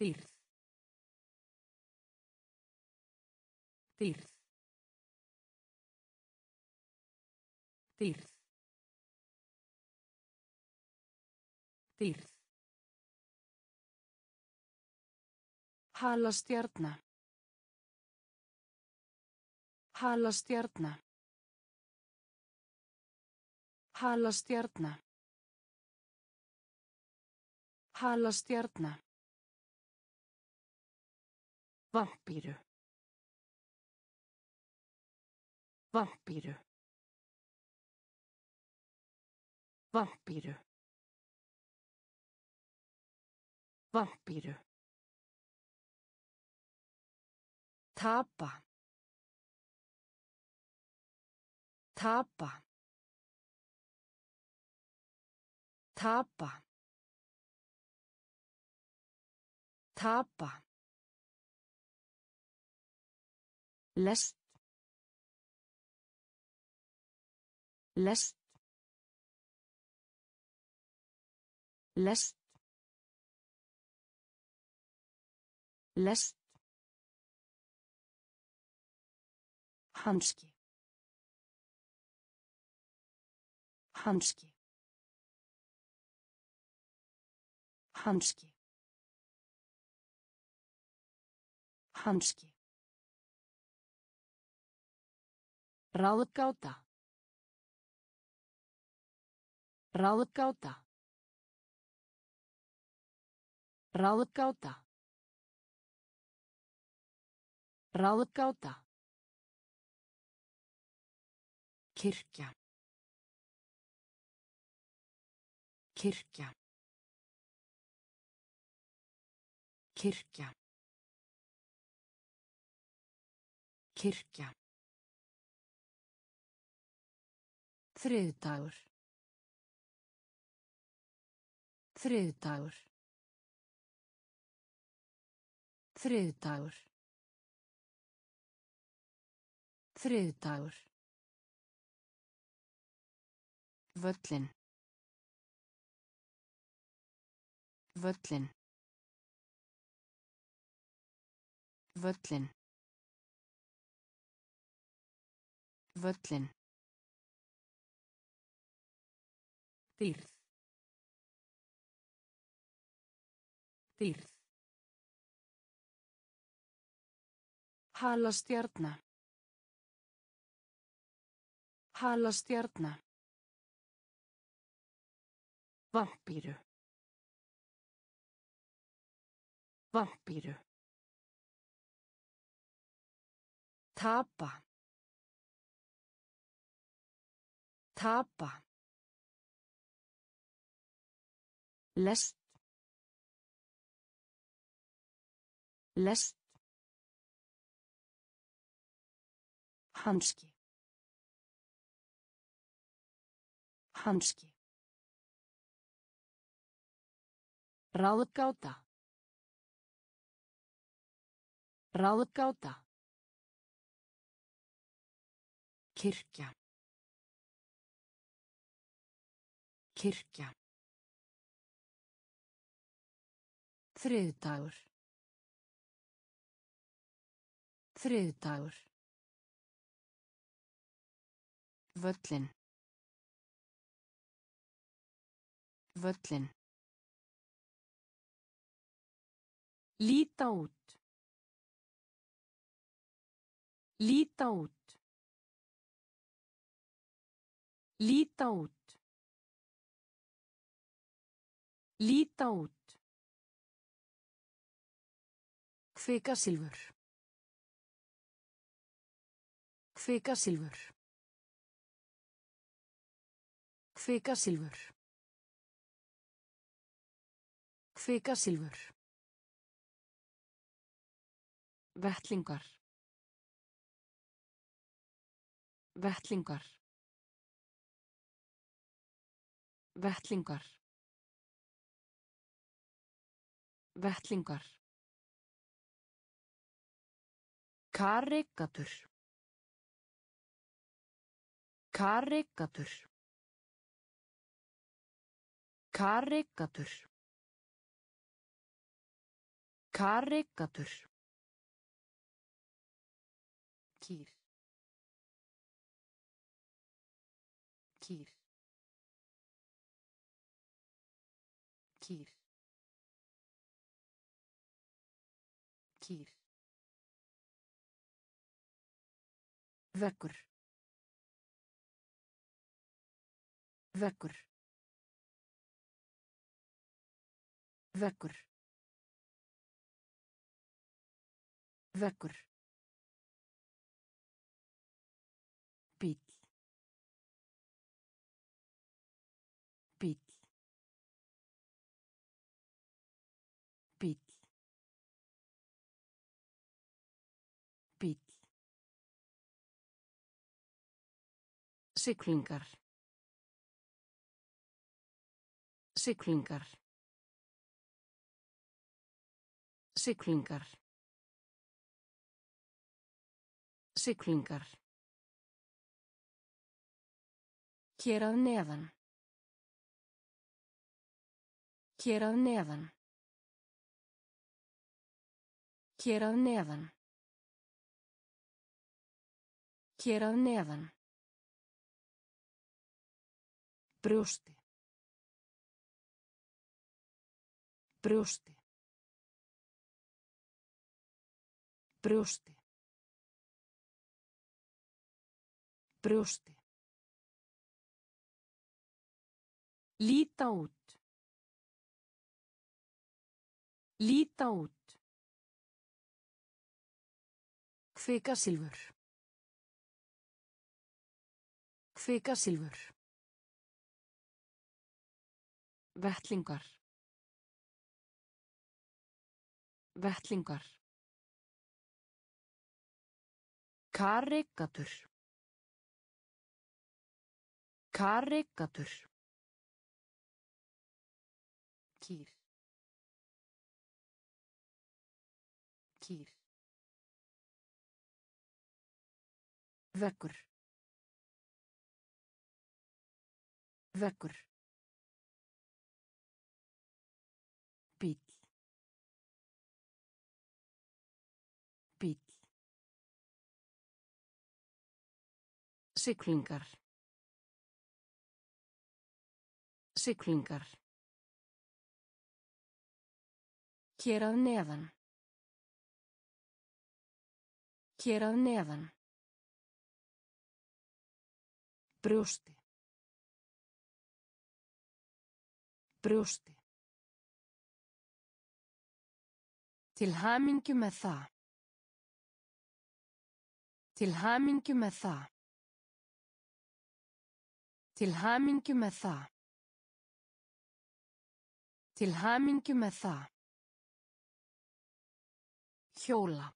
Dýrð. Dýrð. Dýrð. Dýrð. Halastjarna. Halastjarna. Halastjarna. Halastjarna. Vampíru. Vampíru. Vampíru. Vampíru. Tapa. Tapa. Tapa. Tapa. Lest. Lest. Lest. Lest. Hanski. Hanski. Hanski. Hanski Ráðgáta. Ráðgáta. Ráðgáta. Ráðgáta. Kirkja. Kirkja. Kirkja. Kirkja. Þriðdagur. Þriðdagur. Þriðdagur. Þriðdagur. Völlin. Völlin. Völlin. Völlin. Dýrð. Dýrð. Halastjarna. Halastjarna. Vampíru. Vampíru. Tapa. Tapa. Lest. Lest. Hanski. Hanski. Ráðgáta. Ráðgáta. Kirkja. Kirkja Þriðdagur. Þriðdagur. Völlin. Völlin. Líta út. Líta út. Líta út. Líta út. Kvikasilfur. Kvikasilfur. Kvikasilfur. Kvikasilfur. Vettlingar. Vettlingar. Vettlingar. Vettlingar. Karikatur. Karikatur. Karikatur. Karikatur. Kýr. Kýr. Vekkur. Vekkur. Vekkur. Vekkur. Siglingar. Siglingar. Siglingar. Siglingar. Hér að neðan. Hér að neðan. Hér að neðan. Hér að neðan. Brjósti. Brjósti. Brjósti. Brjósti. Líta út. Líta út. Kvikasilfur. Kvikasilfur. Vettlingar. Vettlingar. Karikatur. Karikatur. Kýr. Kýr. Vekkur. Vekkur. Siglingar. Siglingar. Hér að neðan. Hér að neðan. Brjósti. Brjósti. Til hamingju með það. Til hamingju með það. Til hamingju með það. Til hamingju með það. Hjóla.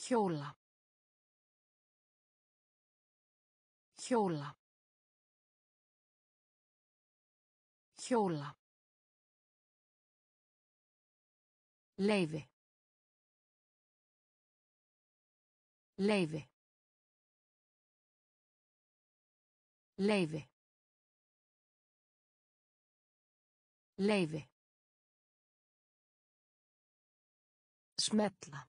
Hjóla. Hjóla. Hjóla. Leifi. Leifi. Leifi. Leifi. Smetla.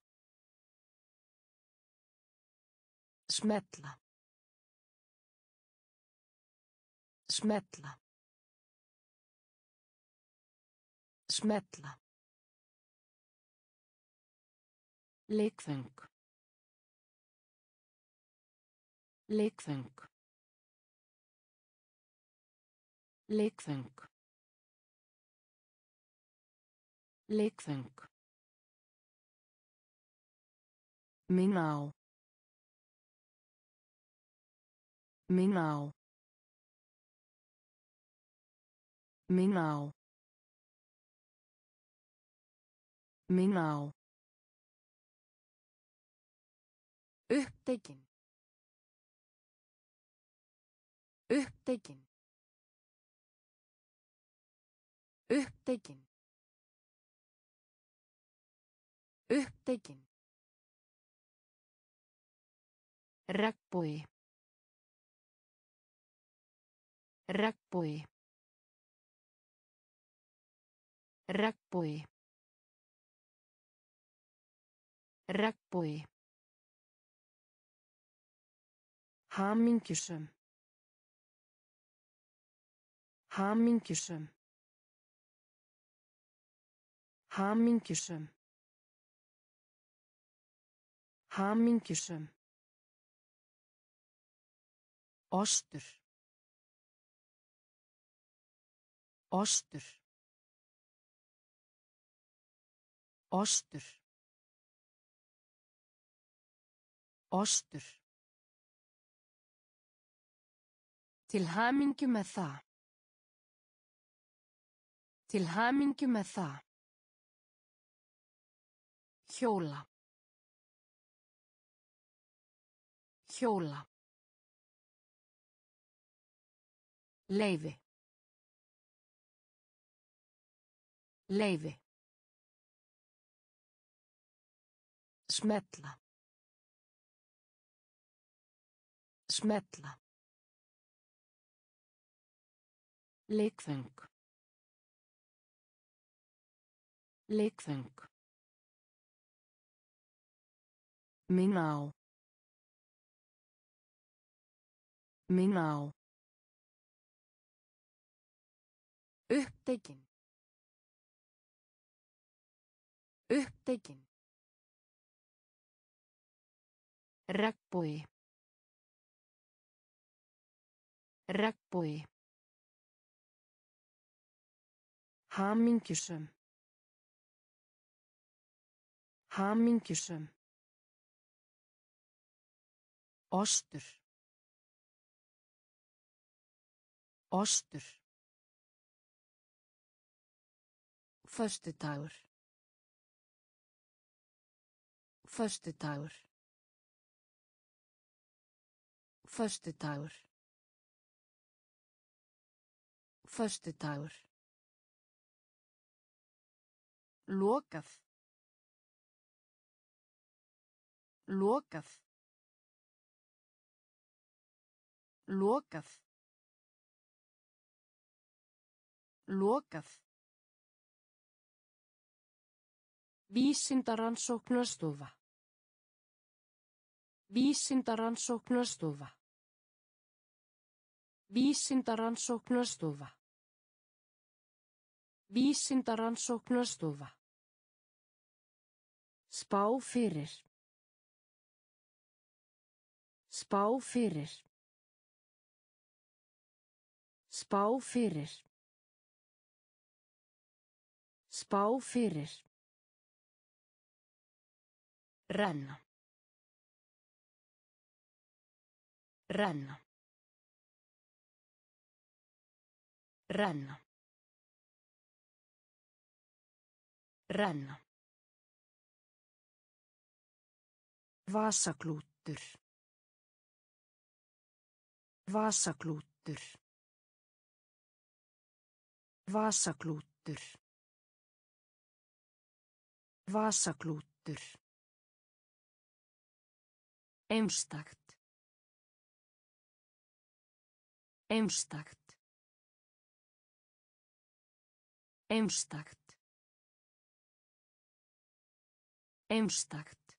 Smetla. Smetla. Smetla. Leikfeng. Leikfeng. Leikfeng. Leikfeng. Minna á. Minna á. Minna á. Minna á. Upptekin. Upptekin. Upptekin. Upptekin. Regnbogi. Regnbogi. Regnbói. Regnbói. Hamingjusum. Hamingjusum. Hamingjusum. Hamingjusum. Ostur. Ostur. Ostur. Ostur. Til hamingju með það. Til hamingju með það. Hjóla. Hjóla. Leifi. Leifi. Smetla. Smetla. Leikfeng. Leikfeng. Minna á. Minna á. Upptekinn. Upptekinn. Regnbói. Regnbói. Hamingjusum. Hamingjusum. Ostur. Ostur. Föstudagur. Föstudagur. Föstudagur. Föstudagur. Lokað. Lokað. Lokað. Lokað. Vísindaransóknarstofa. Vísindaransóknarstofa. Vísindaransóknarstofa. Vísindaransóknarstofa. Spá fyrir. Spá fyrir. Spá fyrir. Spá fyrir. Renna. Renna. Renna. Renna. Vasaklútur. Vasaklútur. Vasaklútur. Vasaklútur. Einstakt. Einstakt. Einstakt. Einstakt.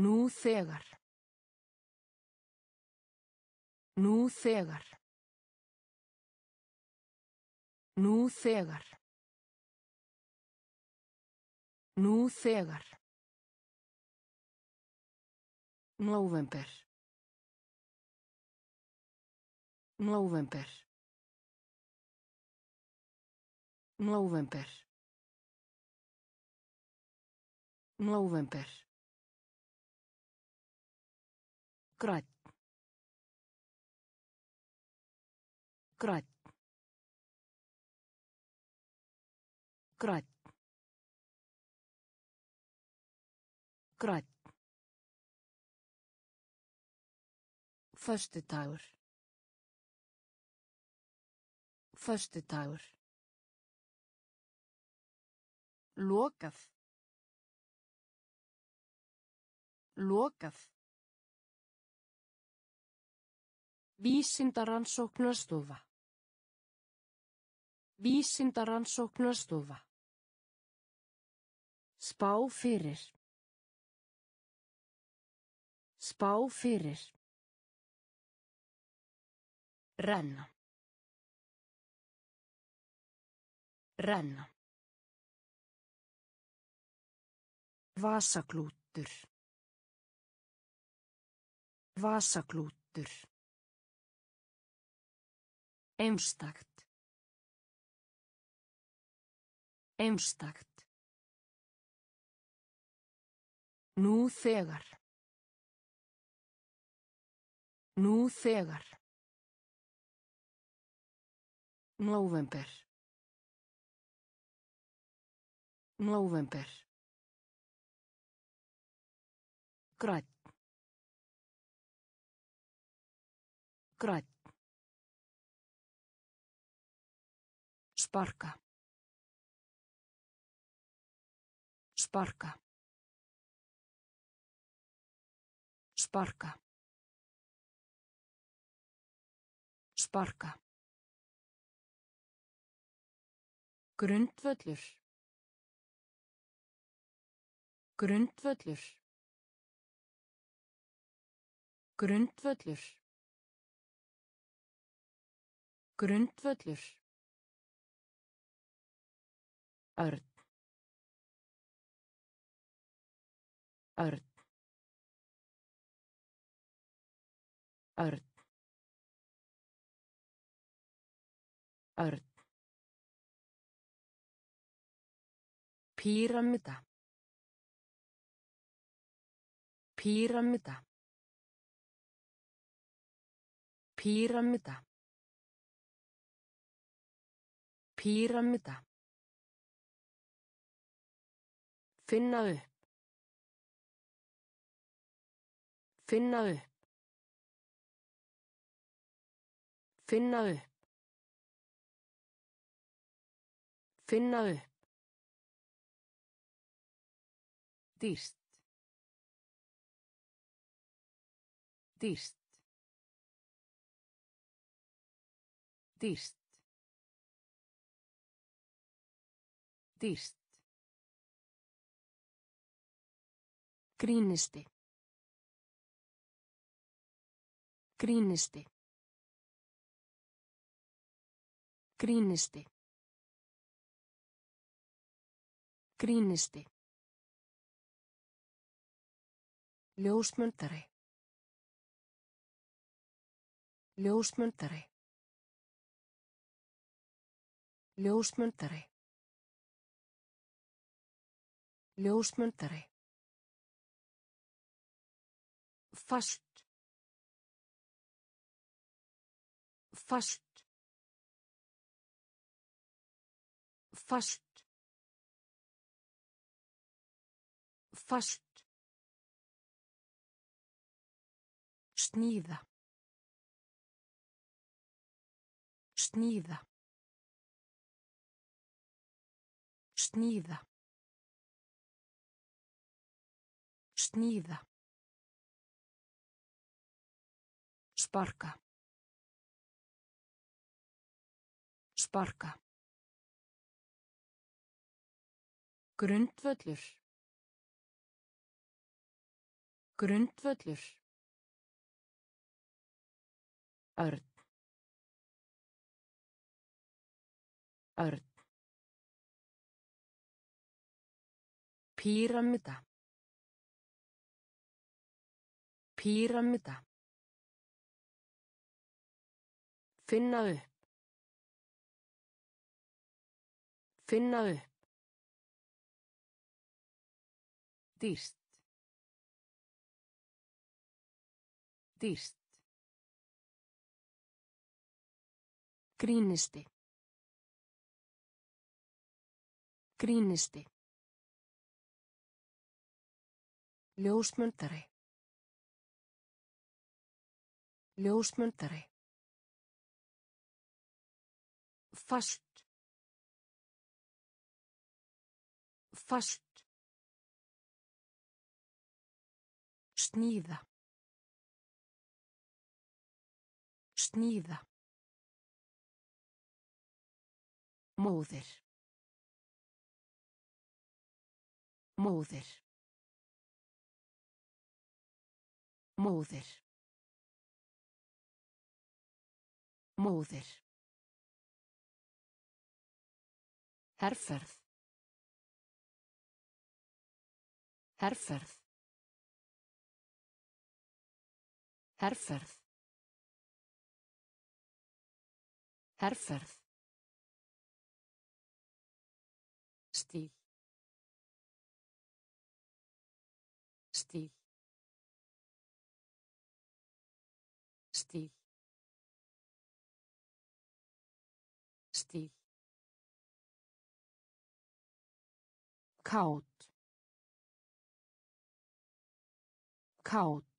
Nú þegar. Nú þegar. Nú þegar. Nú þegar. Nóvember. Nóvember. Nóvember. Nóvember. Grænn. Grænn. Grænn. Grænn. Föstudagur. Föstudagur. Lokað. Lokað. Vísindaransóknarstofa. Vísindaransóknarstofa. Spá fyrir. Spá fyrir. Renna. Renna. Vasaklútur. Vasaklútur. Einstakt. Einstakt. Nú þegar. Nú þegar. Nóvember. Nóvember. Grænn. Grænn. Sparka. Sparka. Sparka. Sparka. Grundvöllur. Grundvöllur. Grundvöllur. Grundvöllur. Örn. Örn. Örn. Örn. Píramida. Píramida. Píramida. Píramida. Finna upp. Finna upp. Finna upp. Finna upp. Dýrst. Dýrst. Dýrst. Dýrst. Grínisti. Grínisti. Grínisti. Grínisti. Ljósmyndari. Ljósmyndari. Ljósmyndari. Ljósmyndari. Fast. Fast. Fast. Fast. Sníða. Sníða. Sníða. Sníða. Sparka. Sparka. Grundvöllur. Grundvöllur. Örn. Örn. Píramida. Píramida. Finna upp. Finna upp. Dýrst. Dýrst. Grínisti. Grínisti. Ljósmyndari. Ljósmyndari. Fast. Fast. Sníða. Sníða. Móðir. Móðir. Móðir. Móðir. Herferð. Herferð. Herferð. Herferð. Stíl. Stíl. Stíl. Stíl. Kát. Kát.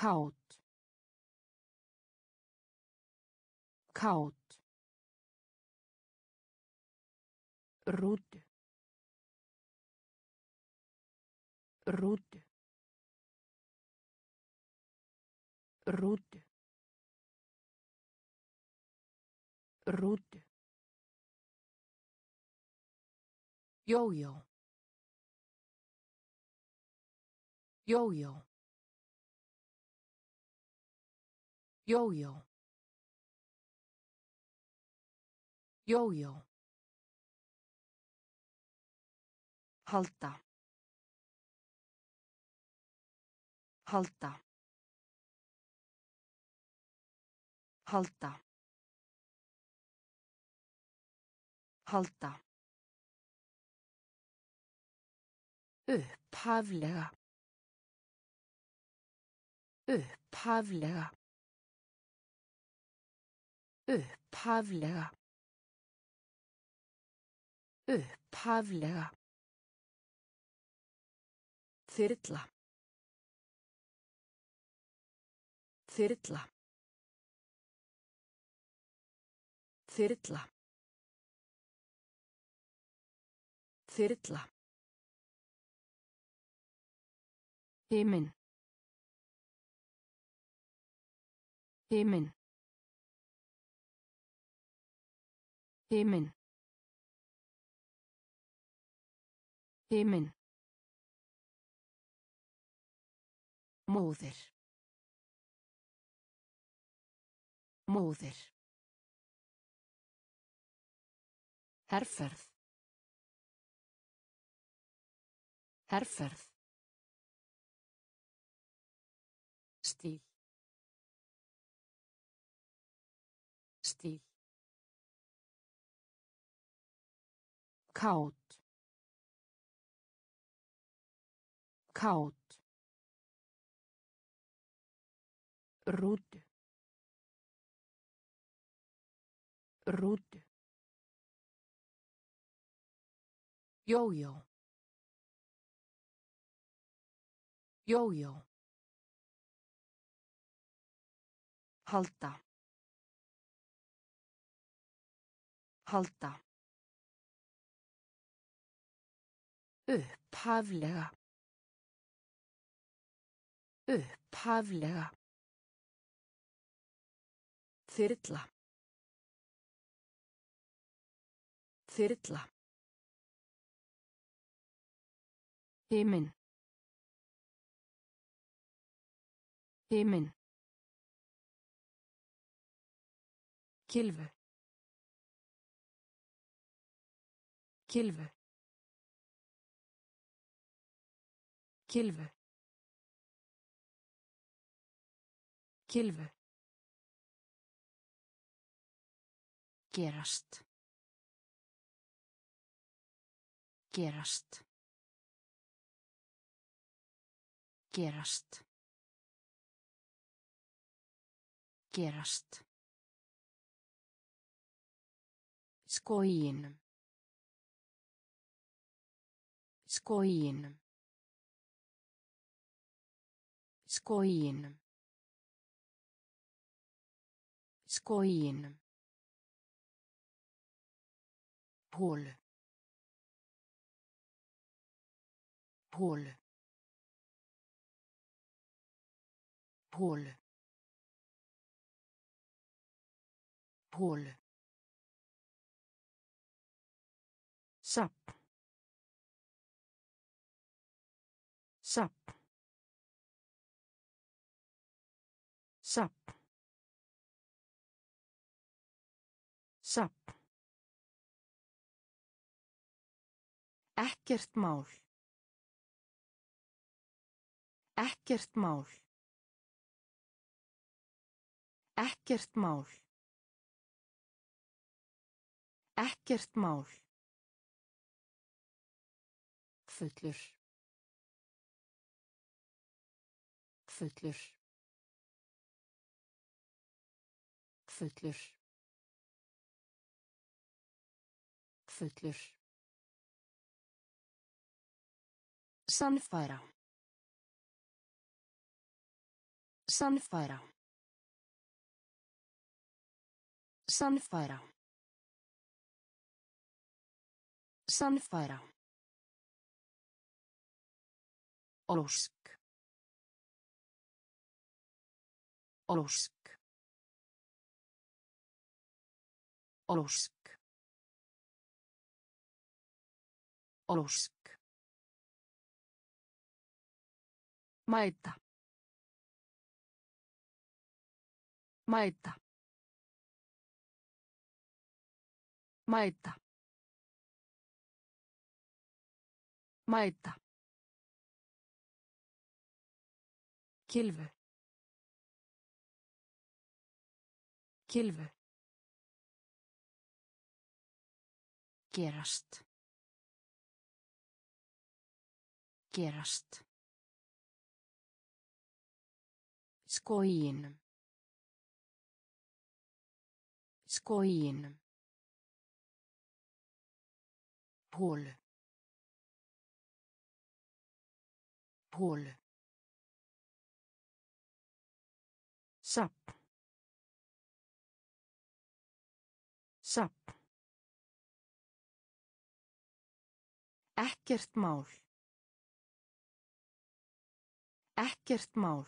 Kát. Kát. Rúd. Rúd. Rúd. Rúd. Jójó. Jójó. Jójó. Jójó. Halda. Halda. Halda. Halda. Upphaflega. Upphaflega. Upphaflega. Upphaflega. Þyrla. Þyrla. Þyrla. Þyrla. Himinn. Himinn. Himinn. Himinn. Móðir. Móðir. Herferð. Herferð. Kát. Kát. Rúd. Rúd. Jójó. Jójó. Halda. Halda. Upphaflega. Upphaflega. Þyrla. Þyrla. Himinn. Himinn. Kylfu. Kylfu. Kylfu. Kylfu. Gerast. Gerast. Gerast. Gerast. Skóginum. Skóginum. Skóginum. Skóginum. Hólu. Hólu. Hólu. Hólu. Sapp. Sapp. Sapp. Sapp. Ekkert mál. Ekkert mál. Ekkert mál. Ekkert mál. Fullur. Fullur. Fullur. Fullur. Sannfæra. Sannfæra. Sannfæra. Sannfæra. Ósk. Ósk. Ósk. Ósk. Mæta. Mæta. Mæta. Mæta. Kylfu. Kylfu. Gerast. Gerast. Skógin. Skógin. Hólu. Hólu. Sapp. Sapp. Ekkert mál. Ekkert mál.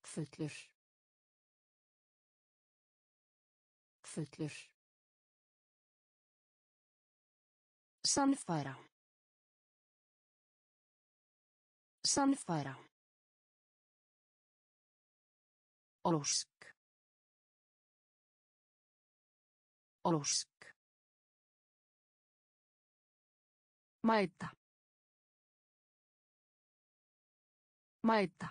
Fullur. Fullur. Sannfæra. Sannfæra. Ósk. Ósk. Mæta. Mæta.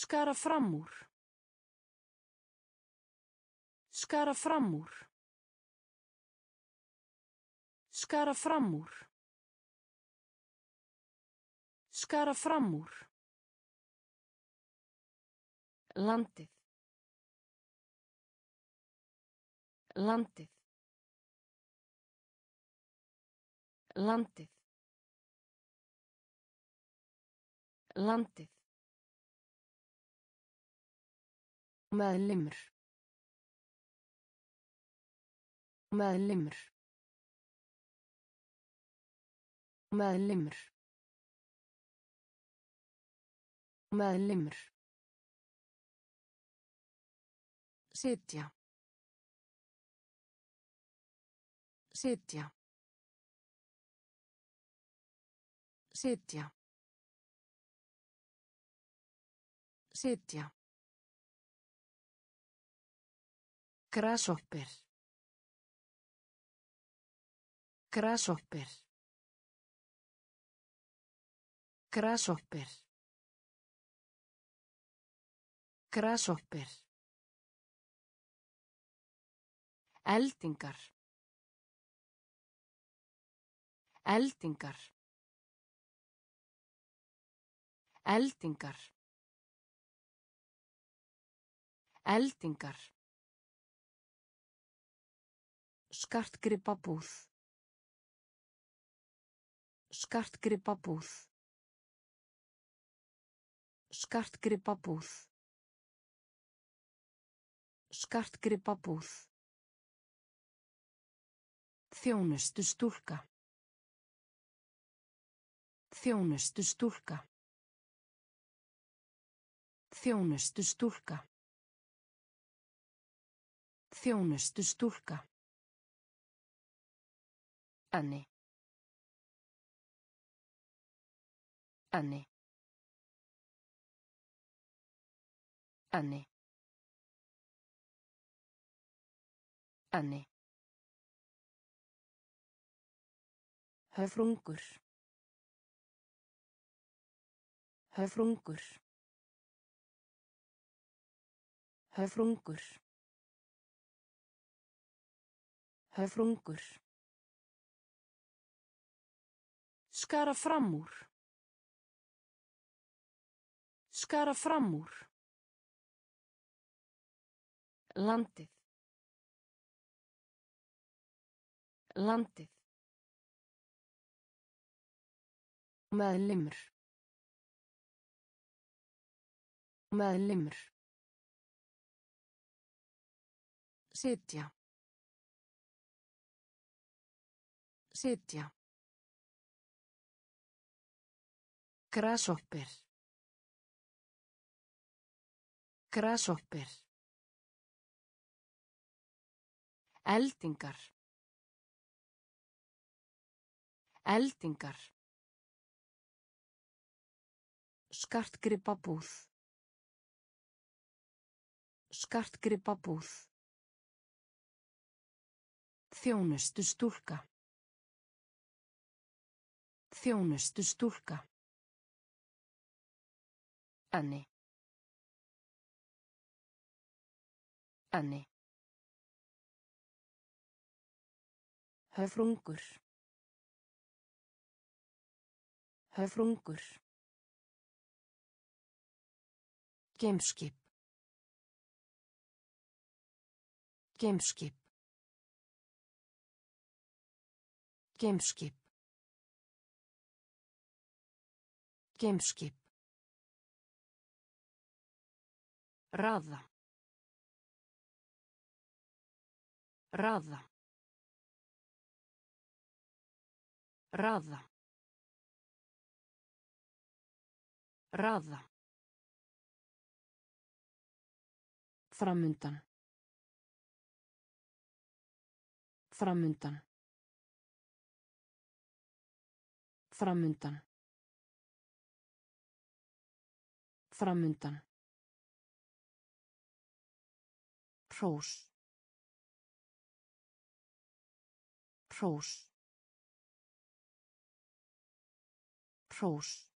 Skara fram úr. Skara fram úr. Skara fram úr. Skara fram úr. Landið. Landið. Landið. Landið. Meðlimur. Meðlimur. Meðlimur. Meðlimur. Sitja. Sitja. Sitja. Sitja. Grasshopper. Grasshopper. Grasshopper. Grasshopper. Eldingar. Eldingar. Eldingar. Eldingar. Skartgripabúð. Skartgripabúð. Skartgripabúð. Skartgripabúð. Þjónustu stúlka. Þjónustu stúlka. Þjónustu stúlka. Þjónustu stúlka. Enni. Enni. Enni. Enni. Höfrungur. Höfrungur. Höfrungur. Höfrungur. Skara fram úr. Skara fram úr. Landið. Landið. Meðlimur. Meðlimur. Sitja. Sitja. Grasshopper. Grasshopper. Eldingar. Eldingar. Skartgripabúð. Skartgripabúð. Þjónustu stúlka. Þjónustu stúlka. Enni. Enni. Höfrungur. Höfrungur. Geimskip. Geimskip. Geimskip. Geimskip. Raða. Raða. Raða. Raða. Framundan. Framundan. Framundan. Framundan. Hrós. Hrós. Hrós.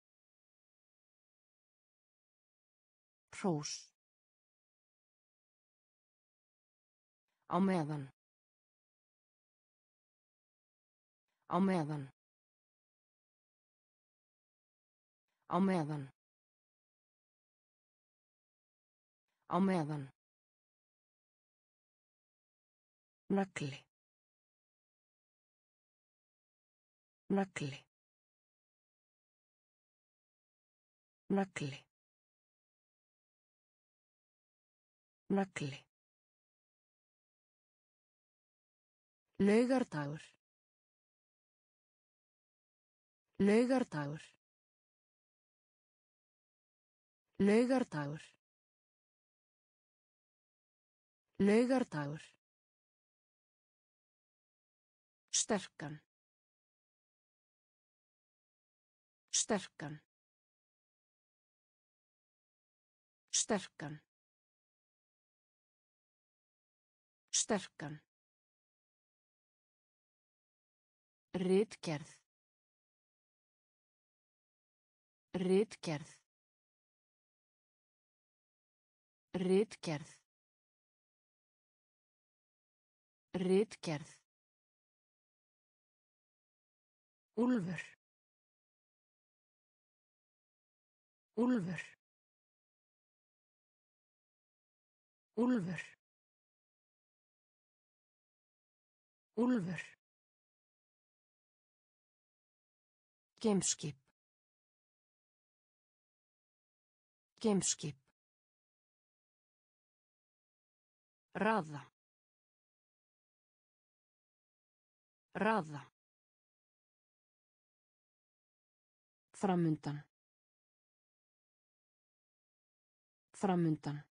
Hrós. Á meðan. Á meðan. Á meðan. Á meðan. Nagli. Nagli. Nagli. Nagli. Laugardagur. Laugardagur. Laugardagur. Laugardagur. Sterkan. Sterkan. Sterkan. Sterkan. Ritgerð. Ritgerð. Ritgerð. Ritgerð. Úlfur. Úlfur. Úlfur. Úlfur. Geimskip. Geimskip. Raða. Raða. Framundan. Framundan.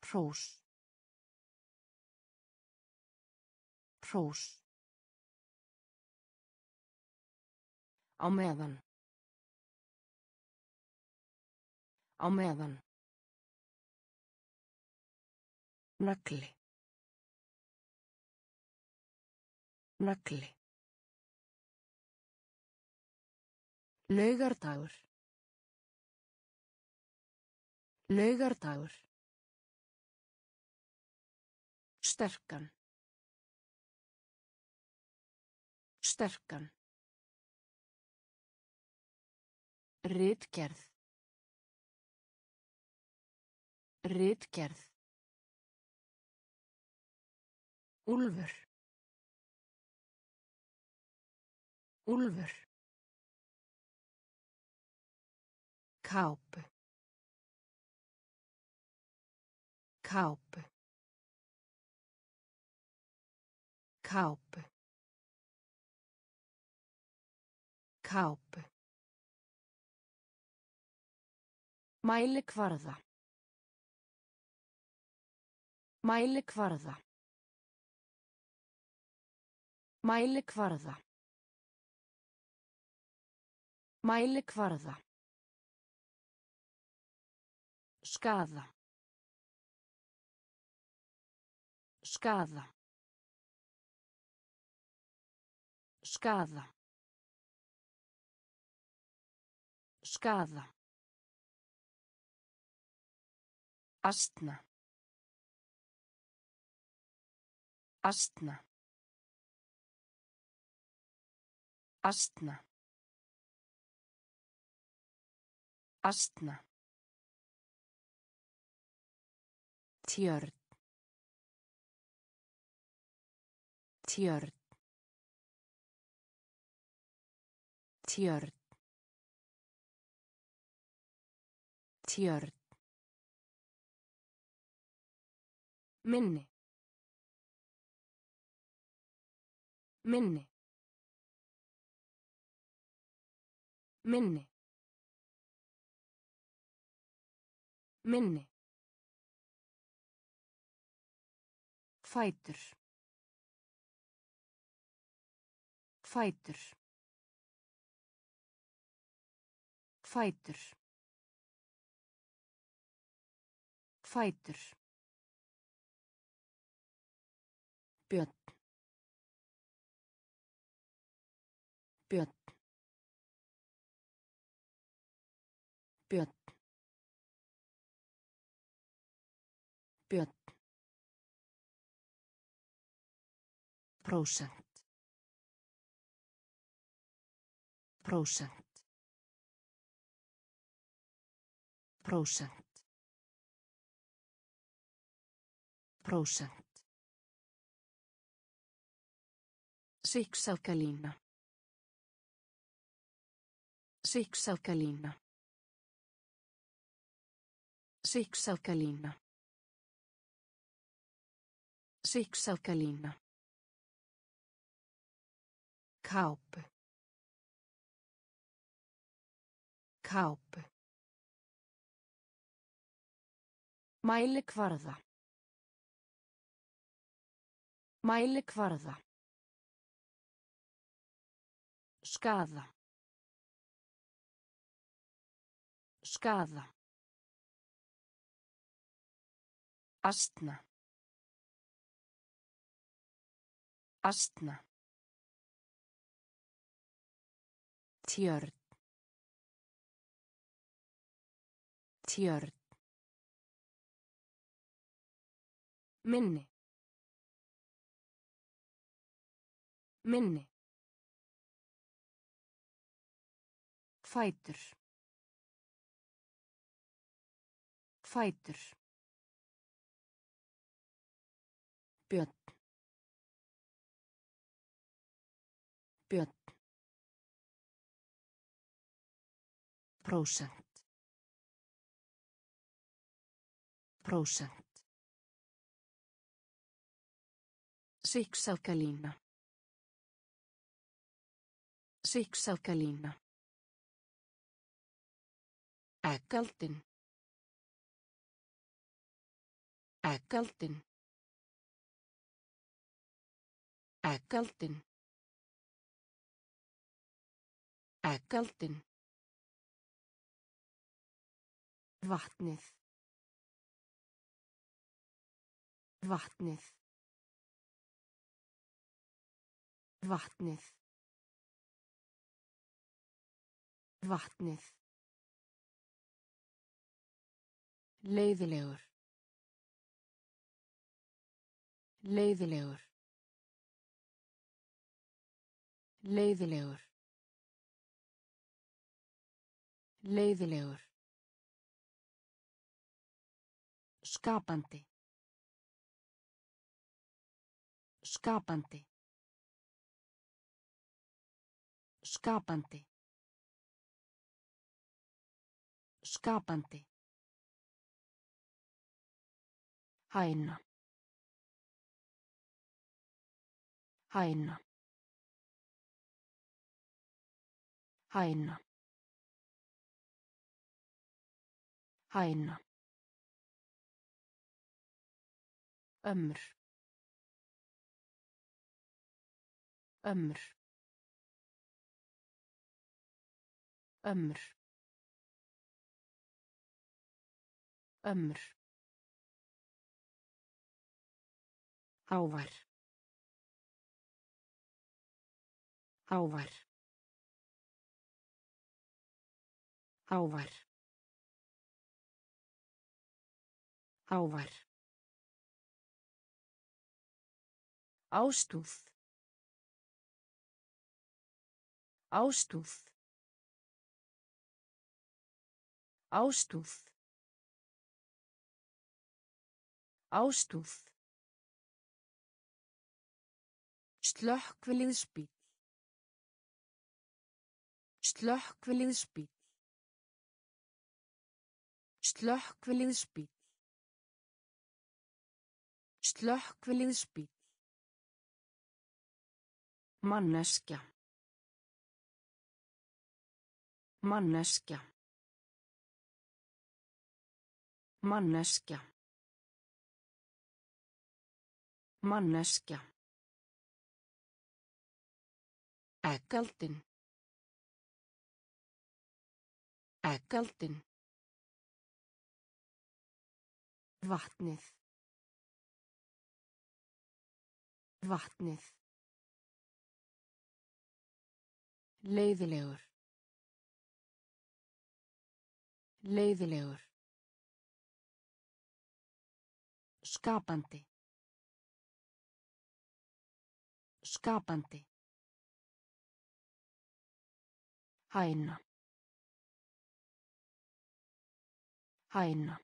Hrós. Hrós. Á meðan. Á meðan. Nagli. Nagli. Laugardagur. Laugardagur. Sterkan. Sterkan. Ritgerð. Ritgerð. Úlfur. Úlfur. Kápu. Kápu. Kápu. Kápu. Mæli kvarða. Mæli kvarða. Mæli kvarða. Mæli kvarða. Skaða. Skaða. Skaða. Skaða. Astna. Astna. Astna. Astna. Tjörn. Tjörn. Tjörn. Tjörn. Minni. Minni. Minni. Minni. Fætur. Fætur. Fætur. Fætur. Prósent. Prósent. Prósent. Prósent. Sikksalkalína. Sikksalkalína. Sikksalkalína. Sikksalkalína. Kápu. Kápu. Mæli kvarða. Mæli kvarða. Skaða. Skaða. Astna. Astna. Tjörn. Tjörn. Minni. Minni. Fætur. Fætur. Prósent. Prósent. Sikksalkalína. Sikksalkalína. Eggaldin. Eggaldin. Eggaldin. Eggaldin. Vatnið. Vatnið. Vatnið. Vatnið. Leiðilegur. Leiðilegur. Leiðilegur. Leiðilegur. Skapandi. Skapandi. Skapandi. Skapandi. Hæna. Hæna. Hæna. Hæna. Ömmur. Ömmur. Ömmur. Ömmur. Hávær. Hávær. Hávær. Hávær. Ástúð. Ástúð. Ástúð. Ástúð. Slökkviliðsbíl. Slökkviliðsbíl. Slökkviliðsbíl. Slökkviliðsbíl. Manneskja. Manneskja. Manneskja. Manneskja. Eggaldin. Eggaldin. Vatnið. Vatnið. Leiðilegur. Leiðilegur. Skapandi. Skapandi. Hæna. Hæna.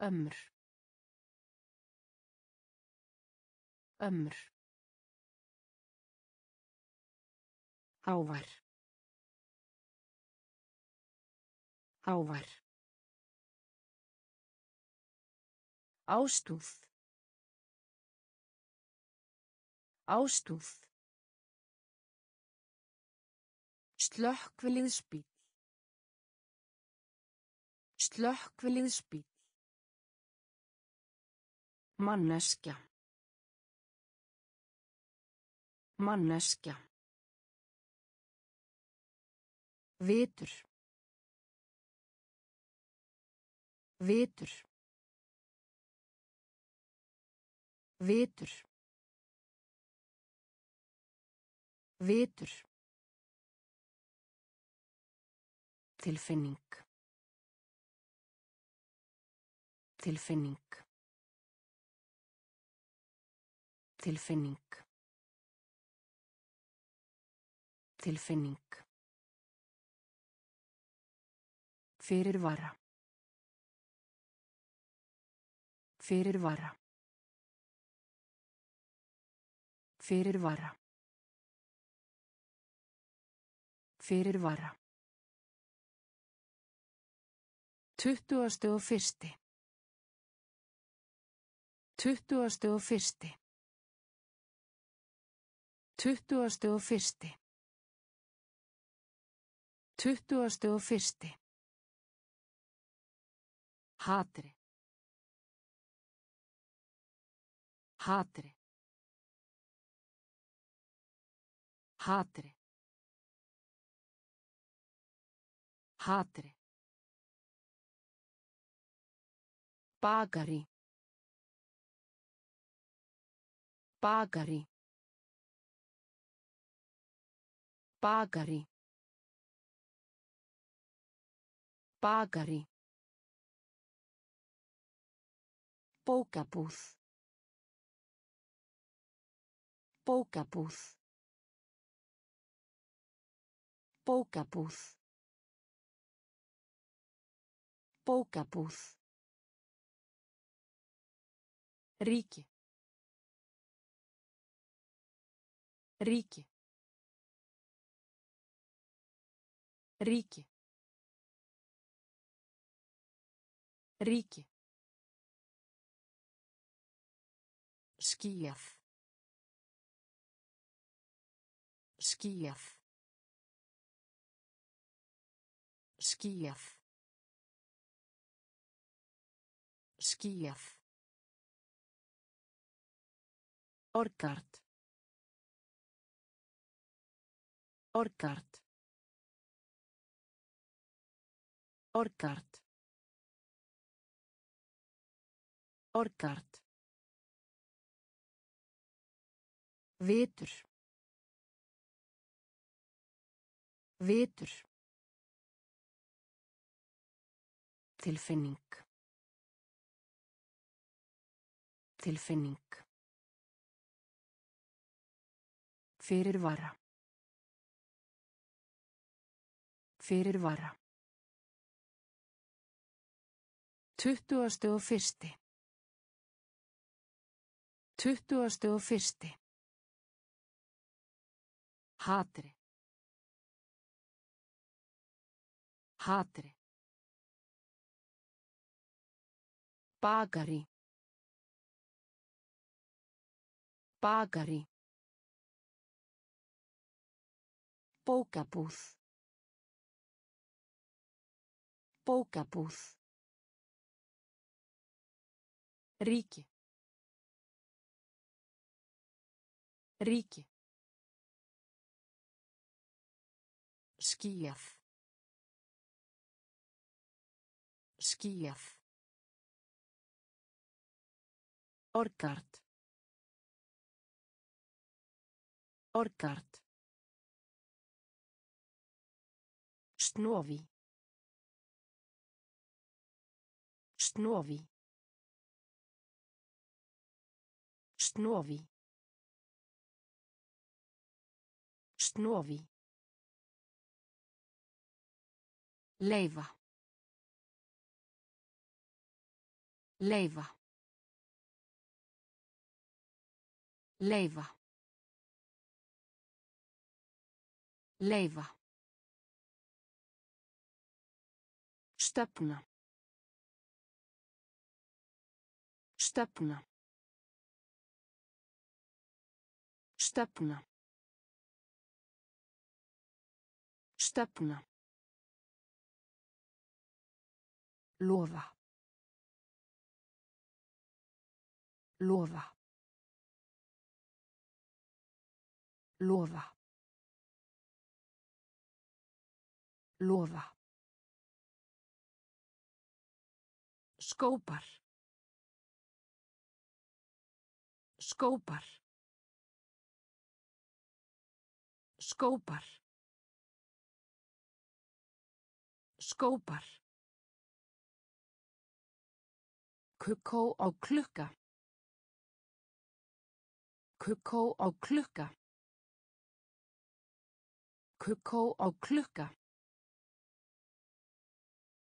Ömmur. Ömmur. Hávær. Hávær. Ástúð. Ástúð. Slökkviliðsbíl. Slökkviliðsbíl. Manneskja. Manneskja. Vitur. Vitur. Vitur. Vitur. Tilfinning. Tilfinning. Tilfinning. Tilfinning. Fyrirvara. Fyrirvara. Fyrirvara. Fyrirvara. Tuttugasti og fyrsti. Tuttugasti og fyrsti. Tuttugasti og fyrsti. Tuttugasti og fyrsti. Hatri. Hatri. Hatri. Hatri. Bakari. Bakari. Bakari. Bakari. Bókabúð. Bókabúð. Bókabúð. Bókabúð. Ríki. Ríki. Ríki. Ríki. Skýjað. Skýjað. Skýjað. Skýjað. Orkart. Orkart. Orkart. Orkart. Vitur. Vitur. Tilfinning. Tilfinning. Fyrirvara. Fyrirvara. Tuttugasti og fyrsti. Tuttugasti og fyrsti. Hatri. Hatri. Bakari. Bakari. Bókabúð. Bókabúð. Ríki. Ríki. Skýjað. Skýjað. Orkart. Orkart. Snovi. Snovi. Snovi. Snovi. Leifa. Leifa. Leifa. Leifa. Stefna. Stefna. Stefna. Stefna. Lofa. Lofa. Lofa. Lofa. Skópar. Skópar. Skópar. Skópar. Kukkó á klukka. Kukkó á klukka. Kukkó á klukka.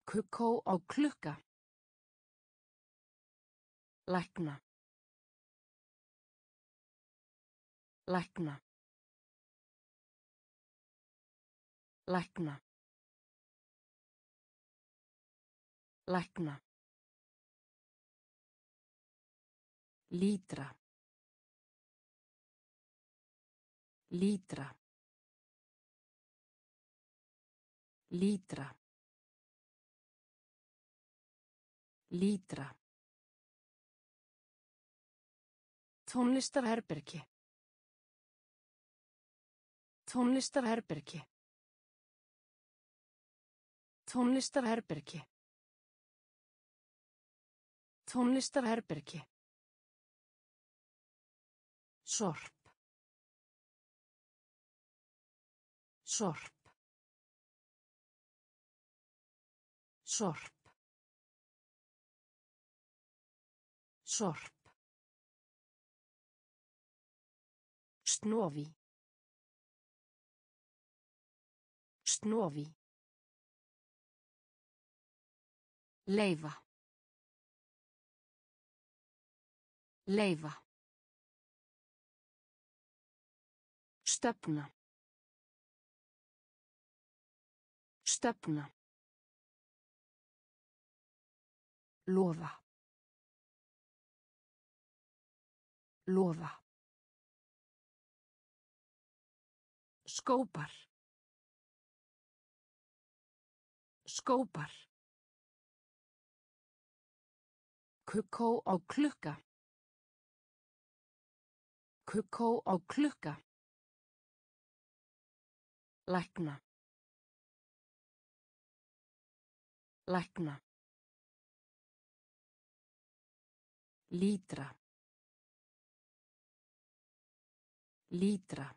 Kukkó á klukka. Lækna. Lækna. Lækna. Lækna. Lítra. Lítra. Lítra. Lítra. Tónlistarherbergi. Tónlistarherbergi. Tónlistarherbergi. Tónlistarherbergi. Sorp. Sorp. Sorp. Sorp. Snovi. Snovi. Leifa. Leifa. Stefna. Stefna. Lofa. Lofa. Skópar. Skópar. Kukkó á klukka. Kukkó á klukka. Lækna. Lækna. Lítra. Lítra.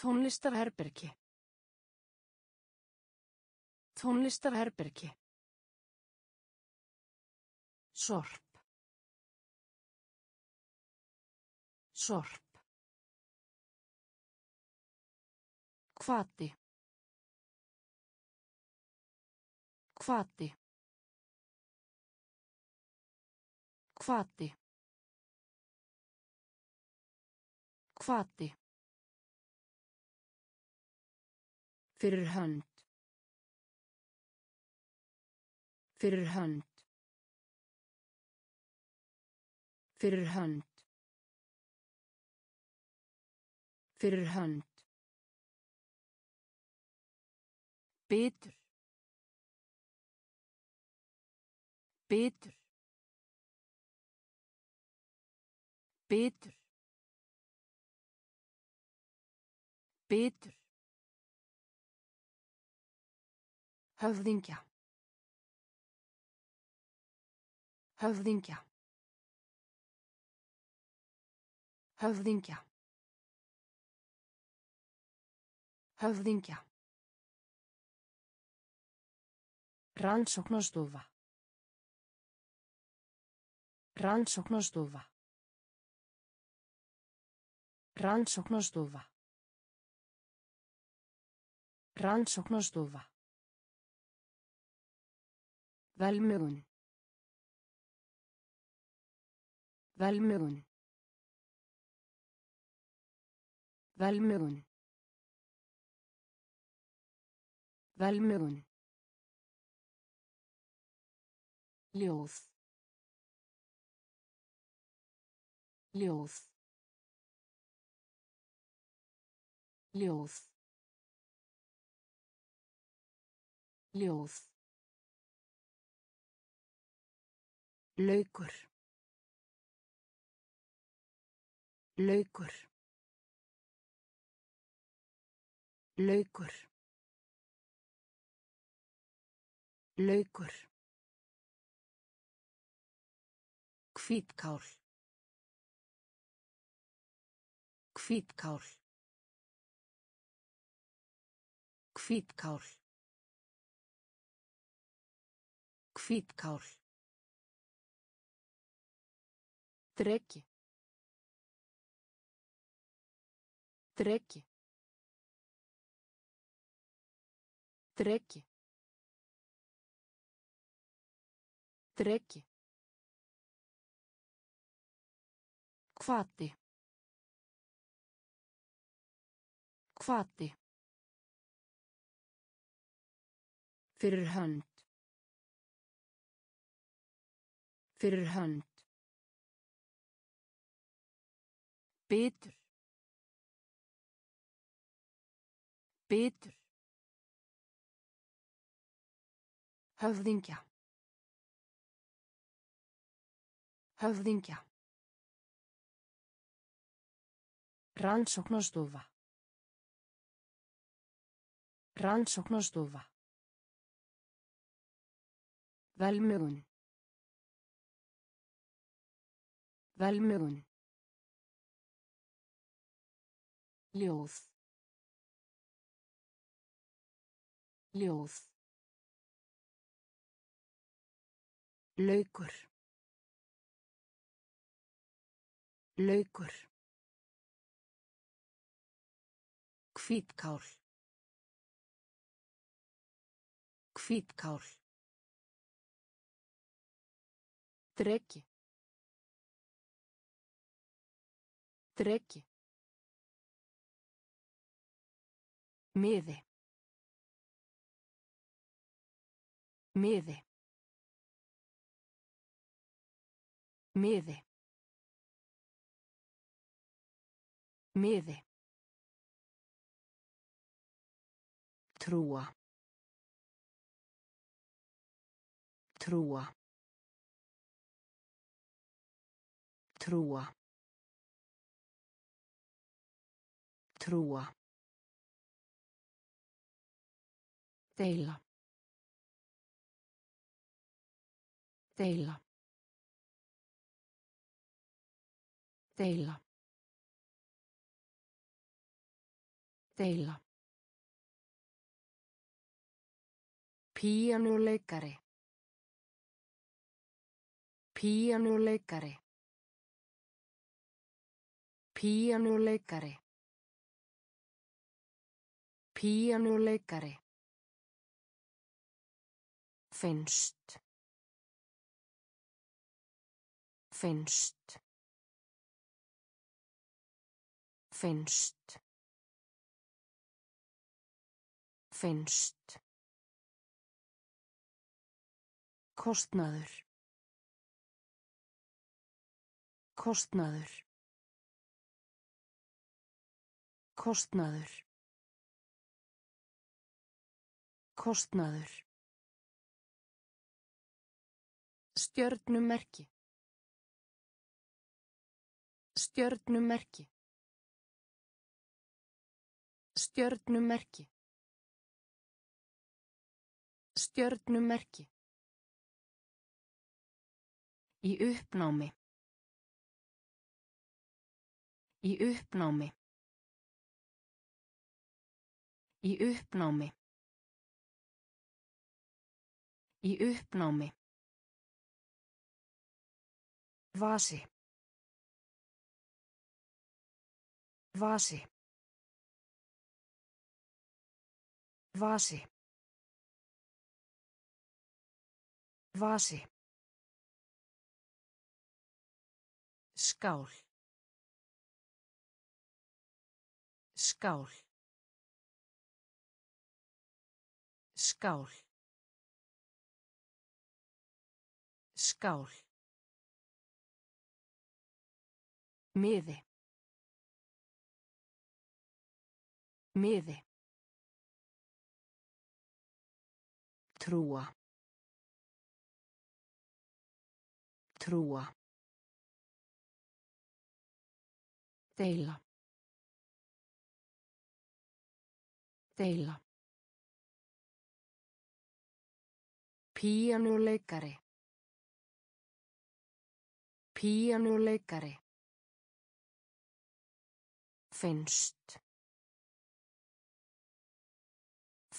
Tónlistarherbergi. Tónlistarherbergi. Sorp. Sorp. Hvati. Hvati. Hvati. Hvati. Fyrir hönd. Fyrir hönd. Fyrir hönd. Fyrir hönd. Betur. Betur. Betur. Betur. Höfðingja. Höfðingja. Höfðingja. Höfðingja. Rannsóknastofa. Rannsóknastofa. Rannsóknastofa. Rannsóknastofa. Velmegun. Velmegun. Velmegun. Velmegun. Ljóð. Ljóð. Ljóð. Ljóð. Laukur. Laukur. Laukur. Laukur. Hvítkál. Hvítkál. Hvítkál. Hvítkál. Dreki. Dreki. Dreki. Dreki. Hvati. Hvati. Fyrir hönd. Fyrir hönd. Betur. Bitur. Höfðingja. Höfðingja. Rannsóknastofa. Rannsóknastofa. Velmögun. Velmögun. Ljóð. Ljóð. Laukur. Laukur. Hvítkál. Hvítkál. Dreki. Dreki. Miði. Miði. Miði. Miði. Trúa. Trúa. Trúa. Trúa. Deila. Deila. Deila. Deila. Píanuleikari. Píanuleikari. Píanuleikari. Píanuleikari. Finnst. Finnst. Finnst. Finnst. Kostnaður. Kostnaður. Kostnaður. Kostnaður. Stjörnumerki. Stjörnumerki. Stjörnumerki. Stjörnumerki. Í uppnámi. Í uppnámi. Í uppnámi. Í uppnámi. Vasi. Vasi. Vasi. Vasi. Skál. Skál. Skál. Skál. Miði. Miði. Trúa. Trúa. Deila. Deila. Píanuleikari. Píanuleikari. Finnst.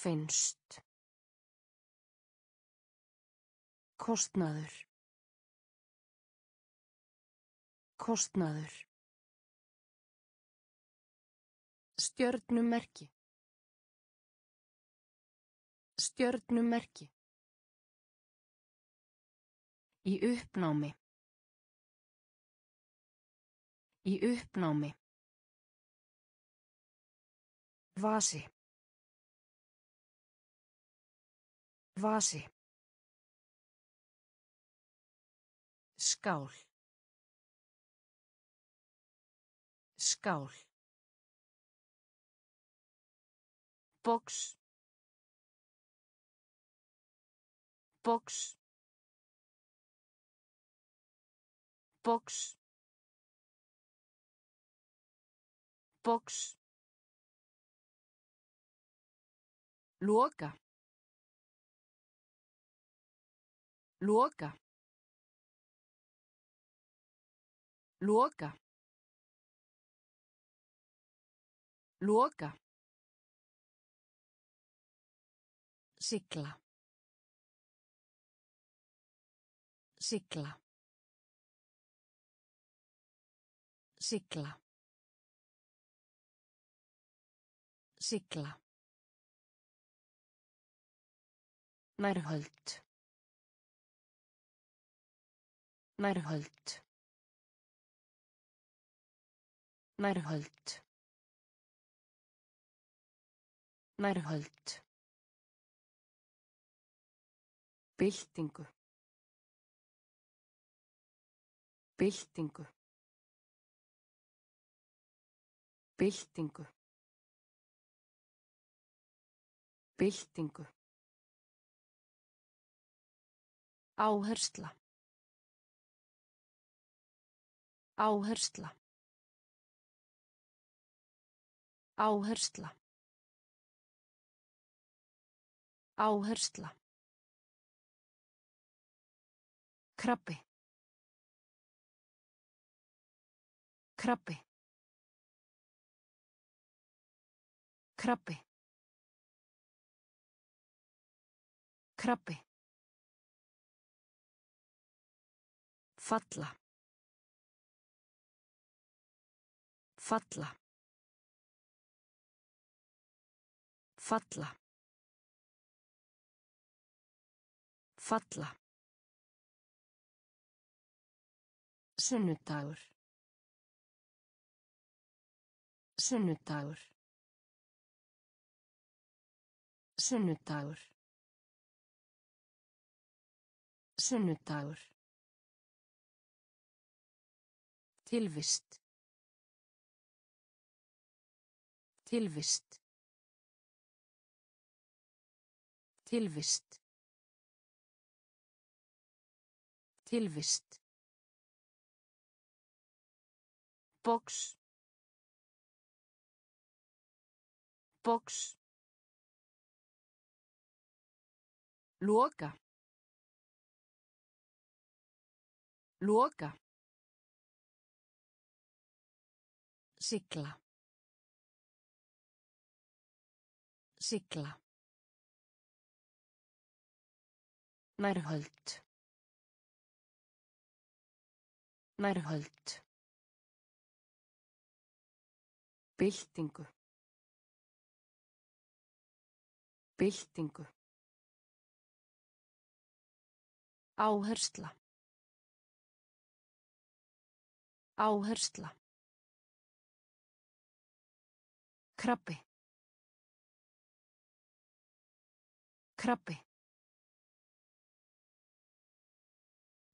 Finnst. Kostnaður. Kostnaður. Stjörnumerki. Stjörnumerki. Í uppnámi. Í uppnámi. Vasi. Vasi. Skál. Skál. Box box box box Loka. Loka. Loka. Loka. Sigla. Sigla. Sigla. Sigla. Nærhöld. Nærhöld. Nærhöld. Nærhöld. Byltingu. Byltingu. Byltingu. Byltingu. Áhersla. Áhersla. Áhersla. Áhersla. Krabbi. Krabbi. Krabbi. Krabbi. Falla. Falla. Falla. Falla. Sunnudagur. Sunnudagur. Sunnudagur. Sunnudagur. Tilvist. Tilvist. Tilvist. Tilvist. Box. Box. Loka. Loka. Sigla. Sigla. Nærhöld. Nærhöld. Byltingu. Byltingu. Áhersla. Áhersla. Krabbi. Krabbi.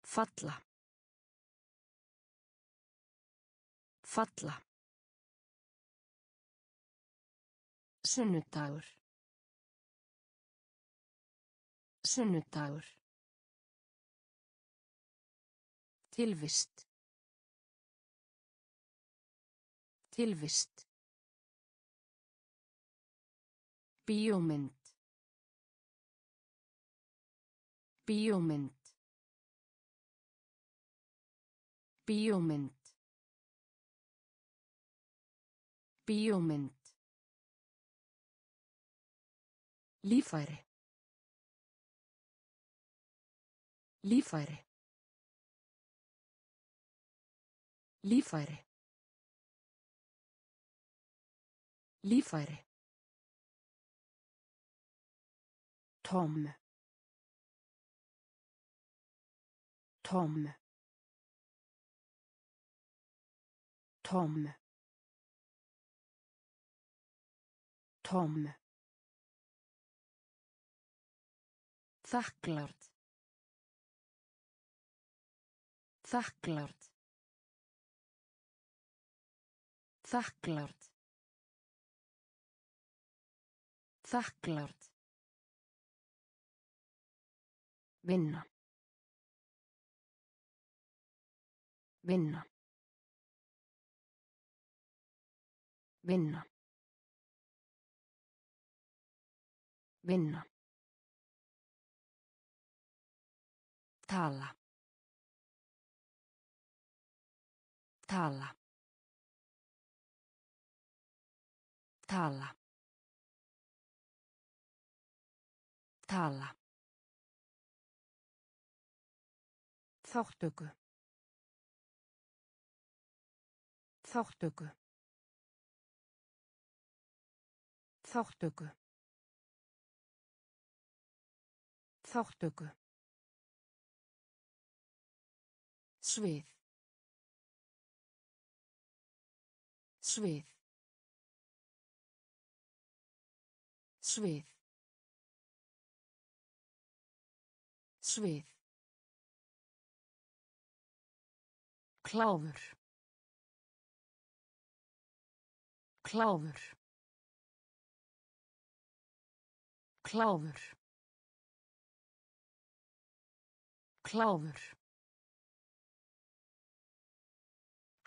Falla. Falla. Sunnudagur. Sunnudagur. Tilvist. Tilvist. Bíómynd. Bíómynd. Bíómynd. Bíómynd. Lífæri. Lífæri. Lífæri. Lífæri. Tom. Tom. Tom. Tom. Þakklárt. Þakklárt. Þakklárt. Þakklárt. Vinna. Vinna. Vinna. Vinna. Tala. Tala. Tala. Tala. Þáttöku. Þáttöku. Þáttöku. Þáttöku. Svið. Svið. Svið. Svið. Kláfur. Kláfur. Kláfur. Kláfur.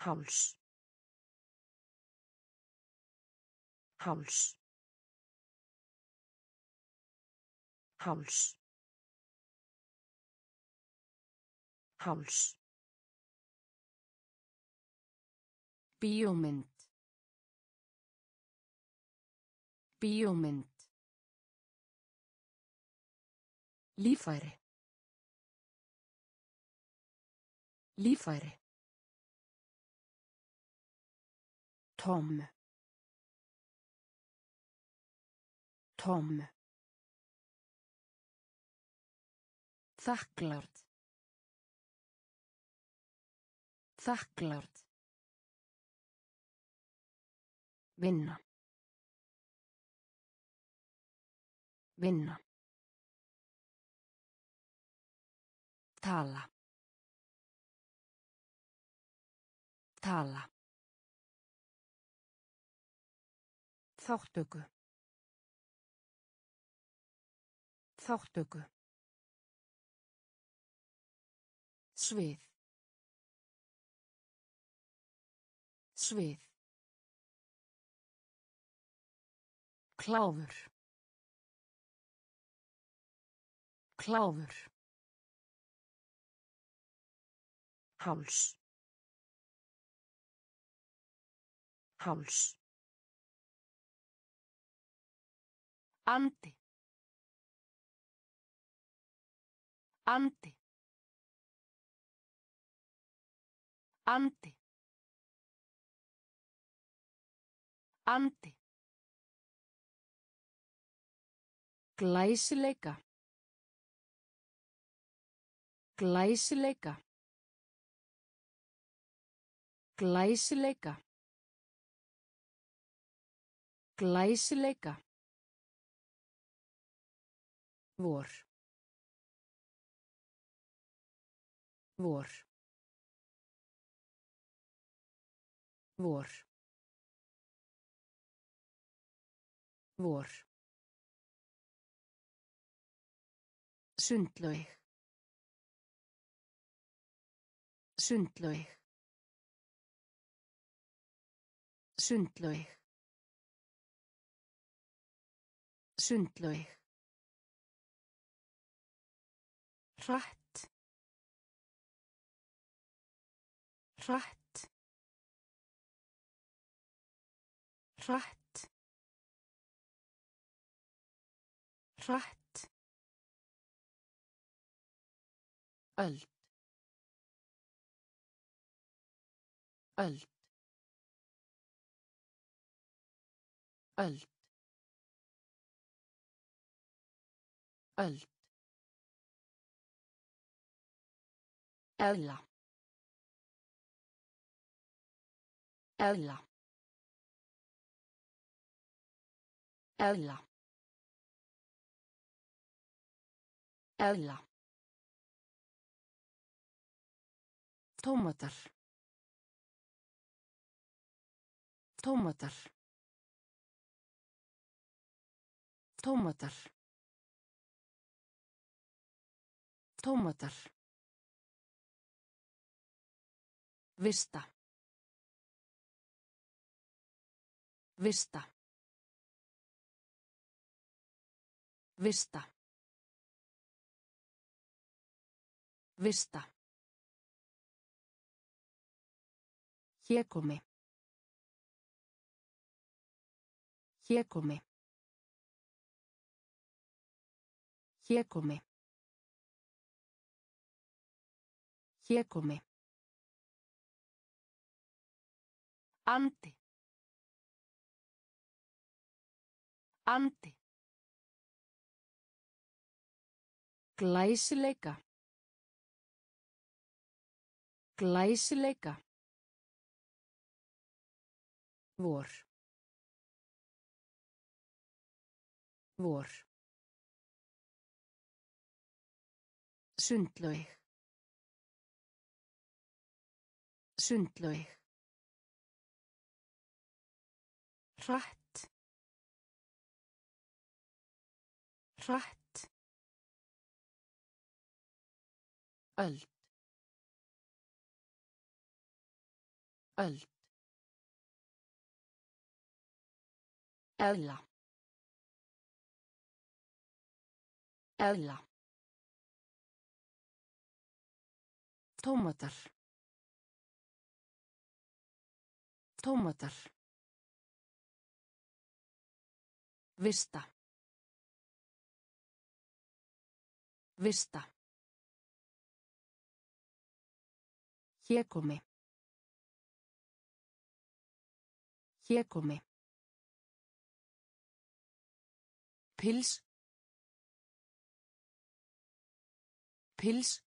Háls. Háls. Háls. Háls. Bíómynd. Bíómynd. Lífæri. Lífæri. Tom. Tom. Þakklárt. Þakklárt. Vinna. Vinna. Tala. Tala. Þáttöku. Þáttöku. Svið. Svið. Kláfur. Kláfur. Háls. Háls. Andi. Andi. Andi. Andi. Glæsileika. Glæsileika. Glæsileika. Glæsileika. Vor. Vor. Vor. Vor. Sundlaug. Sundlaug. Sundlaug. Sundlaug. Hratt. Hratt. Hratt. Hratt. Öld. Öld. Öld. Öld. Eðla. Eðla. Eðla. Eðla. Tómatar. Tómatar. Tómatar. Tómatar. Vista. Vista. Vista. Vista. Hégómi. Hégómi. Hégómi. Hégómi. Andi. Andi. Glæsileika. Glæsileika. Vor. Vor. Sundlaug. Sundlaug. Hratt. Hratt. Öld. Öld. Eðla. Eðla. Tómatar. Tómatar. Vista. Vista. Hégómi. Hégómi. Pils. Pils.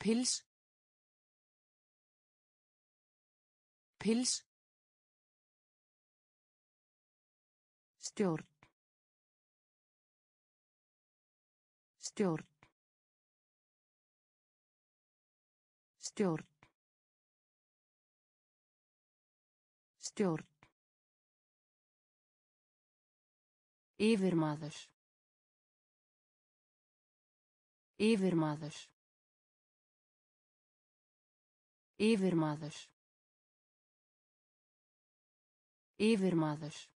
Pils. Pils. Stjórn. Stjórn. Stjórn. Stjórn. Yfirmaður. Yfirmaður. Yfirmaður. Yfirmaður.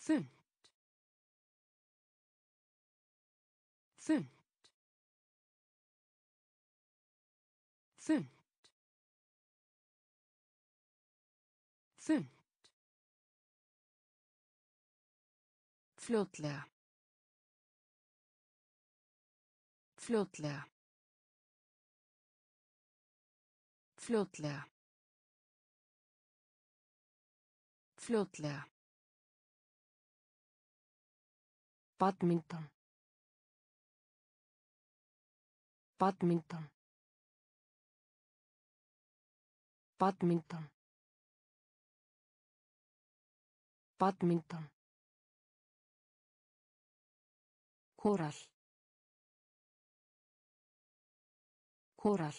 Þund. Þund. Þund. Þund. Fljótlega. Fljótlega. Fljótlega. Fljótlega. Badminton. Badminton. Badminton. Badminton. Kóral. Kóral.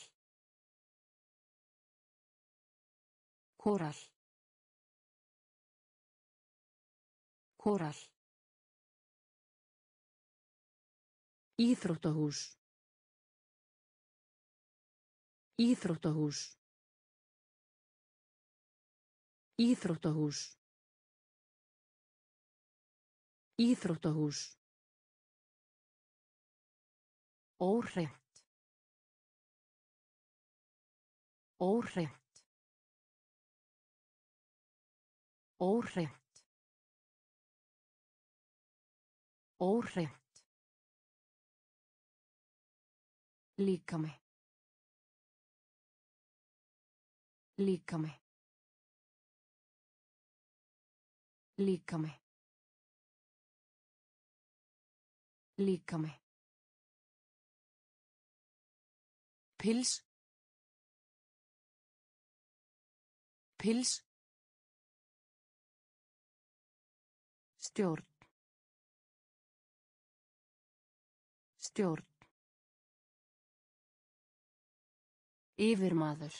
Kóral. Kóral. Íþróttahús. Íþróttahús. Íþróttahús. Íþróttahús. Óhreint. Óhreint. Óhreint. Óhreint. Líkami. Líkami. Líkami. Líkami. Pils. Pils. Stjórn. Stjórn. Yfirmaður.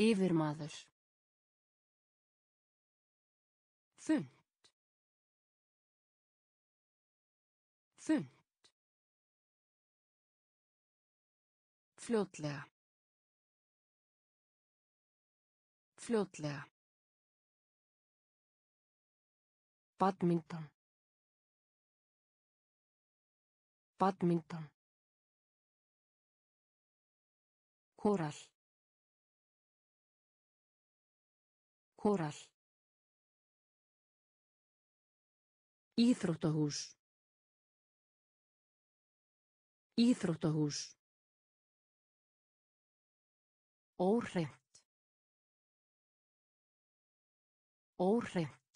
Yfirmaður. Þund. Þund. Fljótlega. Fljótlega. Badminton. Badminton. Kóral. Kóral. Íþróttahús. Íþróttahús. Óhreint. Óhreint.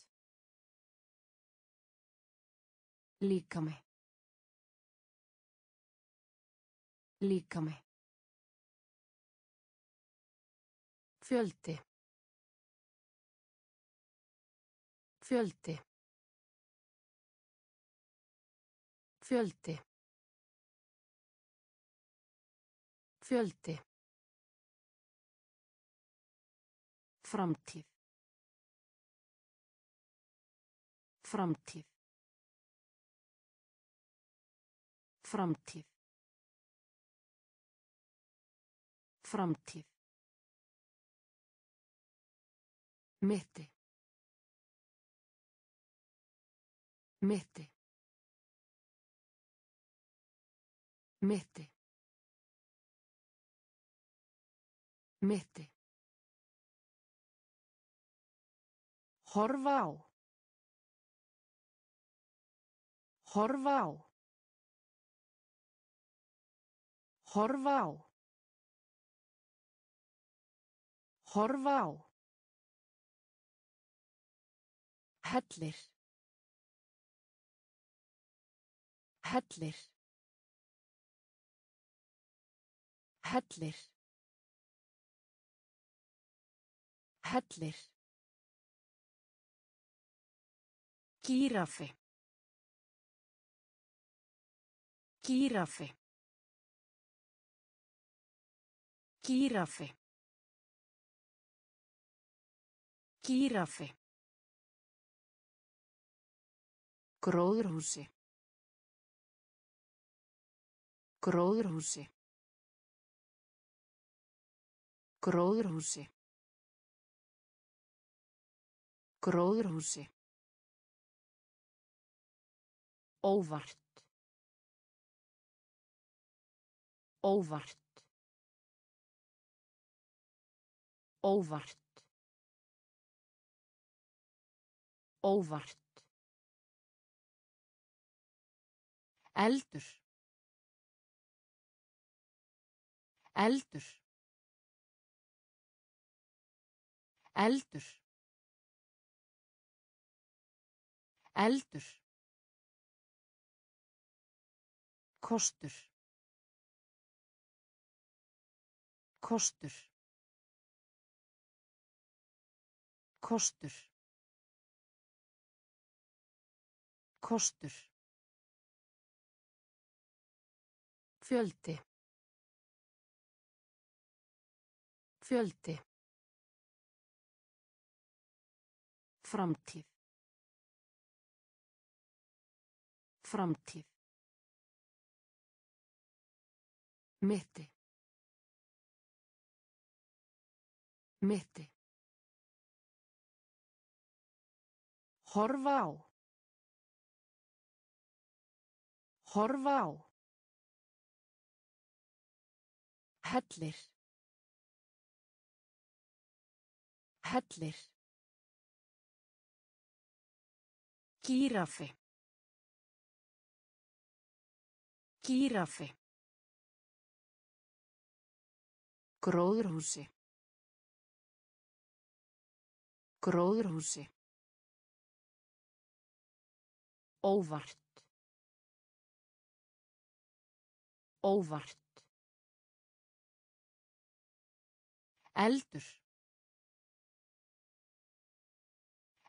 Líkami. Líkami. Fjöldi. Fjöldi. Fjöldi. Fjöldi. Framtíð. Framtíð. Framtíð. Framtíð. Mitti. Mitti. Mitti. Mitti. Horfa á. Horfa á. Horfa á. Horfa á. Hellir. Hellir. Hellir. Hellir. Gíraffi. Gíraffi. Gíraffi. Gíraffi. Gróðurhúsi. Gróðurhúsi. Gróðurhúsi. Gróðurhúsi. Óvart. Óvart. Óvart. Óvart. Eldur. Eldur. Eldur. Eldur. Kostur. Kostur. Kostur. Kostur. Fjöldi. Fjöldi. Framtíð. Framtíð. Mitti. Mitti. Horfa á. Horfa á. Hellir. Hellir. Gíraffi. Gíraffi. Gróðurhúsi. Gróðurhúsi. Óvart. Óvart. Eldur.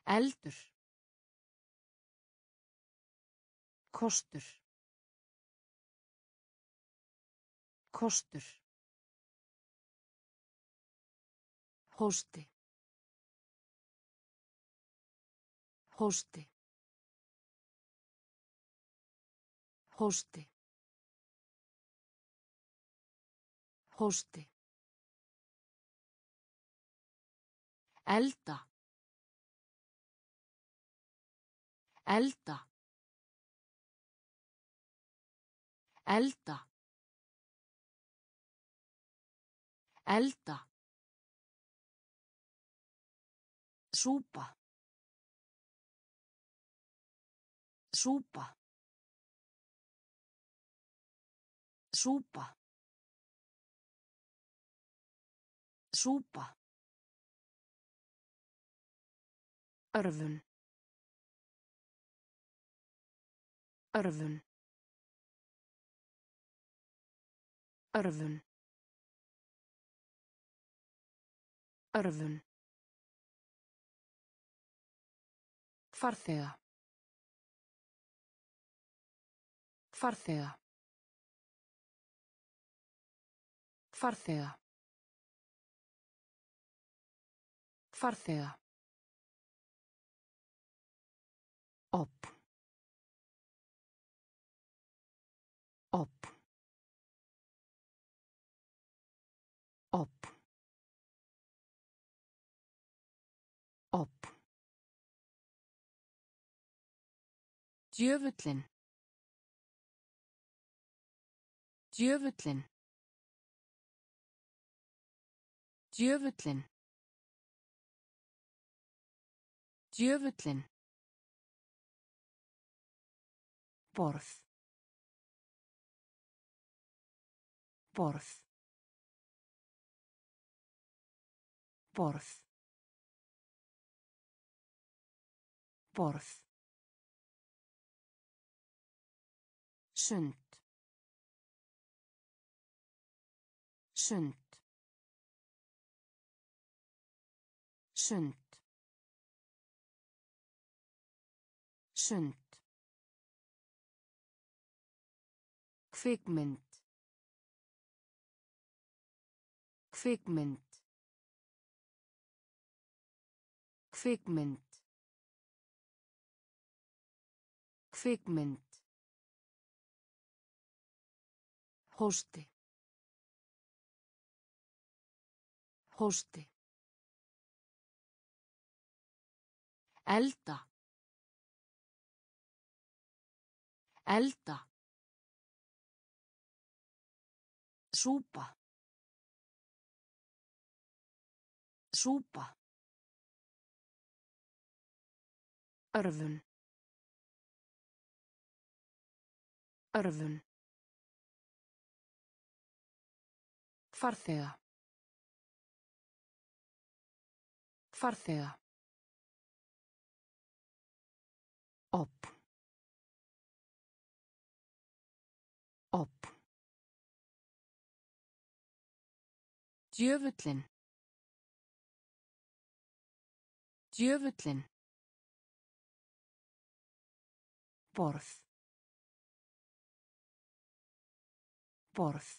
Eldur. Kostur. Kostur. Hósti. Hósti. Hósti. Hósti. Elda. Elda. Elda. Elda. Súpa. Súpa. Súpa. Súpa. Örfun. Örfun. Örfun. Örfun. Farþega. Farþega. Farþega. Farþega. Opp. Opp. Opp. Opp. Djöfullin. Djöfullin. Djöfullin. Djöfullin. Borð. Borð. Borð. Borð. Sund. Sund. Sund. Sund. Kvikmynd. Kvikmynd. Kvikmynd. Kvikmynd. Hósti. Hósti. Elda. Elda. Súpa. Súpa. Örfun. Örfun. Farþega. Farþega. Opp. Djöfullin. Djöfullin. Borð. Borð.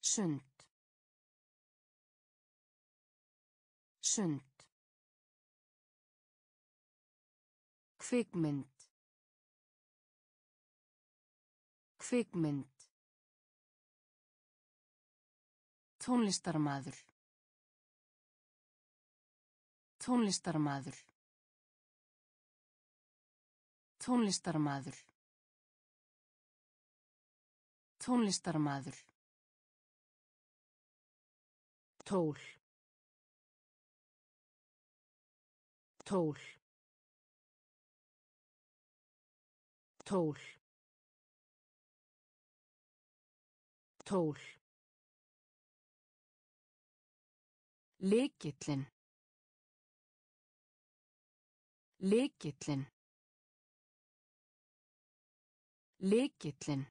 Sund. Sund. Kvikmynd. Kvikmynd. Tónlistarmaður. Tónlistarmaður. Tónlistarmaður. Tónlistarmaður. Tól. Tól. Tól. Tól. Lekillin. Lekillin. Lekillin.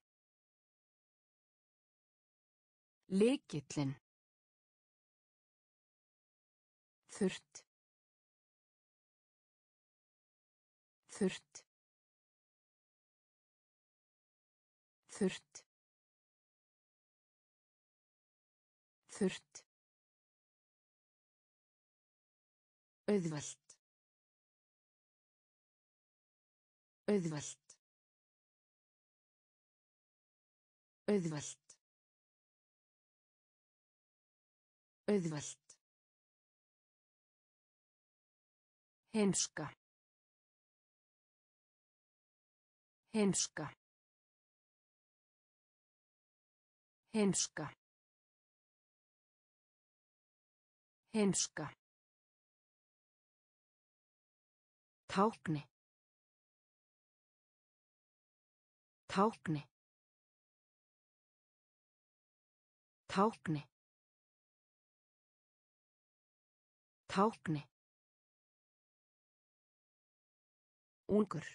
Lekillin. Þurrt. Þurrt. Þurrt. Þurrt. Auðvelt. Auðvelt. Auðvelt. Auðvelt. Heimska. Heimska. Heimska. Heimska. Tákni. Tákni. Tákni. Tákni. Ungur.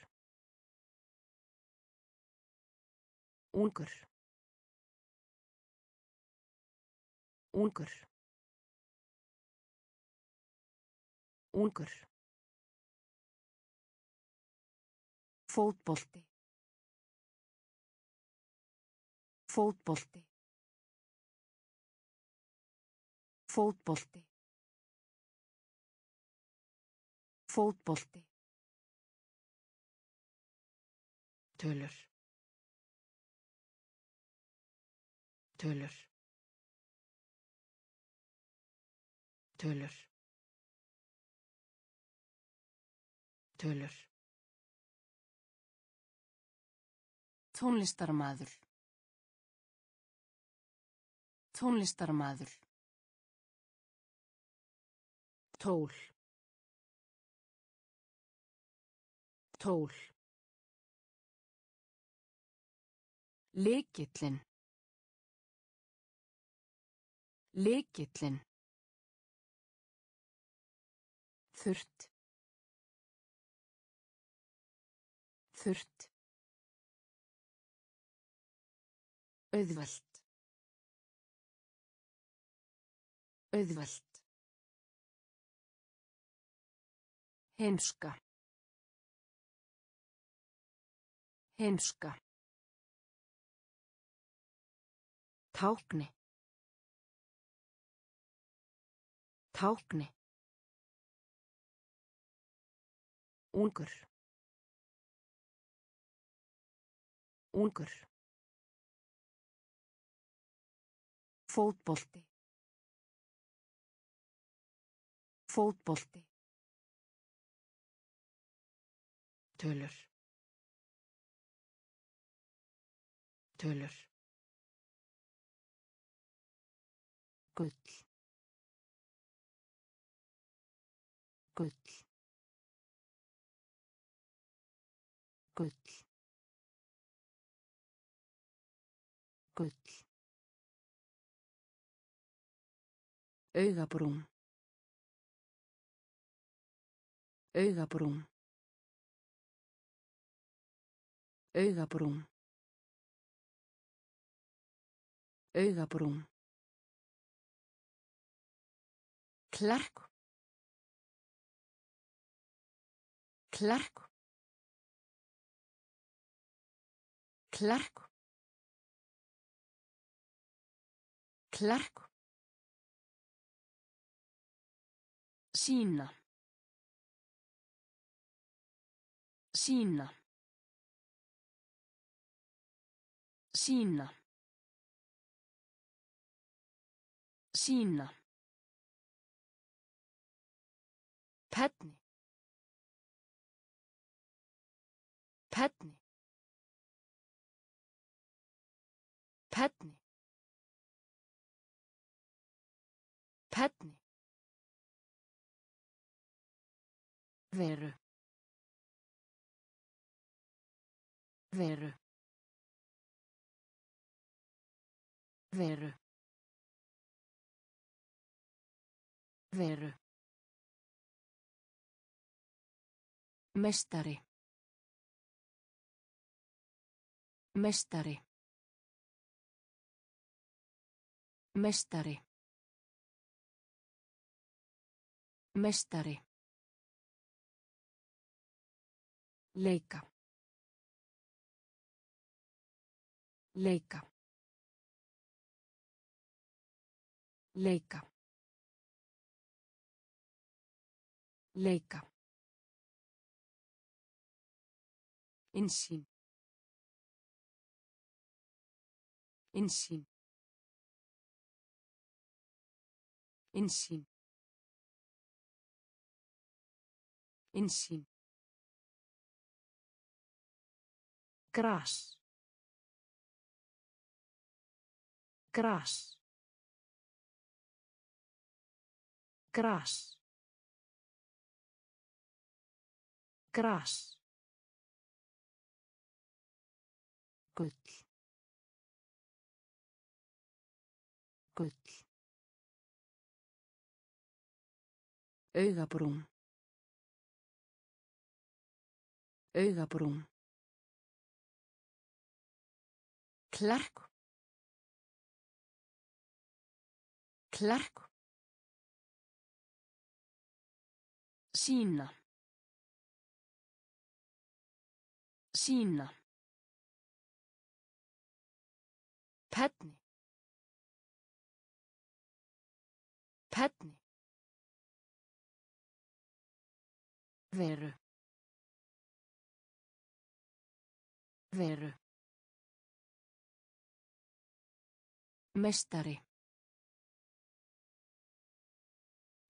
Ungur. Ungur. Ungur. Fótbolti. Fótbolti. Fótbolti. Fótbolti. Tölur. Tölur. Tölur. Tölur. Tónlistarmaður. Tónlistarmaður. Tól. Tól. Lekillin. Lekillin. Þurrt. Þurrt. Auðvelt. Auðvelt. Heimska. Heimska. Tákni. Tákni. Ungur. Ungur. Fótbolti. Fótbolti. Tölur. Tölur. Gull. Augabrún. Augabrún. Augabrún. Augabrún. Klerk. Klerk. Klerk. Klerk. Sína. Sína. Sína. Sína. Penni. Penni. Penni. Penni. Veru. Veru. Veru. Veru. Mestari. Mestari. Mestari. Mestari. Leika. Leika. Leika. Leika. Insýn. Insýn. Insýn. Insýn. Gras. Gras. Gras. Gras. Gull. Gull. Augabrún. Augabrún. Klerk. Klerk. Sína. Sína. Penni. Penni. Veru. Veru. Mestari.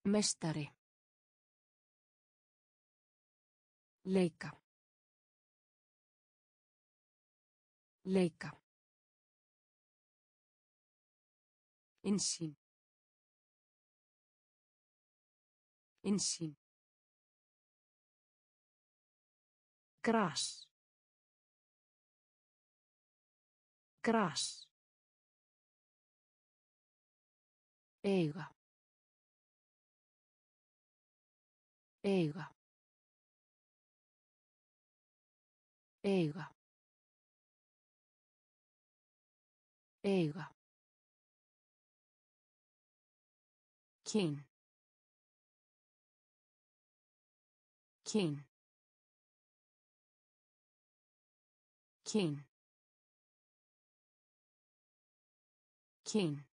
Mestari. Leika. Leika. Insýn. Insýn. Gras. Gras. Eiga. Eiga. Eiga. Eiga. Kyn. Kyn. Kyn. Kyn.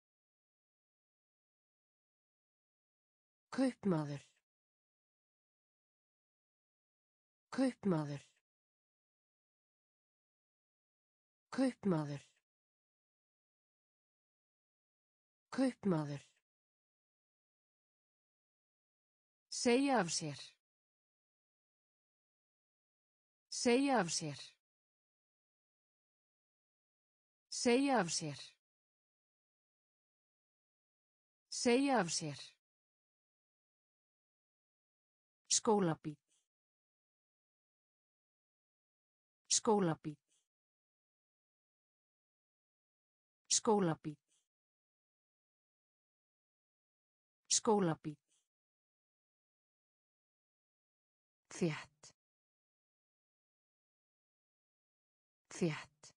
Kaupmaður. Kaupmaður. Kaupmaður. Kaupmaður. Segja af sér. Segja af sér. Segja af sér. Segja af sér. Skólabíl. Skólabíl. Skólabíl. Skólabíl. Þétt. Þétt.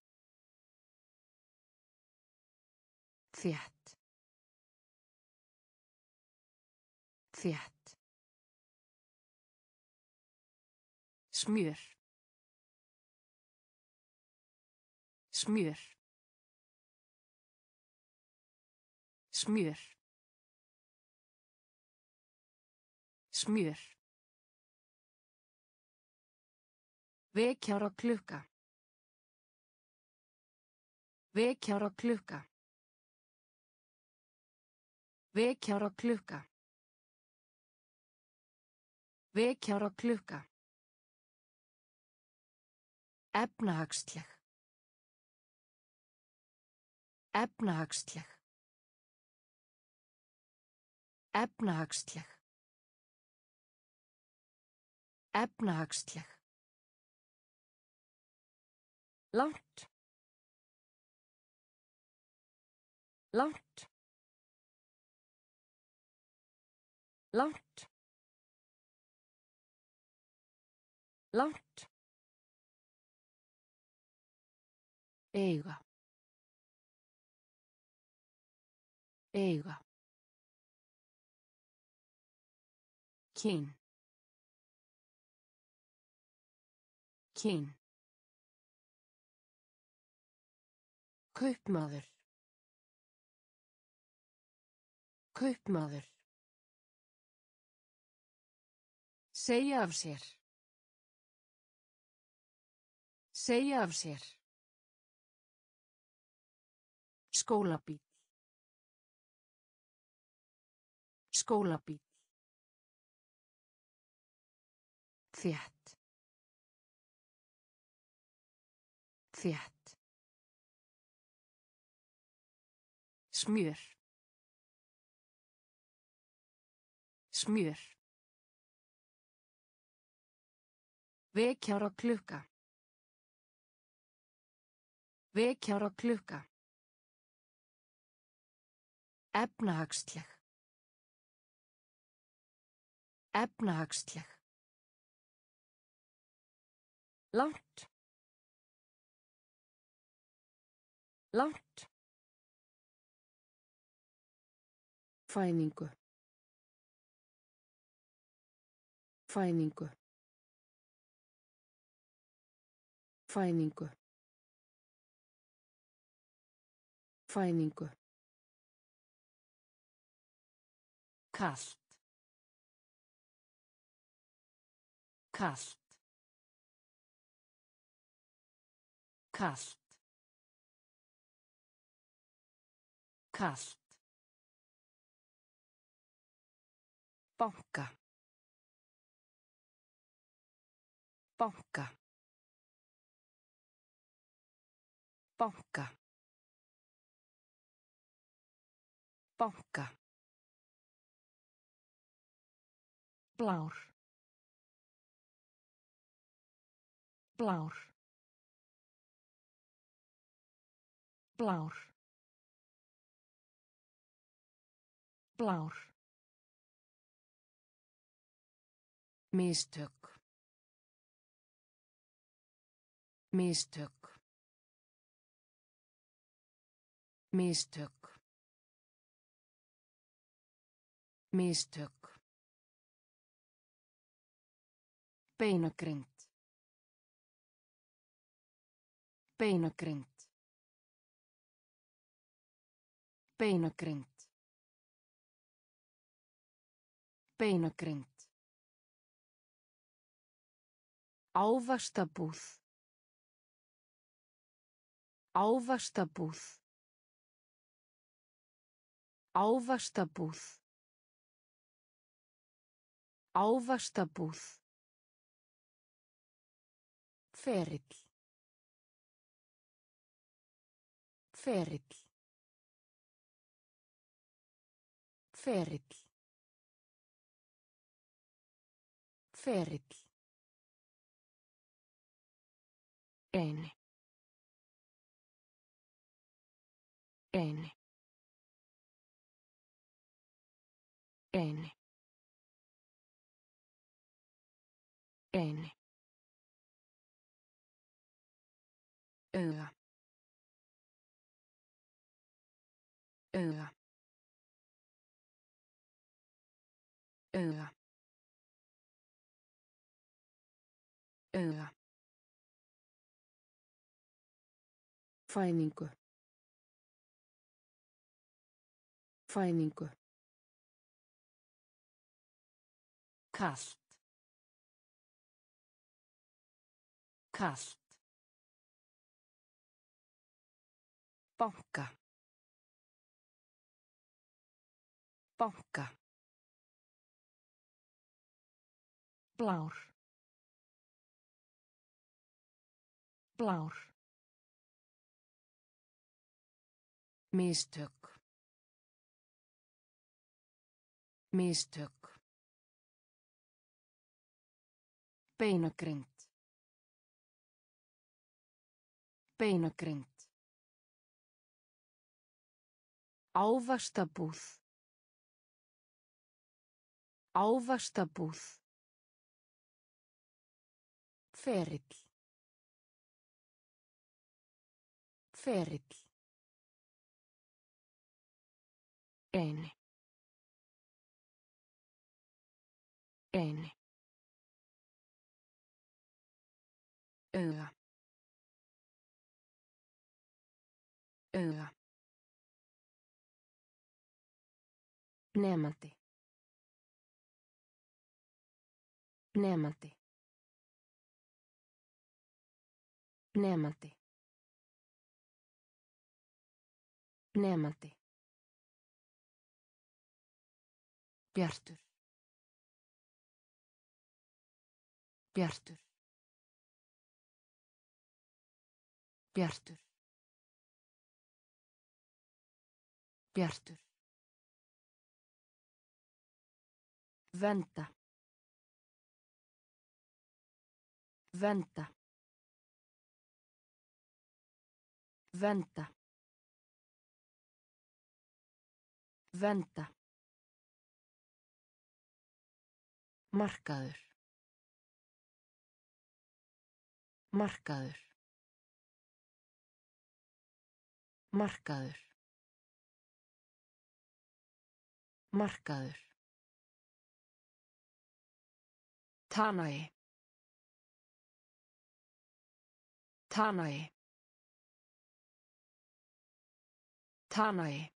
Þétt. Þétt. Smjör. Smjör. Smjör. Smjör. Vekjára klukka. Vekjára klukka. Vekjára klukka. Vekjára klukka. Efnahagsleg. Efnahagsleg. Efnahagsleg. Efnahagsleg. Langt. Langt. Langt. Langt. Eiga. Eiga. Kyn. Kyn. Kaupmaður. Kaupmaður. Segja af sér. Segja af sér. Skólabíl. Skólabíl. Þétt. Þétt. Smjör. Smjör. Vekjára klukka. Vekjára klukka. Efnahagsleg. Efnahagsleg. Langt. Langt. Fæningu. Fæningu. Fæningu. Fæningu. Kalt. Kalt. Kalt. Kalt. Banka. Banka. Banka. Banka. Blár. Blár. Blár. Blár. Mistök. Mistök. Mistök. Mistök. Beinagrind. Beinagrind. Beinagrind. Beinagrind. Ávaxtabúð. Ávaxtabúð. Ávaxtabúð. Ávaxtabúð. Ferill. Ferill. Ferill. Ferill. Eini. Eini. Eini. Eini. Auga auga auga auga fæningu fæningu kalt kalt Banka. Banka. Blár. Blár. Mistök. Mistök. Beinagrind. Beinagrind. Ávaxtabúð. Ávaxtabúð. Ferill. Ferill. Eini. Eini. auga auga Nemandi. Nemandi. Nemandi. Nemandi. Bjartur. Bjartur. Bjartur. Bjartur. Venda. Venda. Venda. Venda. Markaður. Markaður. Markaður. Markaður. Tanai. Tanai. Tanai.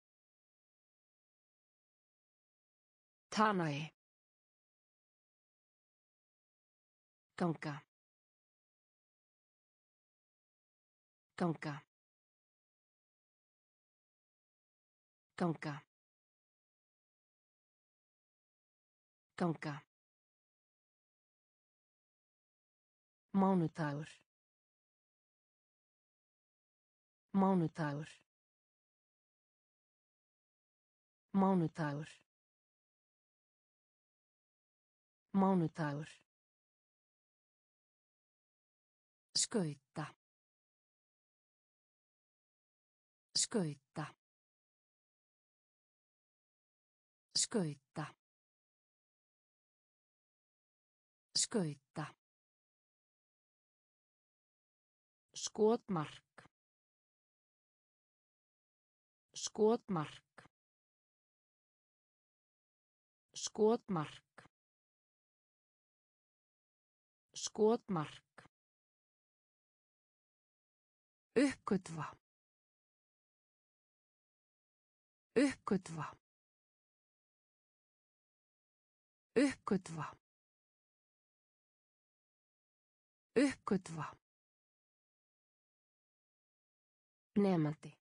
Tanai. Ganga. Ganga. Ganga. Ganga. Mánudagur. Mánudagur. Mánudagur. Mánudagur. Skauta. Skauta. Skauta. Skauta. Skotmark. Skotmark. Skotmark. Skotmark. Uppgötva. Uppgötva. Uppgötva. Uppgötva. Nemandi.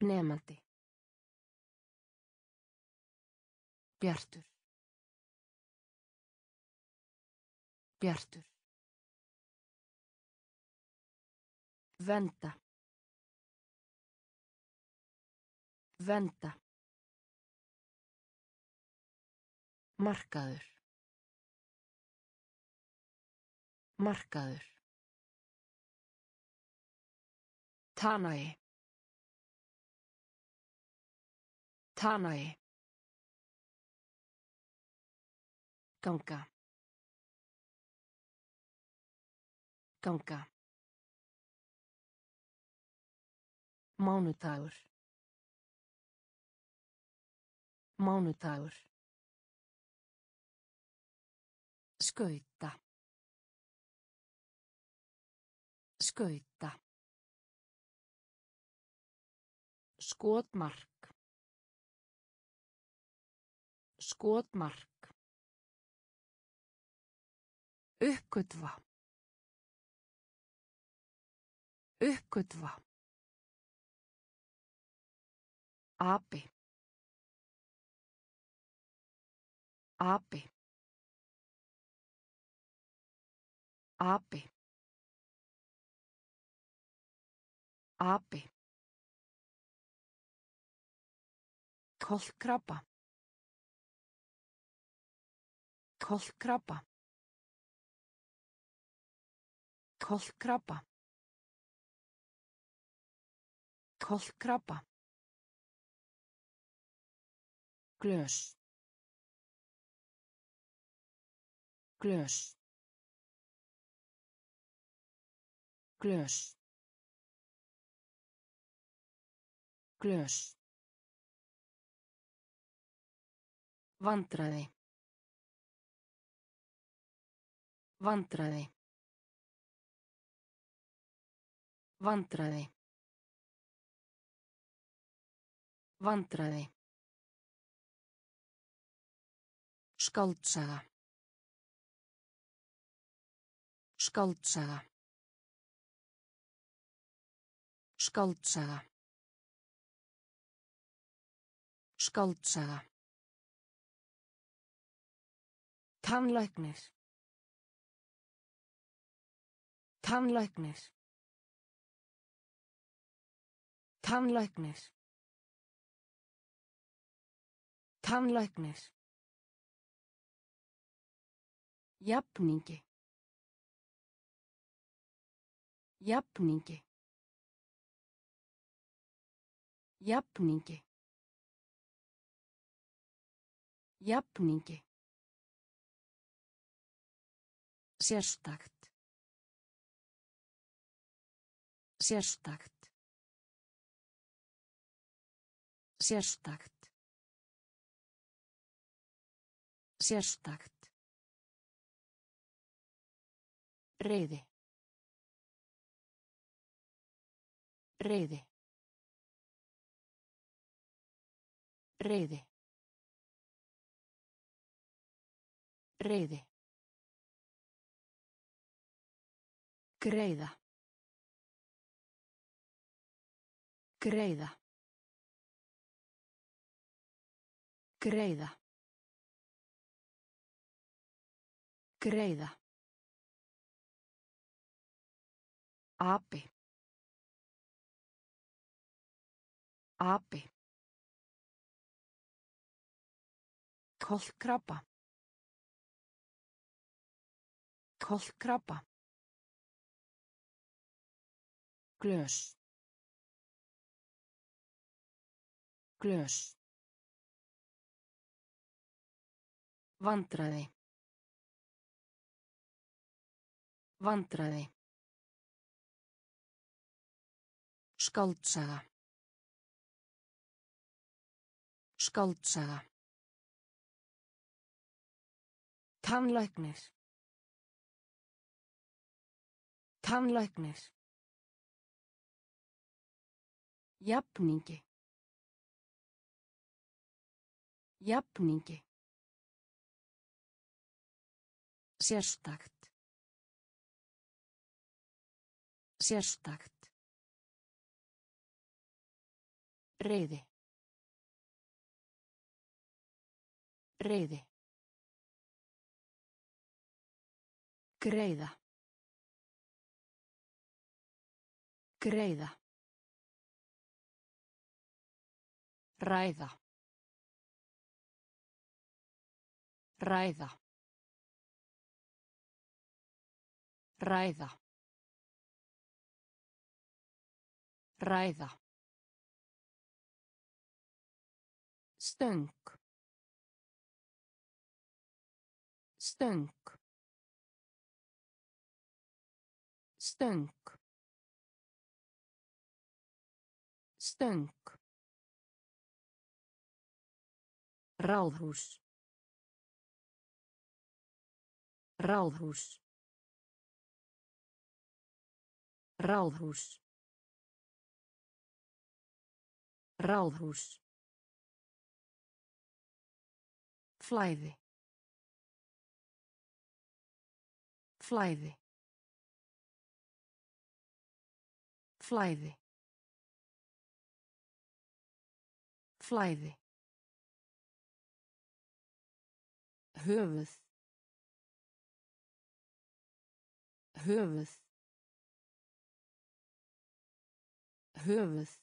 Nemandi. Bjartur. Bjartur. Venda. Venda. Markaður. Markaður. Tanai. Tanai. Ganga. Ganga. Mánudagur. Mánudagur. Skauta. Skauta. Skotmark. Skotmark. Uppgötva. Uppgötva. Api. Api. Api. Api. Kolkrabba. Kolkrabba. Kolkrabba. Kolkrabba. Glös. Glös. Glös. Glös. Vandræði. Vandræði. Vandræði. Vandræði. Skáldsaga. Skáldsaga. Skáldsaga. Skáldsaga. Tannlæknir. Tannlæknir. Tannlæknir. Tannlæknir. Jafningi. Jafningi. Jafningi. Jafningi. Sérstakt. Sérstakt. Sérstakt. Sérstakt. Reiði. Reiði. Reiði. Reiði. Greiða. Greiða. Greiða. Greiða. Api. Api. Kolkrabba. Kolkrabba. Glös. Glös. Vandræði. Vandræði. Skáldsaga. Skáldsaga. Tannlæknir. Tannlæknir. Jafningi. Jafningi. Sérstakt. Sérstakt. Reiði. Reiði. Greiða. Greiða. Ræða. Ræða. Ræða. Ræða. Stöng. Stöng. Stöng. Stöng. Ráðhús. Ráðhús. Ráðhús. Ráðhús. Flæði. Flæði. Flæði. Flæði. Höfuð. Höfuð. Höfuð.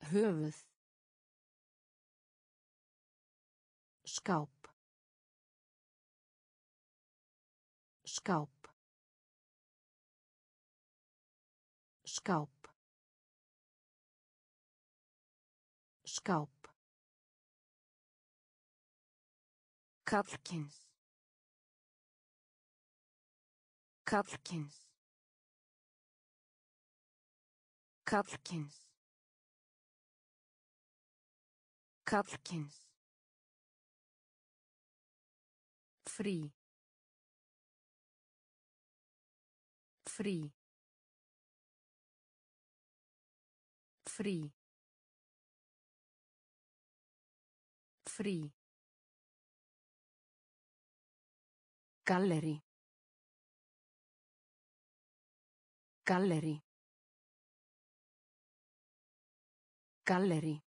Höfuð. Skáp. Skáp. Skáp. Skáp. Kallkins. Kallkins. Kallkins. Kallkins. Frí. Frí. Frí. Frí. Galleri. Galleri. Galleri.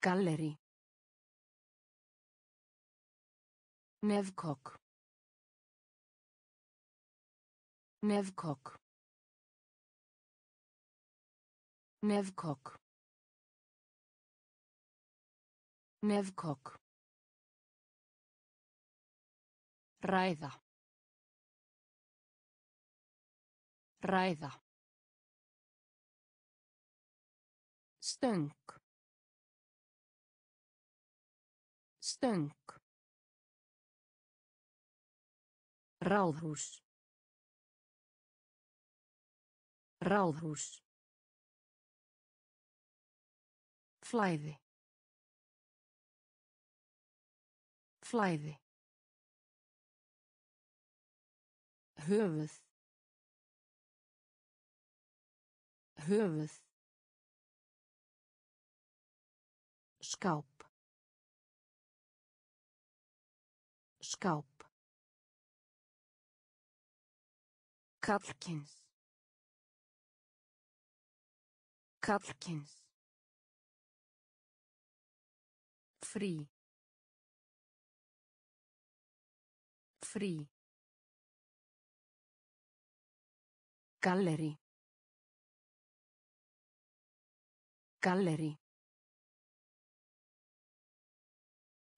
Galleri. Nefkokk. Nefkokk. Nefkokk. Nefkokk. Ræða. Ræða. Stöng. Stöng. Ráðhús. Ráðhús. Flæði. Flæði. Höfuð höfuð skáp skáp Kallkins. Kallkins. Frí. Frí. Galleri. Galleri.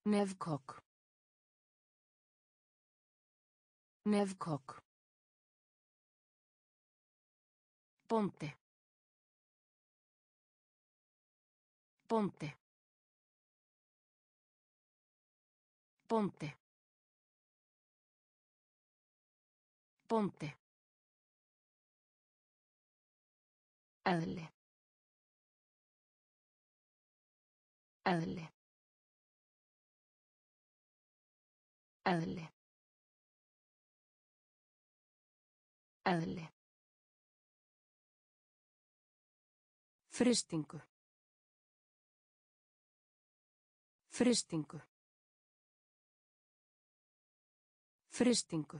Nefkokk. Nefkokk. Ponte. Ponte. Ponte. Ponte. Eðli. Eðli. Eðli. Eðli. Fristingu. Fristingu. Fristingu.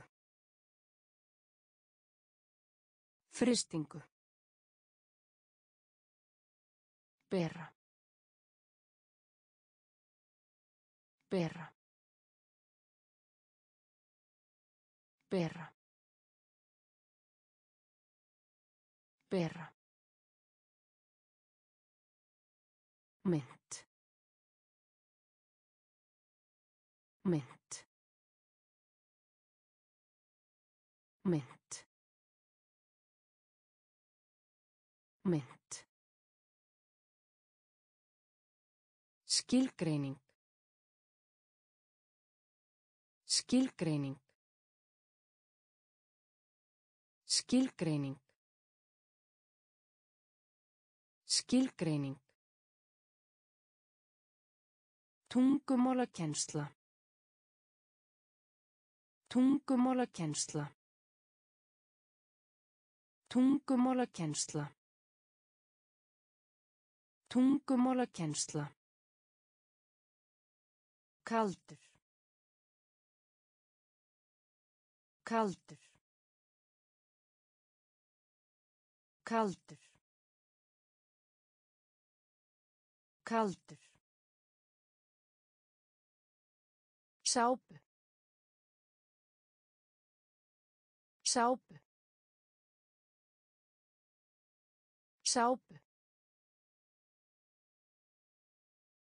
Fristingu. Bera. Bera. Bera. Bera. Mynd. Mynd. Mynd. Mynd. Skilgreining. Skilgreining. Skilgreining. Skilgreining. Tungumálakensla. Tungumálakensla. Tungumálakensla. Tungumálakensla. Kaldur. Kaldur. Kaldur. Kaldur. Sápu. Sápu. Sápu.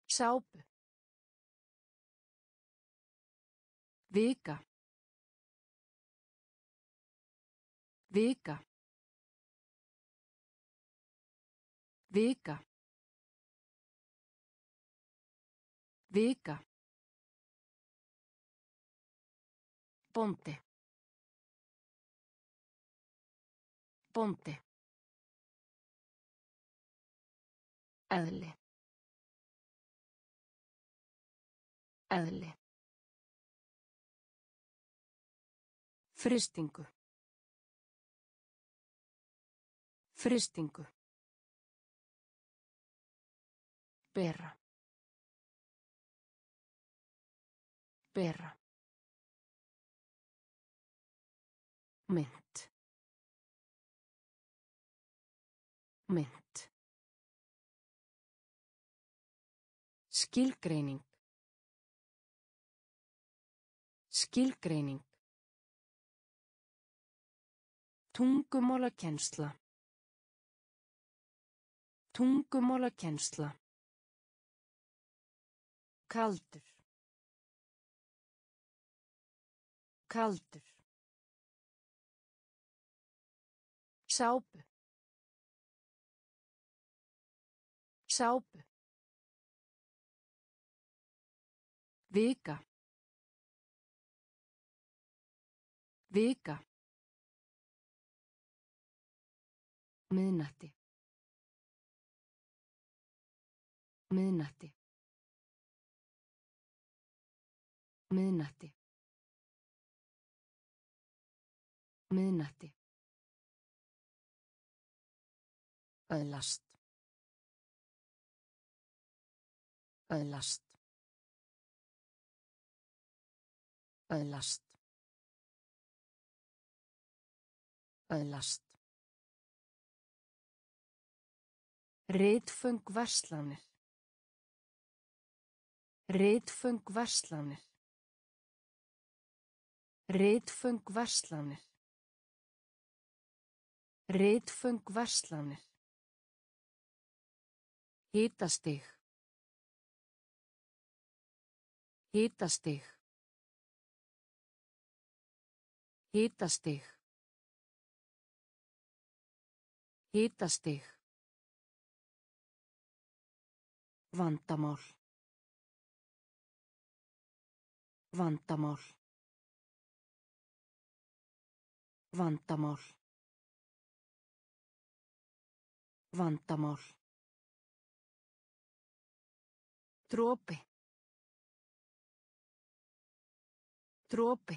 Sápu. Vika. Vika. Vika. Vika. Ponte. Ponte. Eðli. Eðli. Fristingu. Fristingu. Bera. Bera. Mynd. Mynd. Skilgreining. Skilgreining. Tungumálakensla. Tungumálakensla. Kaldur. Kaldur. Sápu. Sápu. Vika. Vika. Miðnætti. Miðnætti. Miðnætti. Miðnætti. Öðlast. Öðlast. Öðlast. Öðlast. Ritföng verslanir. Ritföng verslanir. Ritföng verslanir. Ritföng verslanir. Hitastig. Hitastig. Hitastig. Hitastig. Vandamál. Vandamál. Vandamál. Vandamál. Dropi. Dropi.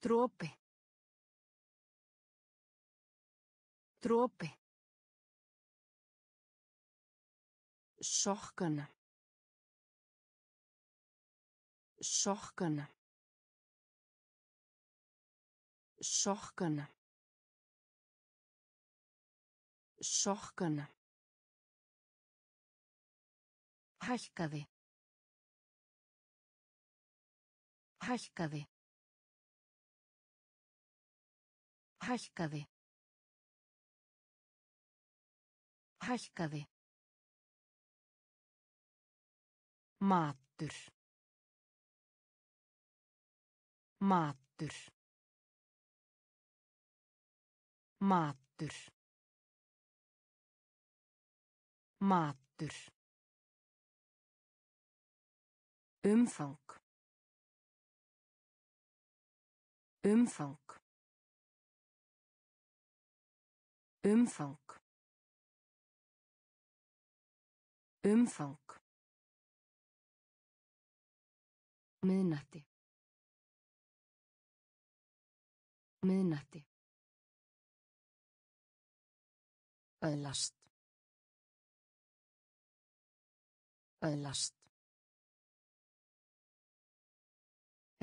Dropi. Dropi. Sokkana. Sokkana. Sokkana. Sokkana. Hækkaði. Hækkaði. Hækkaði. Hækkaði. Matur. Matur. Matur. Matur. Umfang. Umfang. Umfang. Umfang. Miðnætti. Miðnætti. Öðlast. Öðlast.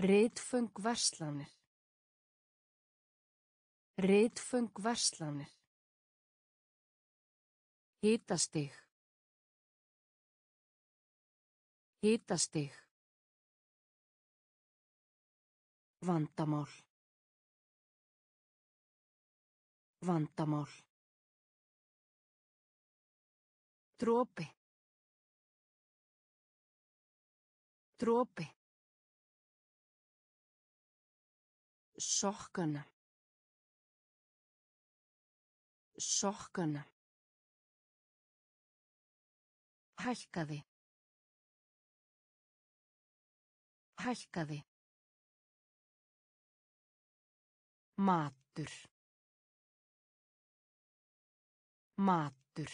Ritföng verslanir. Ritföng verslanir. Hitastig. Hitastig. Vandamál. Vandamál. Dropi. Dropi. Sokkana. Sokkana. Hækkaði. Hækkaði. Matur. Matur.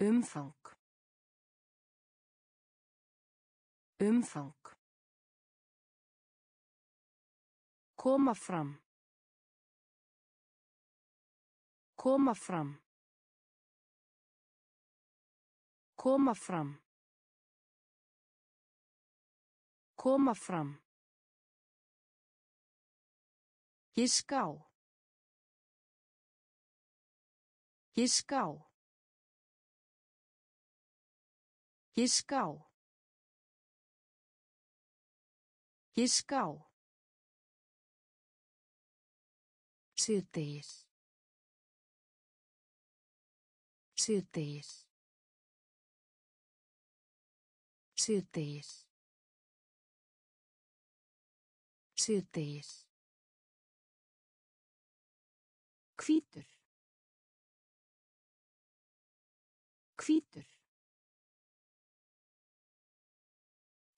Umfang. Umfang. Koma fram. Koma fram. Koma fram. Koma fram. Giska á. Giska á. Giska á. Giska á. Síðdegis. Síðdegis. Síðdegis. Síðdegis. Hvítur. Hvítur.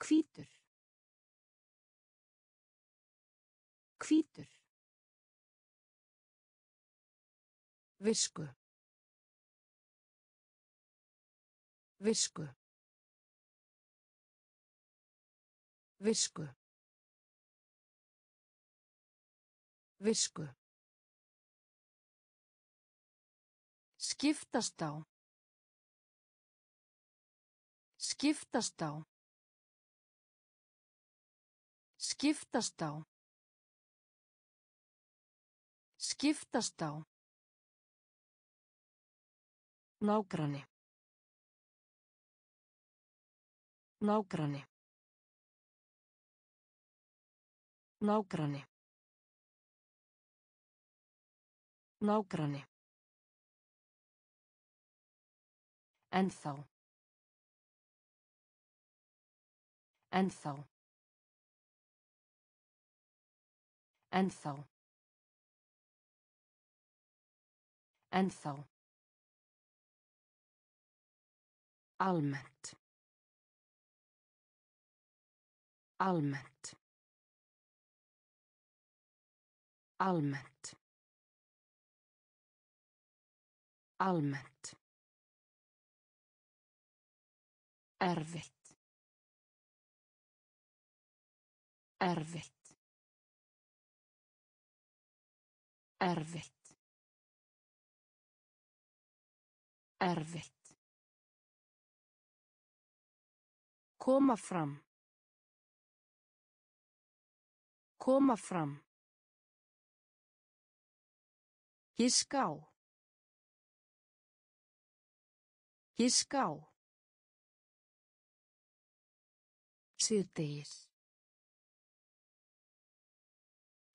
Hvítur. Hvítur. Visku. Visku. Visku. Visku. Skiptast á. Skiptast á. Skiptast á. Skiptast á. Nágranni. Nágranni. Nágranni. Nágranni. Ennþá. Ennþá. Ennþá. Ennþá. Almennt. Almennt. Almennt. Almennt. Erfitt. Erfitt. Erfitt. Erfitt. Koma fram. Koma fram. Giska á. Giska á. Síðdegis.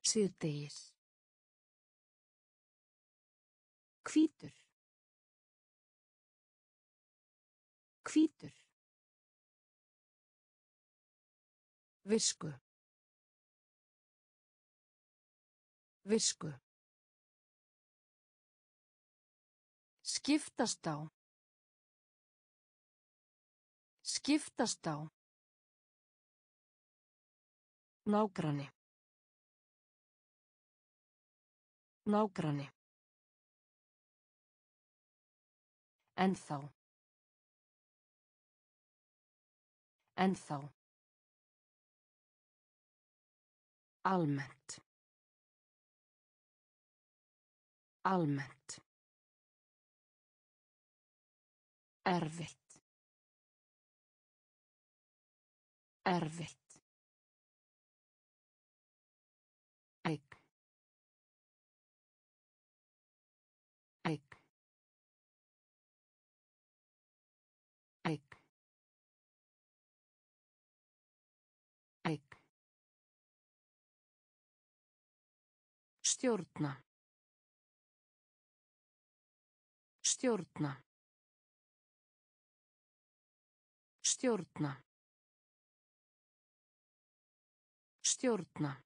Síðdegis. Hvítur. Hvítur. Visku. Visku. Skiptast á. Skiptast á. Nágranni. Nágranni. Ennþá. Ennþá. Almennt. Almennt. Erfitt. Erfitt. Stjórna. Stjórna. Stjórna. Stjórna.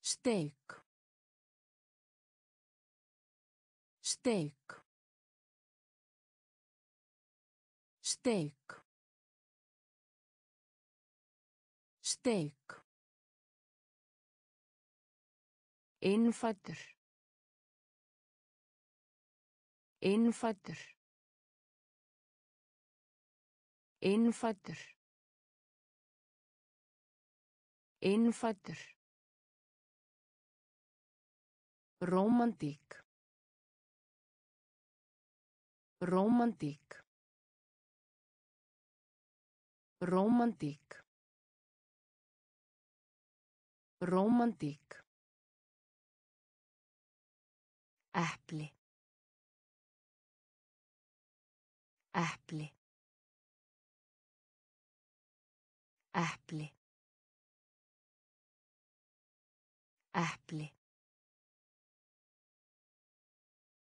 Steik. Steik. Steik. Steik. Innfættur. Innfættur. Innfættur. Innfættur. Rómantík. Rómantík. Rómantík. Rómantík. Epli. Epli. Epli. Epli.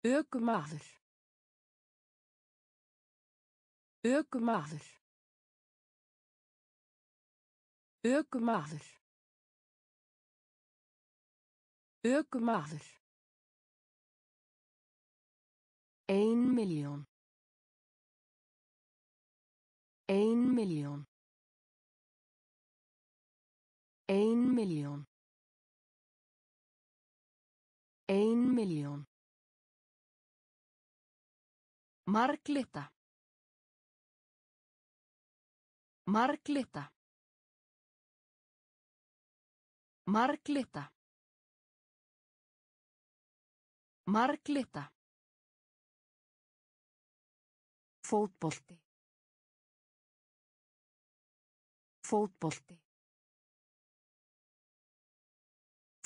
Ökumaður. Ökumaður. Ökumaður. Ökumaður. Ein miljón. Ein miljón. Ein miljón. Ein miljón. Marglita. Marglita. Marglita. Marglita. Fótbolti. Fótbolti.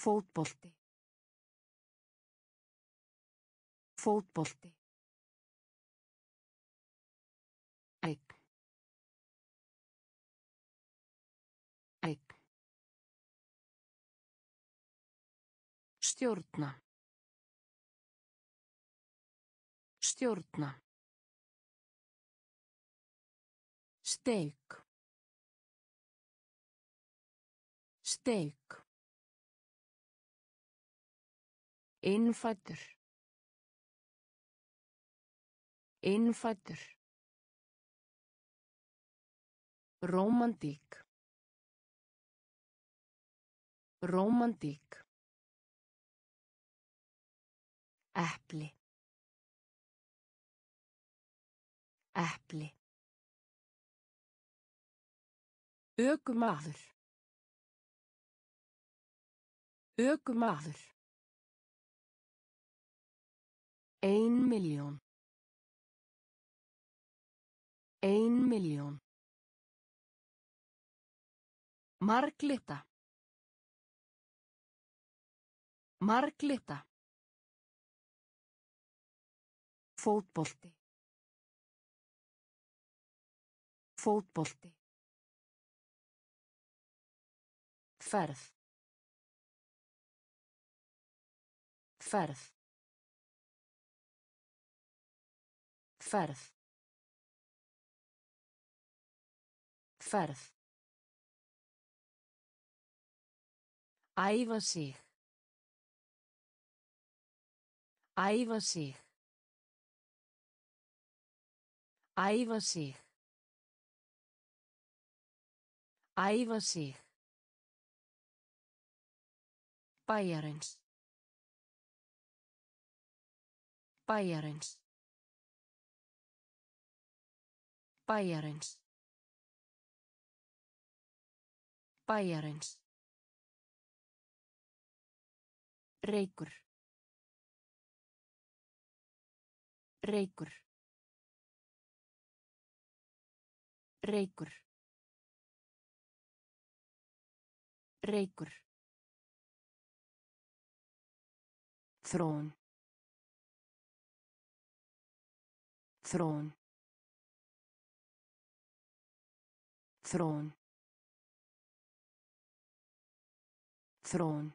Fótbolti. Fótbolti. Eik. Eik. Stjórna. Stjórna. Steik. Steik. Innfættur. Innfættur. Rómantík. Rómantík. Epli. Epli. Ökumaður. Ökumaður. Ein miljón. Ein miljón. Marglita. Marglita. Fótbolti. Fótbolti. Ferð. Ferð. Ferð. Ferð. Æfa sig. Æfa sig. Æfa sig. Æfa sig. Bæjarins. Bæjarins. Bæjarins. Bæjarins. Reykur. Reykur. Reykur. Reykur. Þrón. Þrón. Þrón. Þrón.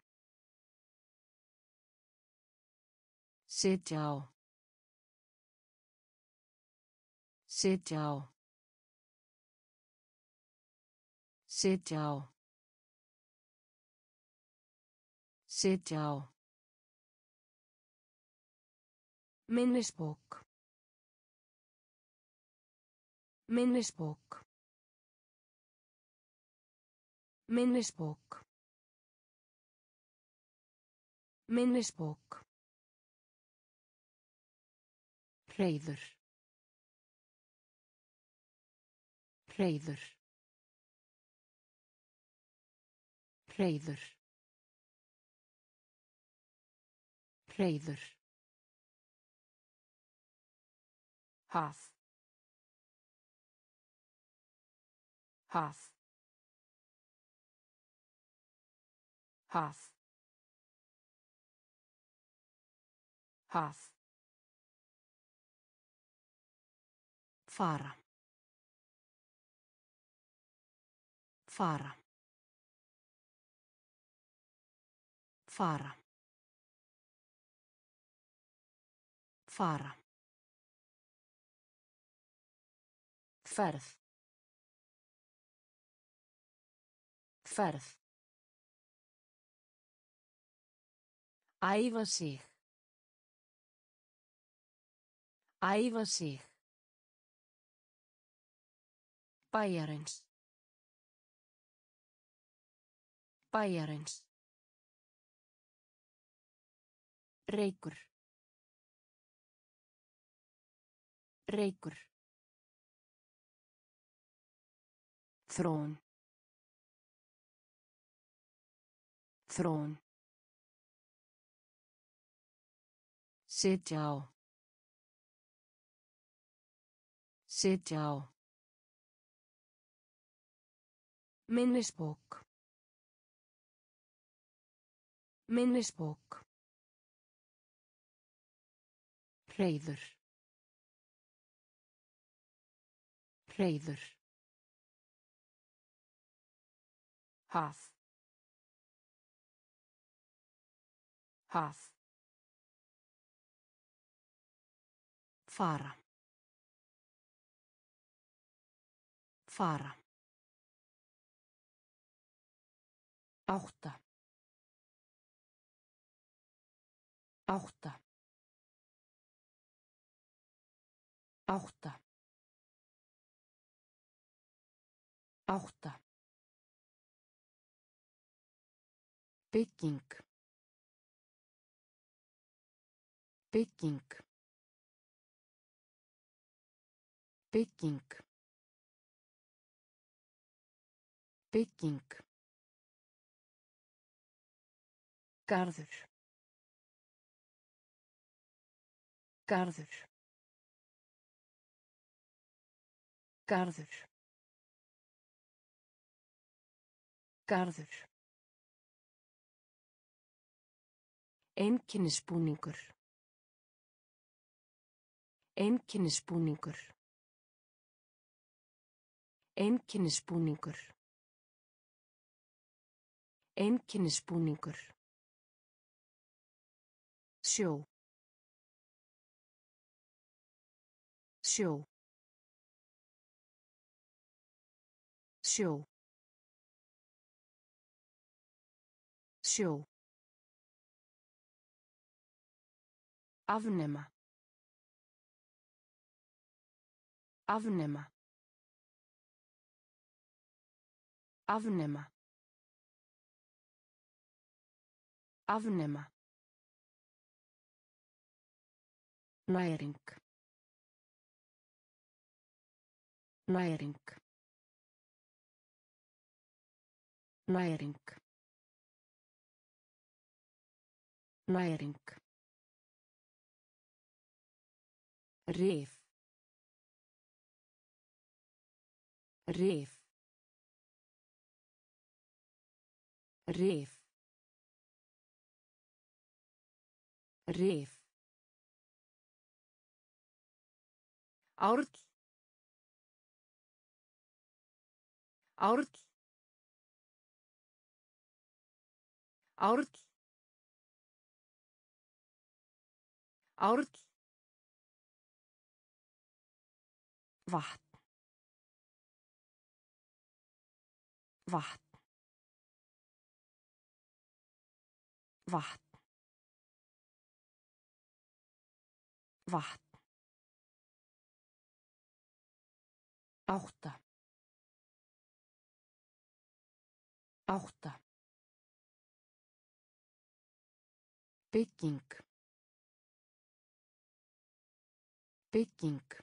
Sitja á. Sitja á. Sitja á. Sitja á. Minnisbók. Minnisbók. Minnisbók. Minnisbók. Hreiður. Hreiður. Hreyður. Hreyður. Haf. Haf. Haf. Haf. Fara. Fara. Fara. Fara. Ferð. Ferð. Æfa sig. Æfa sig. Bæjarins. Bæjarins. Reykur. Reykur. Þrón. Þrón. Sitja á. Sitja á. Minnisbók. Minnisbók. Hreyður. Hreyður. Haf. Haf. Fara. Fara. Átta. Átta. Átta. Átta. Bygging. Bygging. Bygging. Bygging. Garður. Garður. Garður. Garður. Einkennisbúningur. Einkennisbúningur. Einkennisbúningur. Einkennisbúningur. Sjó. Sjó. Sjó. Sjó. Afnema. Afnema. Afnema. Afnema. Næring. Næring. Næring. Næring. Rif. Rif. Rif. Rif. Árl. Árl. Árl. Árl. Vatn. Vatn. Vatn. Vatn. Átta. Átta. Bygging. Bygging.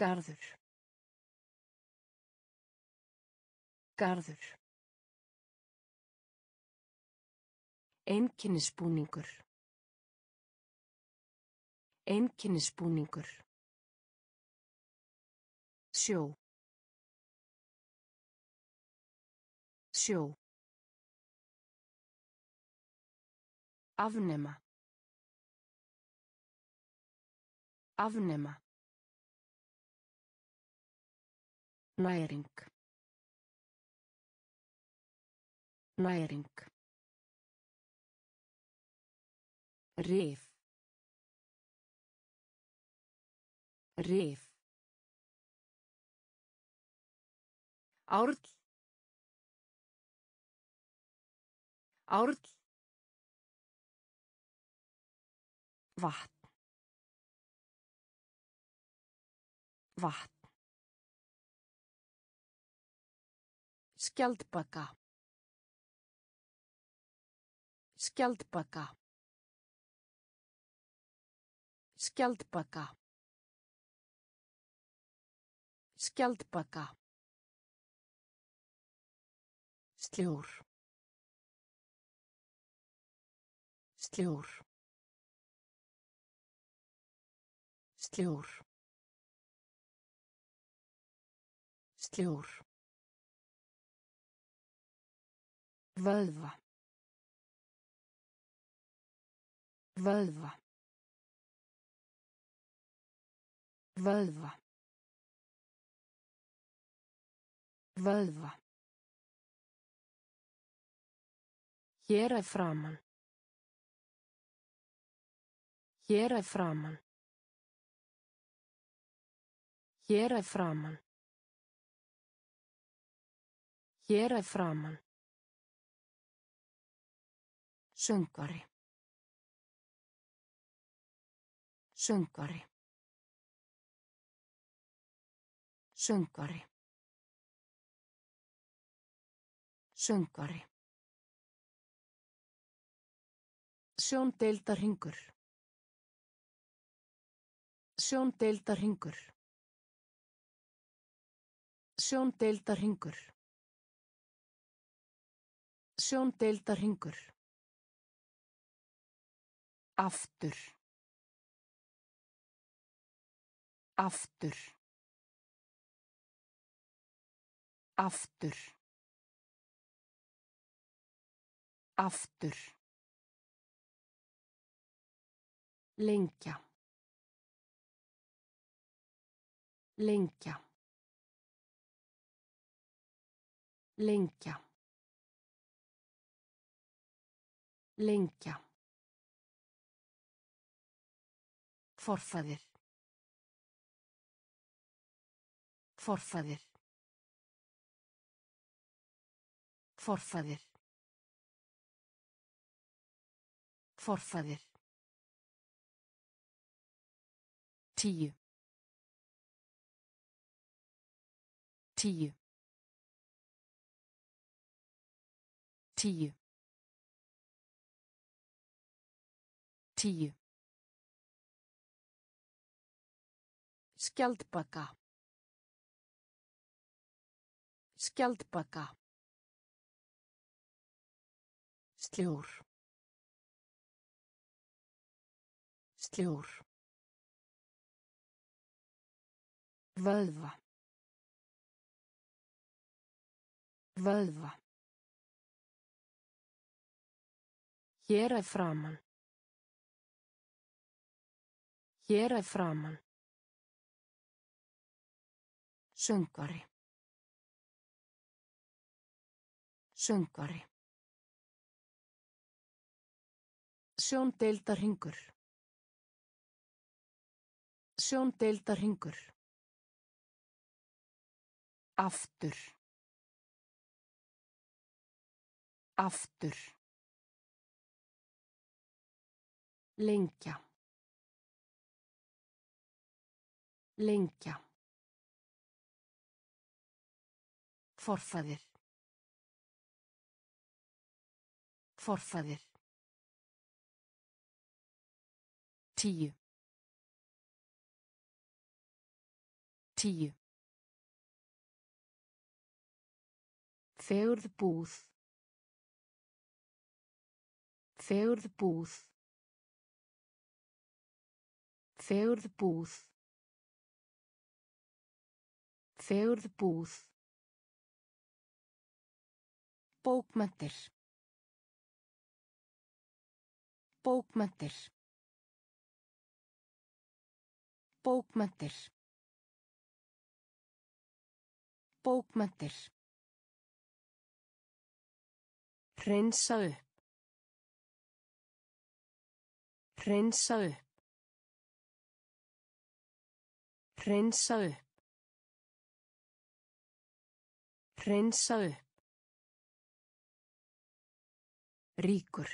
Garður. Garður. Einkinnisbúningur. Einkinnisbúningur. Sjó. Sjó. Afnema. Afnema. Næring. Næring. Rif. Rif. Árl. Árl. Vatn. Vatn. Skjaldbaka. Skjaldbaka. Skjaldbaka. Skjaldbaka. Sljór. Sljór. Sljór. Sljór. Vöðva. Vöðva. Vöðva. Vöðva. Hér er framann. Hér er framann. Hér er framann. Hér er framann. Söngvari. Söngvari. Söngvari. Söngvari. Sjóndeildarhingur. Sjóndeildarhingur. Sjóndeildarhingur. Sjóndeildarhingur. Aftur. Aftur. Aftur. Aftur. Lengja. Lengja. Lengja. Lengja. Forfaðir. Forfaðir. Forfaðir. Forfaðir. Tíu. Tíu. Tíu. Tíu. Skjaldbaka. Skjaldbaka. Sljór. Sljór. Vöðva. Vöðva. Hér er framann. Hér er framann. Söngvari. Söngvari. Sjóndeildarhingur. Sjóndeildarhingur. Aftur. Aftur. Lengja. Lengja. Forfaðir. Forfaðir. Tíu. Tíu. Fegurð búð. Fegurð búð. Fegurð búð. Fegurð búð. Bókmenntir. Bókmenntir. Bókmenntir. Bókmenntir. Hreinsa upp. Hreinsa upp. Hreinsa upp. Hreinsa upp. Ríkur.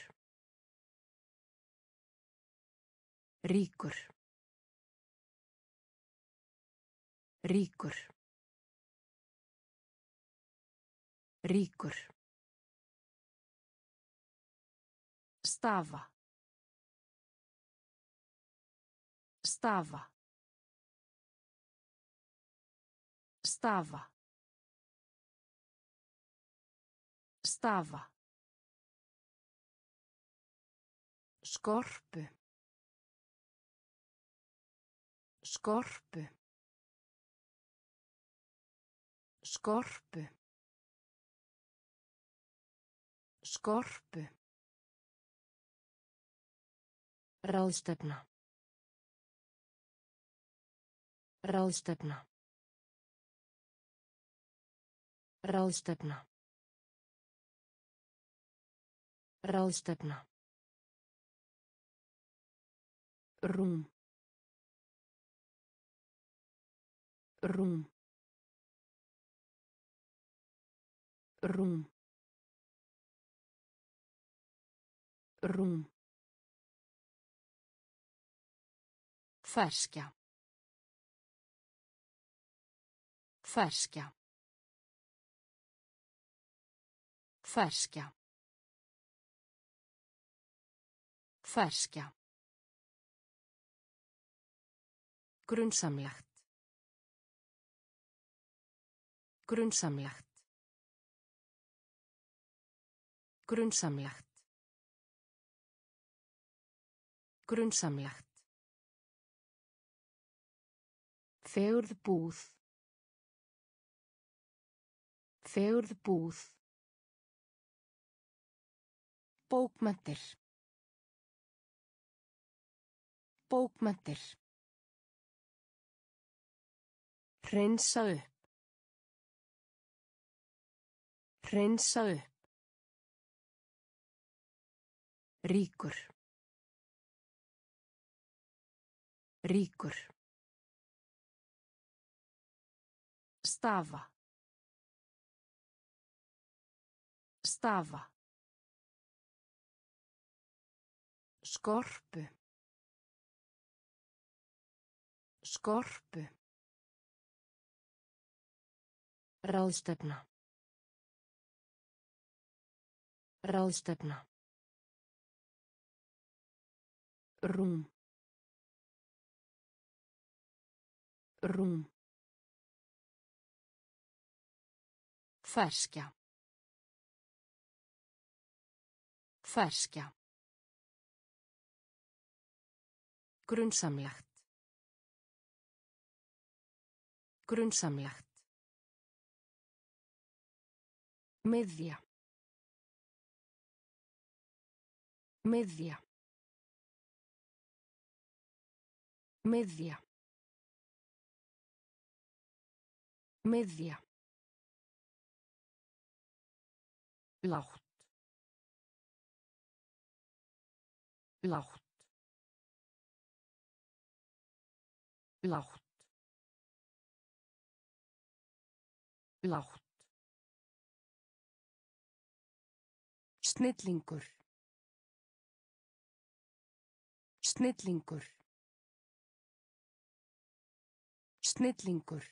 Ríkur. Ríkur. Ríkur. Stafa. Stafa. Stafa. Stafa. Skorpu. Skorpu. Skorpu. Skorpu. Ráðstefna. Ráðstefna. Ráðstefna. Ráðstefna. Rúm. Rúm. Rúm. Rúm. Ferskja. Ferskja. Ferskja. Ferskja. Grunnsamlegt. Grunnsamlegt. Grunnsamlegt. Grunnsamlegt. Fegurð búð. Fegurð búð. Bókmenntir. Bókmenntir. Hreinsa upp. Hreinsa upp. Ríkur. Ríkur. Stafa. Stafa. Skorpu. Skorpu. Ráðstefna. Ráðstefna. Rúm. Rúm. Ferskja. Ferskja. Grunnsamlegt. Grunnsamlegt. Miðja. Miðja. Miðja. Miðja. Lágt. Lágt. Lágt. Lágt. Snillingur. Snillingur. Snillingur.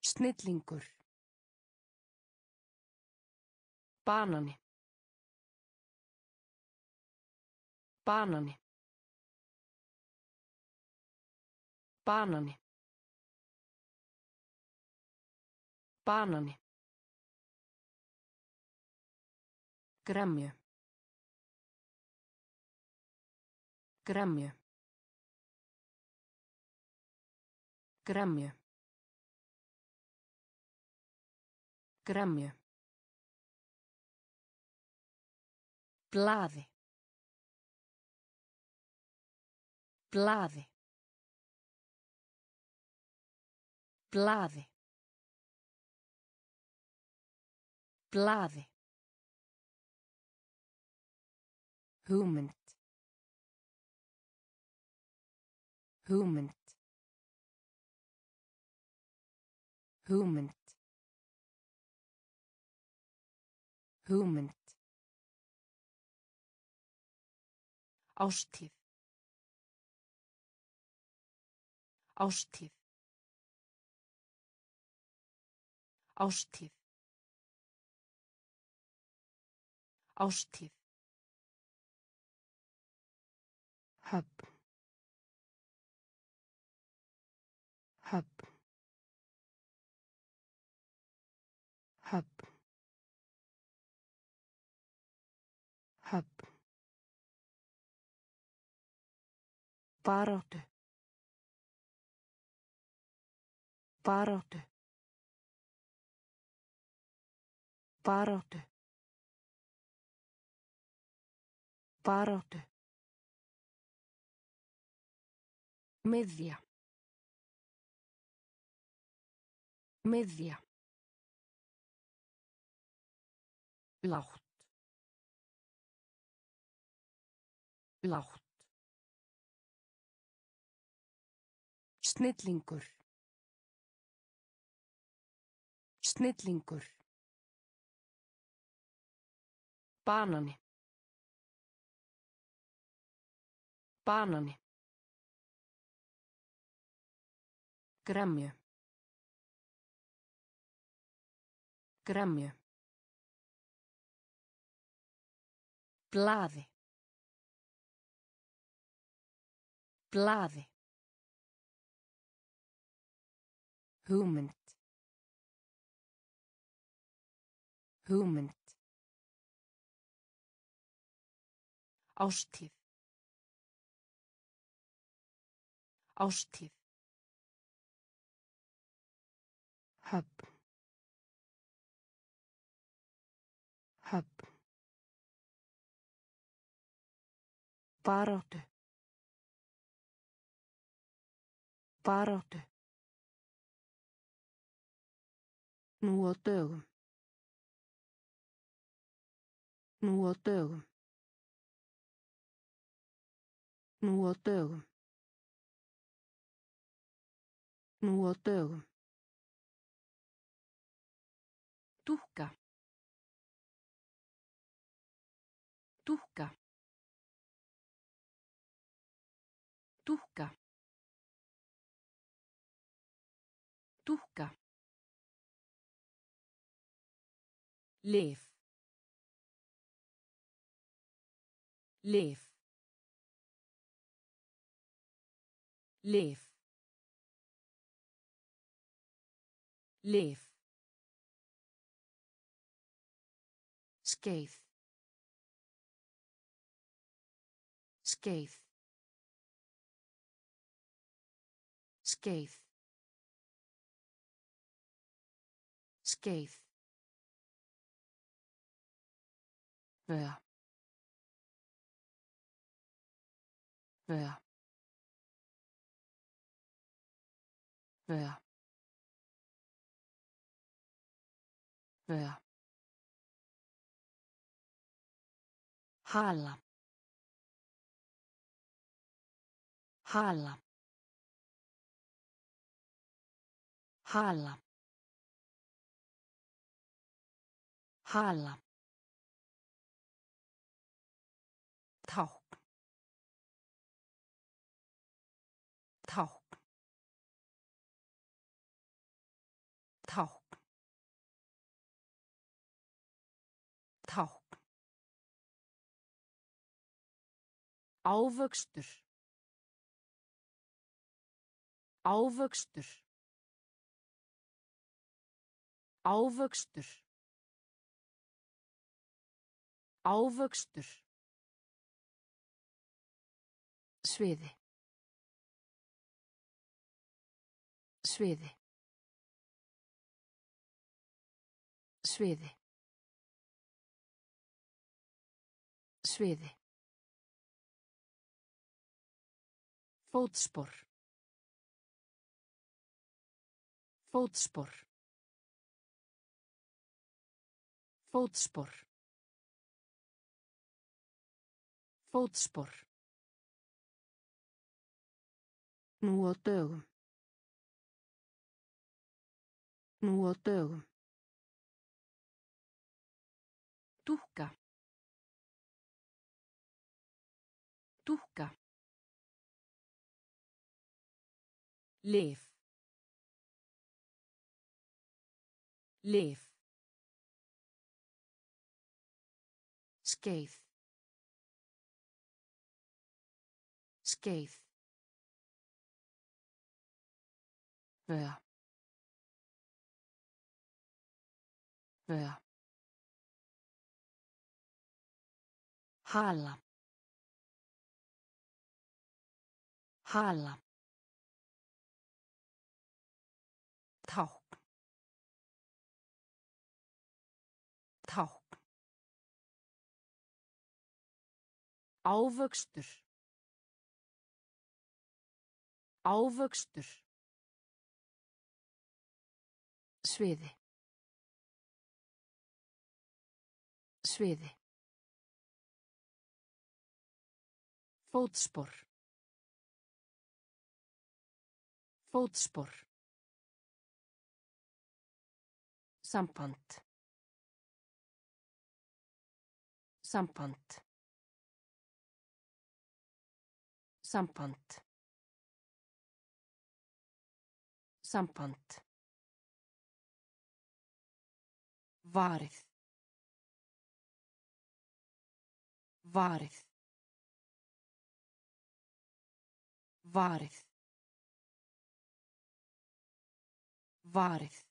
Snillingur. Banani. Banani. Banani. Banani. Gremju. Gremju. Gremju. Gremju. Blaði. Blaði. Blaði. Blaði. Hugmynd. Hugmynd. Hugmynd. Hugmynd. Ástíð. Ástíð. Ástíð. Ástíð. Baráttu. Baráttu. Baráttu. Baráttu. Miðja. Miðja. Lágt. Lágt. Snillingur. Snillingur. Banani. Banani. Gremju. Gremju. Blaði. Blaði. Hugmynd. Hugmynd. Ástíð. Ástíð. Höfn. Höfn. Baráttu. Baráttu. Nú á dögum. Nú á dögum. Nú á dögum. Lyf. Lyf. Lyf. Lyf. Skeið. Skeið. Skeið. Skeið. Vea. Vea. Vea. Vea. Hala. Hala. Hala. Hala. Ávöxtur. Ávöxtur. Ávöxtur. Ávöxtur. Sviði. Sviði. Sviði. Sviði. Fótspor. Fótspor. Fótspor. Fótspor. Nú á dögum. Nú á dögum. Dúkka. Dúkka. Lif. Lif. Skeið. Skeið. Vöða. Vöða. Hala. Hala. Ávöxtur. Ávöxtur. Sviði. Sviði. Fótspor. Fótspor. Samband. Samband. Samband. Samband. Varið. Varið. Varið. Varið.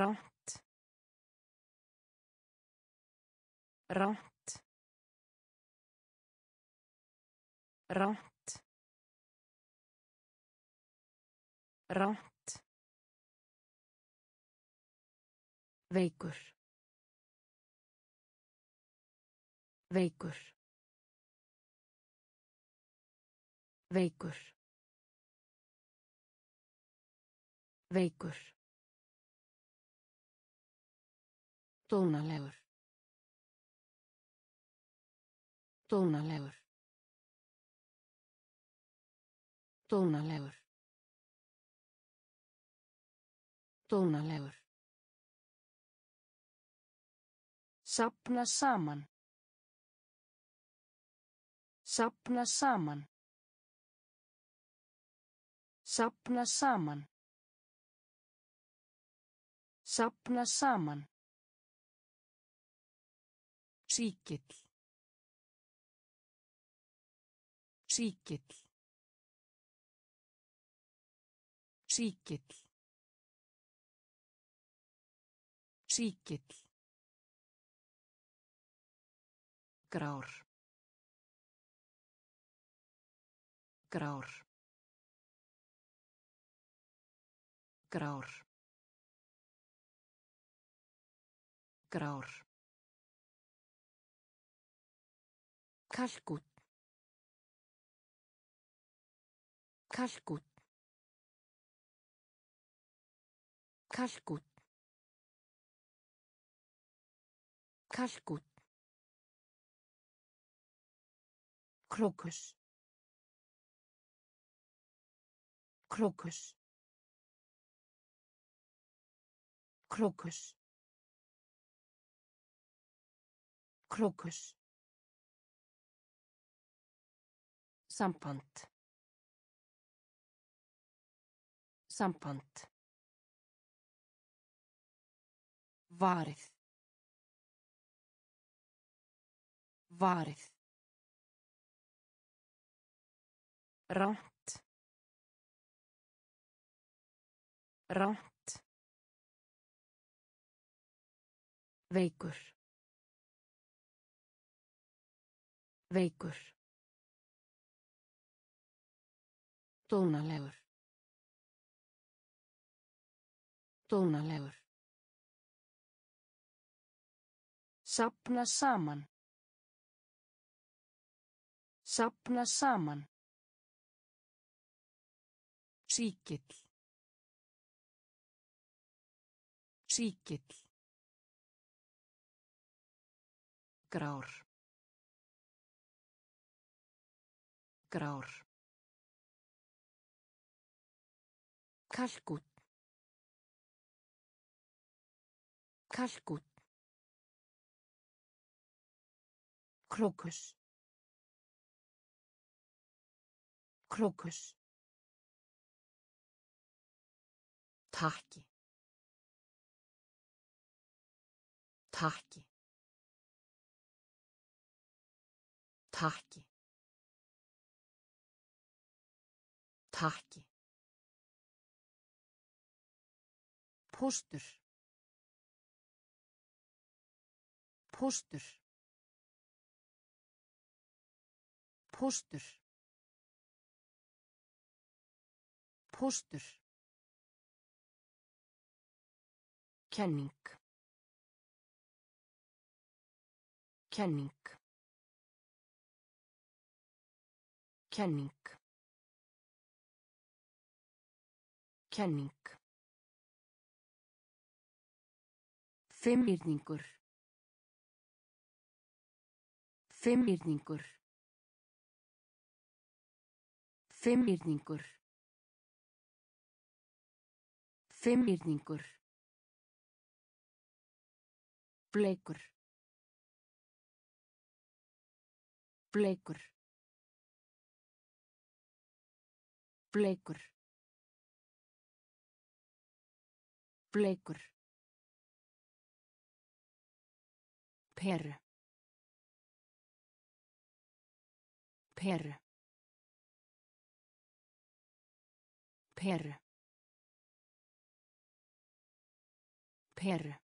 Ránt. Ránt. Ránt. Ránt. Veikur. Veikur. Veikur. Veikur. Dónalegur. Dónalegur. Dónalegur. Dónalegur. Sapna saman. Sapna saman. Sapna saman. Sapna saman. Síkill. Síkill. Síkill. Síkill. Grár. Grár. Grár. Grár. Kalkút. Kalkút. Kalkút. Kalkút. Krókus. Krókus. Krókus. Krókus. Samband. Samband. Varið. Varið. Ránt. Ránt. Veikur. Veikur. Dónalegur. Dónalegur. Sapna saman. Sapna saman. Síkill. Síkill. Grár. Grár. Kalkút. Kalkút. Krókus. Krókus. Takki. Takki. Takki. Takki. Póstur. Póstur. Póstur. Póstur. Kenning. Kenning. Kenning. Kenning. Fimmýrningur. Fimmýrningur. Fimmýrningur. Fimmýrningur. Bleikur. Bleikur. Bleikur. Bleikur. Peru. Peru. Peru. Peru.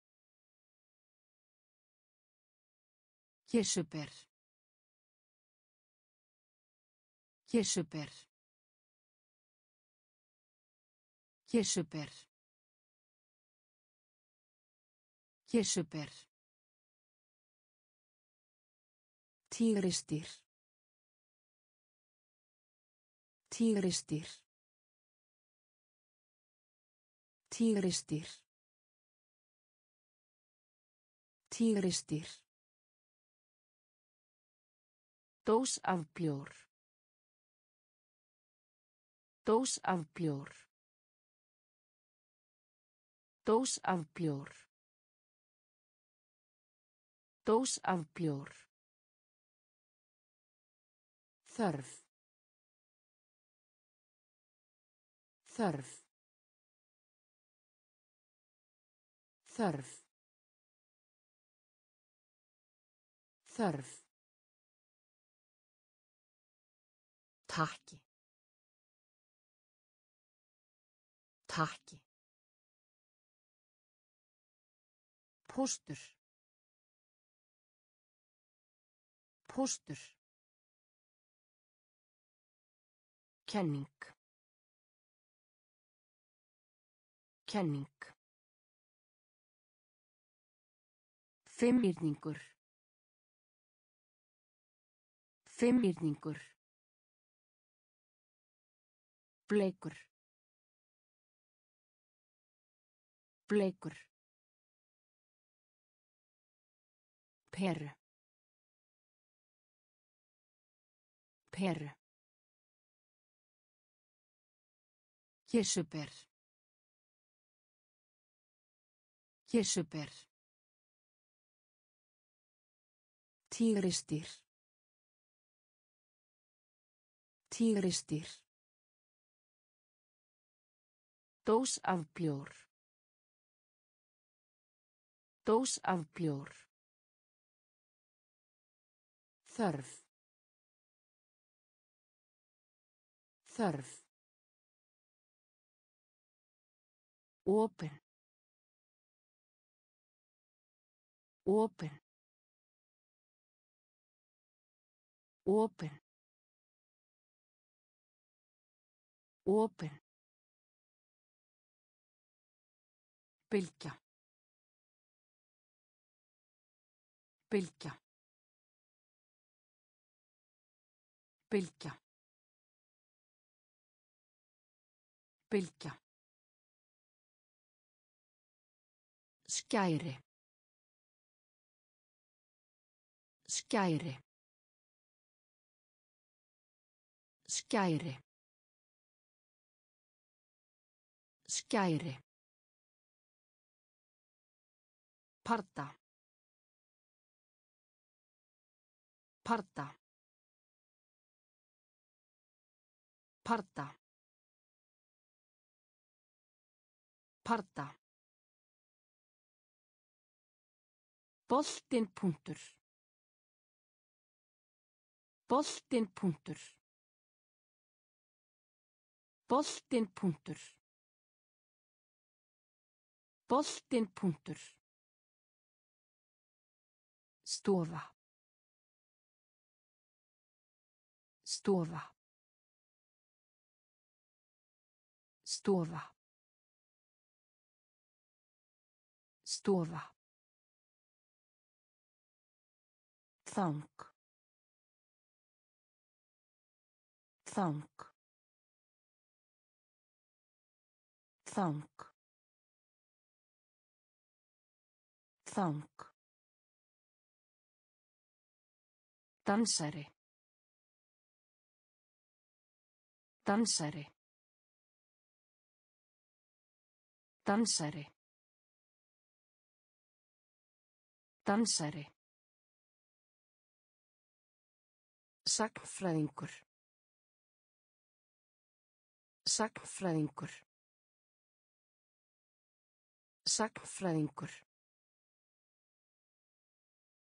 Kirsuber. Kirsuber. Kirsuber. Kirsuber. Tígrisdýr. Tígrisdýr. Tígrisdýr. Tígrisdýr. Dós af bjór. Dós af bjór. Dós af bjór. Dós af bjór. Þörf. Þörf. Þörf. Þörf. Takki. Takki. Póstur. Póstur. Kenning. Kenning. Fimmýrningur. Fimmýrningur. Bleikur. Bleikur. Peru. Peru. Kirsuber. Kirsuber. Tígrisdýr. Tígrisdýr. Dós af bjór. Dós af bjór. Þörf. Þörf. Opin. Opin. Opin. Opin. Bylgja. Bylgja. Bylgja. Bylgja. Skæri. Skæri. Skæri. Skæri. Parta. Parta. Parta. Parta. Boltinn punktur. Boltinn punktur. Boltinn punktur. Boltinn punktur. Stofa. Stofa. Stofa. Stofa. Þang. Þang. Þang. Þang. Dansari. Dansari. Dansari. Dansari. Sagnfræðingur. Sagnfræðingur. Sagnfræðingur.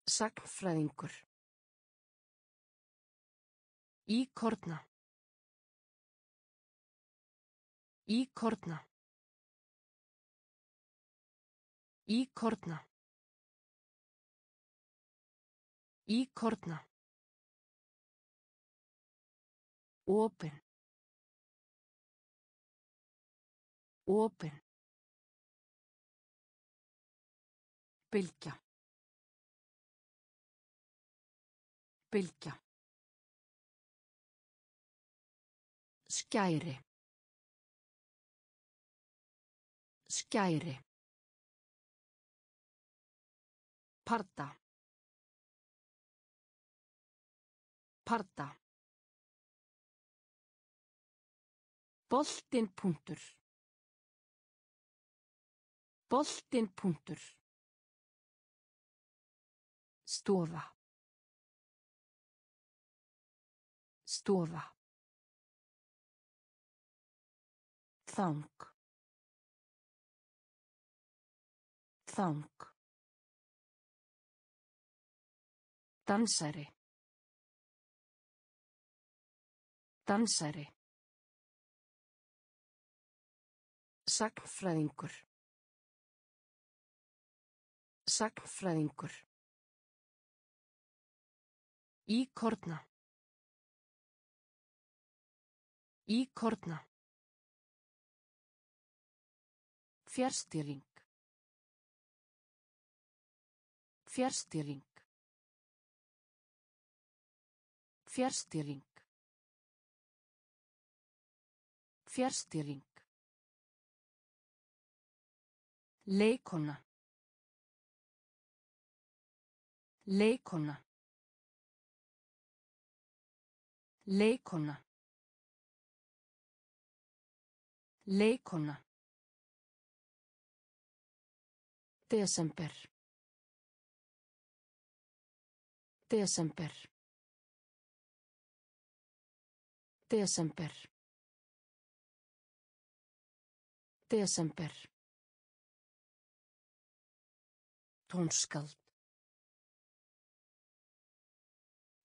Sagnfræðingur. Íkorna. Íkorna. Íkorna. Íkorna. Opin. Opin. Bylgja. Bylgja. Skæri. Skæri. Parta. Parta. Boltinn punktur. Boltinn punktur. Stofa. Stofa. Þang. Þang. Dansari. Dansari. Sagnfræðingur. Sagnfræðingur. Íkorna. Íkorna. Fjärstýring. Fjärstýring. Fjärstýring. Fjärstýring. Leikona. Leikona. Leikona. Leikona. Desember. Desember. Desember. Desember. Tónskald.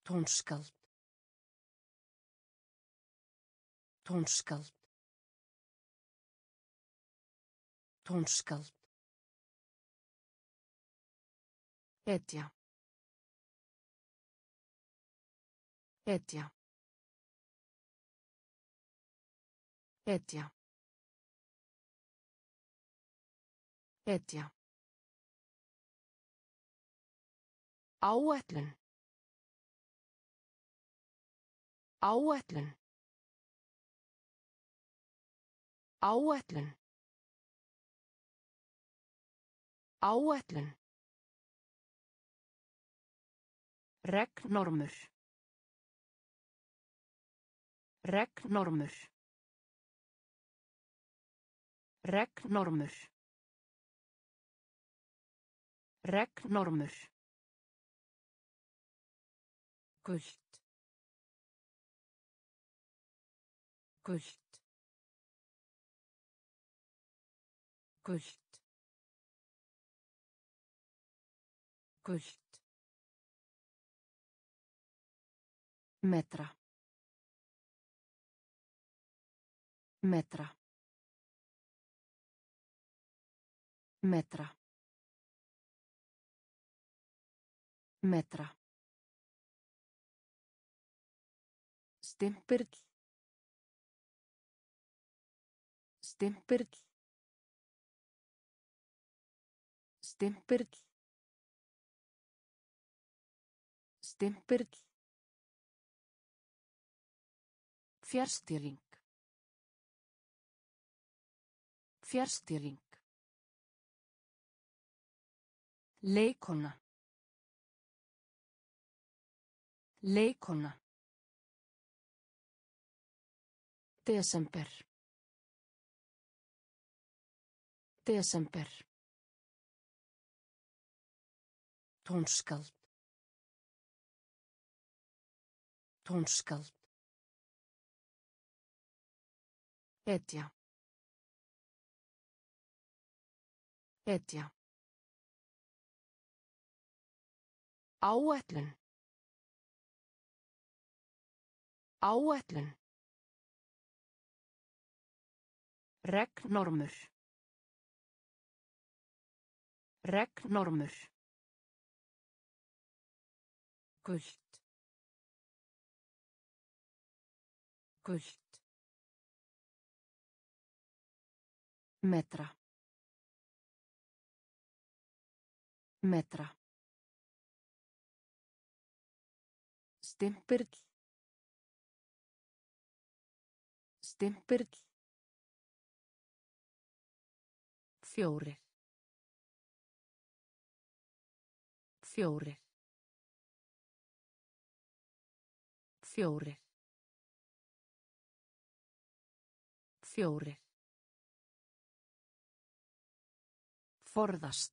Tónskald. Tónskald. Tónskald. Etja. Etja. Etja. Etja. Áætlun. Áætlun. Áætlun. Áætlun. Regnnormur. Regnnormur. Regnnormur. Regnnormur. Gult. Gult. Gult. Gult. Metra. Metra. Metra. Metra. Stimpirl. Stimpirl. Stimpirl. Stimpirl. Fjärstýring. Fjärstýring. Leikona. Leikona. Desember. Desember. Tónskald. Tónskald. Etja. Etja. Áætlun. Áætlun. Regnnormur. Regnnormur. Gult. Gult. Metra. Metra. Stimpirl. Stimpirl. Fjórir. Fjórir. Fjórir. Fjórir. Forðast.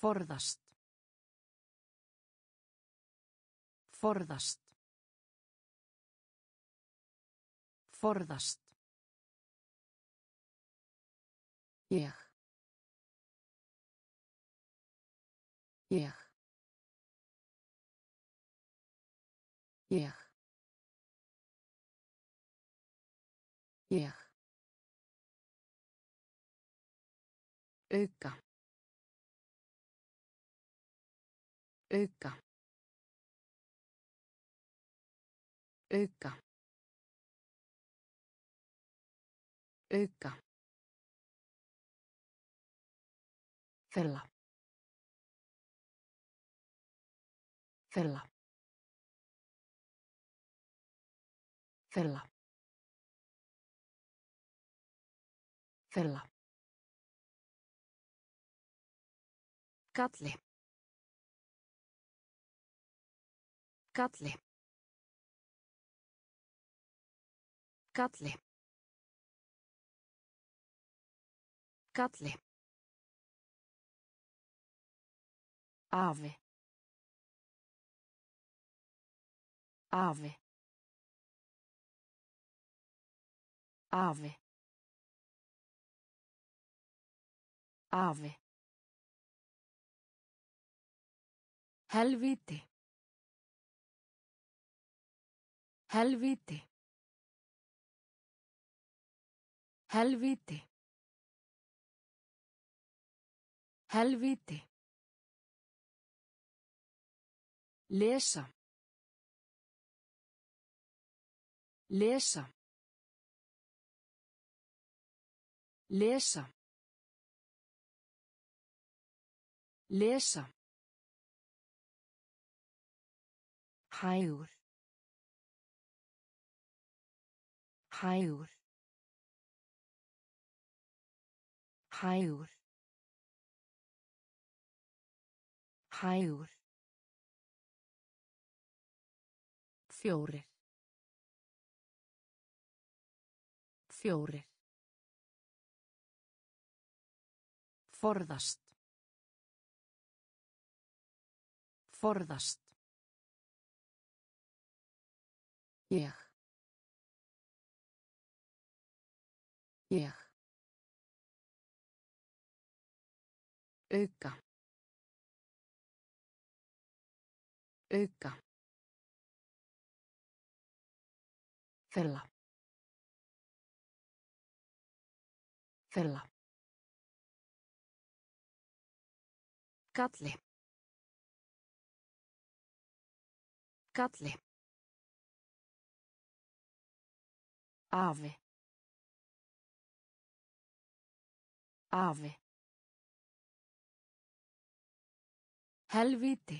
Forðast. Forðast. Forðast. Ég. Ég. Ég. Ég. Auka. Auka. Auka. Auka. Fella. Fella. Fella. Fella. Galli. Galli. Galli. Galli. Afi. Afi. Afi. Afi. Helvíti. Helvíti. Helvíti. Helvíti. Lesa. Lesa. Lesa. Lesa. Hægur. Hægur. Hægur. Hægur. Fjórir. Fjórir. Forðast. Forðast. Ég. Ég. Auka. Auka. Fella. Fella. Galli. Galli. Afi. Afi. Helvíti.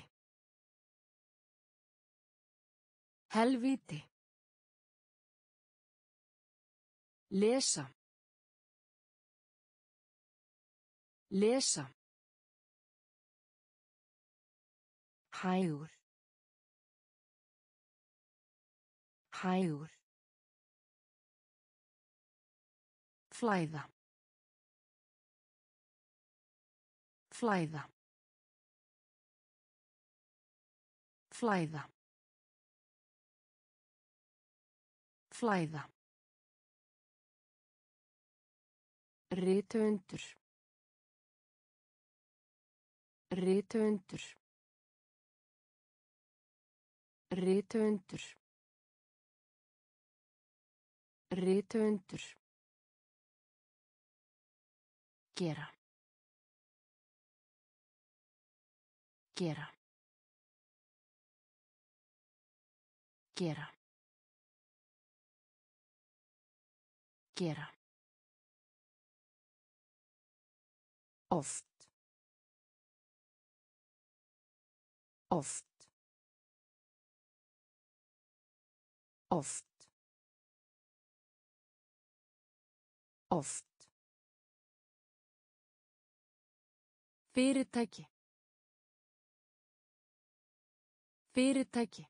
Helvíti. Lesa. Lesa. Hægur. Hægur. Flæða. Flæða. Flæða. Flæða. Rithöfundur. Rithöfundur. Rithöfundur. Rithöfundur. Gera. Gera. Gera. Gera. Oft. Oft. Oft. Oft. Fyrirtæki. Fyrirtæki.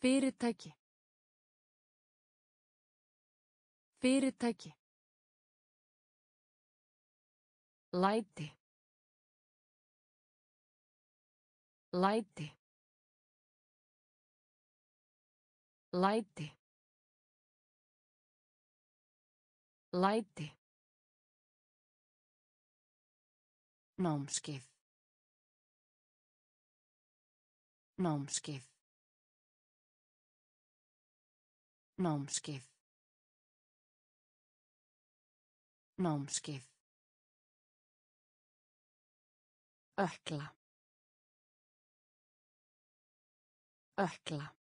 Fyrirtæki. Fyrirtæki. Læti. Læti. Læti. Læti. Námskeið. Námskeið. Námskeið. Námskeið. Ökla. Ökla.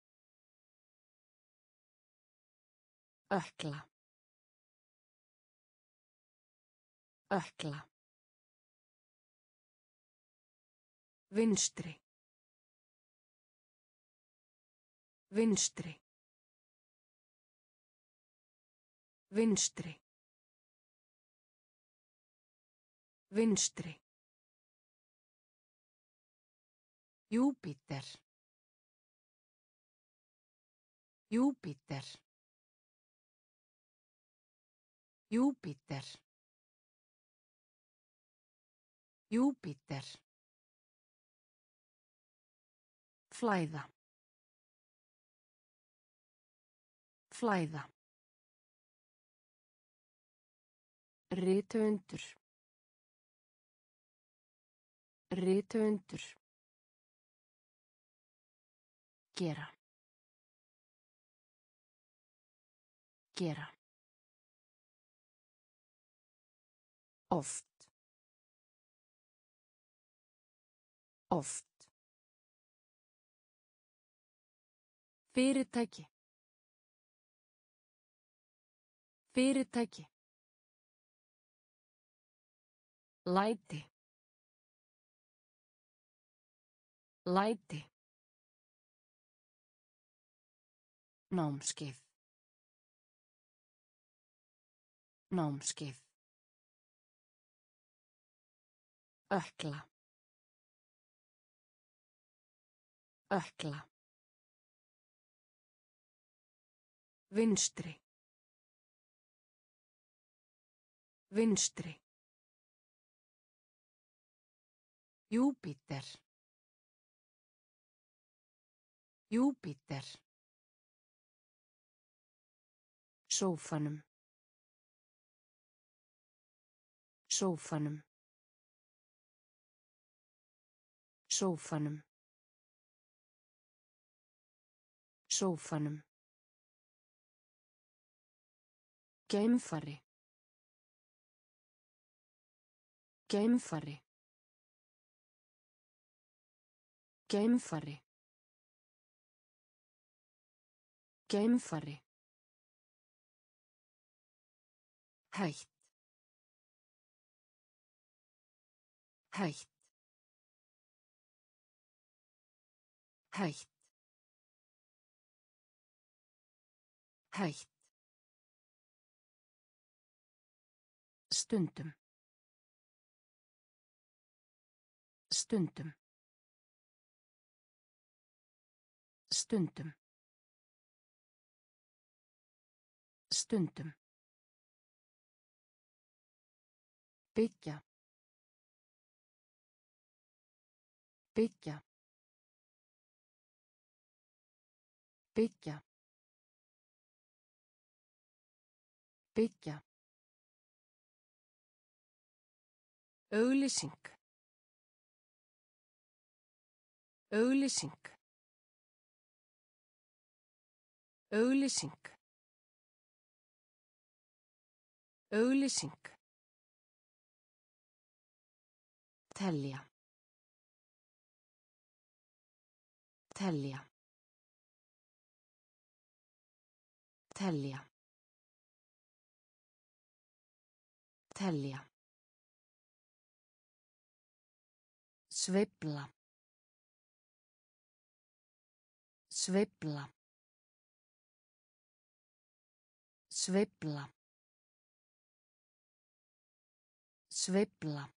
Ökla. Ökla. Vinstri. Vinstri. Vinstri. Vinstri. Júpíter. Júpíter. Júpíter. Júpíter. Flæða. Flæða. Rithöfundur. Rithöfundur. Gera. Gera. Oft. Oft. Fyrirtæki. Fyrirtæki. Læti. Læti. Námskeið. Námskeið. Ökla. Ökla. Vinstri. Vinstri. Júpíter. Júpíter. Sófanum. Sófanum. Sófanum. Sófanum. Geimfari. Geimfari. Geimfari. Geimfari. Hætt. Hætt. Hætt. Hætt. Stundum. Stundum. Stundum. Stundum. Byggja. Byggja. Byggja. Byggja. Auglýsing. Auglýsing. Auglýsing. Auglýsing. Telja. Telja. Telja. Telja. Sveifla. Sveifla. Sveifla. Sveifla.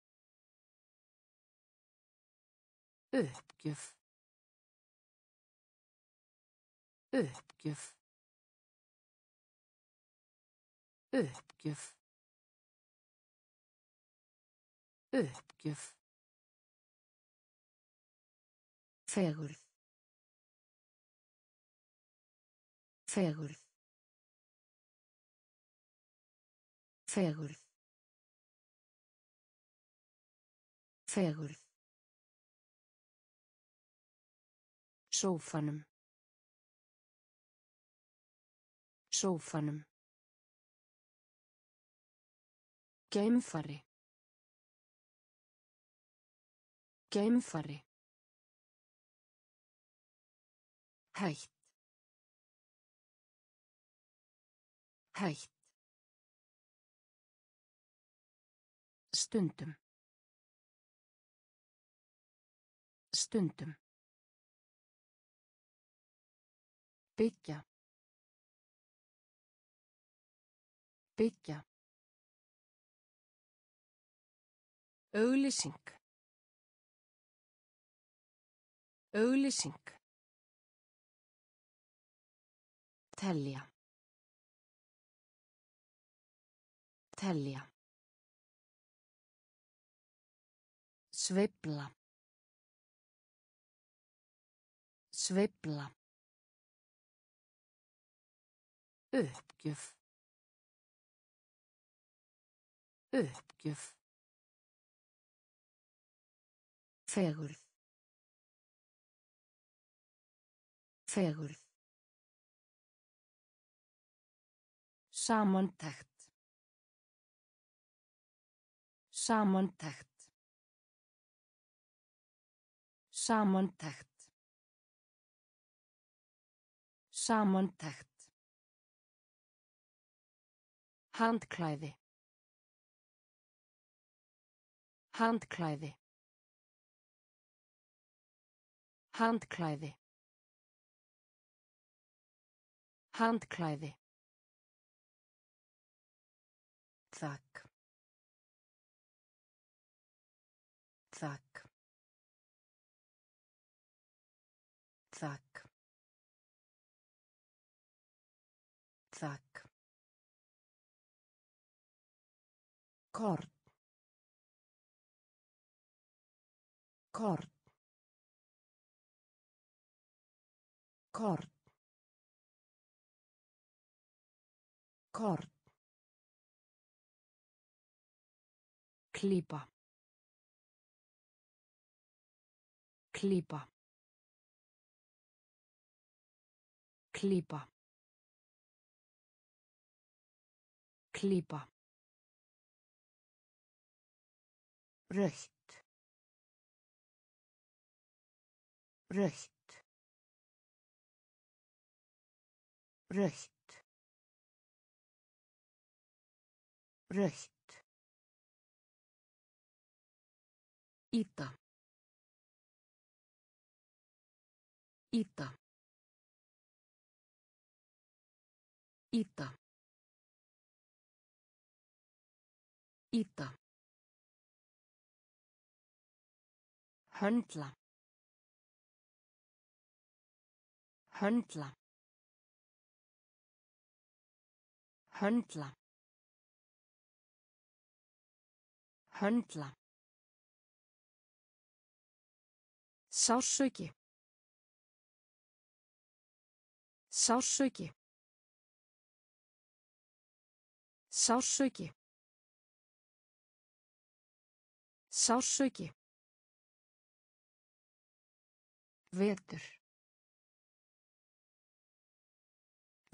Uppgjöf. Uppgjöf. Uppgjöf. Uppgjöf. Fegurð. Fegurð. Fegurð. Fegurð. Sófanum. Sófanum. Geimfari. Geimfari. Hætt. Hætt. Stundum. Stundum. Byggja. Byggja. Auglýsing. Auglýsing. Telja. Telja. Sveifla. Sveifla. Uppgjöf. Uppgjöf. Fegurð. Fegurð. Samantekt. Samantekt. Samantekt. Samantekt. Handklæði. Handklæði. Handklæði. Handklæði. Þakk. Þakk. Þakk. Þakk. Korn. Korn. Korn. Korn. Klípa. Klípa. Klípa. Klípa. Rautt. Rautt. Rautt. Rautt. Íta. Íta. Íta. Íta. Höndla. Höndla. Höndla. Höndla. Sársauki. Sársauki. Sársauki. Sársauki. Vetur.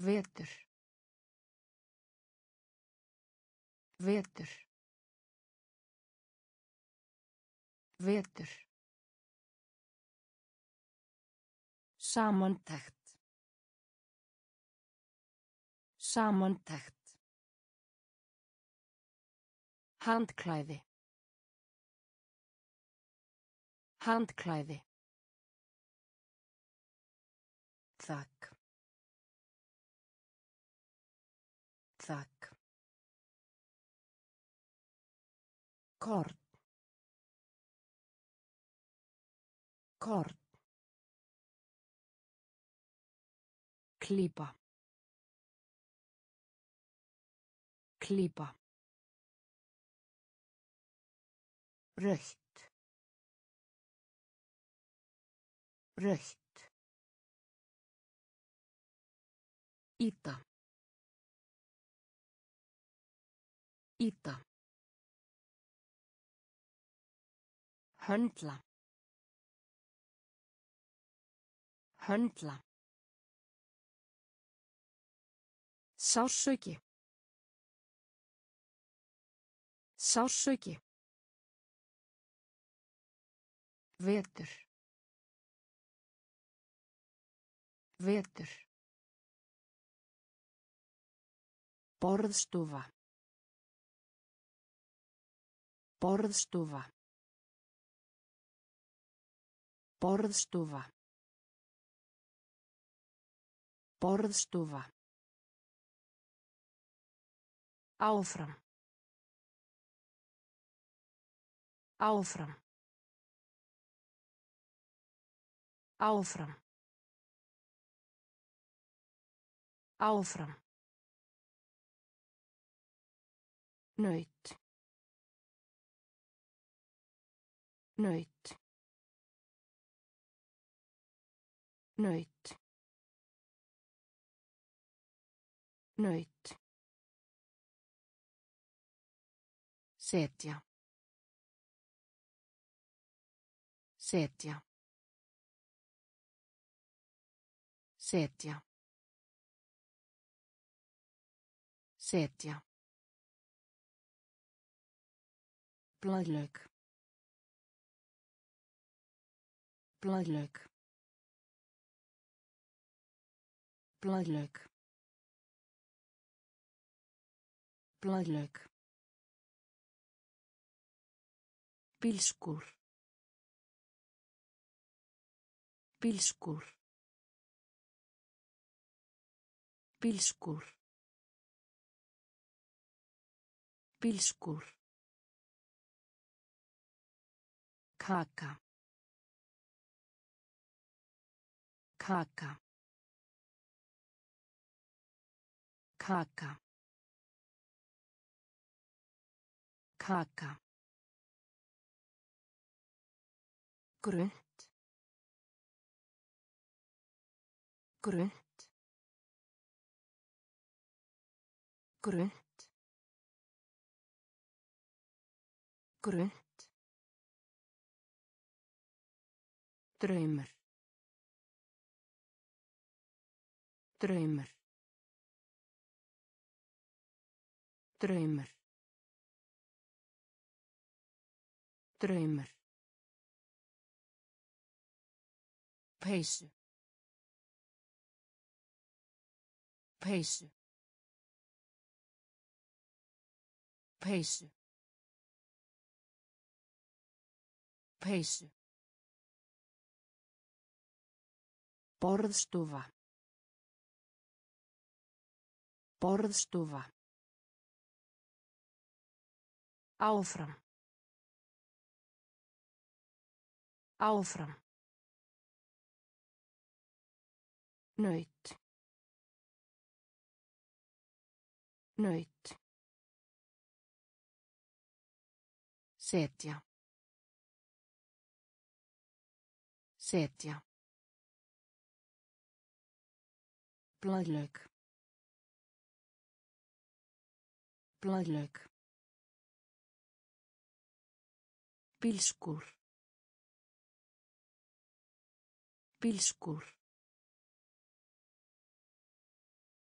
Vetur. Vetur. Vetur. Samantekt. Samantekt. Handklæði. Handklæði. Korn. Korn. Klípa. Klípa. Rautt. Rautt. Íta. Íta. Höndla. Höndla. Sársauki. Sársauki. Vetur. Vetur. Borðstofa. Borðstofa. Borðstofa. Borðstofa. Áfram. Áfram. Áfram. Áfram. Naut. Naut. Naut. Naut. Setja. Setja. Setja. Setja. Blaðlaug. Blaðlaug. Blaðlaug. Blaðlaug. Bílskúr. Bílskúr. Bílskúr. Bílskúr. Kaka. Kaka. Kaka. Kaka. Grönt. Grönt. Grönt. Grönt. Draumur. Draumur. Draumur. Draumur. Peysu. Peysu. Peysu. Peysu. Borðstofa. Borðstofa. Áfram. Áfram. Naut. Naut. Setja. Setja. Blaðlaug. Blaðlaug. Bílskúr. Bílskúr.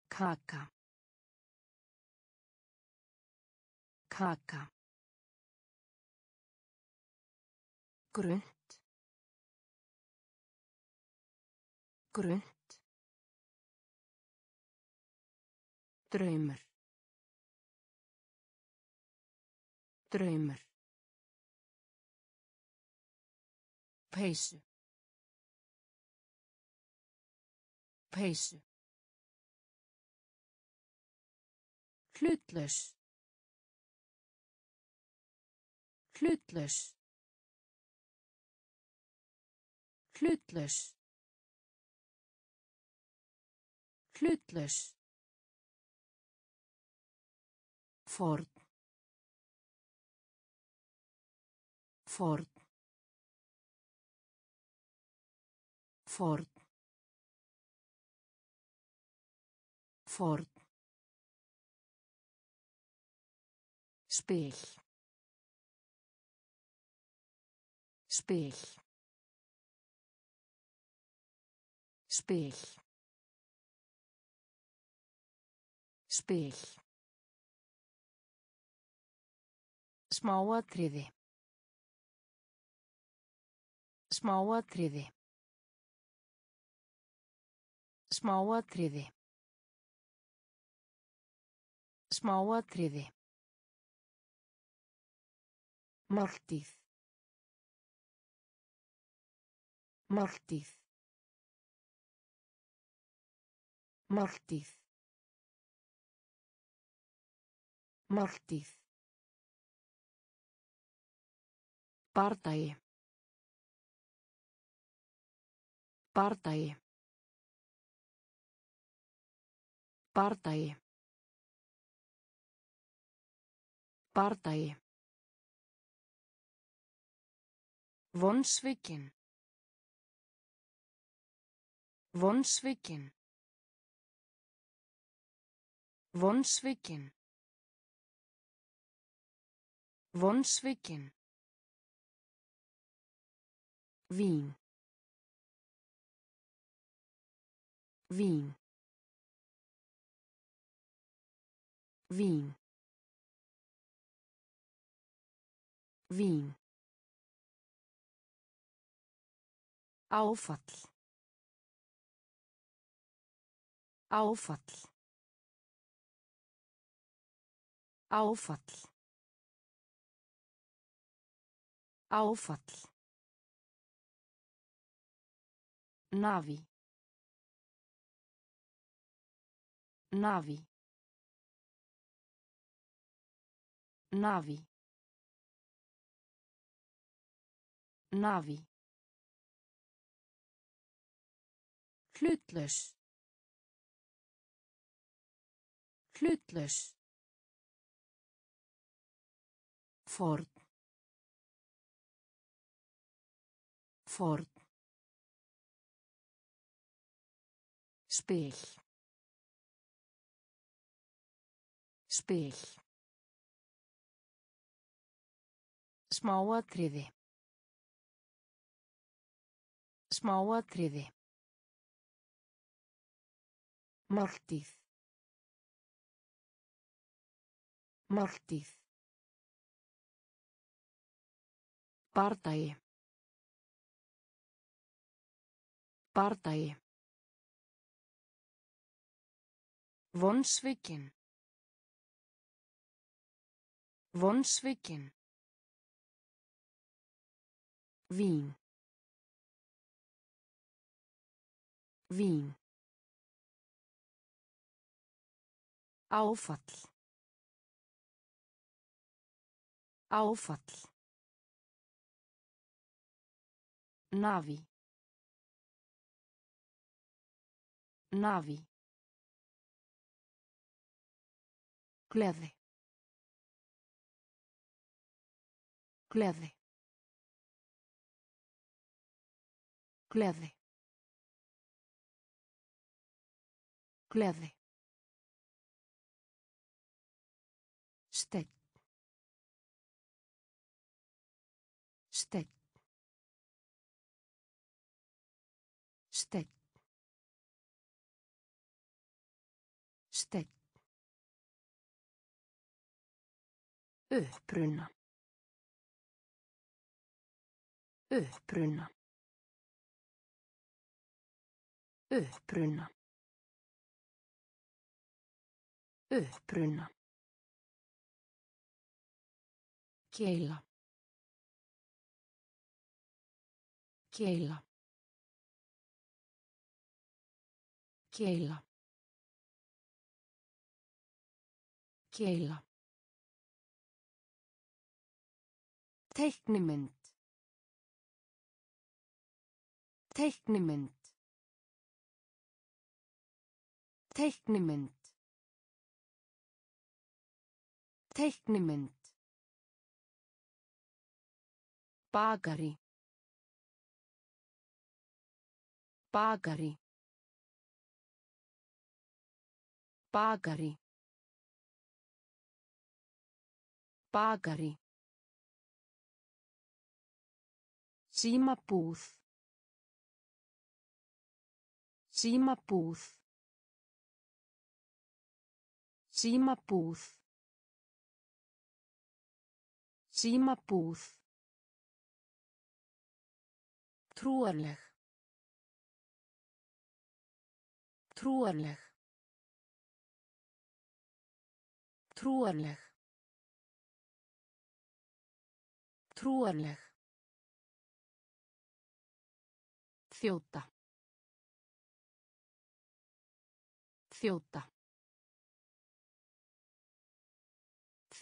Kaka. Kaka. Grönt. Grönt. Draumur. Draumur. Peysu. Peysu. Hlutlaus. Hlutlaus. Hlutlaus. Hlutlaus. Ford. Ford. Ford. Ford. Spil. Spil. Spil. Spil. Smáatriði. Smáatriði. Smáatriði. Smáatriði. Máltíð. Máltíð. Máltíð. Máltíð. Bardagi. Bardagi. Bardagi. Bardagi. Vonsvikin. Vonsvikin. Vonsvikin. Vonsvikin. Vín. Vín. Vín. Vín. Áfall. Áfall. Áfall. Áfall. Navi. Navi. Navi. Navi. Hlutlaus. Hlutlaus. Ford. Ford. Spil. Spil. Smáatriði. Smáatriði. Máltíð. Máltíð. Bardagi. Bardagi. Vonsvikin. Vonsvikin. Vín. Vín. Áfall. Áfall. Navi. Navi. Gleði. Gleði. Gleði. Gleði. Steinn. Steinn. Steinn. Steinn. Uppruna. Uppruna. Uppruna. Uppruna. Keila. Keila. Keila. Keila. Teiknimynd. Teiknimynd. Teiknimynd. Teiknimynd. Bagari. Bagari. Bagari. Bagari. Símabúð. Símabúð. Símabúð. Símabúð. Trúarleg. Trúarleg. Trúarleg. Trúarleg. Þjóta. Þjóta.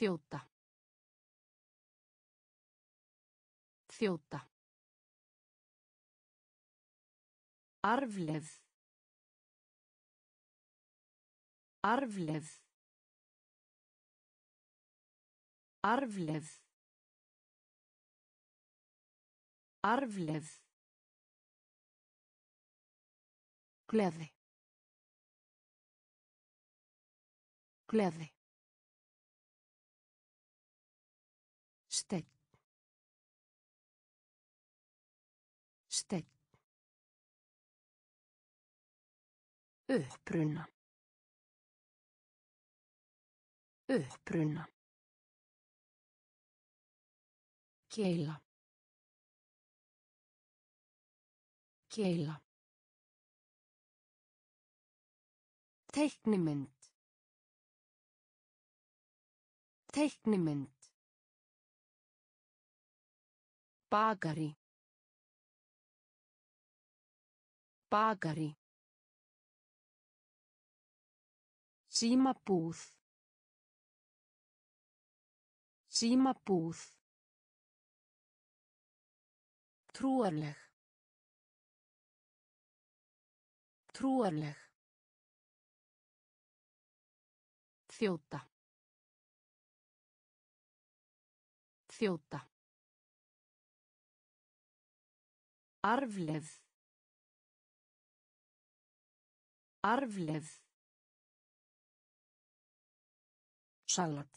Þjóta. Þjóta. Arfleð. Arfleð. Arfleð. Arfleð. Gleði. Gleði. Uppruna. Uppruna. Keila. Keila. Teiknimynd. Teiknimynd. Bagari. Bagari. Símabúð. Símabúð. Trúarleg. Trúarleg. Þjóta. Þjóta. Arfleð. Arfleð. Salat.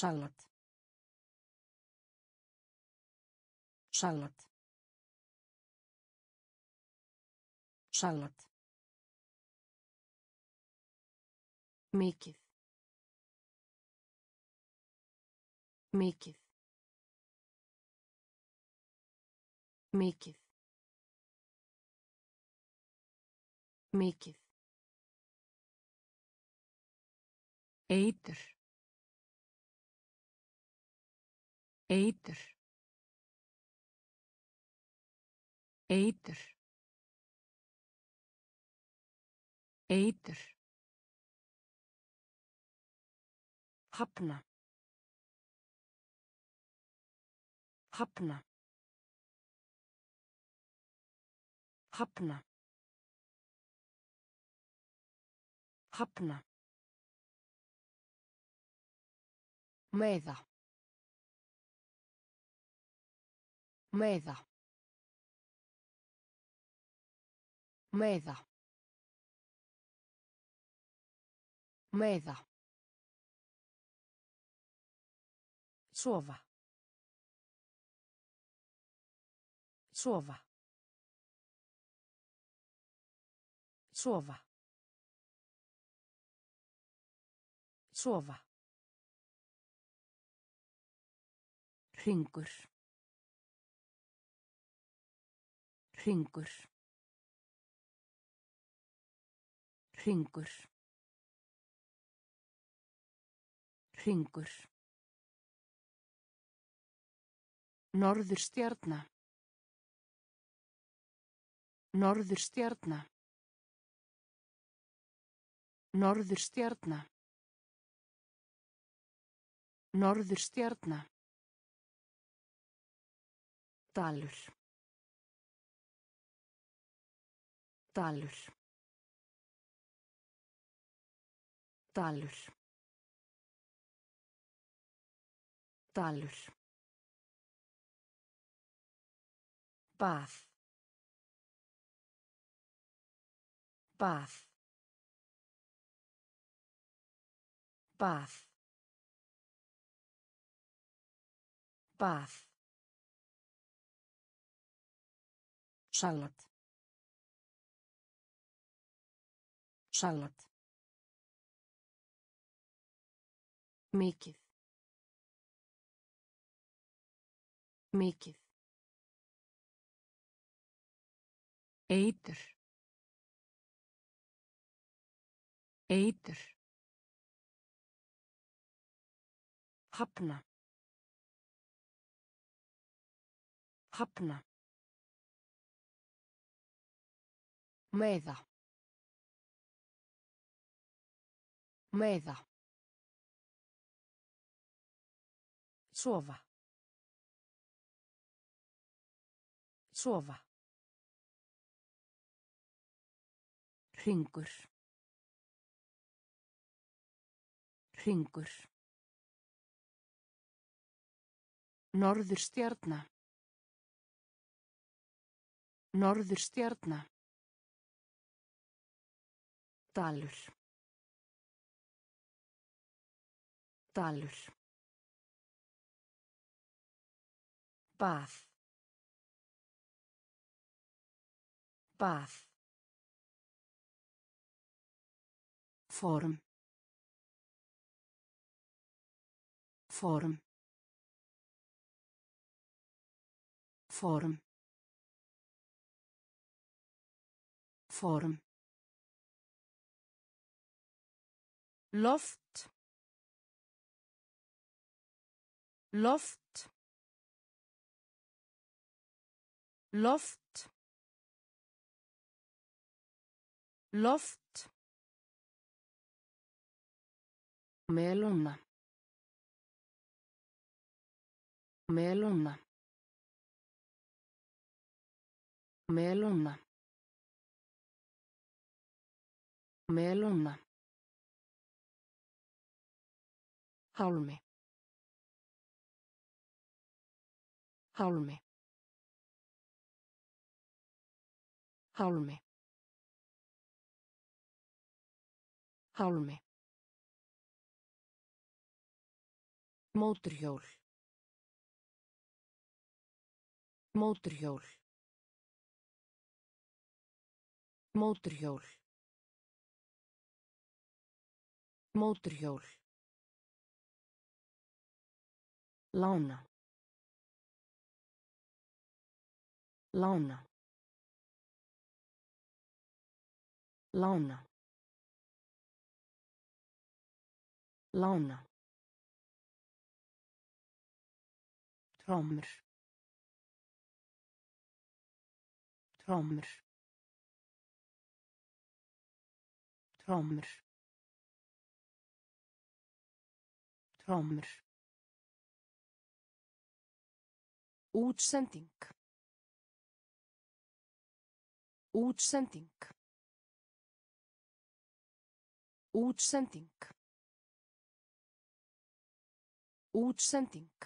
Salat. Salat. Salat. Mikið. Mikið. Mikið. Mikið. Eitur. Eitur. Eitur. Eitur. Hafna. Hafna. Hafna. Hafna. Meiða. Meiða. Meiða. Meiða. Sofa. Sofa. Sofa. Sofa. Hringur. Hringur. Hringur. Hringur. Norður stjarna. Norður stjarna. Dalur. Dalur. Dalur. Dalur. Bað. Bað. Bað. Bað. Salat. Salat. Mikið. Mikið. Eitur. Eitur. Hafna. Hafna. Meiða. Meiða. Sofa. Sofa. Hringur. Hringur. Norður stjarna. Norður stjarna. Dalur. Dalur. Bað. Bað. Form. Form. Form. Form. Loft. Loft. Loft. Loft. Melóna. Melóna. Melóna. Melóna. Hálmi. Hálmi. Hálmi. Hálmi. Móturhjól. Móturhjól. Móturhjól. Móturhjól. Lána. Lána. Lána. Lána. trommur trommur trommur trommur útsending útsending útsending útsending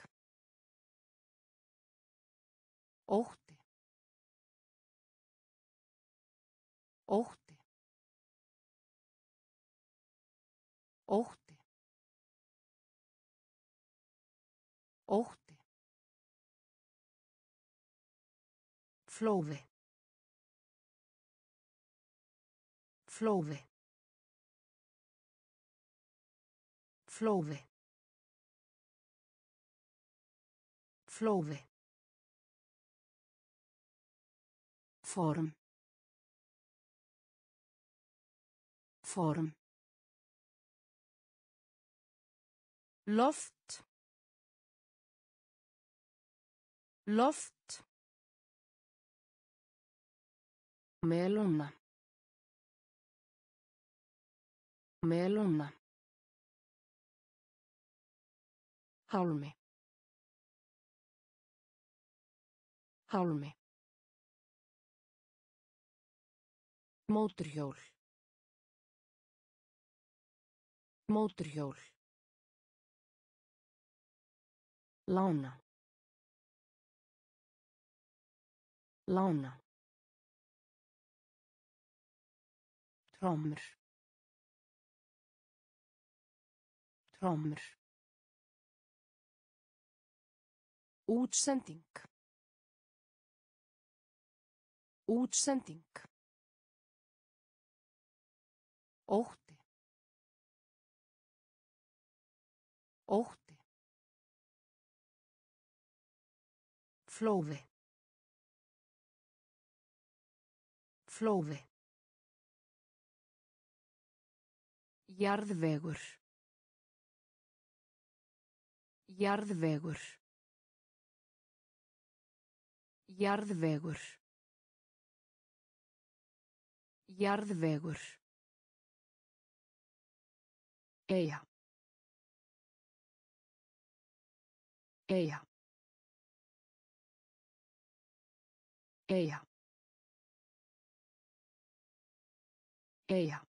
Ótti. Ótti. Ótti. Ótti. Flóði. Flóði. Flóði. Flóði. Form. Form. Loft. Loft. Melóna. Melóna. Hálmi. Hálmi. Móturhjól. Móturhjól. Lána. Lána. Trommur. Trommur. Útsending. Útsending. Ótti. Ótti. Flóði. Flóði. Jarðvegur. Jarðvegur. Jarðvegur. Jarðvegur. Eyja. Eyja. Eyja. Eyja.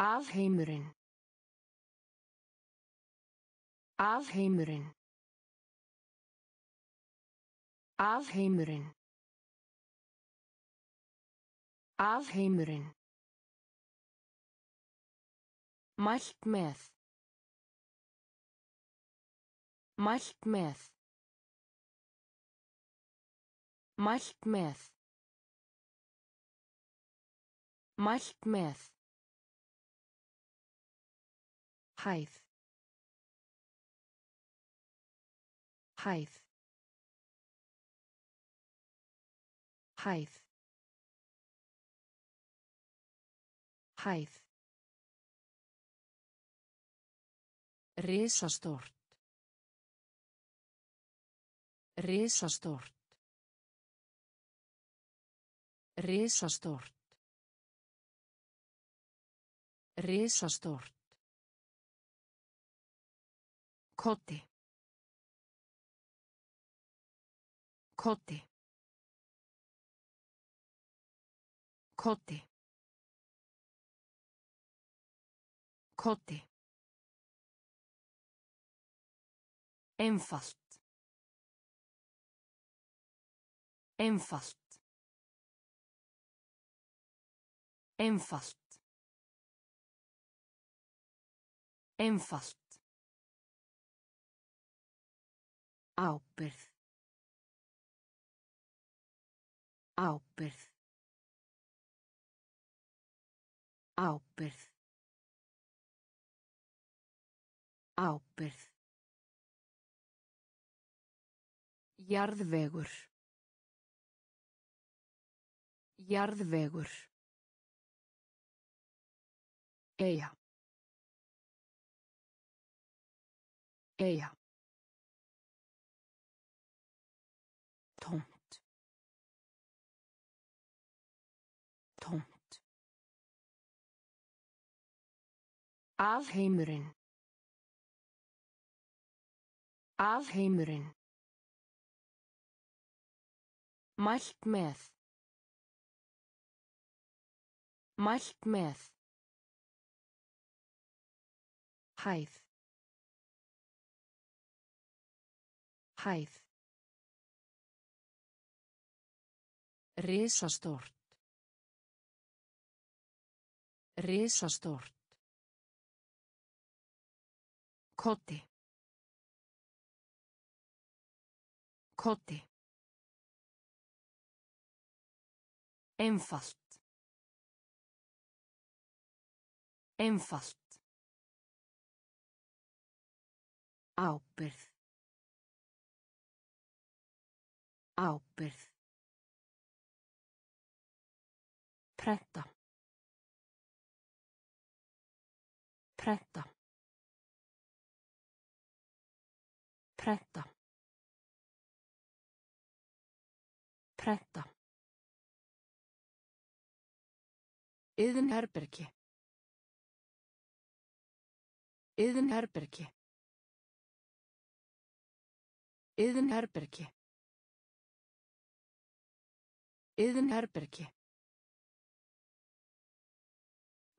Alheimurinn. Alheimurinn. Alheimurinn. Alheimurinn. Mælt með. Mælt með. Mælt með. Mælt með. Hæð. Hæð. Hæð. Hæð. Risastórt. Risastórt. Risastórt. Risastórt. Koti. Koti. Koti. Koti. Einfalt. Einfalt. Einfalt. Einfalt. Ábyrð. Ábyrð. Ábyrð. Ábyrð. Jarðvegur. Jarðvegur. Eja. Eja. Alheimurinn. Alheimurinn. Mælt með. Mælt með. Hæð. Hæð. Risastórt. Risastórt. Koti. Koti. Einfalt. Einfalt. Ábyrð. Ábyrð. Prenta. Prenta. Prenta. Prenta. Yðin herbergi. Yðin herbergi. Yðin herbergi. Yðin herbergi.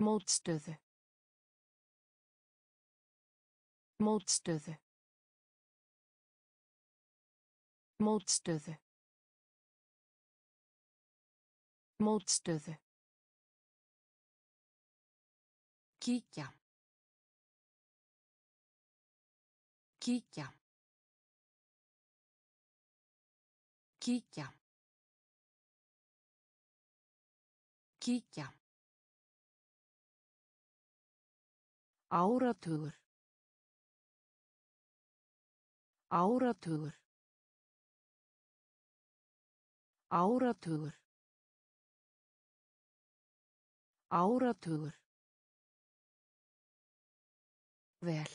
Mótstöðu. Mótstöðu. Mótstöðu. Mótstöðu. Kíkja. Kíkja. Kíkja. Kíkja. Áratugur. Áratugur. Áratugur. Áratugur. Vel.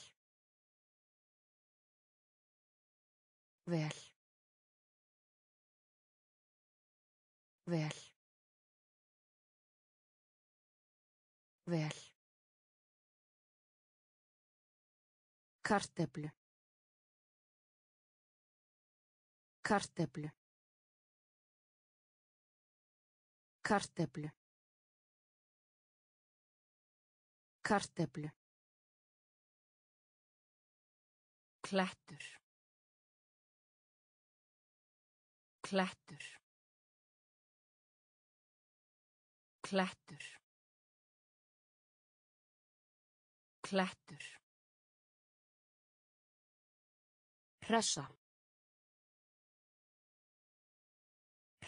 Vel. Vel. Vel. Karteflu. Karteflu. Karteflu. Karteflu. Klettur. Klettur. Klettur. Klettur. Hressa.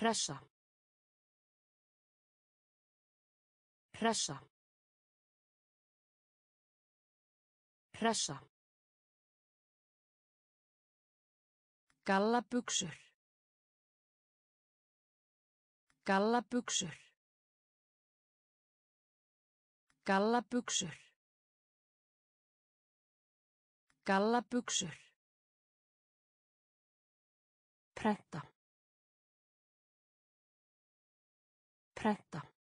Hressa. Hressa. Hressa. Gallabuxur. Gallabuxur. Gallabuxur. Gallabuxur. Prenta. Prenta.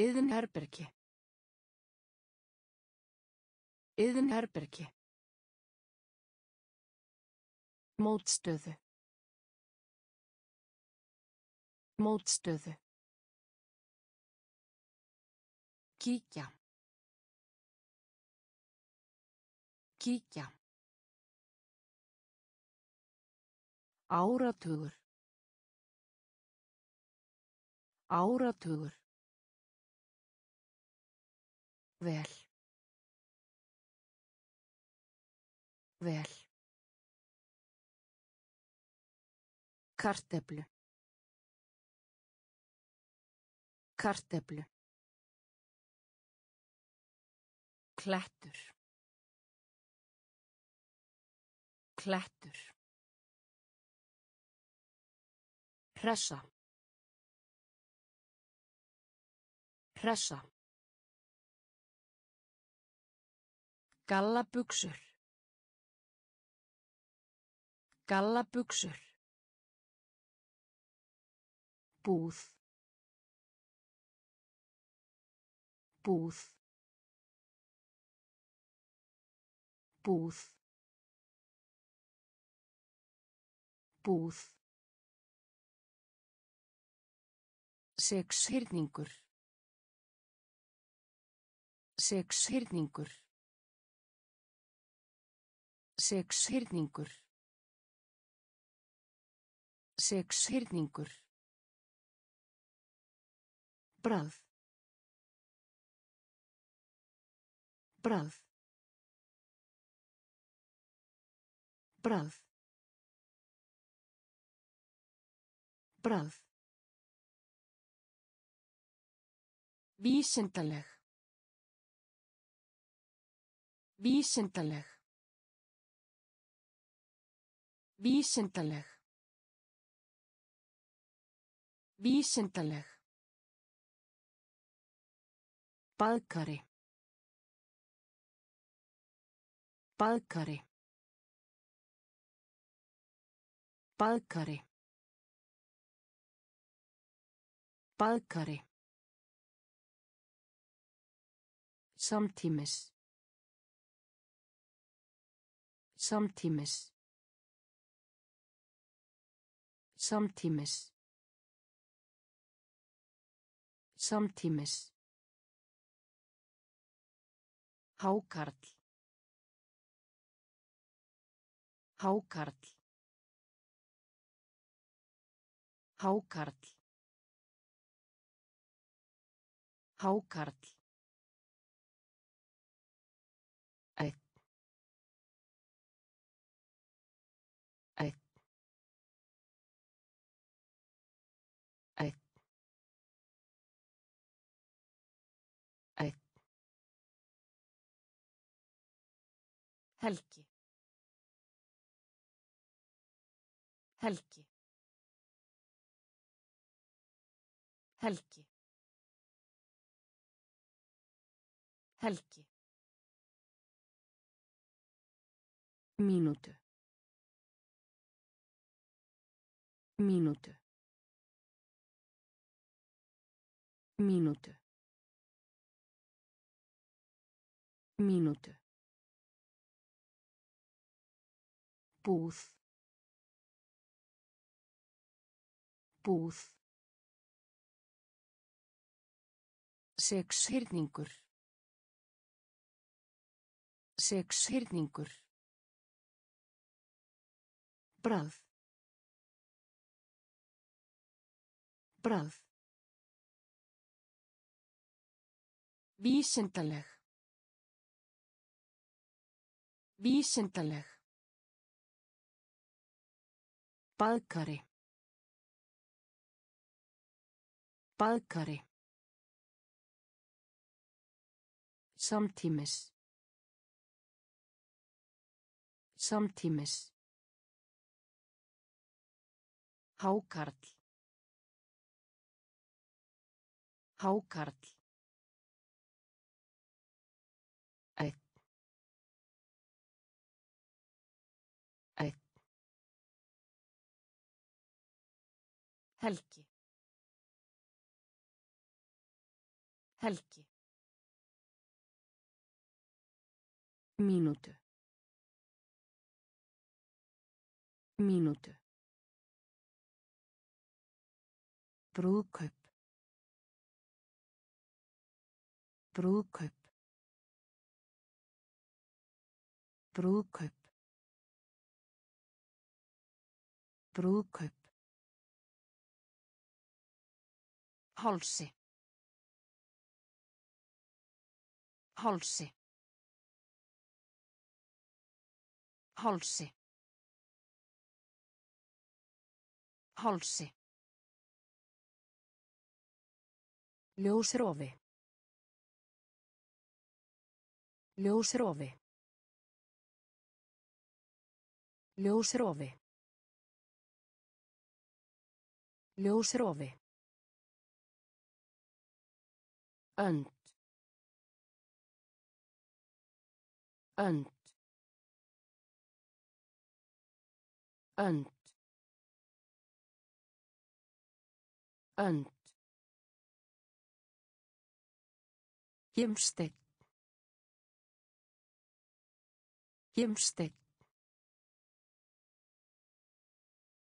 Yðin herbergi. Yðin herbergi. Mótstöðu. Mótstöðu. Kíkja. Kíkja. Áratugur. Áratugur. Vel. Vel. Karteflu. Karteflu. Klettur. Klettur. Hressa. Hressa. Gallabuxur. Gallabuxur. Búð. Búð. Búð. Búð. Sexhyrningur. Sexhyrningur. Sexhyrningur. Sexhyrningur. Brað. Brað. Brað. Brað. Vísindaleg. Vísindaleg. Vísindaleg. Vísindaleg. Baðkari. Baðkari. Baðkari. Baðkari. Samtímis. Samtímis. Samtímis. Samtímis. Hákarl. Hákarl. Hákarl. Hákarl. Helgi. Helgi. Helgi. Helgi. Mínútu. Mínútu. Mínútu. Mínútu. Búð. Búð. Sexhyrningur. Sexhyrningur. Brað. Brað. Vísindaleg. Vísindaleg. Baðkari. Baðkari. Samtímis. Samtímis. Hákarl. Hákarl. Helgi. Helgi. Mínútu. Mínútu. Brúðkaup. Brúðkaup. Brúðkaup. Brúðkaup. Hálsi. Hálsi. Hálsi. Hálsi. Ljósrofi. Ljósrofi. Ljósrofi. Ljósrofi. Önd. Önd. Önd. Önd. Gimsteinn. Gimsteinn.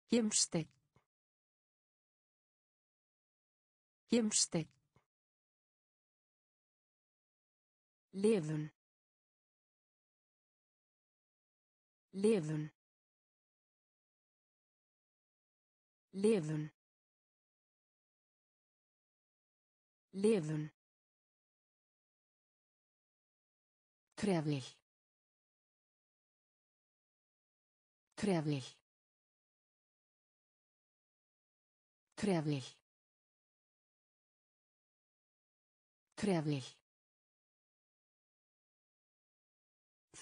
Gimsteinn. Gimsteinn. Lifun. Lifun. Lifun. Lifun. Trefil. Trefil. Trefil. Trefil.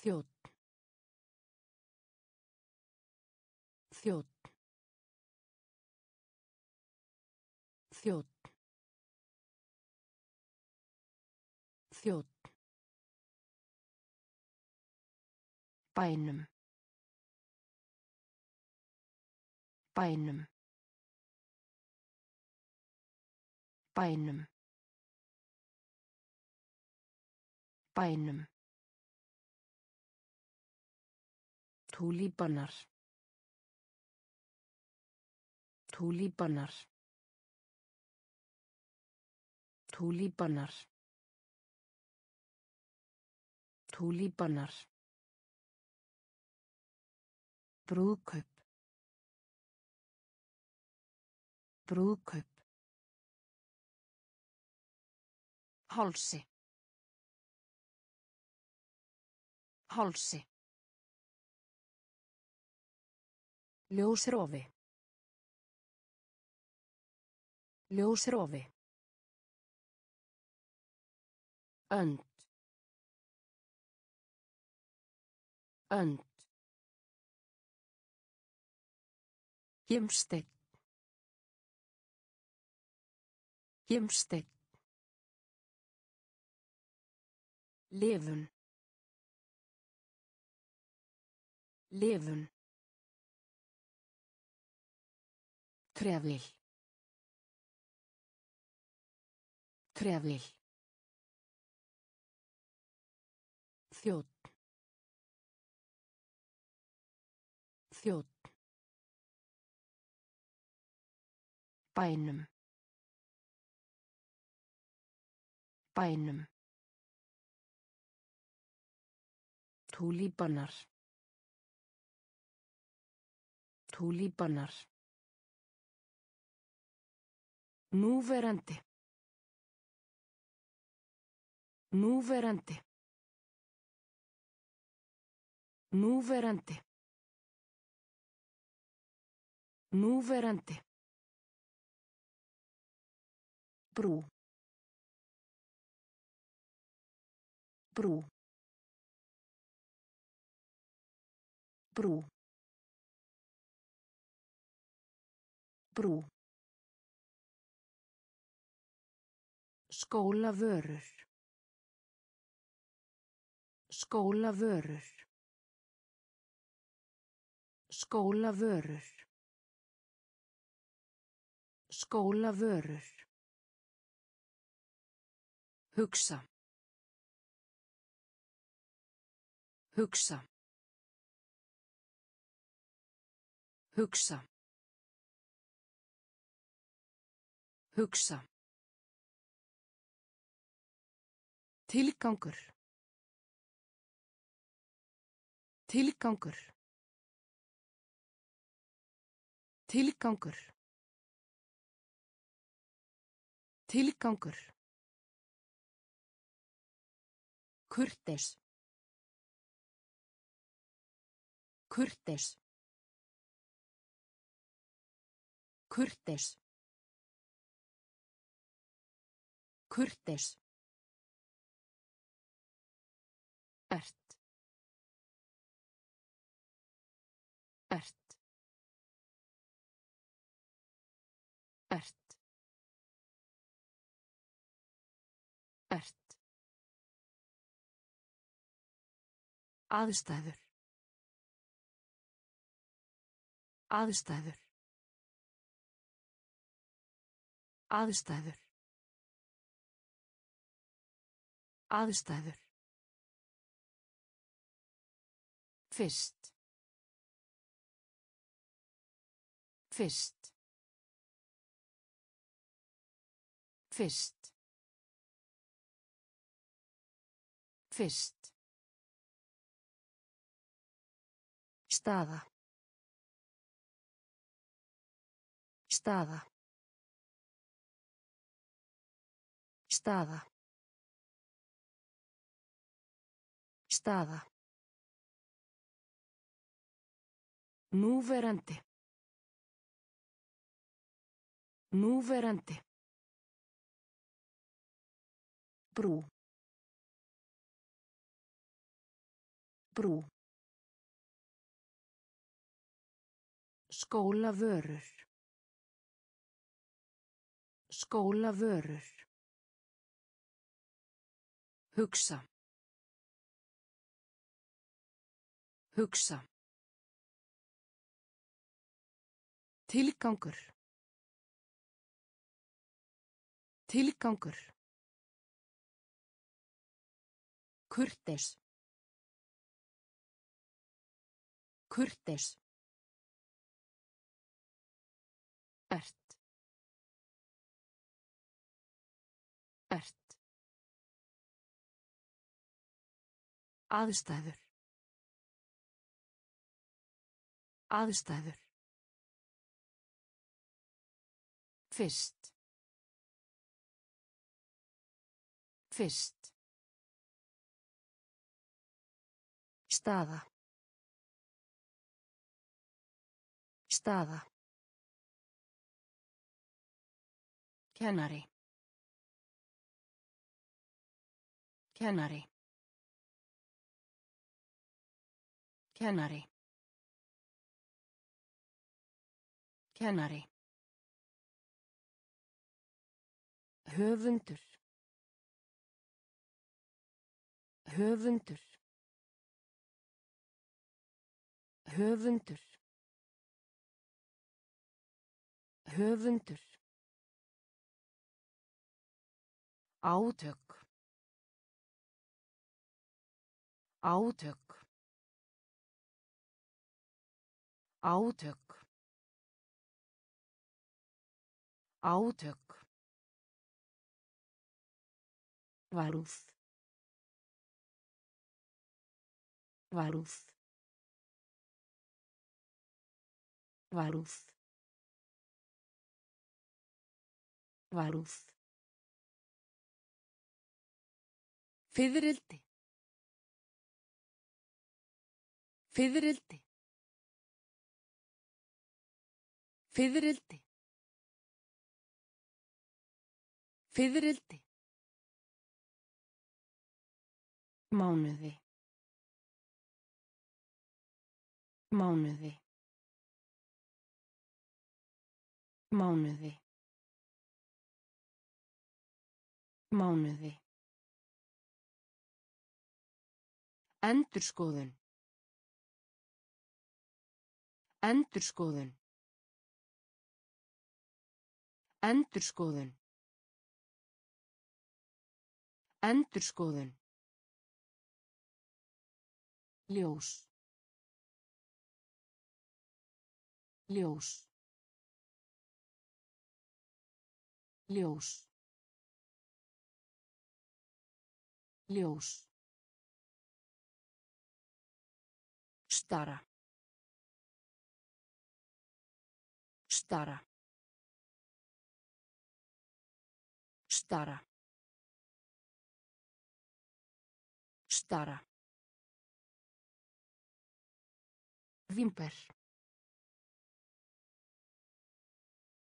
Þjótt. Þjótt. Þjótt. Þjótt. Bænum. Bænum. Bænum. Bænum. Túlípanar. Túlípanar. Túlípanar. Túlípanar. Brúðkaup. Brúðkaup. Hálsi. Hálsi. Ljósrofi. Ljósrofi. Önd. Önd. Gimsteinn. Gimsteinn. Lifun. Lifun. Trefil. Trefil. Þjótt. Þjótt. Bænum. Bænum. Túlípanar. Túlípanar. Núverandi. Núverandi. Núverandi. Núverandi. Brú. Brú. Brú. Brú. Skólavörur. Skólavörur. Skólavörur. Skólavörur. Hugsa. Hugsa. Hugsa. Hugsa. Tilgangur. Tilgangur. Tilgangur. Tilgangur. Kurteis. Kurteis. Kurteis. Kurteis. Ert. Ert. Ert. Ert. Aðstæður. Aðstæður. Aðstæður. Aðstæður. Fyrst. Fyrst. Fyrst. Fyrst. Staða. Staða. Staða. Staða. Núverandi. Núverandi. Brú. Brú. Skólavörur. Skólavörur. Hugsa. Hugsa. Tilgangur. Tilgangur. Kurteis. Kurteis. Ert. Ert. Aðstæður. Aðstæður. Fyrst. Fyrst. Staða. Staða. Kennari. Kennari. Kennari. Kennari. Höfundur. Höfundur. Höfundur. Höfundur. Átök. Átök. Átök. Átök. Varúð. Varúð. Varúð. Varúð. Fiðrildi. Fiðrildi. Fiðrildi. Fiðrildi. Mánuði. Mánuði. Mánuði. Mánuði. Endurskoðun. Endurskoðun. Endurskoðun. Endurskoðun. Ljós. Ljós. Ljós. Ljós. Stara. Stara. Stara. Stara. Vimper.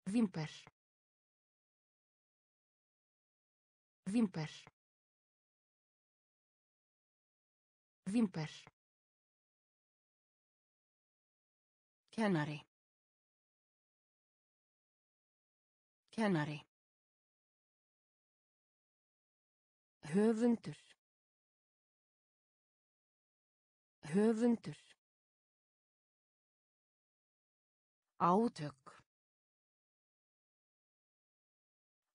Vimper. Vimper. Vimper. Kennari. Kennari. Höfundur. Höfundur. Átök.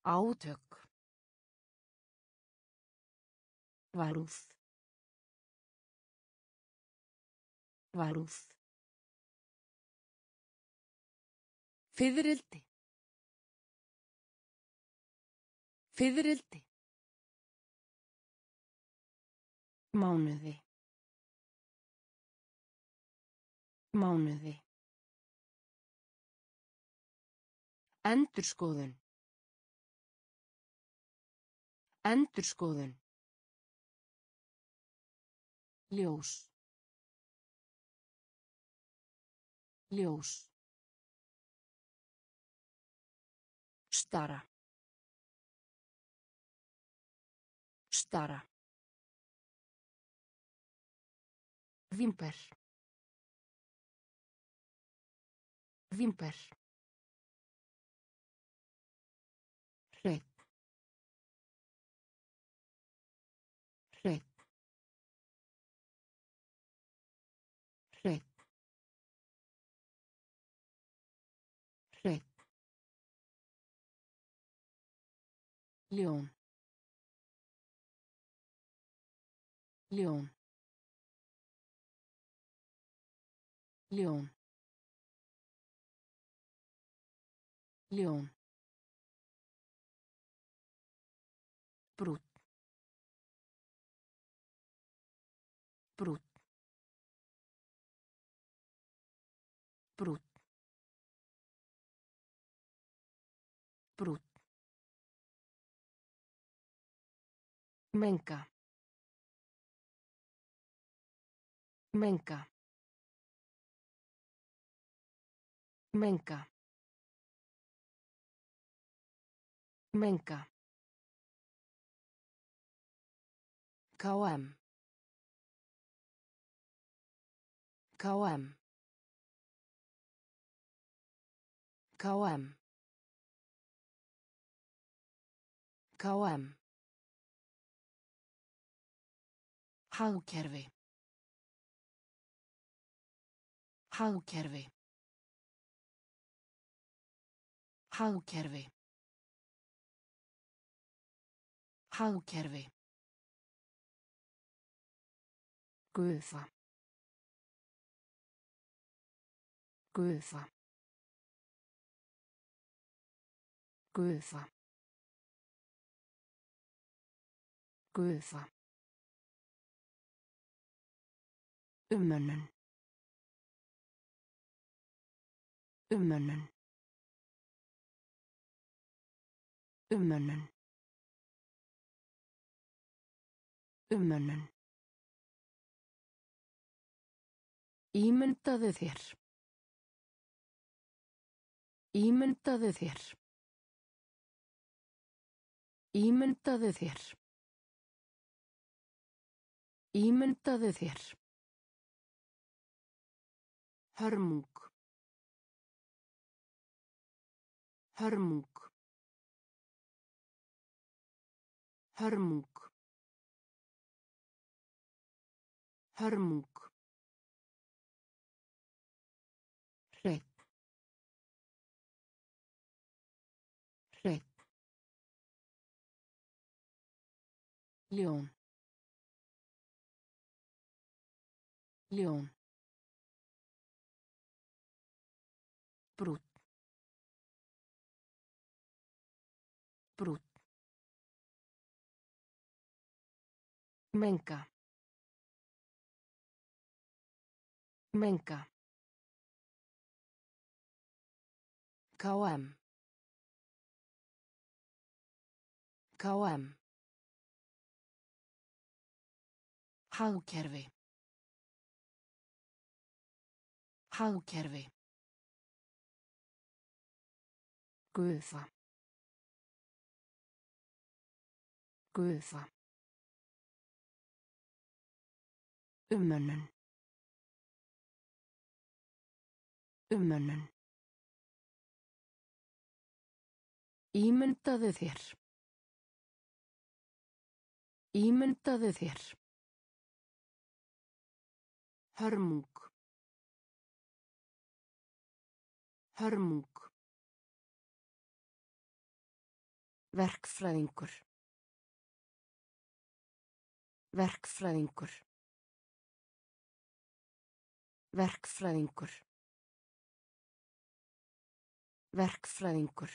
Átök. Varúð. Varúð. Fiðrildi. Fiðrildi. Mánuði. Mánuði. Endurskoðun. Endurskoðun. Ljós. Ljós. Stara. Stara. Vimper. Vimper. Ljón. Ljón. Ljón. Ljón. Menga. Menga. Menga. Menga. KM. KM. KM. KM. Hagkerfi. Hagkerfi. Hagkerfi. Hagkerfi. Guða. Guða. Guða. Guða. Umönnun. Umönnun. Umönnun. Umönnun. Ímyndaðu þér. Ímyndaðu þér. Ímyndaðu þér. Ímyndaðu þér. Hörmung. Hörmung. Hörmung. Hörmung. Hreinn. Hreinn. Menga. Menga. KM. KM. Hagkerfi. Hagkerfi. Guða. Guða. Umönnun. Umönnun. Ímyndaðu þér. Ímyndaðu þér. Hörmung. Hörmung. Verkfræðingur. Verkfræðingur. Verkfræðingur. Verkfræðingur.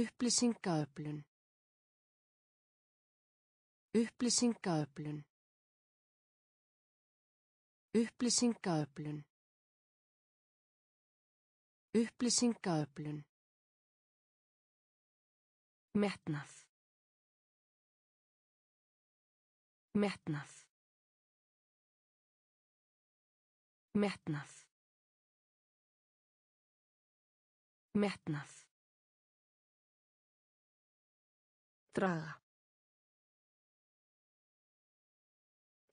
Upplýsingaöflun. Upplýsingaöflun. Upplýsingaöflun. Upplýsingaöflun. Metnað. Metnað. Metnað. Metnað. Draga.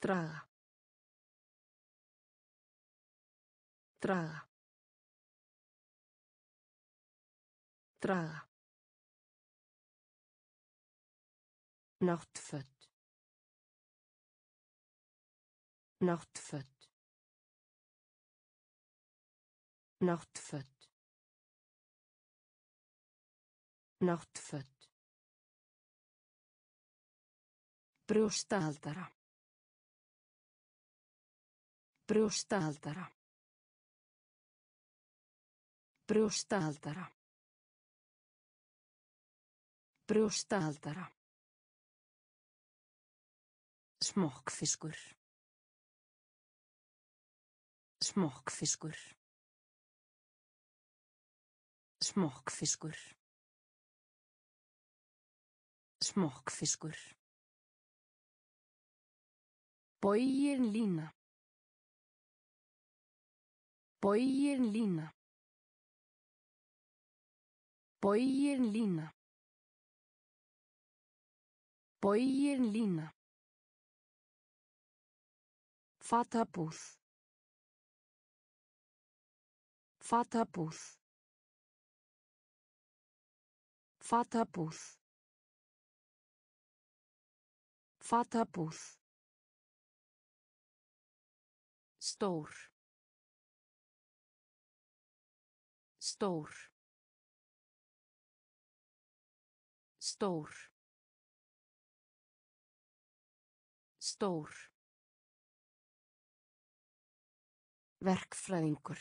Draga. Draga. Draga. Náttföt. Náttföt. Náttföt. Náttföt. Brjóstahaldara. Brjóstahaldara. Brjóstahaldara. Brjóstahaldara. Smokkfiskur. Smokkfiskur. Smokkfiskur. Smokkfiskur. Bógin lína. Bógin lína. Bógin lína. Bógin lína. Fatabúð. Fatabúð. Fatabúð. Fatabúð. Stór. Stór. Stór. Stór. Verkfræðingur.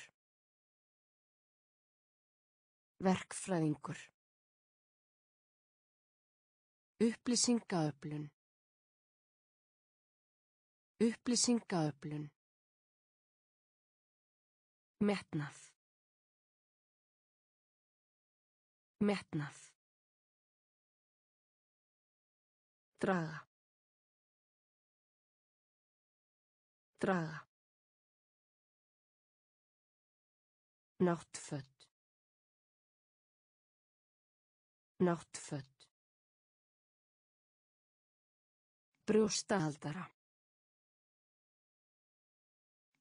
Verkfræðingur. Upplýsingaöflun. Upplýsingaöflun. Metnað. Metnað. Draga. Draga. Náttfött. Náttfött. Brjóstahaldara.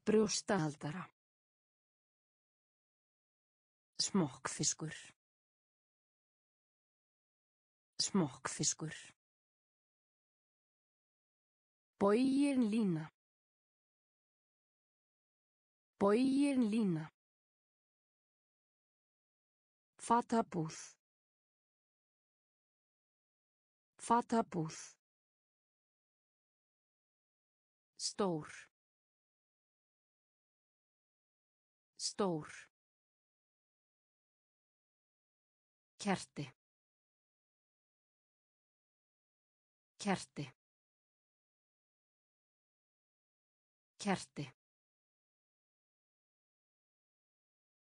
Brjóstahaldara. Smokkfiskur. Smokkfiskur. Bógin lína. Bógin lína. Fatabúð. Fatabúð. Stór. Stór. Kerti. Kerti. Kerti.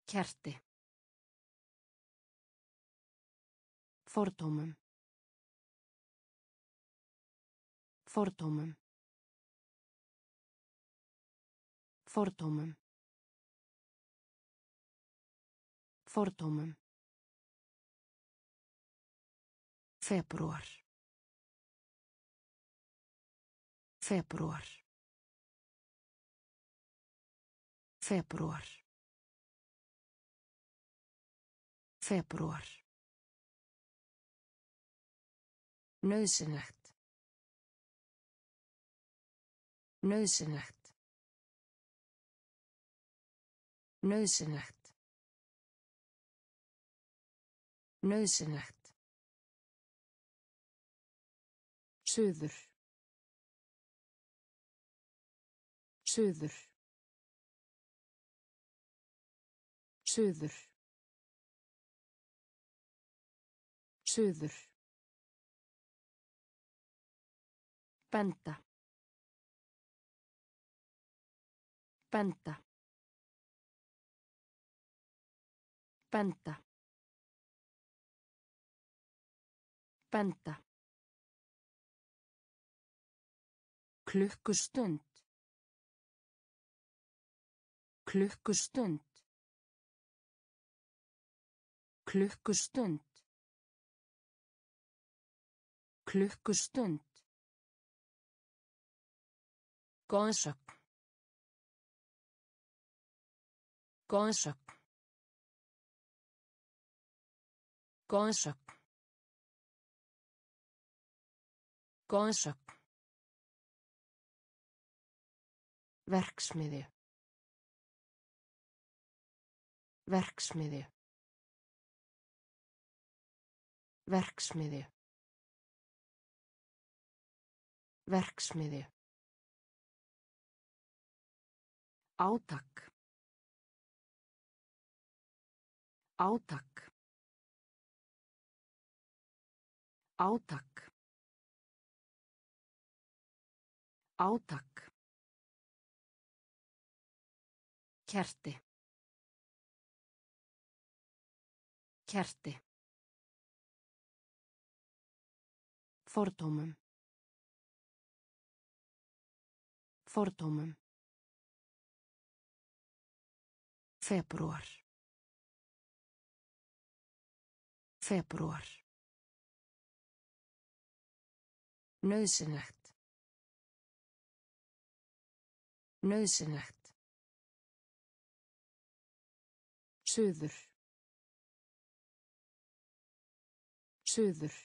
Kerti. Fordómum. Fordómum. Fordómum. Fordómum. Februar. Februar. Februar. Februar. Nauðsynlegt. Nauðsynlegt. Nauðsynlegt. Nauðsynlegt. Suður. Suður. Suður. Suður. Benda. Benda. Benda. Benda. Klukkustund. Klukkustund. Klukkustund. Klukkustund. Goðsögn. Goðsögn. Goðsögn. Goðsögn. Verksmiði. Verksmiði. Verksmiði. Verksmiði. Átak. Átak. Átak. Átak. Kerti. Kerti. Fordómum. Fordómum. Februar. Februar. Nauðsynlegt. Nauðsynlegt. Suður. Suður.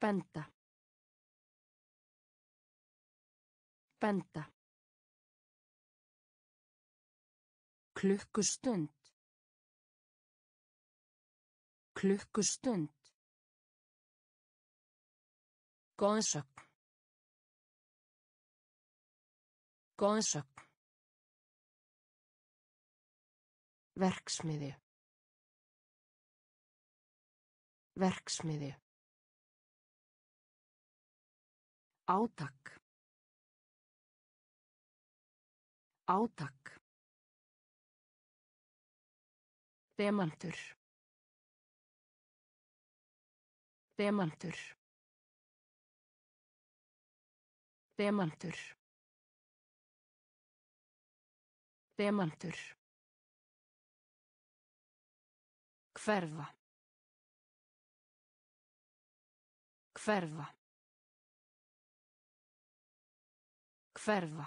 Benda. Benda. Klukkustund. Klukkustund. Goðsögn. Goðsögn. Verksmiði. Verksmiði. Átak. Átak. Demantur. Demantur. Demantur. Demantur. Hverfa. Hverfa. Hverfa.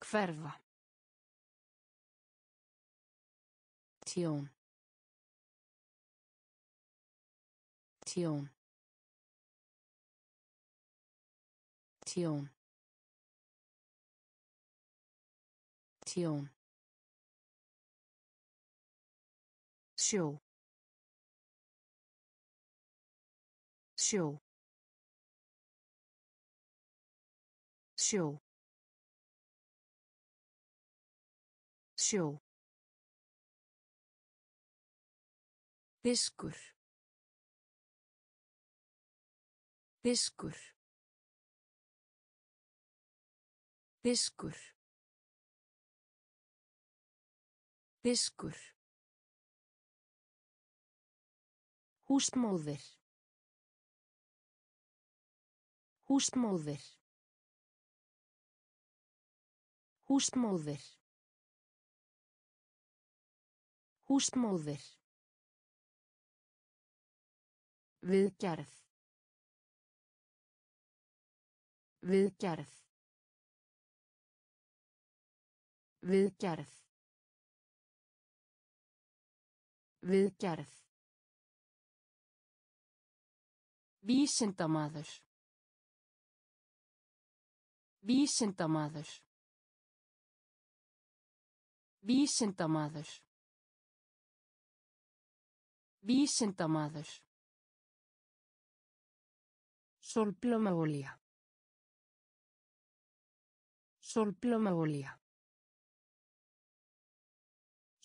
Hverfa. Tjón. Tjón. Tjón. Tjón. Sjó. Sjó. Sjó. Sjó. Diskur. Diskur. Diskur. Diskur. Húsmóðir. Húsmóðir. Húsmóðir. Húsmóðir. Viðgerð. Viðgerð. Viðgerð. Viðgerð. Vísindamaður. Vísindamaður. Vísindamaður. Vísindamaður.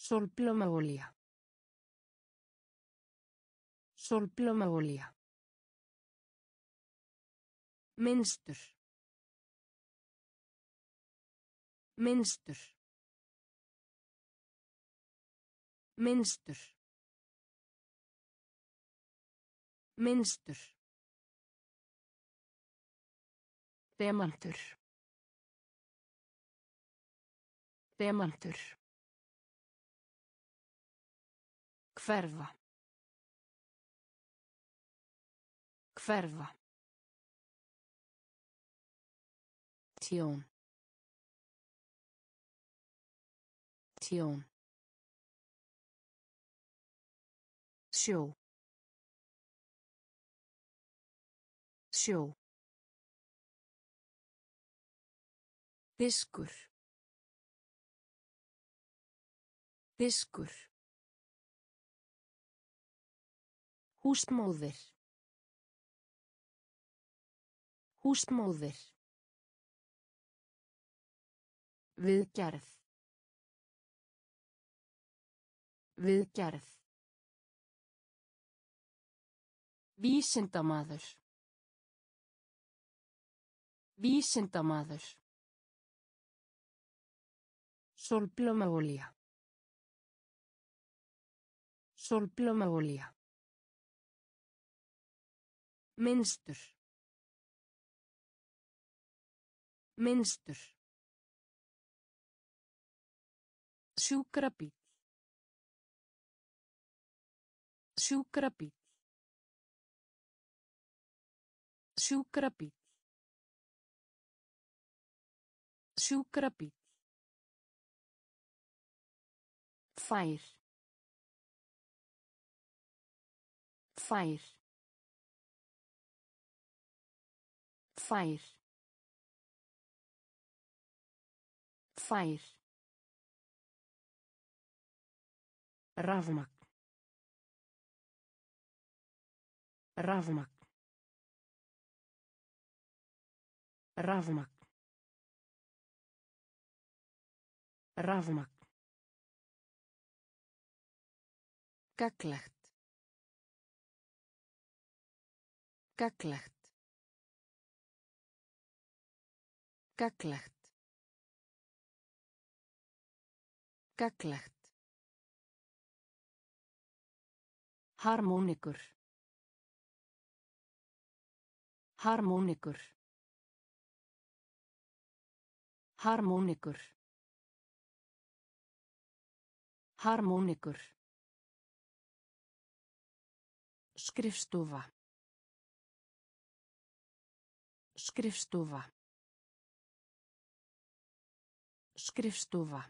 Sólblómaolía. Sólblómaolía. Sólblómaolía. Sólblómaolía. Minnstur. Minnstur. Minnstur. Minnstur. Demantur. Demantur. Hverfa. Hverfa. Tjón. Tjón. Sjó. Sjó. Diskur. Diskur. Húsmóðir. Húsmóðir. Viðgerð. Viðgerð. Vísindamaður. Vísindamaður. Sólblómaolía. Sólblómaolía. Minnstur. Minnstur. Sjúkrabíll. Sjúkrabíll. Sjúkrabíll. Sjúkrabíll. Fær. Fær. Fær. Fær. Rafmagn. Rafmagn. Rafmagn. Rafmagn. Gaglegt. Gaglegt. Gaglegt. Gaglegt. Harmónikur. Harmónikur. Harmónikur. Harmónikur. Skrifstofa. Skrifstofa. Skrifstofa.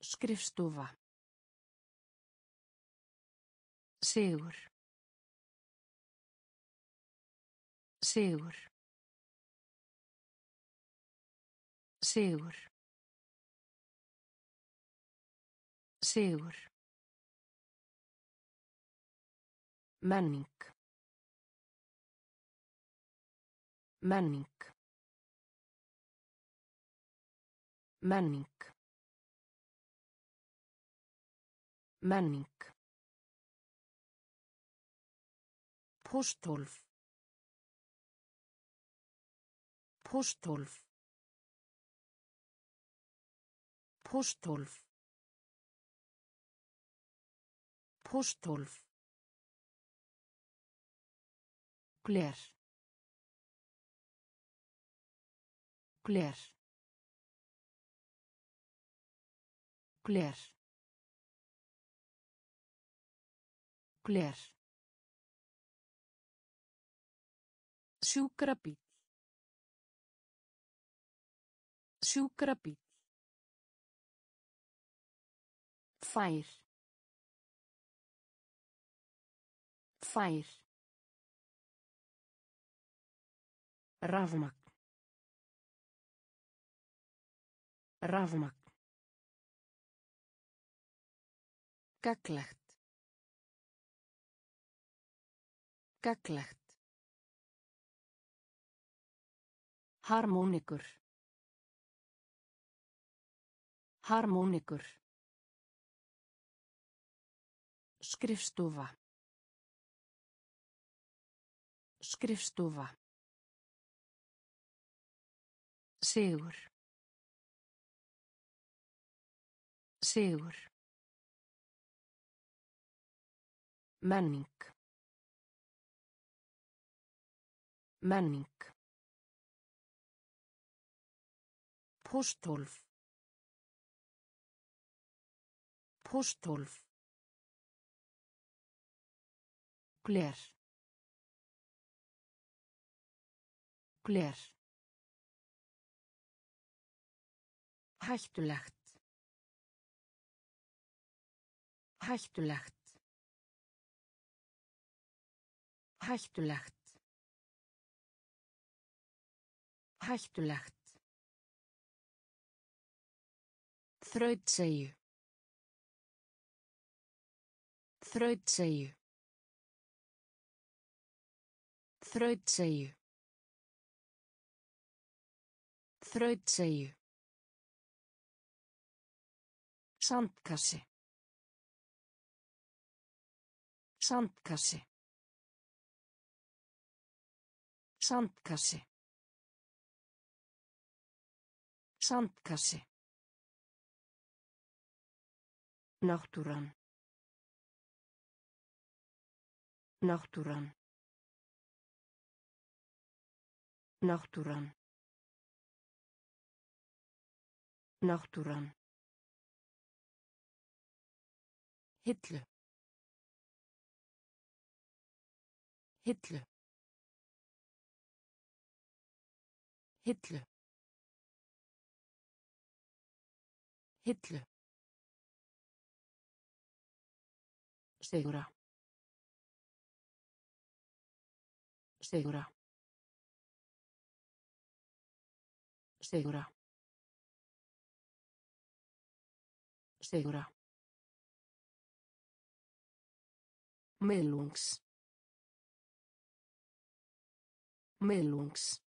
Skrifstofa. Sigur. Sigur. Sigur. Sigur. Menning. Menning. Menning. Menning. Póstólf. Póstólf. Póstólf. Póstólf. Gler. Gler. Gler. Gler. Sjúkrabíll. Sjúkrabíll. Fær. Fær. Rafmagn. Rafmagn. Gaglegt. Gaglegt. Harmónikur. Harmónikur. Skrifstofa. Skrifstofa. Sigur. Sigur. Menning. Menning. Póstólf. Póstólf. Gler. Gler. Hættulegt. Hættulegt. Hættulegt. Hættulegt. Þrautsegju. Þrautsegju. Þrautsegju. Þrautsegju. Sandkassi. Sandkassi. Sandkassi. Sandkassi. Náttúran. Náttúran. Náttúran. Náttúran. Hillu. Hillu. Hillu. Hillu. Segura. Segura. Segura. Segura. Miðlungs. Miðlungs.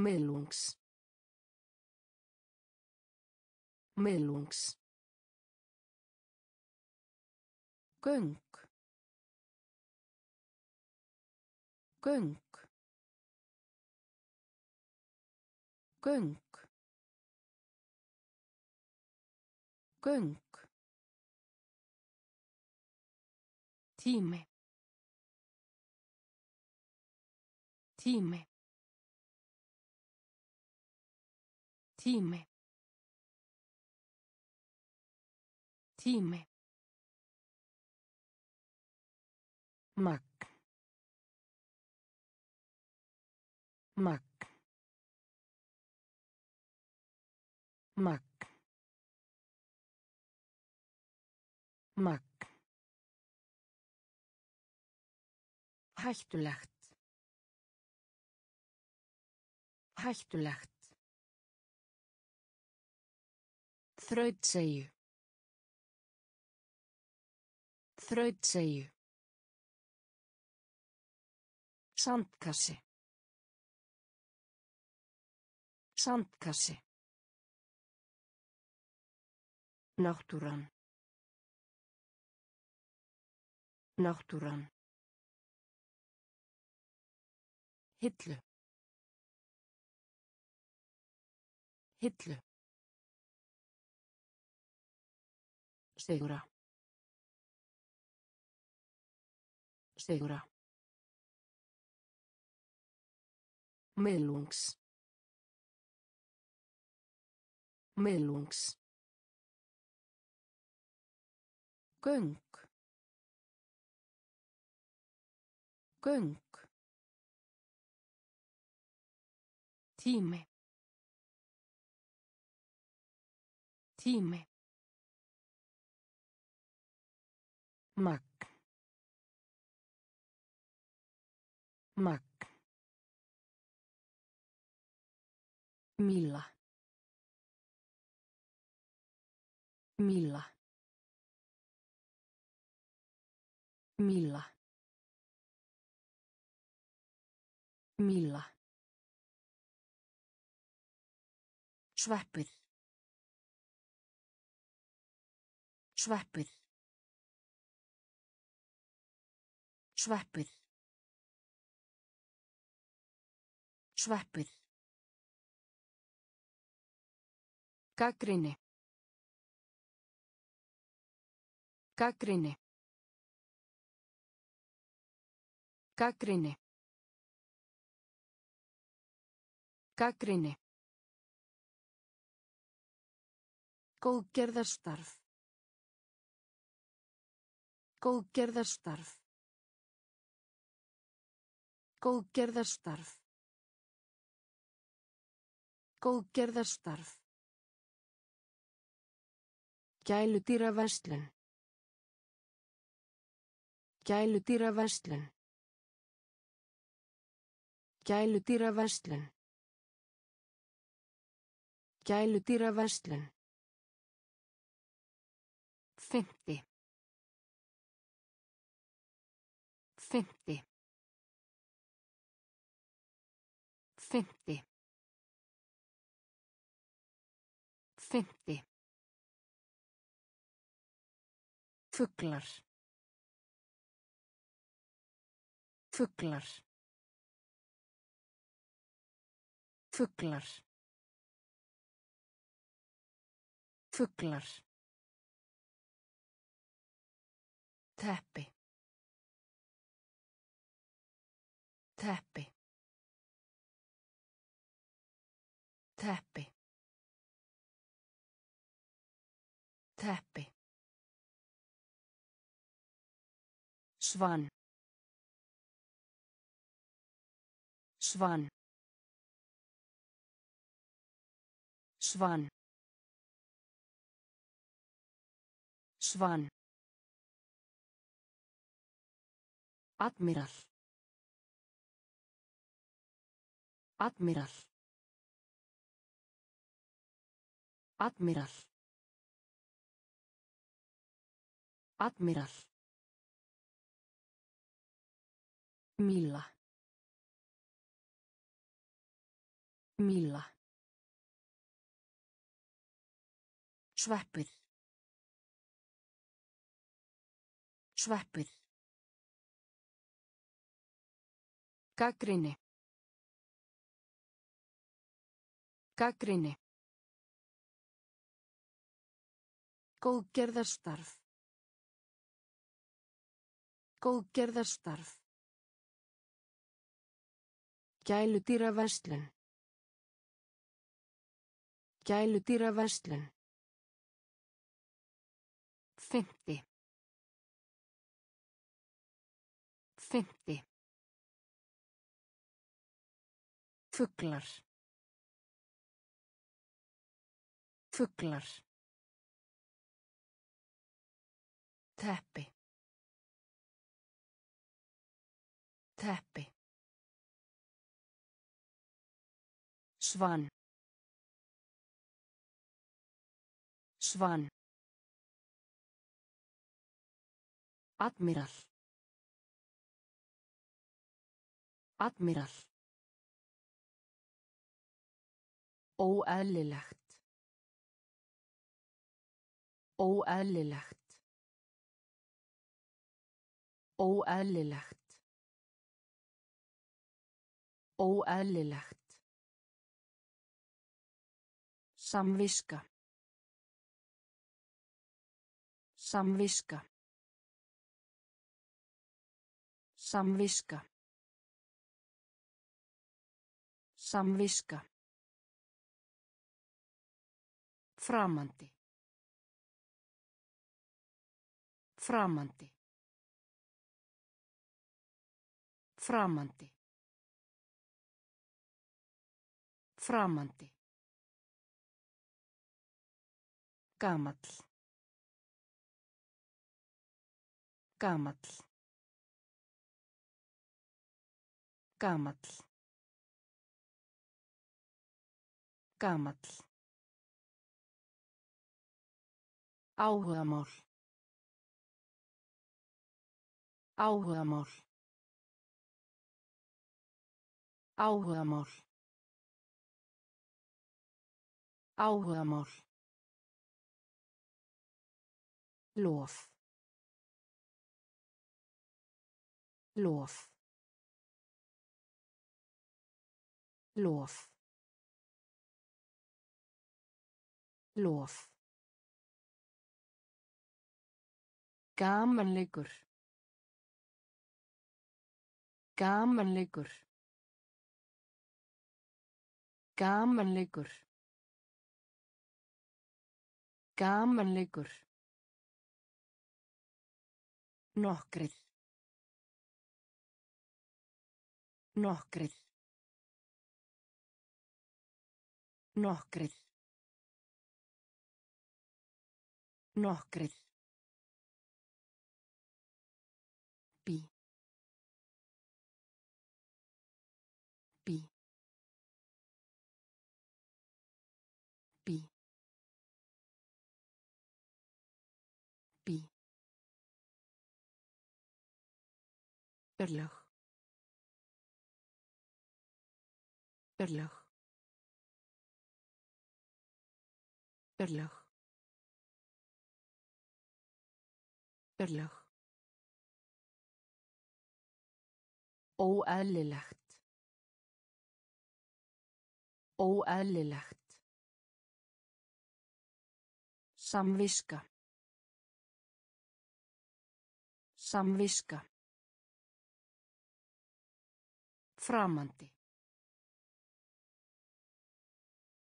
Miðlungs. Miðlungs. Göng. Göng. göng göng tími tími tími tími Magn. Magn. Magn. Magn. Hættulegt. Hættulegt. Þrautsegju. Þrautsegju. Sandkassi. Sandkassi. Náttúran. Náttúran. Hillu. Hillu. Segura. Segura. Miðlungs. Miðlungs. Göng. Göng. Tími. Tími. Mac. Mac. Milla. Milla. Milla. Milla. Sveppur. Sveppur. Sveppir. Sveppir. Gagnrýni. Gagnrýni. Gagnrýni. Gagnrýni. Góðgerðarstarf. Góðgerðarstarf. Góðgerðarstarf. Góðgerðarstarf. Gæludýraverslun. Gæludýraverslun. Gæludýraverslun. Gæludýraverslun. Fimmti. Fimmti. Fimmti. Fimmti. Fuglar. Fuglar. Fuglar. Fuglar. Teppi. Teppi. Teppi. Teppi. Svan. Svan. Svan. Svan. Admiral. Admiral. Admiral. Admiral. Míla. Míla. Sveppir. Sveppir. Gagnrýni. Gaggrinni. Góðgerðarstarf. Góðgerðarstarf. Gæludýra verslun. Gæludýra verslun. Fymti. Fymti. Fuglar. Fuglar. Teppi. Teppi. Svan. Svan. Admiral. Admiral. Óeðlilegt. Óeðlilegt. Óeðlilegt. Óeðlilegt. Samviska. Samviska. Samviska. Samviska. Framandi. Framandi. Framandi. Framandi. Gamall. Gamall. Gamall. Gamall. Áhugamál. Áhugamál. Áhugamál. Áhugamál. Lof. Lof. Lof. Lof. Gamanleikur. Gamanleikur. Gamanleikur. Gamanleikur. Nokkrir. Nokkrir. Nokkrir. Nokkrir. Örlög. Örlög. Örlög. Örlög. Óeðlilegt. Óeðlilegt. Samviska. Samviska. Framandi.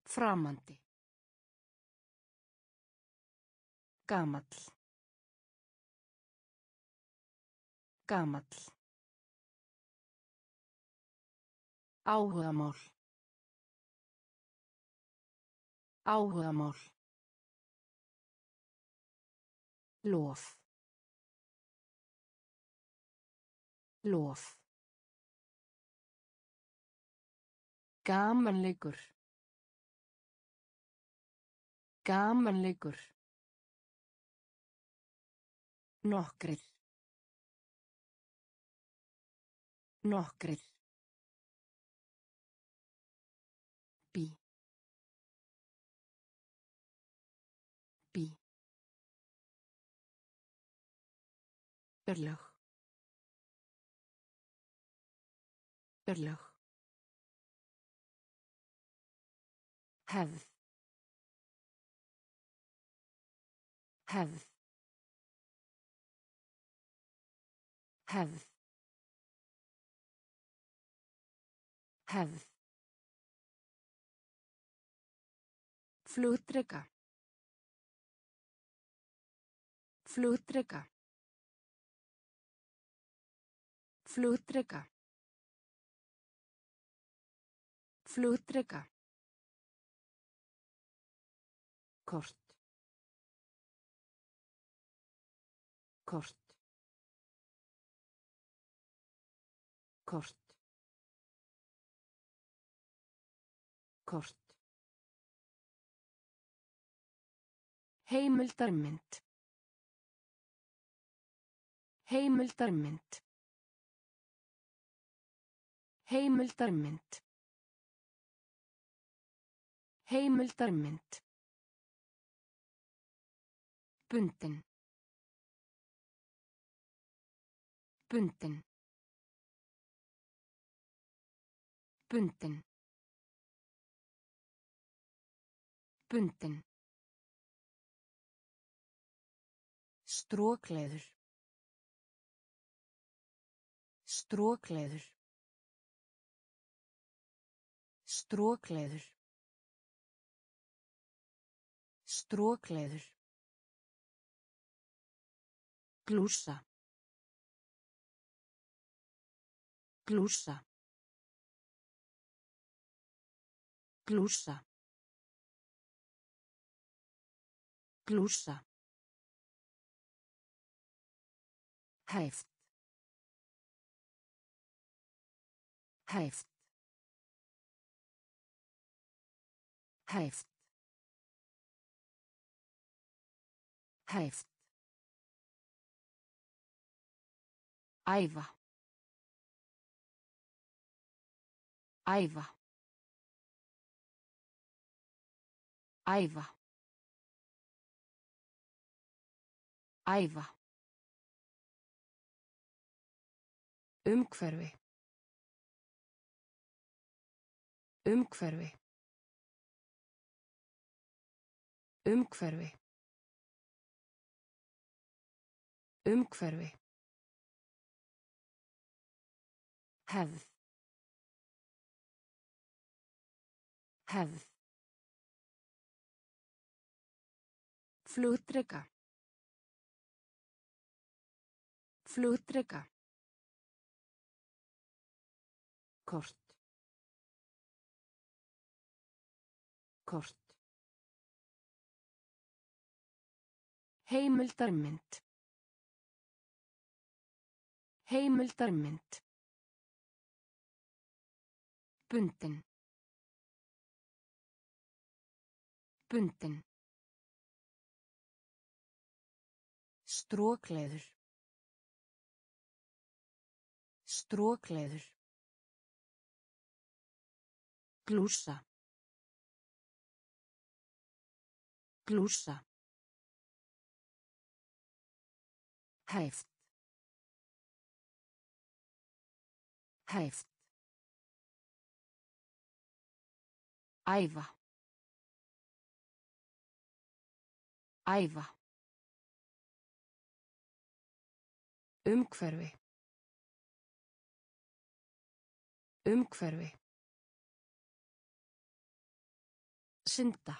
Framandi. Gamall. Gamall. Áhugamál. Áhugamál. Lof. Lof. Gamanleikur. Gamanleikur. Nokkrir. Nokkrir. Bí. Bí. Örlög. Örlög. Hefð. Hefð. Hefð. Hefð. Flugdreka. Flugdreka. Flugdreka. Flugdreka. Kort. Kort. Kort. Kort. Heimildarmynd. Heimildarmynd. Heimildarmynd. Heimildarmynd. Bundin. Bundin. Bundin. Bundin. Strókleður. Strókleður. Strókleður. Strókleður. Glúsa. Glúsa. Glúsa. Glúsa. Hæft. Hæft. Hæft. Hæft. Æfa. Æfa. Æfa. Æfa. Umhverfi. Umhverfi. Umhverfi. Umhverfi. Hefð. Hefð. Flugdreka. Flugdreka. Kort. Kort. Heimildarmynd. Heimildarmynd. Bundin. Bundin. Strókleður. Strókleður. Glúsa. Glúsa. Hæft. Hæft. Æfa. Æfa. Umhverfi. Umhverfi. Synda.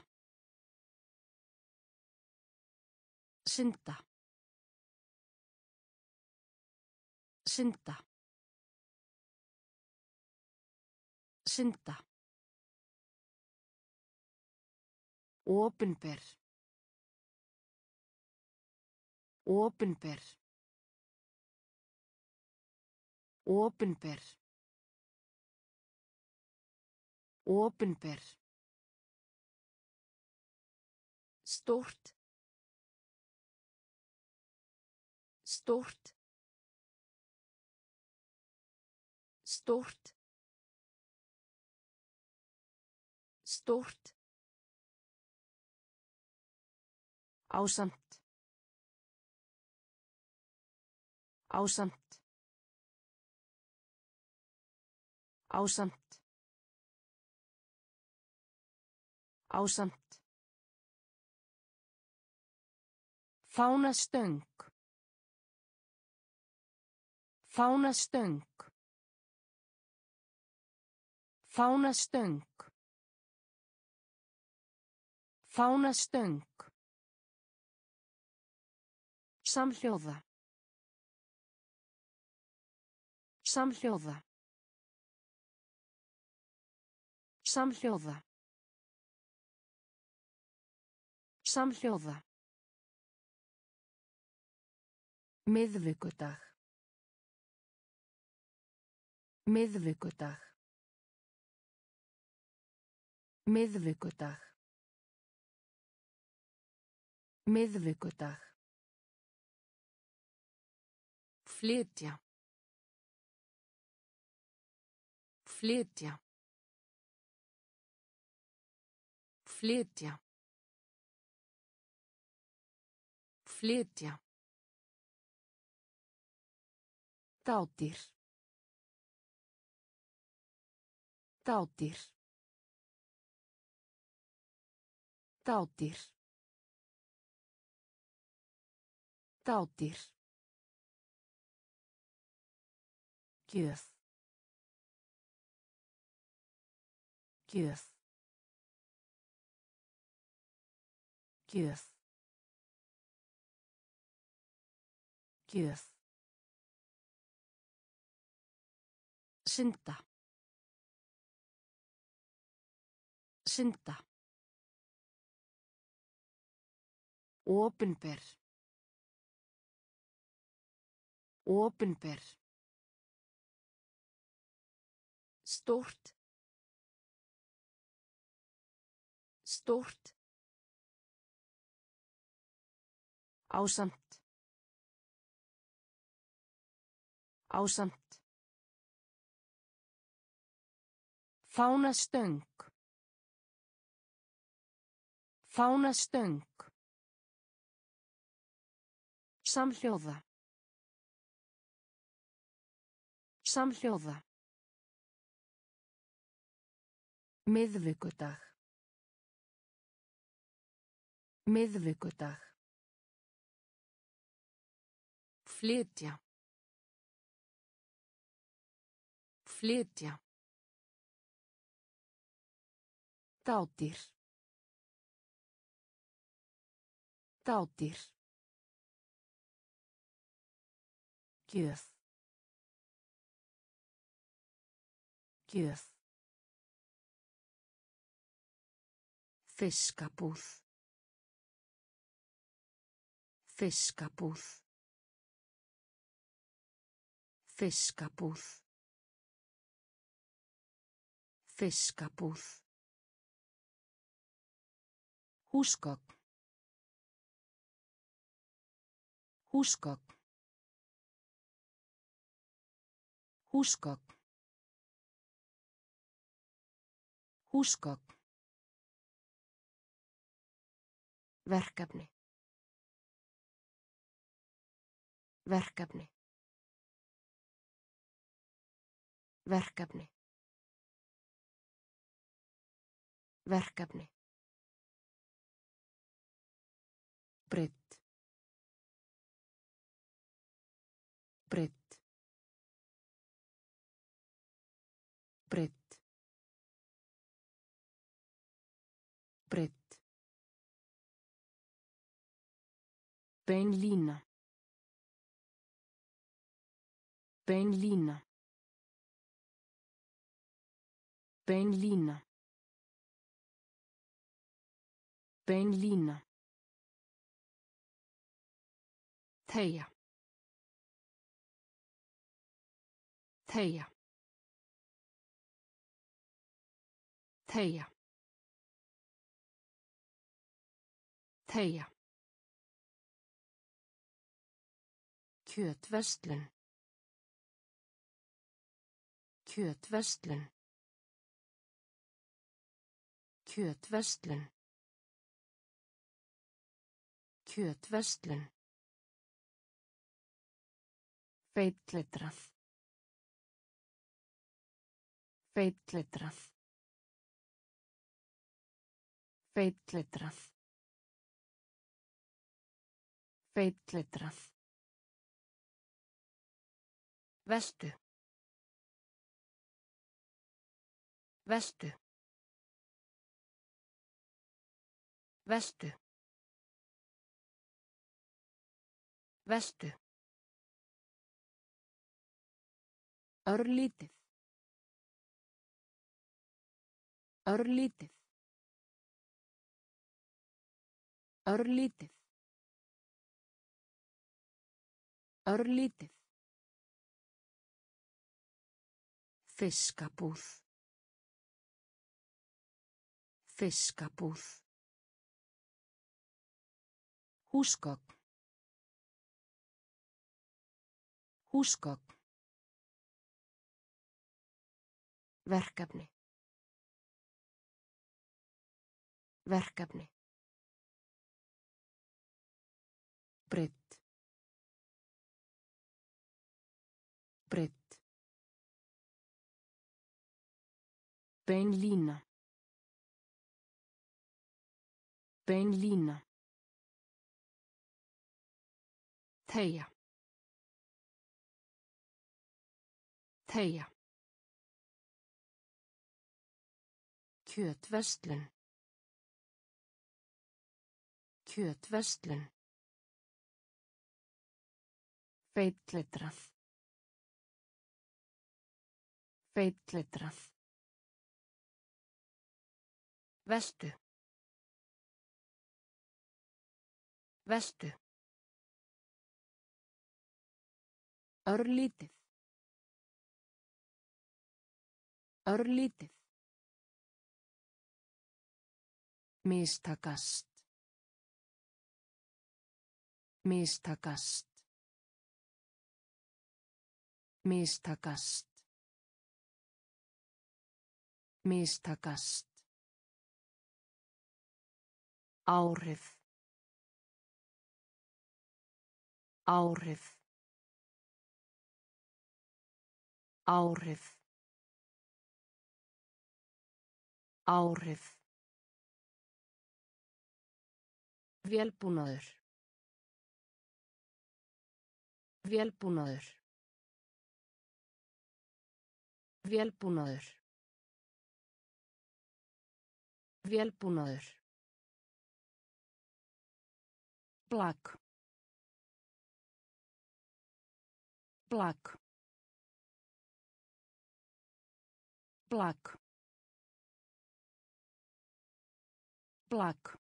Synda. Synda. Synda. Opinber. Opinber. Opinber. Opinber. Stórt. Stórt. Stórt. Stórt. Ásamt. Ásamt. Ásamt. Ásamt. Fánastöng. Fánastöng. Fánastöng. Fánastöng. Samhljóða. Samhljóða. Samhljóða. Samhljóða. Miðvikudag. Miðvikudag. Miðvikudag. Miðvikudag. Flytja. Flytja. Flytja. Flytja. Dádýr. Dádýr. Dádýr. Dádýr. Gjöf gjöf gjöf gjöf synda synda Opinber. Opinber. Stórt. Stórt. Ásamt. Ásamt. Fánastöng. Fánastöng. Samhljóða. Samhljóða. Miðvikudag. Miðvikudag. Flytja. Flytja. Dádýr. Dádýr. Gjöf. Gjöf. Fiskabúð. Fiskabúð. Fiskabúð. Fiskabúð. Húsgögn. Húsgögn. Húsgögn. Húsgögn. Verkefni. Verkefni. Verkefni. Verkefni. Breytt. Breytt. Breytt. Breytt. Bein lína. Bein lína. Bein lína. Bein lína. Þegja. Þegja. Þegja. Þegja. Kjötverslun. Kjötverslun. Kjötverslun. Kjötverslun. Feitletrað. Feitletrað. Feitletrað. Feitletrað. Veltu. Veltu. Veltu. Veltu. Örlítið. Örlítið. Örlítið. Örlítið. Fiskabúð. Fiskabúð. Húsgögn. Húsgögn. Verkefni. Verkefni. Breytt. Breytt. Bein lína. Bein lína. Þegja. Þegja. Kjötverslun. Kjötverslun. Feitletrað. Feitletrað. Veltu. Veltu. Örlítið. Örlítið. Mistakast. Mistakast. Mistakast. Mistakast. Áhrif. Áhrif. Áhrif. Áhrif. Vélbúnaður. Vélbúnaður. Vélbúnaður. Vélbúnaður. Plak. Plak. Plak. Plak.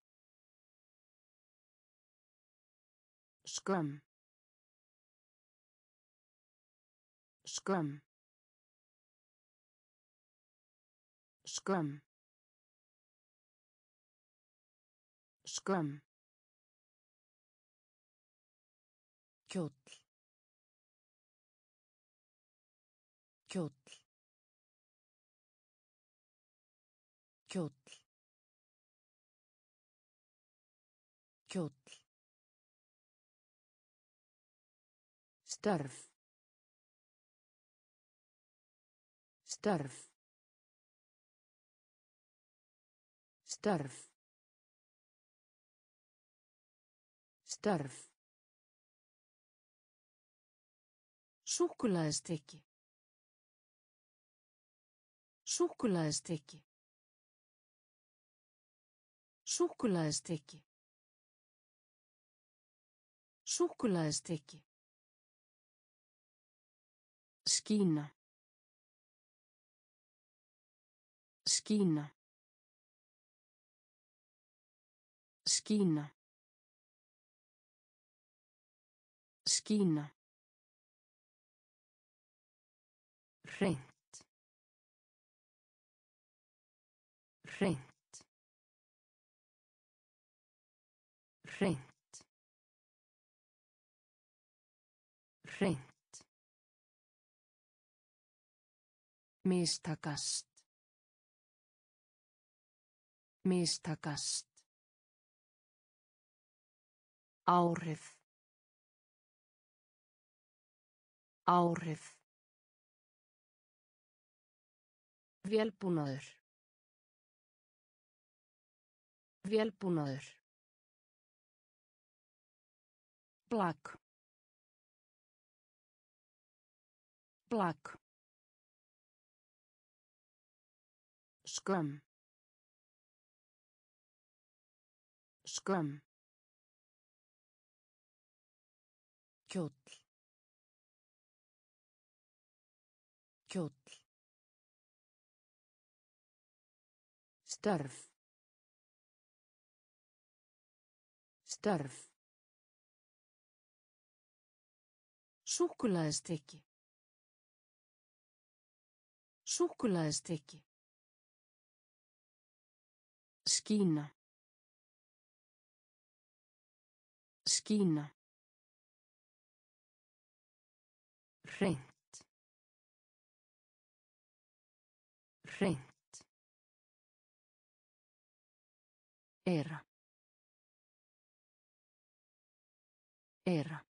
Skömm. Skömm. Skömm. Skömm. Störf. Störf. Störf. Störf. Súkkulaðistykki. Súkkulaðistykki. Súkkulaðistykki. Súkkulaðistykki. Skína. Skína. Skína. Skína. Hreint. Hreint. Hreint. Hreint. Mistakast. Mistakast. Áhrif. Áhrif. Vélbúnaður. Vélbúnaður. Blag. Blag. Skömm. Skömm. Kjóll. Kjóll. Störf. Störf. Súkkulaðistykki. Súkkulaðistykki. Skína. Skína. Hreint. Hreint. Era. Era.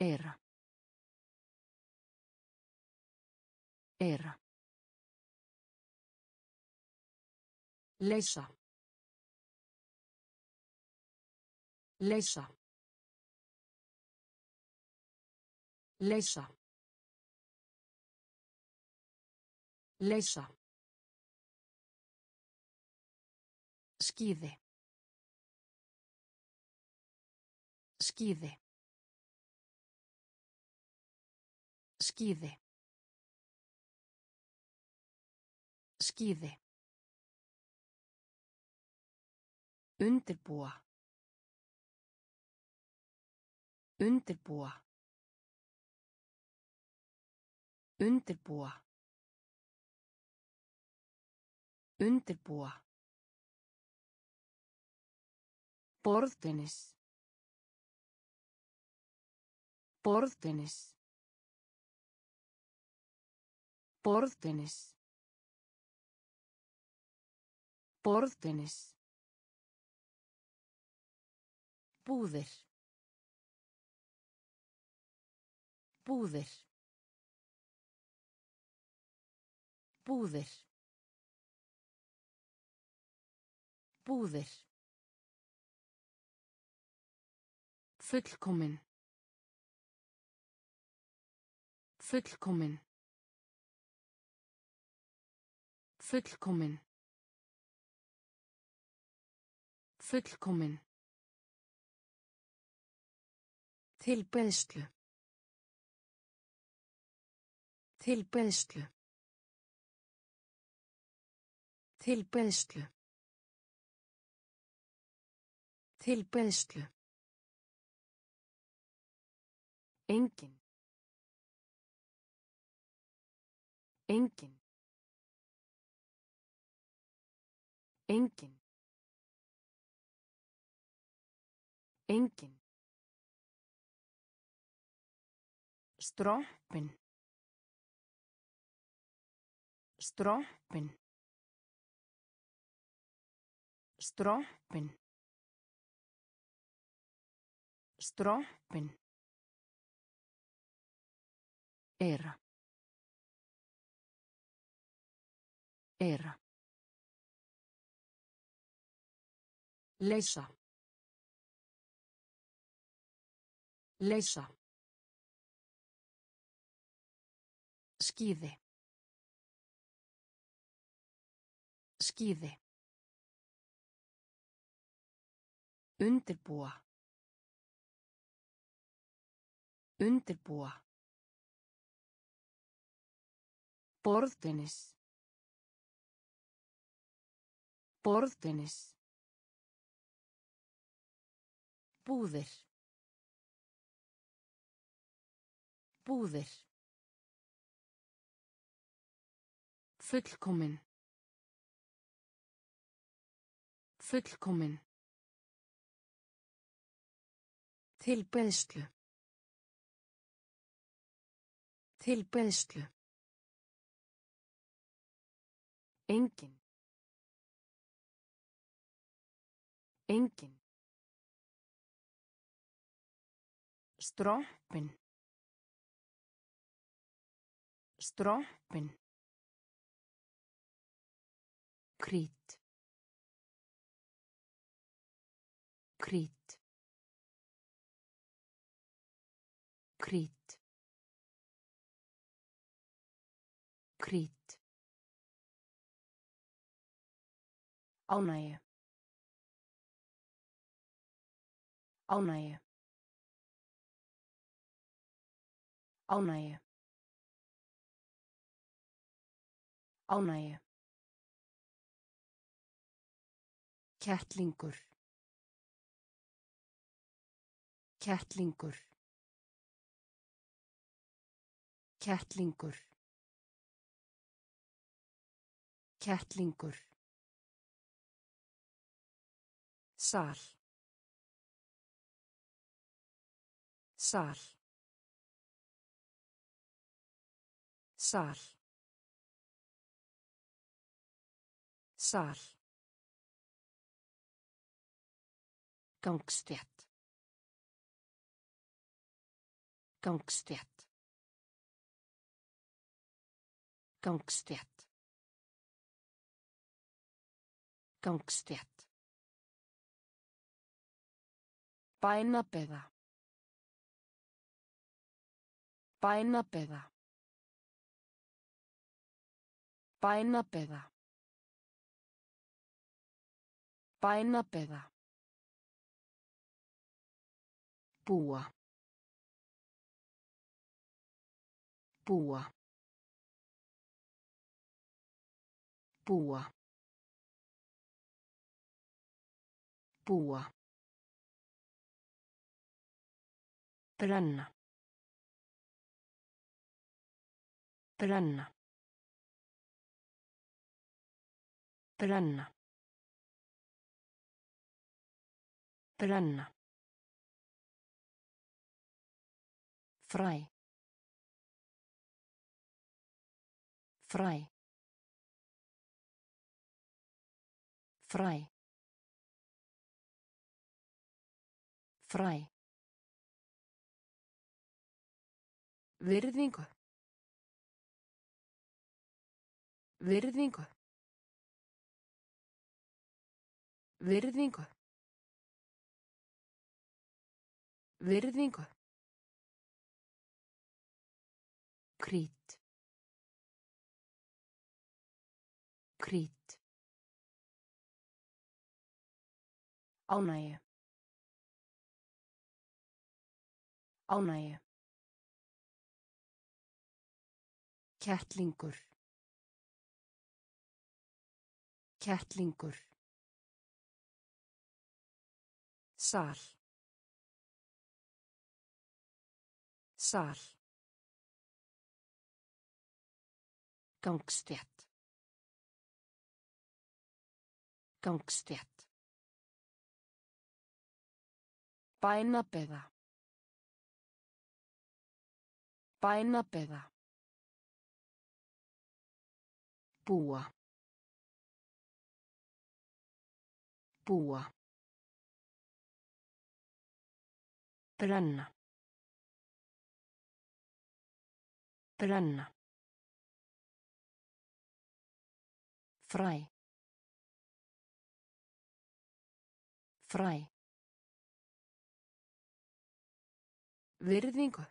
Era. Era. Leysa. Leysa. Leysa. Leysa. Skíði. Skíði. Skíði. Skíði. Undirbúa. Undirbúa. Undirbúa. Undirbúa. Borðtennis. Borðtennis. Borðtennis. Borðtennis. Búðir. Búðir. Búðir. Búðir. Fullkomin. Fullkomin. Fullkomin. Fullkomin. Tilbeðslu. Tilbeðslu. Tilbeðslu. Tilbeðslu. Engin. Engin. Engin. Engin. Strompin. Strompin. Strompin. Strompin. Era. Era. Leysa. Leysa. Skíði. Skíði. Undirbúa. Undirbúa. Borðtennis. Borðtennis. Búðir. Búðir. Fullkomin. Fullkomin. Tilbeðslu. Tilbeðslu. Engin. Engin. Strompin. Strompin. Krít. Krít. Krít. Krít. Ánægju. Ánægju. Ánægju. Ánægju. Kettlingur. Kettlingur. Kettlingur. Kettlingur. Sal. Sal. Sal. Sal. Gangstétt. Gangstétt. Gangstétt. Gangstétt. Bænabeða. Bænabeða. Bænabeða. Bænabeða. Búa. Búa. Búa. Búa. Brenna. Brenna. Brenna. Brenna. Fræ. Fræ. Fræ. Fræ. Virðingu. Virðingu. Virðingu. Virðingu. Krít. Krít. Ánægju. Ánægju. Kettlingur. Kettlingur. Sal. Sal. Gangstétt. Gangstétt. Bænabeða. Bænabeða. Búa. Búa. Brenna. Brenna. Fræ. Fræ. Virðingu.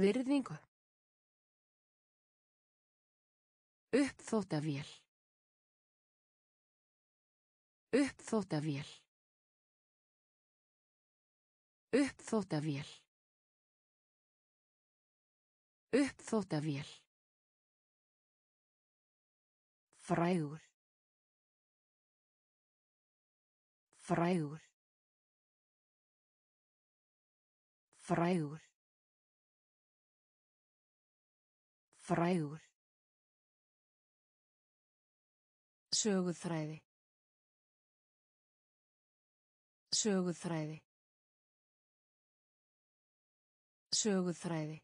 Virðingu. Uppþóttavél. Uppþóttavél. Uppþóttavél. Uppþóttavél. Frægur. Frægur. Frægur. Frægur. Söguþræði. Söguþræði. Söguþræði.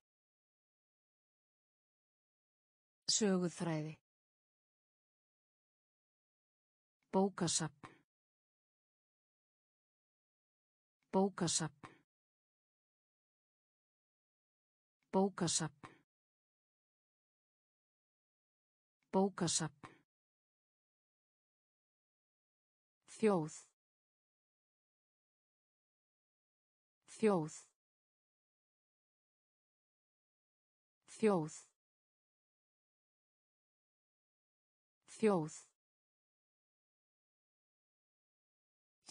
Söguþræði. Bókasapn. Bókasapn. Bókasapn. Bókasapn. Þjóð. Þjóð. Þjóð. Þjóð.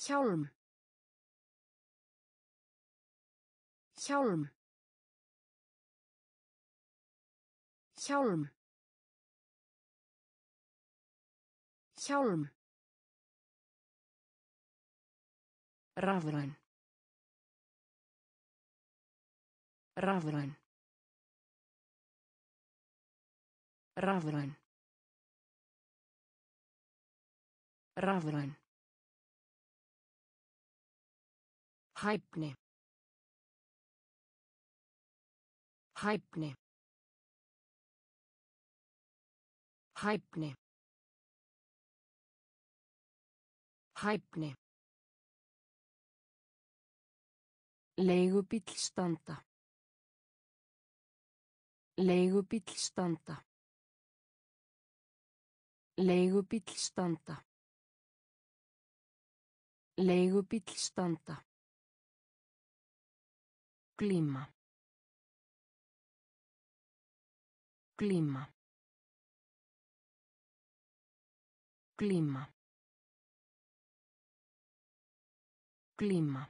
Hjálm. Hjálm. Hjálm. Hjálm. Rafræn. Rafræn. Rafræn. Rafræn. Hæfni. Hæfni. Hæfni. Hæfni. Leigubíll standa. Leigubíll standa. Leigubíll standa. Leigubíll standa. Glíma. Glíma. Glíma. Glíma.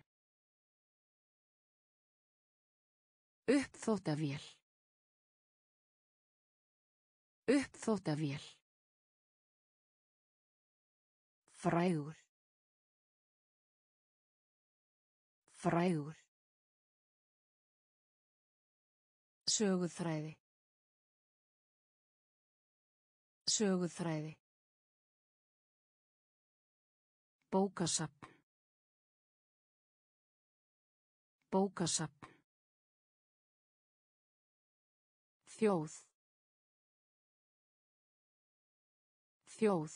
Uppþóttavél. Uppþóttavél. Frægur. Frægur. Söguþræði. Söguþræði. Bókasapn. Bókasapn. Þjóð. Þjóð.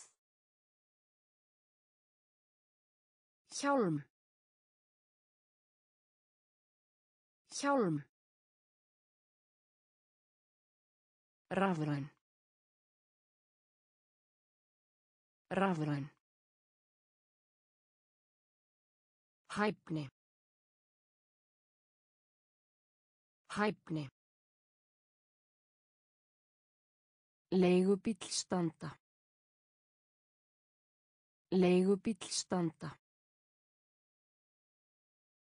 Hjálm. Hjálm. Rafræn. Rafræn. Hæfni. Hæfni. Leigubíll standa. Leigubíll standa.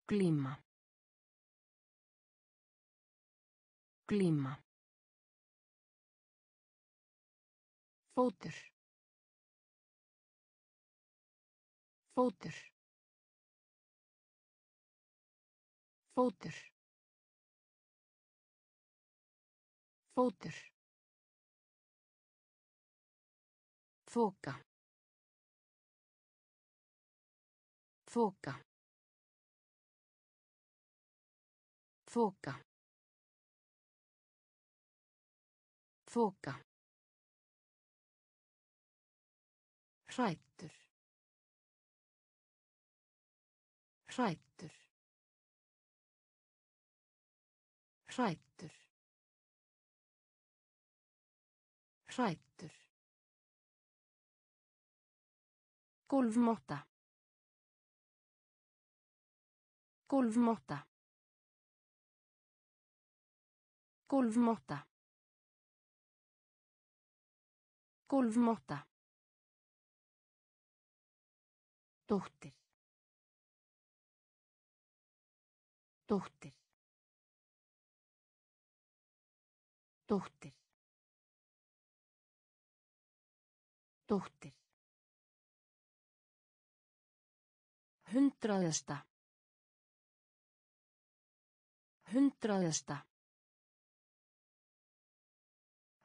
Glíma. Glíma. Fótur. Fótur. Fótur. Fótur. Þoka. Þoka. Þoka. Þoka. Hrættur. Hrættur. Hrættur. Hrættur. Gólfmotta. Gólfmotta. Gólfmotta. Gólfmotta. Dóttir. Dóttir. Dóttir. Dóttir. Hundraðasta. Hundraðasta.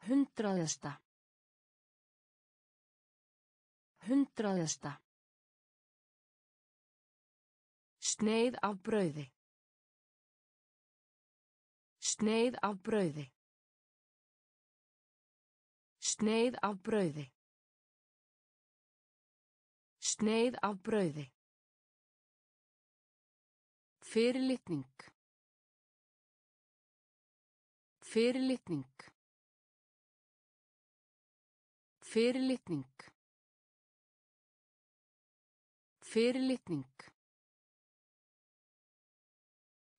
Hundraðasta. Hundraðasta. Sneið af brauði. Sneið af brauði. Sneið af brauði. Sneið af brauði. Fyrirlitning. Fyrirlitning. Fyrirlitning. Fyrirlitning.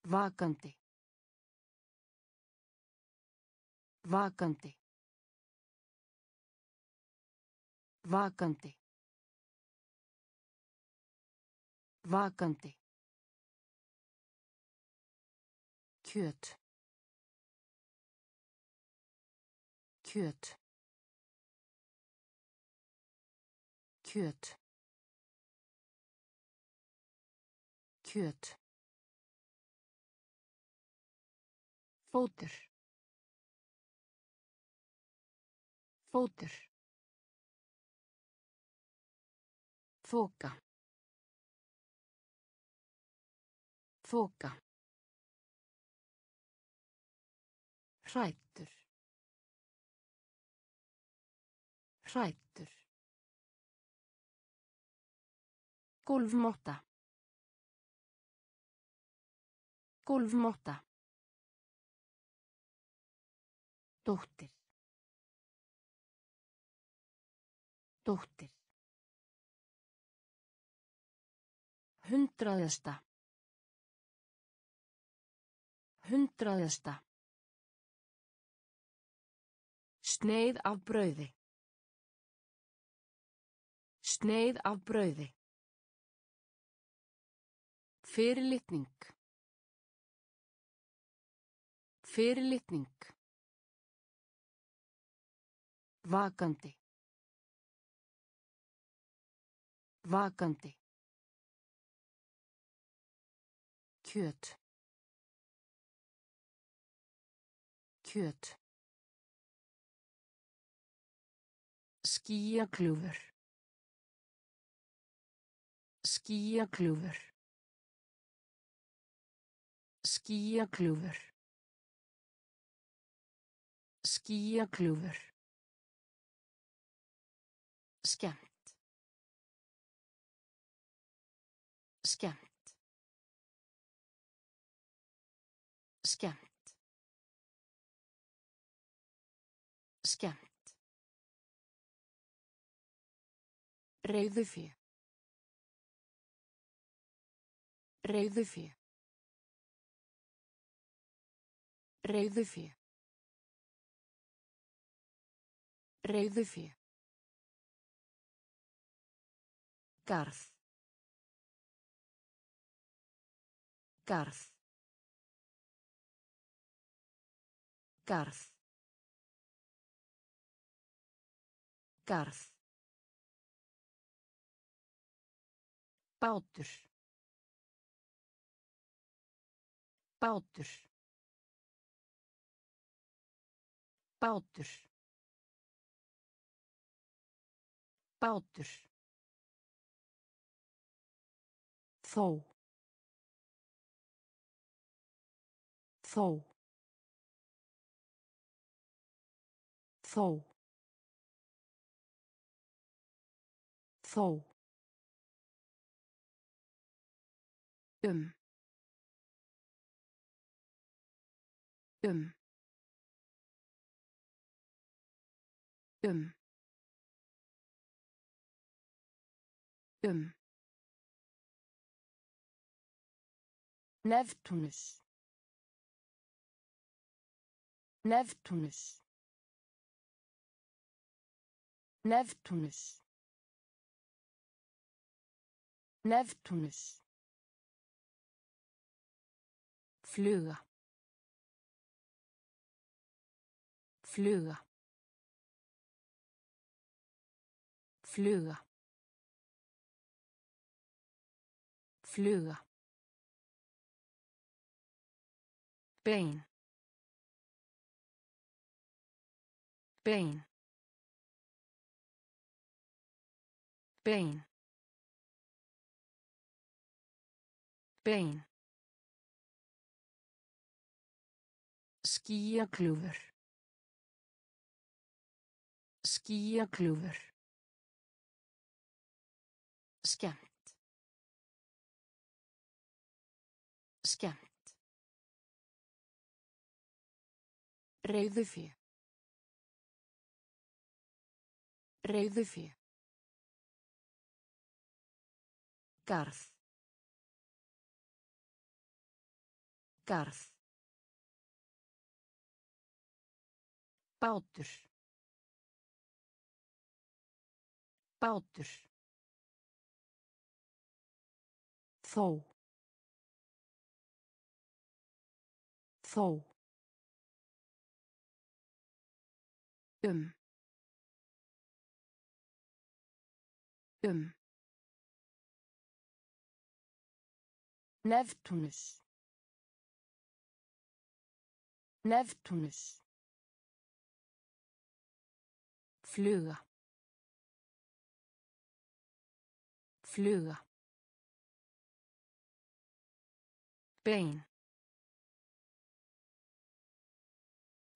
Vakandi. Vakandi. Vakandi. Vakandi. kjöt kjöt kjöt kjöt fótur. Fótur. Þoka. Þoka. Hrættur hrættur Gólfmotta. Gólfmotta. Dóttir. Dóttir. Hundraðasta. Hundraðasta. Sneið af brauði. Sneið af brauði. Fyrirlitning. Fyrirlitning. Vakandi. Vakandi. Kjöt. Kjöt. Skíakljúfur. Skíakljúfur. Skíakljúfur. Skíakljúfur. Reyðufé. Reyðufé. Reyðufé. Reyðufé. Garð. Garð. Garð. Garð. Bátur. Bátur. Bátur. Bátur. Þó. Þó. Þó. Þó. Um. Um. Um. Um. Neptúnus. Neptúnus. Neptúnus. Neptúnus. Fluga. Fluga. Fluga. Fluga. Bein. Bein. Bein. Bein. Skíakljúfur. Skíakljúfur. Skemmt. Skemmt. Reyðufé. Reyðufé. Garð. Garð. Bátur. Bátur. Þó. Þó. Um. Um. Neptúnus. Neptúnus. Fluga. Fluga. Bein.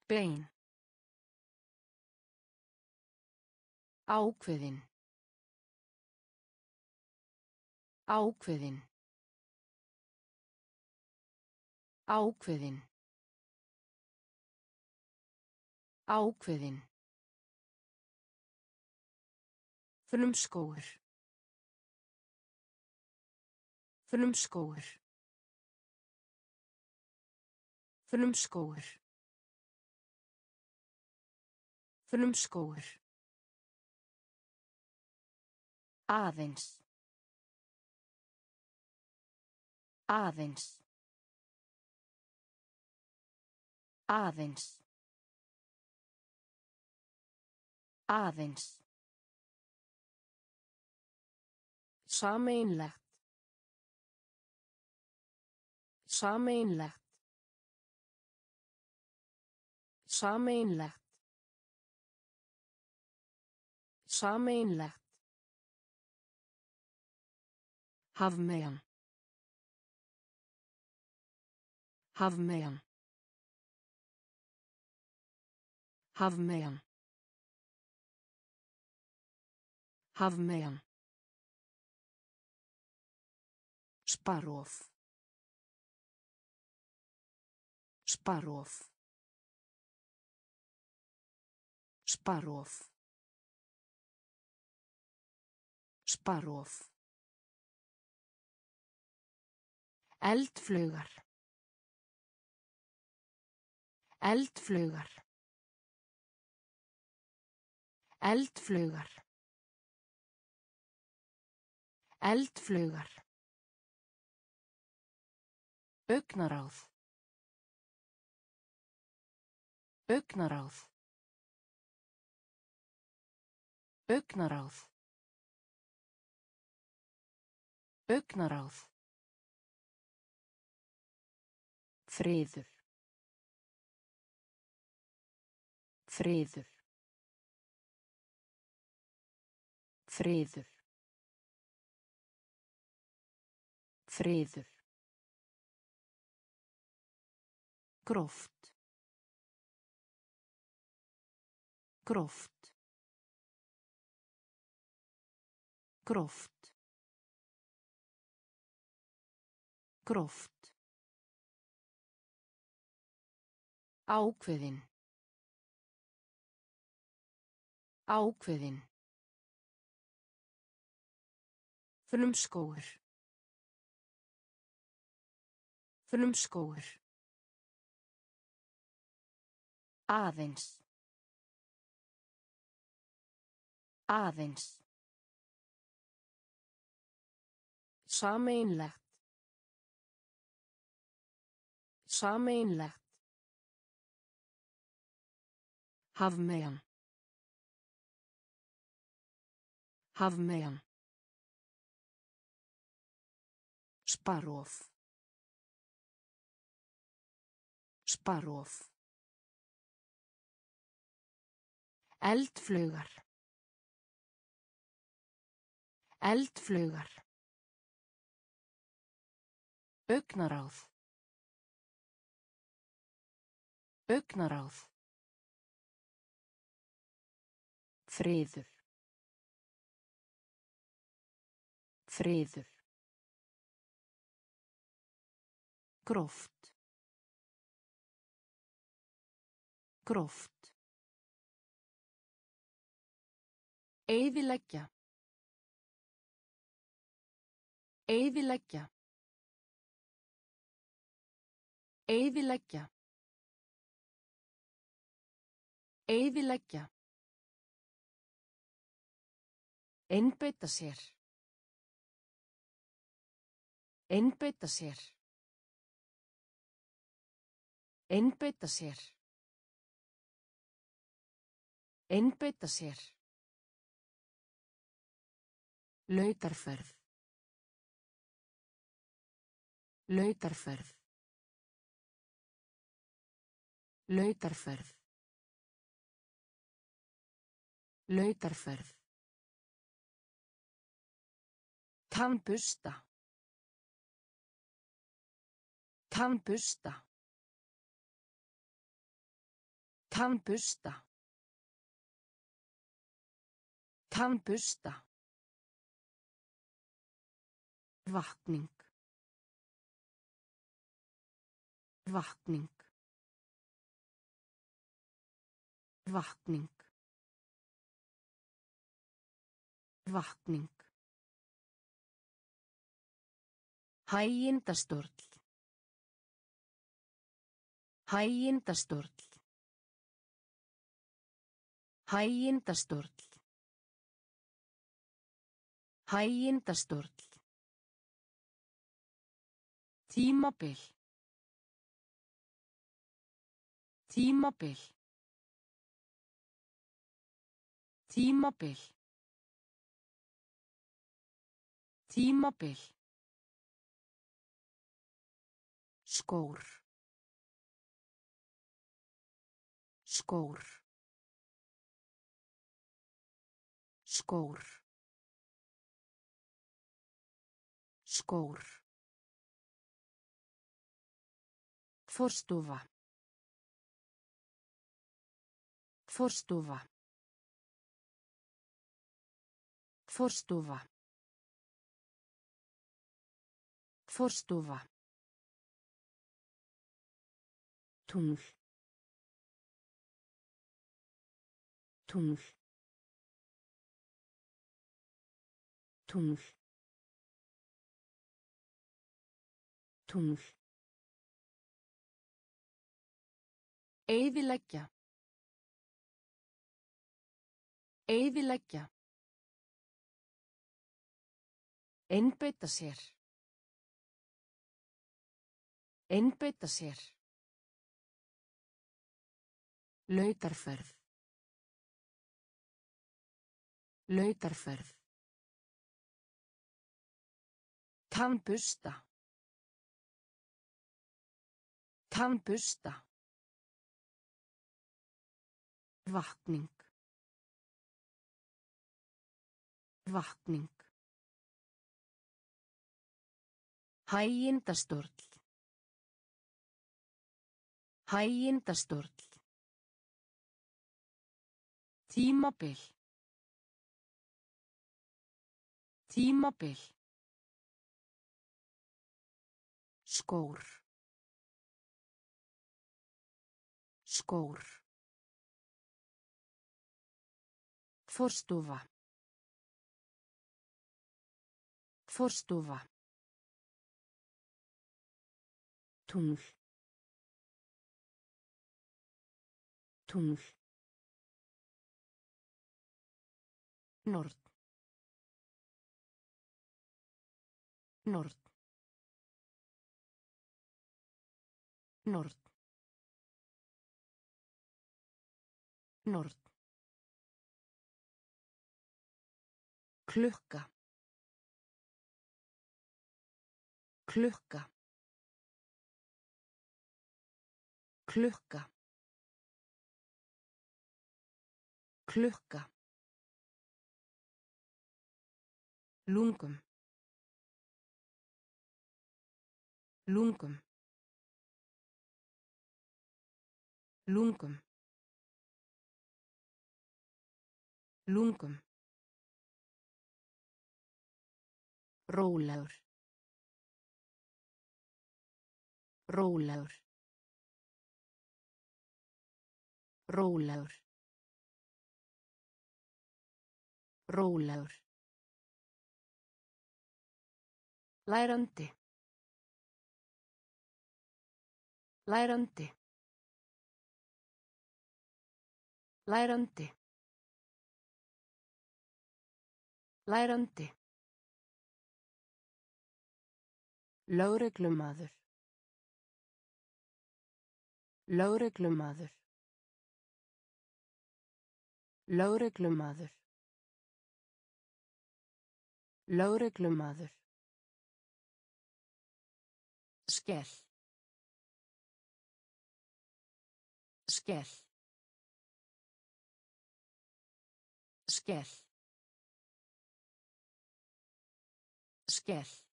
Bein. Ákveðin. Ákveðin. Ákveðin. Ákveðin. Frumskógur. Frumskógur. Frumskógur. Frumskógur. Aðeins. Aðeins. Aðeins. Aðeins. Sameinlegt. Sameinlegt. Sameinlegt. Sameinlegt. Hafmeyjan. Hafmeyjan. Hafmeyjan. Hafmeyjan. Sparof. Sparof. Sparof. Sparof. Eldflugar. Eldflugar. Eldflugar. Eldflugar. Augnaráð. Augnaráð. Augnaráð. Augnaráð. Friður. Friður. Friður. Friður. Gróft. Gróft. Gróft. Gróft. Ákveðin. Ákveðin. Frumskógur. Frumskógur. Aðeins. Aðeins. Sameinlegt. Sameinlegt. Hafmeyjan. Hafmeyjan. Sparof. Sparof. Eldflugar. Eldflugar. Augnaráð. Augnaráð. Friður. Friður. Gróft. Gróft. Eyðileggja. Eyðileggja. Eyðileggja. Eyðileggja. Einbeita sér. Einbeita sér. Einbeita sér. Einbeita sér. Lautarferð. Lautarferð. Lautarferð. Lautarferð. Tannbusta. Tannbusta. Tannbusta. Tannbusta. Vakning. Vakning. Vakning. Vakning. Hægindastórl. Hægindastórl. Hægindastórl. Hægindastórl. Tímabil. Tímabil. Tímabil. Tímabil. Skór. Skór. Skór. Skór. Forstofa. Forstofa. Forstofa. Forstofa. Tungl. Tungl. Tungl. Tungl. Eyðileggja. Eyðileggja. Einbeita sér. Einbeita sér. Lautarferð. Lautarferð. Tannbusta. Tannbusta. Vakning. Vakning. Hægindastórl. Hægindastórl. Tímabil. Tímabil. Skór. Skór. Forstofa. Forstofa. Tungl. Tungl. Nord. Nord. Nord. Nord. Klukka. Klukka. Klukka. Klukka. Lungum. Lungum. Lungum. Lungum. Rólegur. Rólegur. Rólegur. Rólegur. Lærandi. Lærandi. Lærandi. Lærandi. Lögreglumaður. Lögreglumaður. Lögreglumaður. Lögreglumaður. Skell. Skell. Skell. Skell.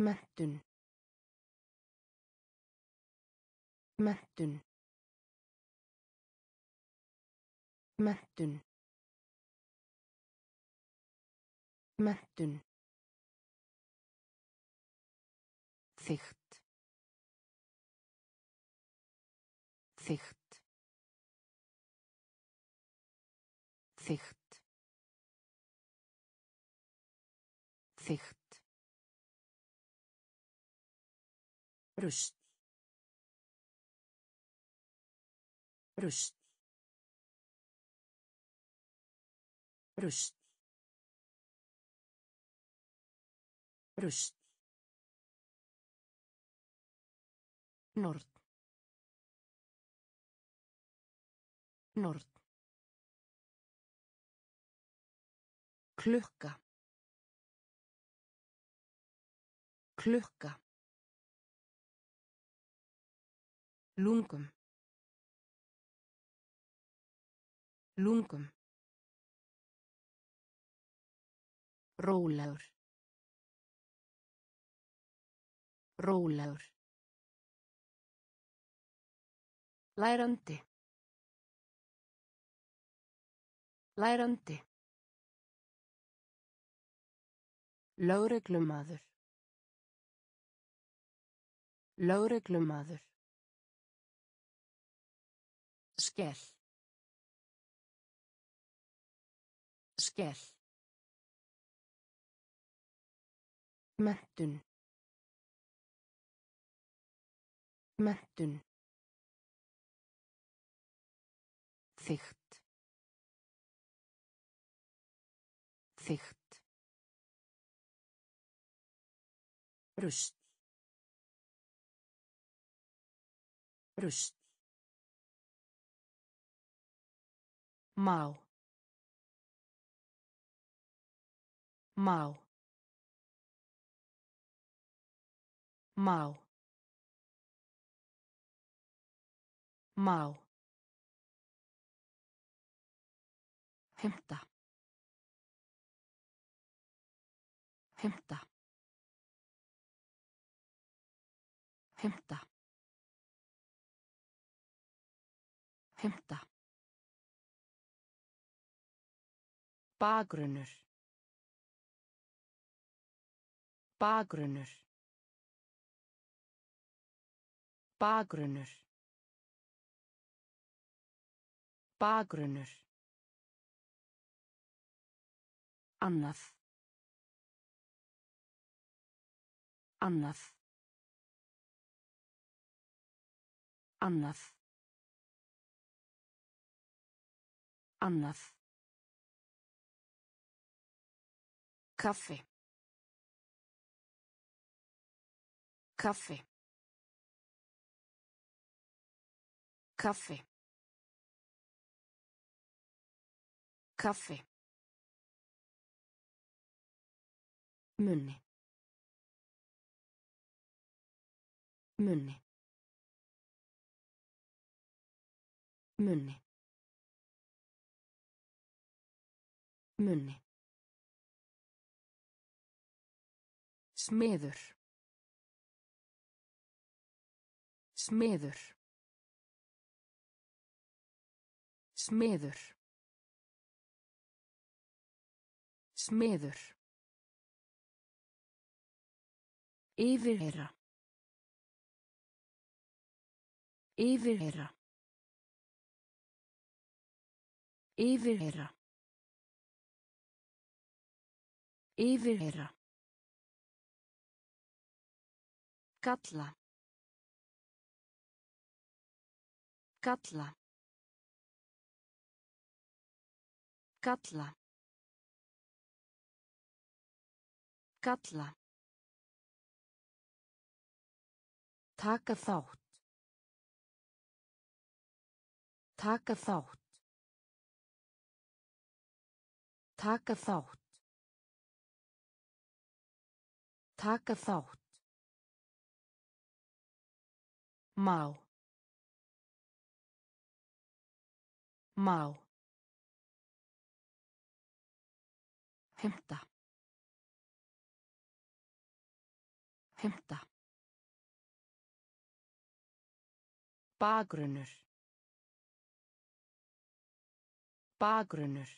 Menntun. Menntun. Menntun. Menntun. Þygt. Þygt. Þygt. Þygt. Rust. Rust. Rust. Rust. Nord. Nord. Klukka. Klukka. Lungum. Lungum. Rólegur. Rólegur. Lærandi. Lærandi. Lögreglumaður. Lögreglumaður. Skell. Skell. Menntun. Menntun. Þygt. Þygt. Rust. Rust. Má. Má. Má. Má. Heimta. Heimta. Heimta. Heimta. Bakgrunnur. Bakgrunnur. Bakgrunnur. Bakgrunnur. Annað. Annað. Annað. Annað. Kaffi. Kaffi. Kaffi. Kaffi. Munni. Munni. Munni. Munni. Smiður. Smiður. Smiður. Smiður. Yfirheyra. Yfirheyra. Yfirheyra. Yfirheyra. Galla. Galla. Galla. Galla. Taka þátt. Taka þátt. Taka þátt. Taka þátt. Má. Má. Hemta. Hemta. Bakgrunnur. Bakgrunnur.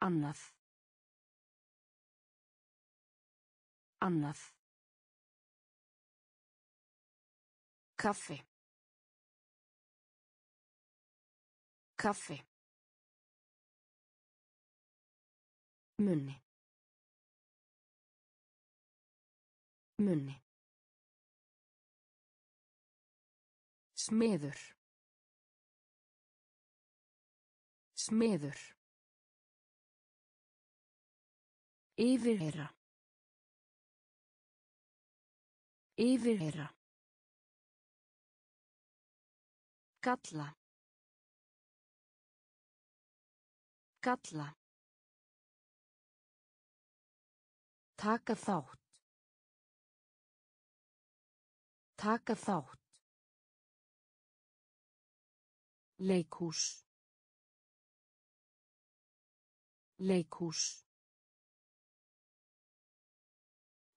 Annað. Annað. Kaffi. Kaffi. Munni. Munni. Smiður. Smiður. Yfirheyra. Yfirheyra. Galla. Galla. Taka þátt. Taka þátt. Leikhús. Leikhús.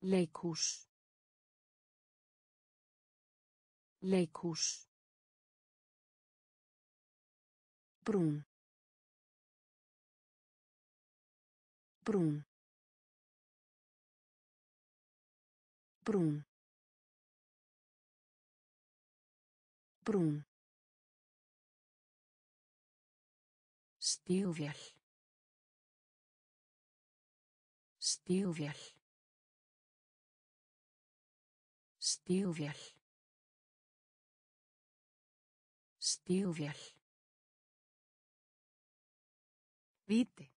Leikhús. Leikhús. Brún. Brún. Brún. Brún. Stígvél. Stígvél. Stígvél. Stígvél. Víti.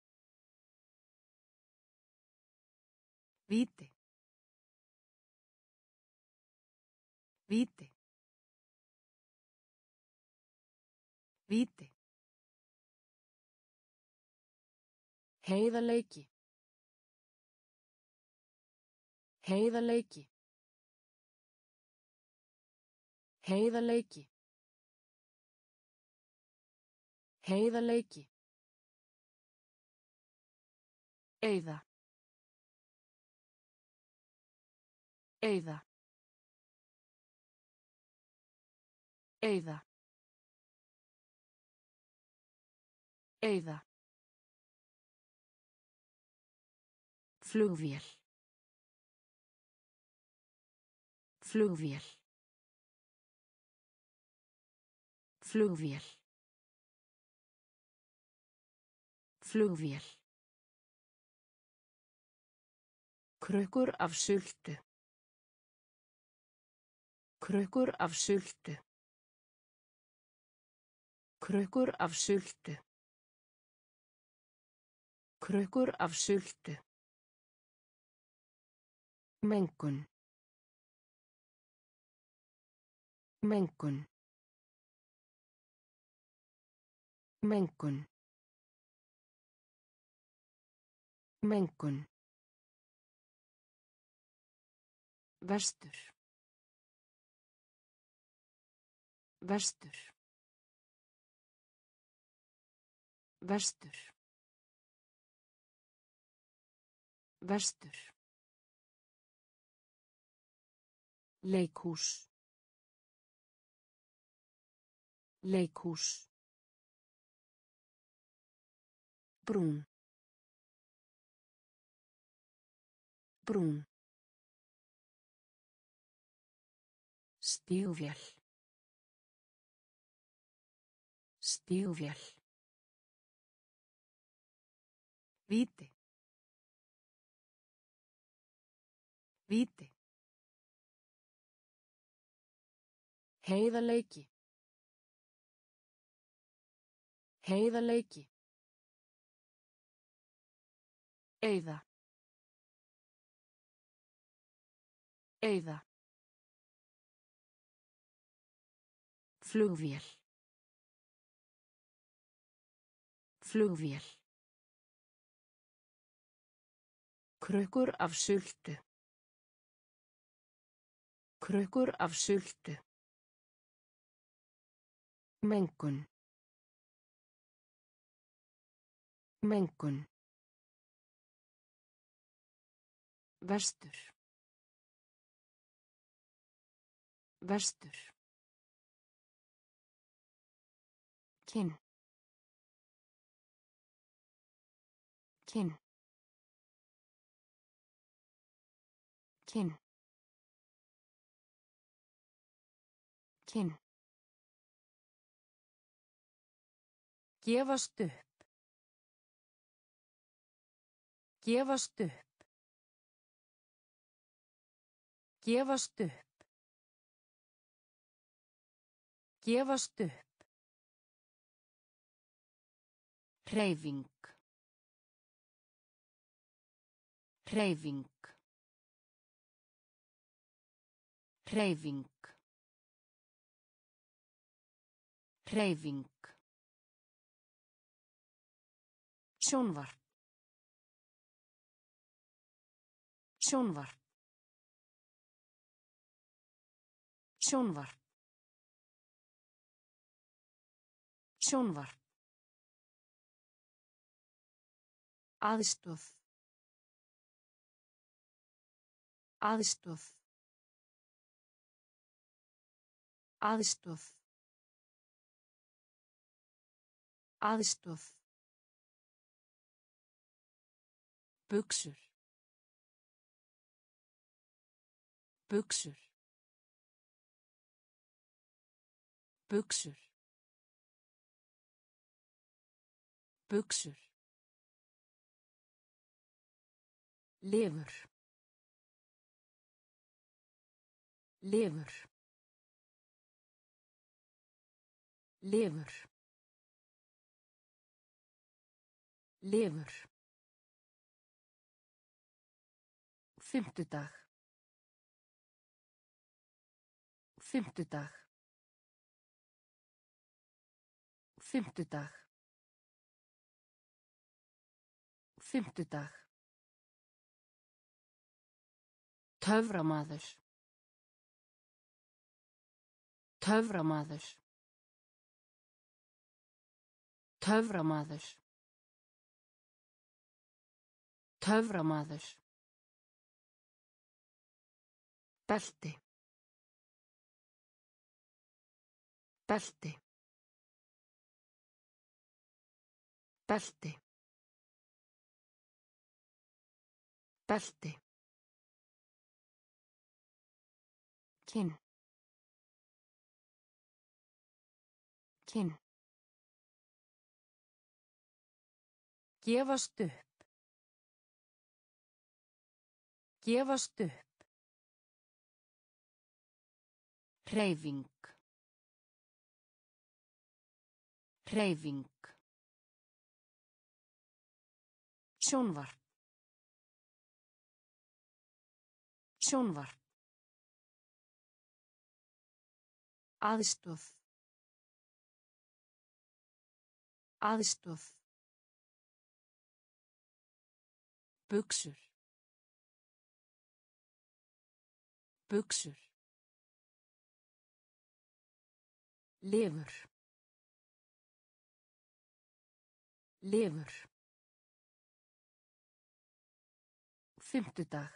Víti. Víti. Víti. Heiðarleiki. Heiðarleiki. Heiðarleiki. Heiðarleiki. Eyða. Eyða. Eyða. Eyða. Flugvél. Flugvél. Flugvél. Flugvél. Krukkur af sultu. Krukkur af sultu. Krukkur af sultu. Krukkur af sultu. Mengun. Mengun. Mengun. Mengun. Vestur. Vestur. Vestur. Vestur. Leikhús. Leikhús. Brún. Brún. Stígvél. Stígvél. Víti. Víti. Heiðarleiki. Heiðarleiki. Eyða. Eyða. Flugvél. Flugvél. Krukkur af sultu. Krukkur af sultu. Mengun. Mengun. Vestur. Vestur. Kinn. Kinn. Kinn. Kinn. Gefast upp. Gefast upp. Gefast upp. Gefast upp. Hreyfing. Hreyfing. Hreyfing. Hreyfing. Sjónvarp. Sjónvarp. Sjónvarp. Sjónvarp. Aðstoð. Aðstoð. Aðstoð. Aðstoð. Buxur. Buxur. Buxur. Buxur. Lifur. Lifur. Lifur. Lifur. Fimmtudag. Fimmtudag. Fimmtudag. Fimmtudag. Töframaður. Töframaður. Töframaður. Töframaður. Belti. Belti. Belti. Belti. Kinn. Kinn. Gefast upp. Gefast upp. Hreyfing. Hreyfing. Sjónvarp. Sjónvarp. Aðstoð. Aðstoð. Buxur. Buxur. Lifur. Lifur. Fimmtudag.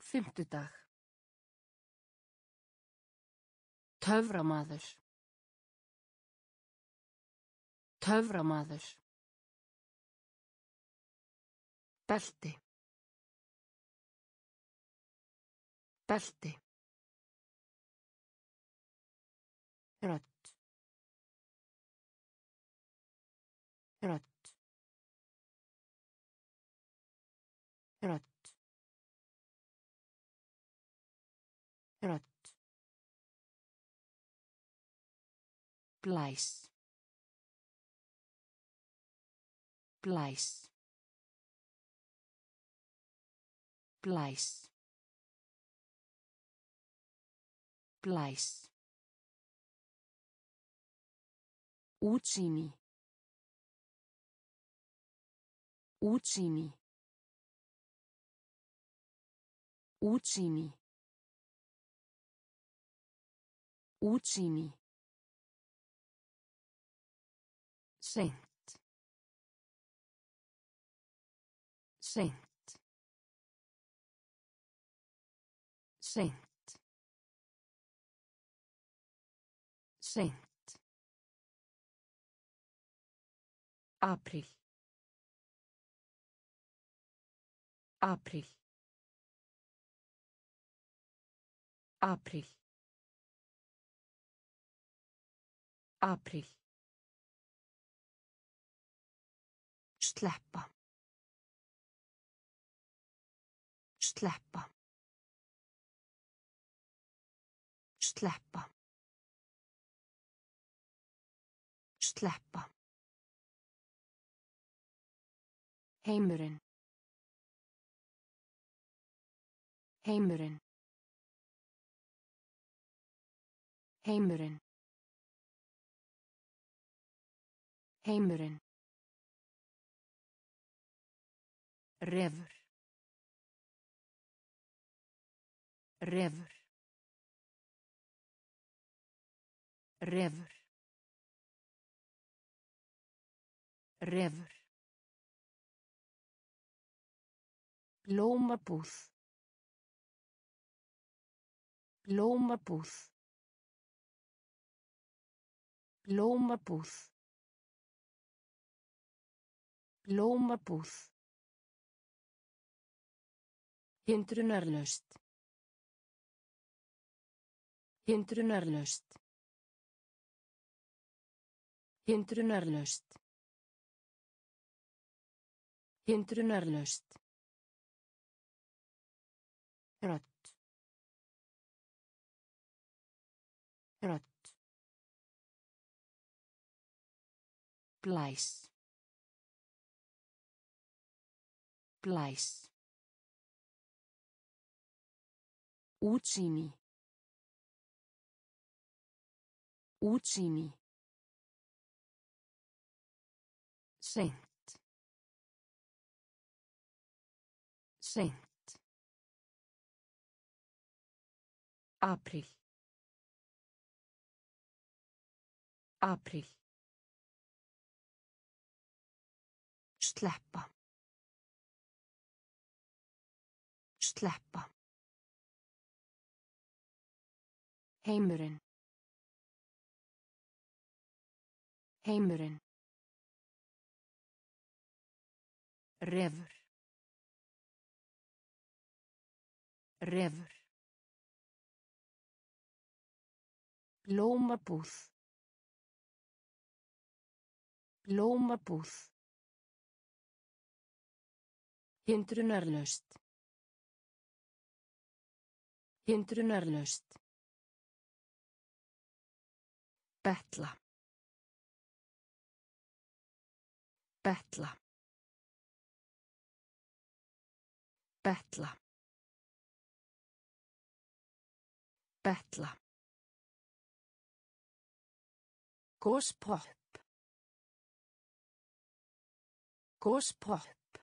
Fimmtudag. Töframaður. Töframaður. Belti. Belti. Rödd. Rödd. Rödd. Rödd. Blæs. Blæs. Blæs. Blæs. Útsýni. Útsýni. Útsýni. Útsýni. Seint. Seint. Seint. Seint. Apríl. Apríl. Apríl. Apríl. Sleppa. Sleppa. Sleppa. Sleppa. Heimurinn. Heimurinn. Heimurinn. Heimurinn. Refur. Refur. Refur. Refur. Blómabúð. Blómabúð. Blómabúð. Blómabúð. Hindrunarlaust. Hindrunarlaust. Hindrunarlaust. Hindrunarlaust. Rödd. Rödd. Blæs. Blæs. Útsýni. Útsýni. Seint. Seint. Apríl. Apríl. Sleppa. Sleppa. Heimurinn. Heimurinn. Refur. Refur. Blómabúð. Blómabúð. Hindrunarlaust. Hindrunarlaust. Betla. Betla. Betla. Betla. Góspopp. Góspopp.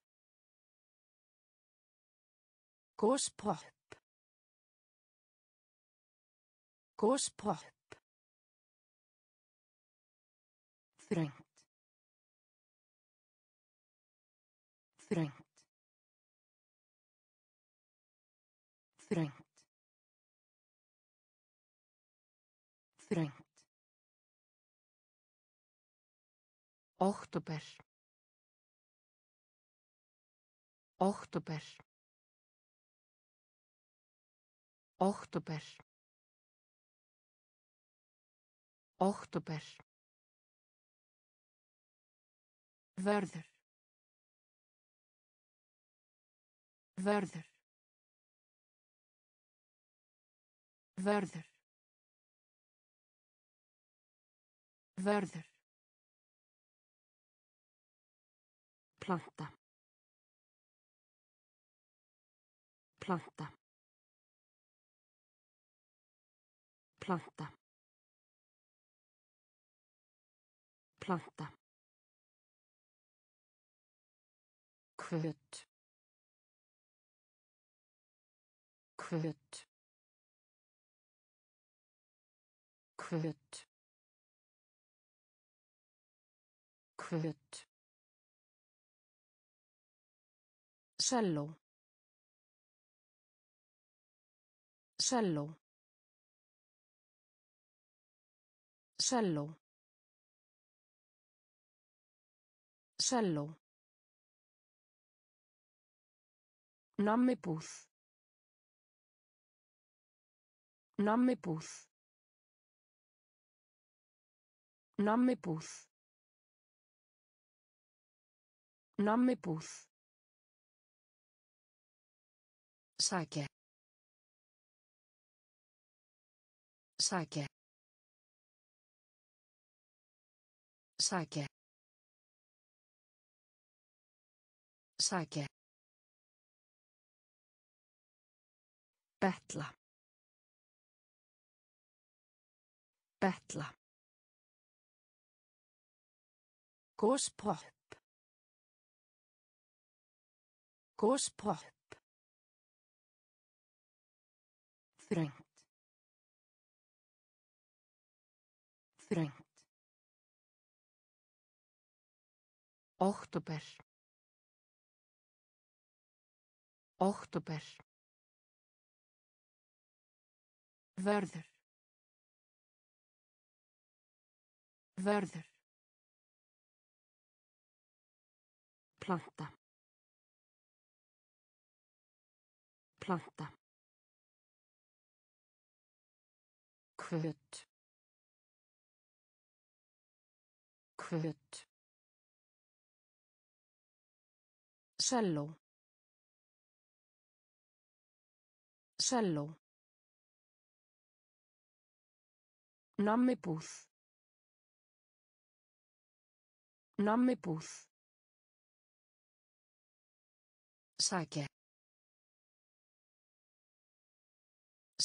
Góspopp. Góspopp. Þröngt. Þröngt. Þröngt. Þröngt. Oktober. Oktober. Oktober. Oktober. Vörður. Vörður. Vörður. Vörður. Planta. Planta. Planta. Planta. Hvöt. Hvöt. Hvöt. Hvöt. Selló. Selló. Selló. Selló. Nammibúð. Nammibúð. Nammibúð. Nammibúð. Sækja. Sækja. Sækja. Sækja. Betla. Betla. Góspopp. Góspopp. Þröngt. Þröngt. Oktober. Oktober. Vörður. Vörður. Planta. Planta. Hvöt. Hvöt. Selló. Selló. Nammibúð. Nammibúð. Sækja.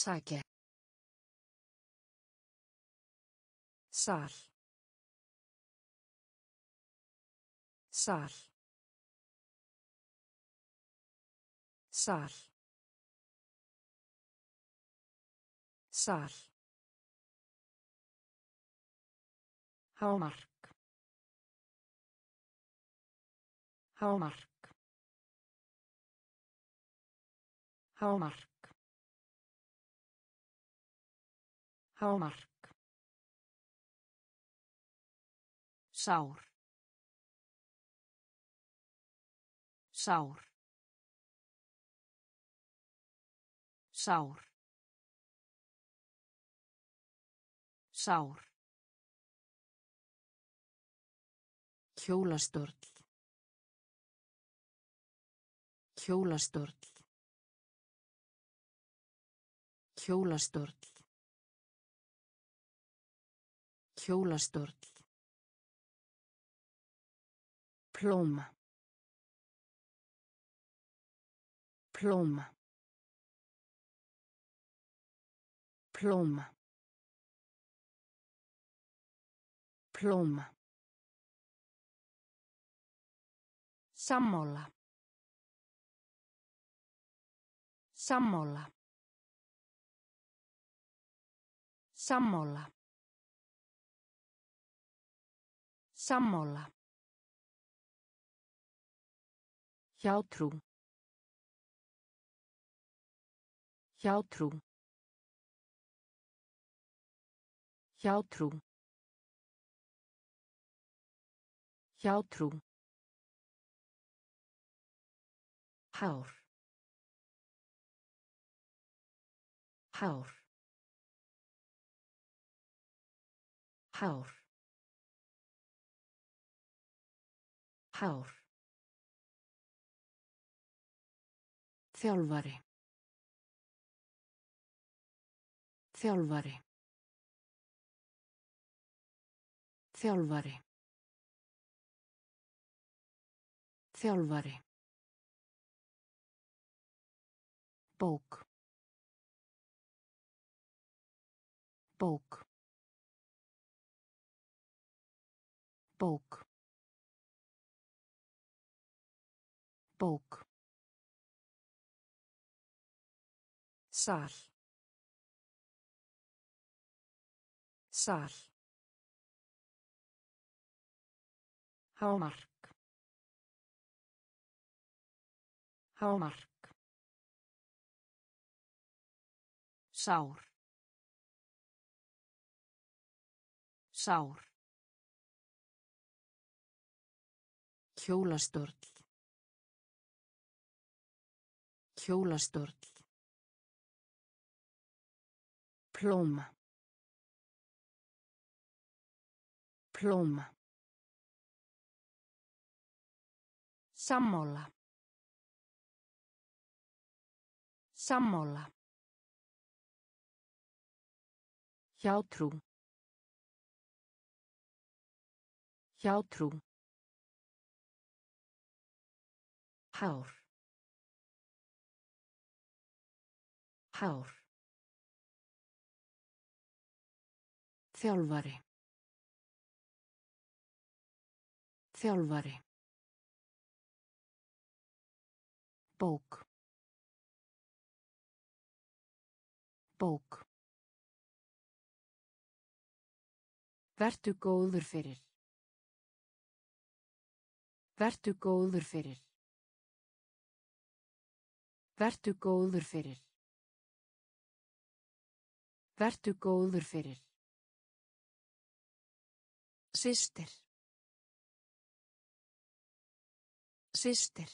Sækja. Sal. Sal. Sal. Sal. Hámark. Hámark. Hámark. Hámark. Sár. Sár. Sár. Sár. Hjólastörl. Hjólastörl. Hjólastörl. Hjólastörl. Plóma. Plóma. Plóma. Plóma. Sammála. Sammála. Sammála. Sammála. Hjátrú. Hjátrú. Hjátrú. Hjátrú. Hár. Hár. Hár. Hár. Þjálfari. Þjálfari. Þjálfari. Þjálfari. Bók. Bók. Bók. Bók. Sal. Sal. Hámark. Hámark. Sár. Sár. Hjólastörl. Hjólastörl. Plóma. Plóma. Sammála. Sammála. Hjátrú. Hjátrú. Hár. Hár. Þjálfari. Þjálfari. Bók. Bók. Vertu góður fyrir. Vertu góður fyrir. Vertu góður fyrir. Vertu góður fyrir. Systir. Systir.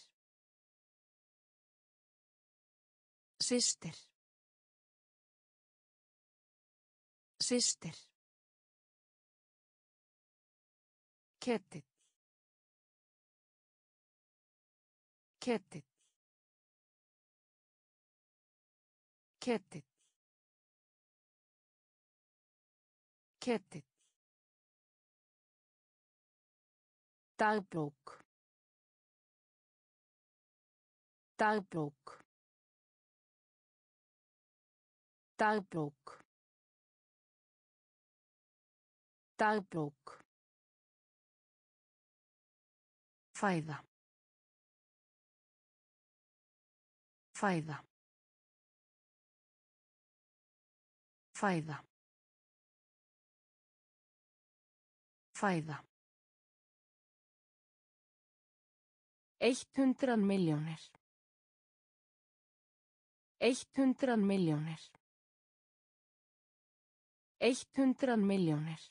Systir. Systir. Ketill. Ketill. Ketill. Ketill. Dagbók. Dagbók. Dagbók. Dagbók. Fæða. Fæða. Fæða. Fæða. Eitt hundran miljónir. Eitt hundran miljónir. Eitt hundran miljónir.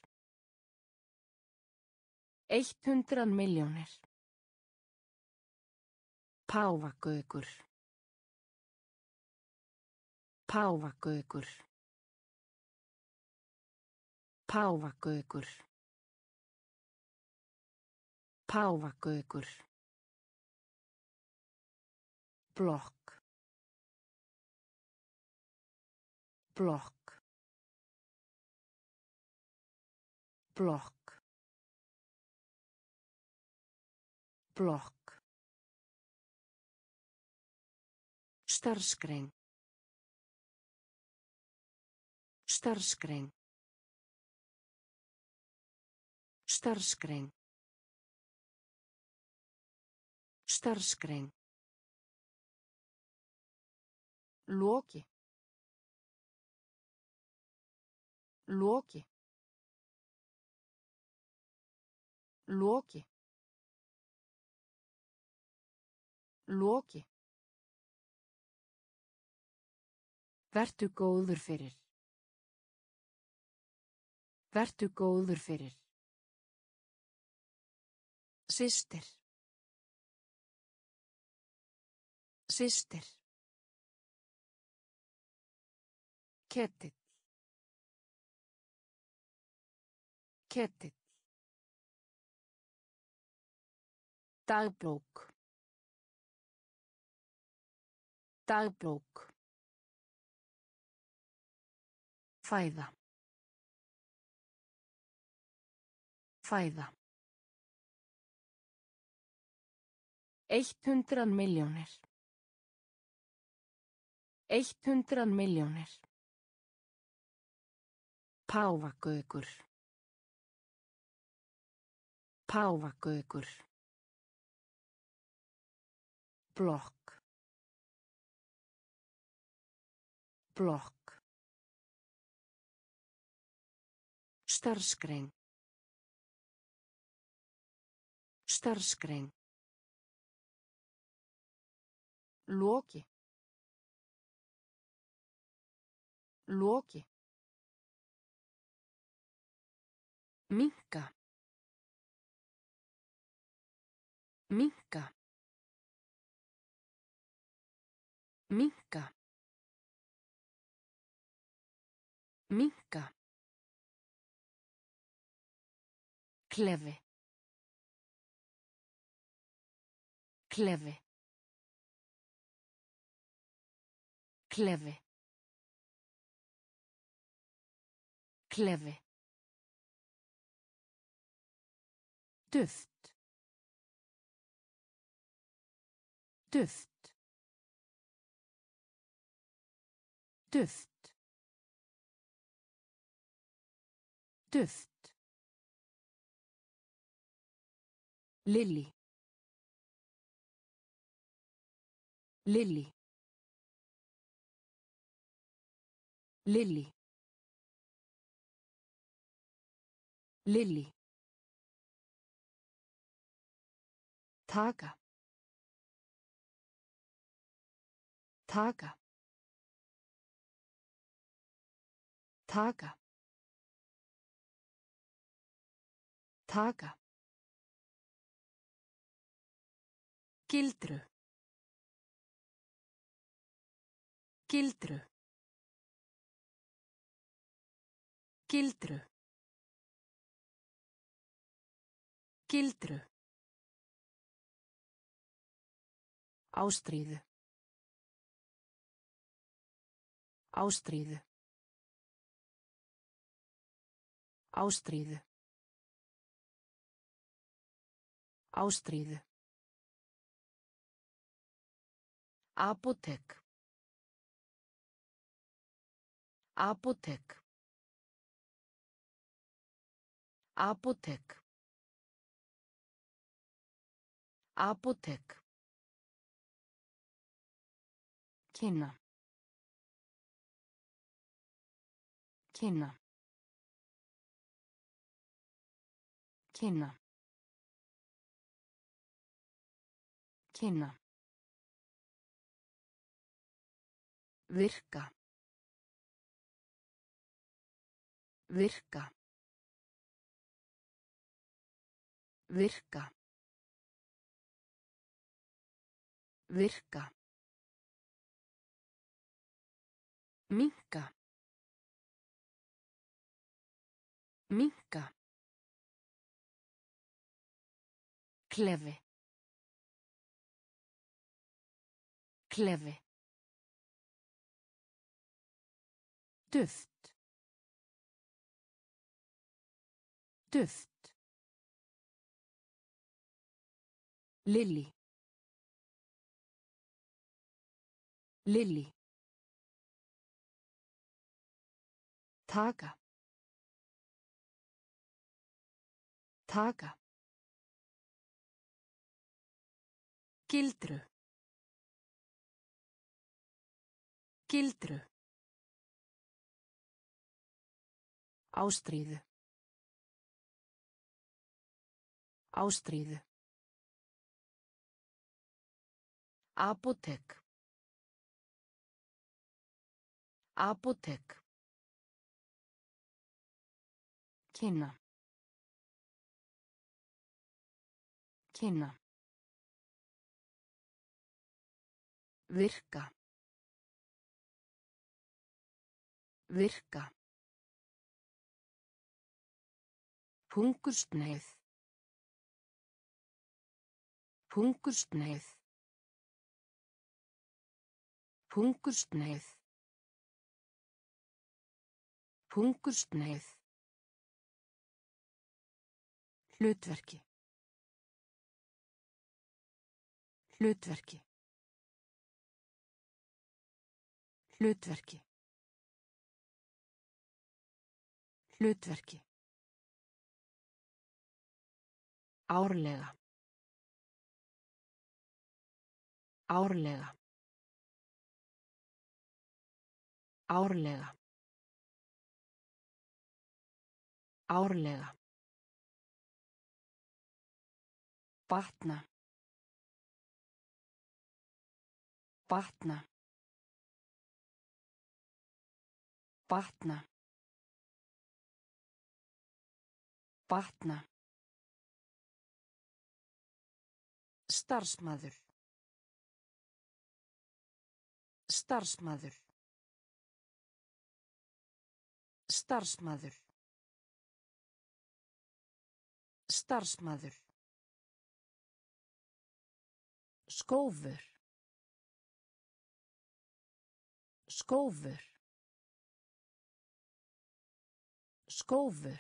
Eitt hundran miljónir. Páfagaukur. Páfagaukur. Páfagaukur. Páfagaukur. Blokk. Blokk. Blokk. Blokk. Starfsgrein. Starfsgrein. Starfsgrein. Starfsgrein. Loki. Loki. Loki. Loki. Vertu góður fyrir. Vertu góður fyrir. Systir. Systir. Ketill. Ketill. Dagbók. Dagbók. Fæða. Fæða. Eitt hundran miljónir. Eitt hundran miljónir. Páfagaukur. Páfagaukur. Blokk. Blokk. Starfsgrein. Starfsgrein. Loki. Loki. Minka. Minka. Minka. Minka. Klefi. Klefi. Klefi. Klefi. Duft. Duft. Duft. Duft. Lilli. Lilli. Lilli. Lilli. Taka. Taka. Taka. Taka. Gildru. Gildru. Gildru. Gildru. Ástríðu. Ástríðu. Ástríðu. Ástríðu. Apótek. Apótek. Apótek. Apótek. Kynna. Kynna. Kynna. Kynna. Virka. Virka. Virka. Virka. Minka. Minka. Klefi. Klefi. Duft. Duft. Lilli. Lilli. Taka. Taka. Gildru. Gildru. Ástríðu. Ástríðu. Apótek. Apótek. Kynna. Kynna. Virka. Virka. Hungursneið. Hungursneið. Hungursneið. Hungursneið. Hlutverki. Hlutverki. Hlutverki. Hlutverki. Árlega. Árlega. Árlega. Árlega. Batna. Batna. Batna. Batna. Starfsmaður. Starfsmaður. Starfsmaður. Starfsmaður. Skófur. Skófur. Skófur.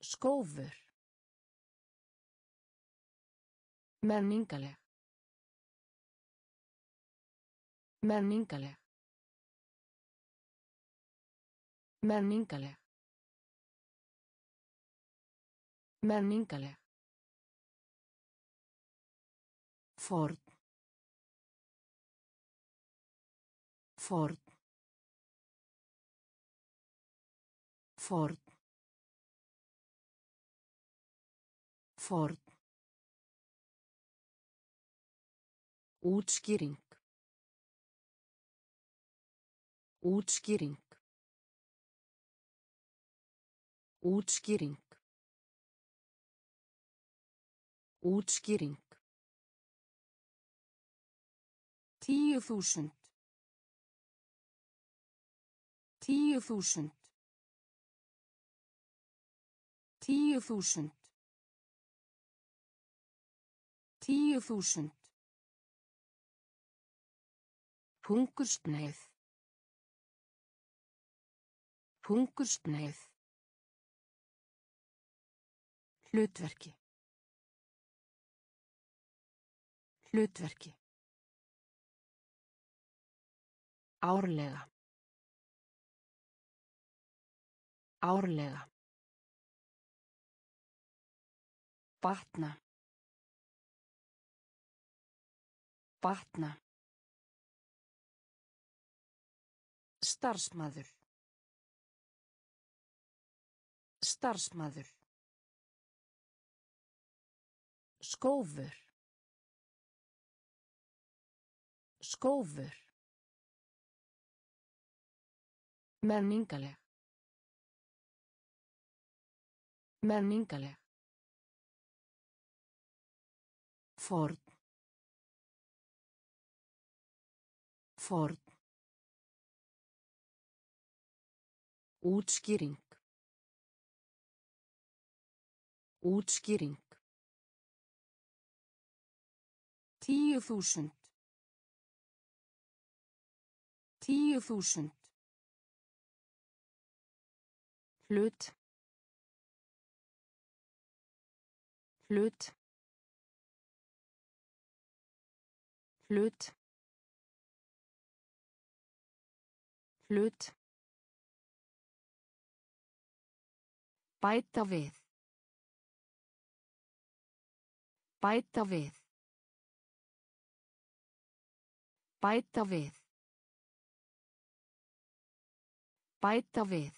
Skófur. Menningaleg. Menningaleg. Menningaleg. Menningaleg. Ford. Ford. Ford. Ford. Útskýring. Útskýring. Útskýring. Útskýring. Tíu þúsund. Tíu þúsund. Tíu þúsund. Tíu þúsund. Hungursneið. Hungursneið. Hlutverki. Hlutverki. Árlega. Árlega. Batna. Batna. Starfsmaður. Starfsmaður. Skófur. Skófur. Menningaleg. Menningaleg. Ford. Ford. Útskýring. Útskýring. Tíu þúsund. Tíu þúsund. Hlut. Hlut. Hlut. Hlut. Bæta við. Bæta við. Bæta við. Bæta við.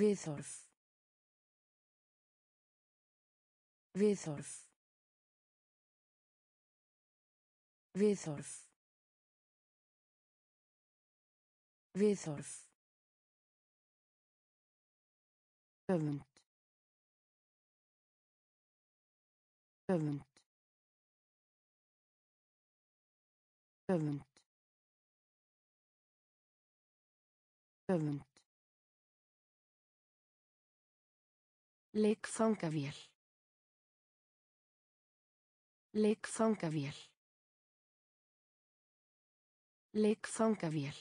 Viðhorf. Viðhorf. Viðhorf. Viðhorf. Öfund. Öfund. Öfund. Öfund. Leikfangavél. Leikfangavél. Leikfangavél.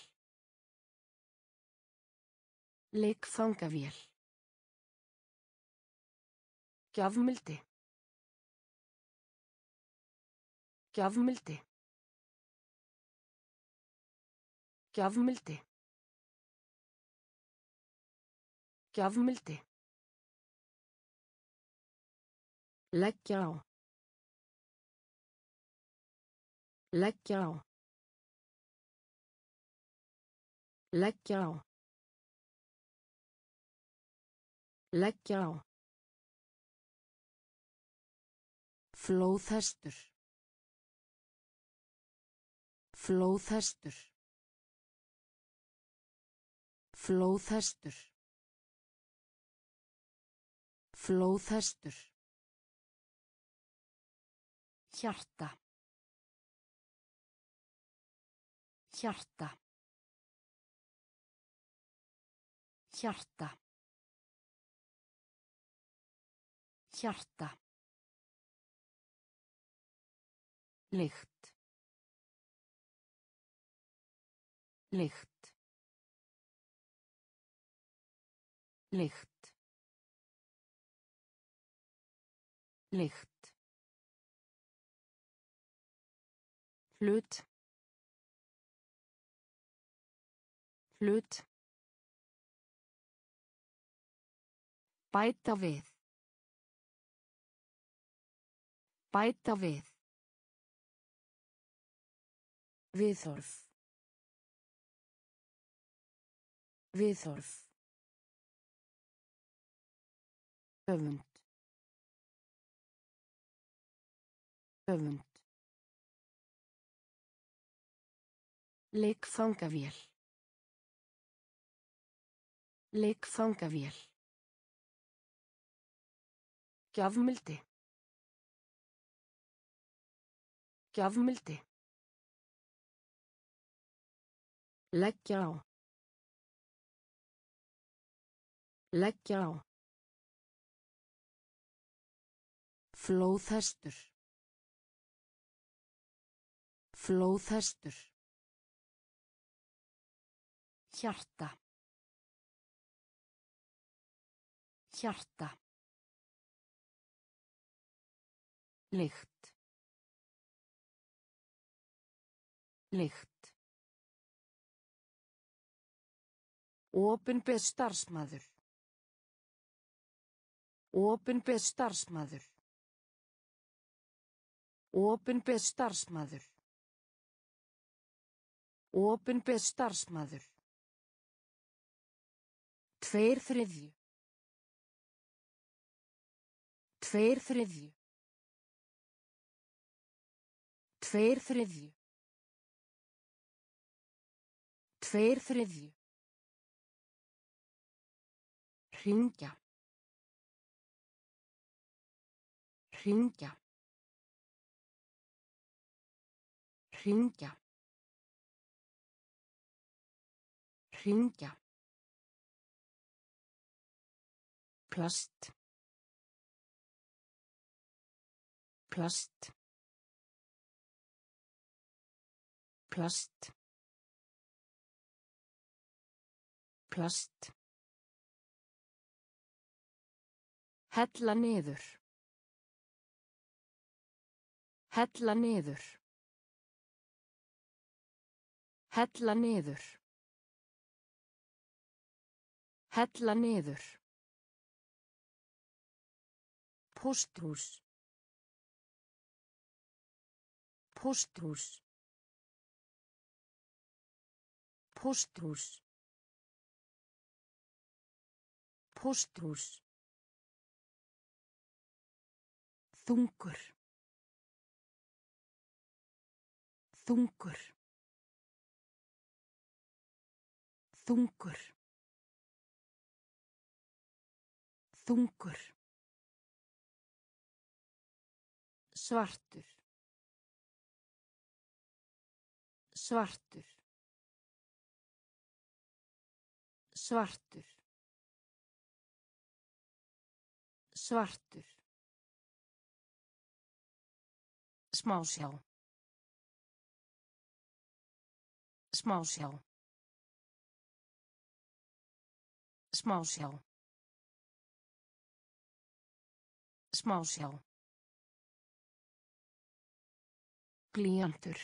Leikfangavél. Gjafmildi. Gjafmildi. Gjafmildi. Gjafmildi. Leggja á. Leggja á. Leggja á. Leggja á. Flóðhestur. Flóðhestur. Flóðhestur. Flóðhestur. Hjarta. Hjarta. Hjarta. Hjarta. Lykt. Lykt. Lykt. Lykt. Hlut. Hlut. Bæta við. Bæta við. Viðhorf. Viðhorf. Öfund. Öfund. Leikfangavél. Leikfangavél. Gjafmildi. Gjafmildi. Leggja á. Leggja á. Flóðhestur. Flóðhestur. Hjarta. Hjarta. Lykt. Lykt. Opinber starfsmaður. Opinber starfsmaður. Opinber starfsmaður. Opinber starfsmaður. Tveir þriðju. Tveir þriðju. Tveir þriðju. Tveir þriðju. Hringja. Hringja. Hringja. Hringja. Plast. Plast. Plast. Plast. Hella niður. Hella niður. Hella niður. Hella niður. Póstrús. Póstrús. Póstrús. Póstrús. Þungur. Þungur. Þungur. Þungur. Svartur. Svartur. Svartur. Svartur. Smásjá. Smásjá. Smásjá. Smásjá. Glíjantur.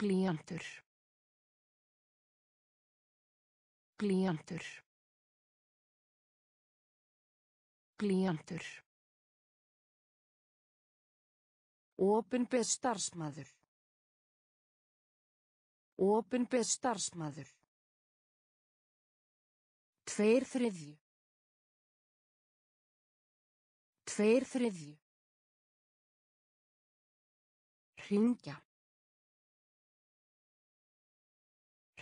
Glíjantur. Glíjantur. Glíjantur. Opinber starfsmæður. Opinber starfsmæður. Tveir þriðju. Tveir þriðju. Hringja.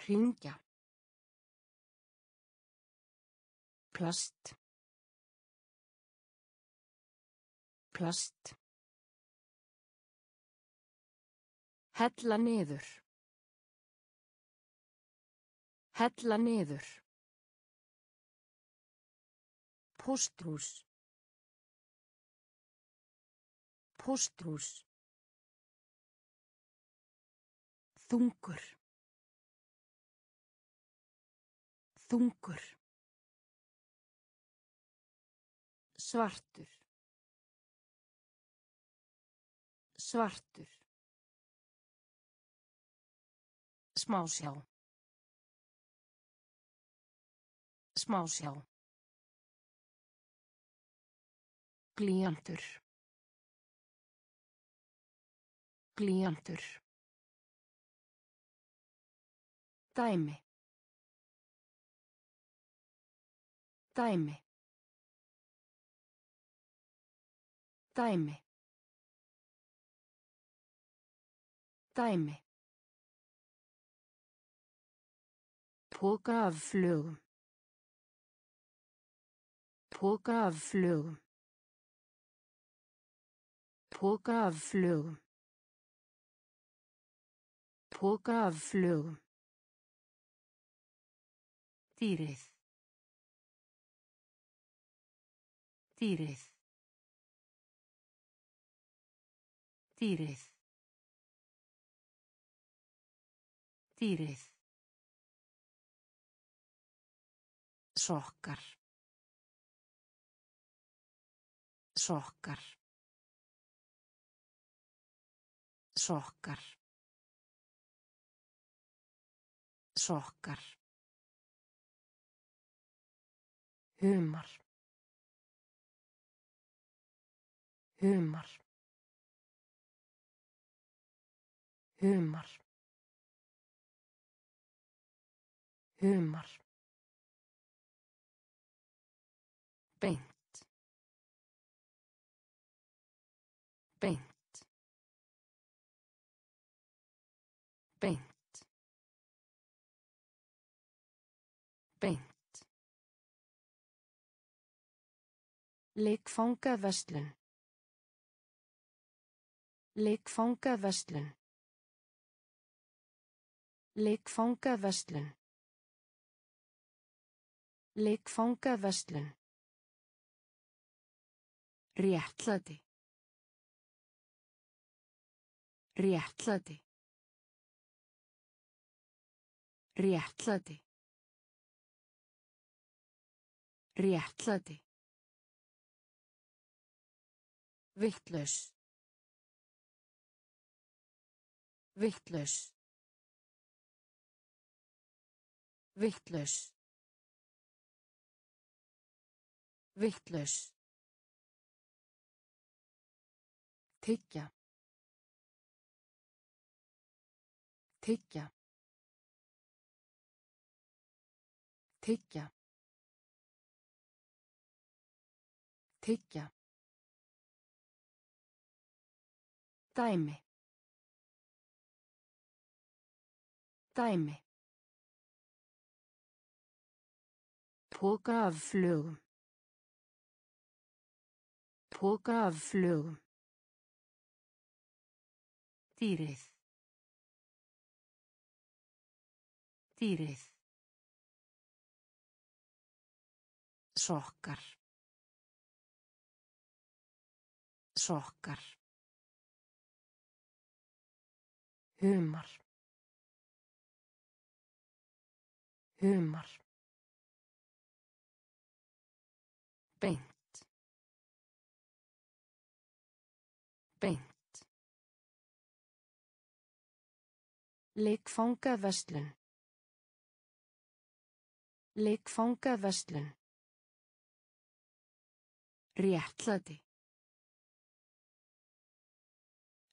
Hringja. Plast. Plast. Hella niður. Hella niður. Póstrús. Póstrús. Þungur. Þungur. Svartur. Svartur. Smásjá. Smásjá. Glíjantur. Glíjantur. Dæmi. Dæmi. Dæmi. Dæmi. Póka af flugum. Póka af flugum. Póka af flugum. Póka af flugum. Dýrið. Dýrið. Dýrið. Dýrið. Sokkar. Sokkar. Sokkar. Sokkar. Humar. Humar. Humar. Humar. Beint. Beint. Beint. Beint. Leikfangaverslun. Leikfangaverslun. Leikfangaverslun. Leikfangaverslun. Réttlæti. Réttlæti. Réttlæti. Réttlæti. Vittlaus. Vittlaus. Vittlaus. Vittlaus. Tyggja. Tyggja. Tyggja. Tyggja. Dæmi. Dæmi. Póka af flugum. Póka af flugum. Dýrið. Dýrið. Sokkar. Sokkar. Humar. Humar. Beint. Beint. Leikfanga vestlun. Leikfanga vestlun. Réttlæti.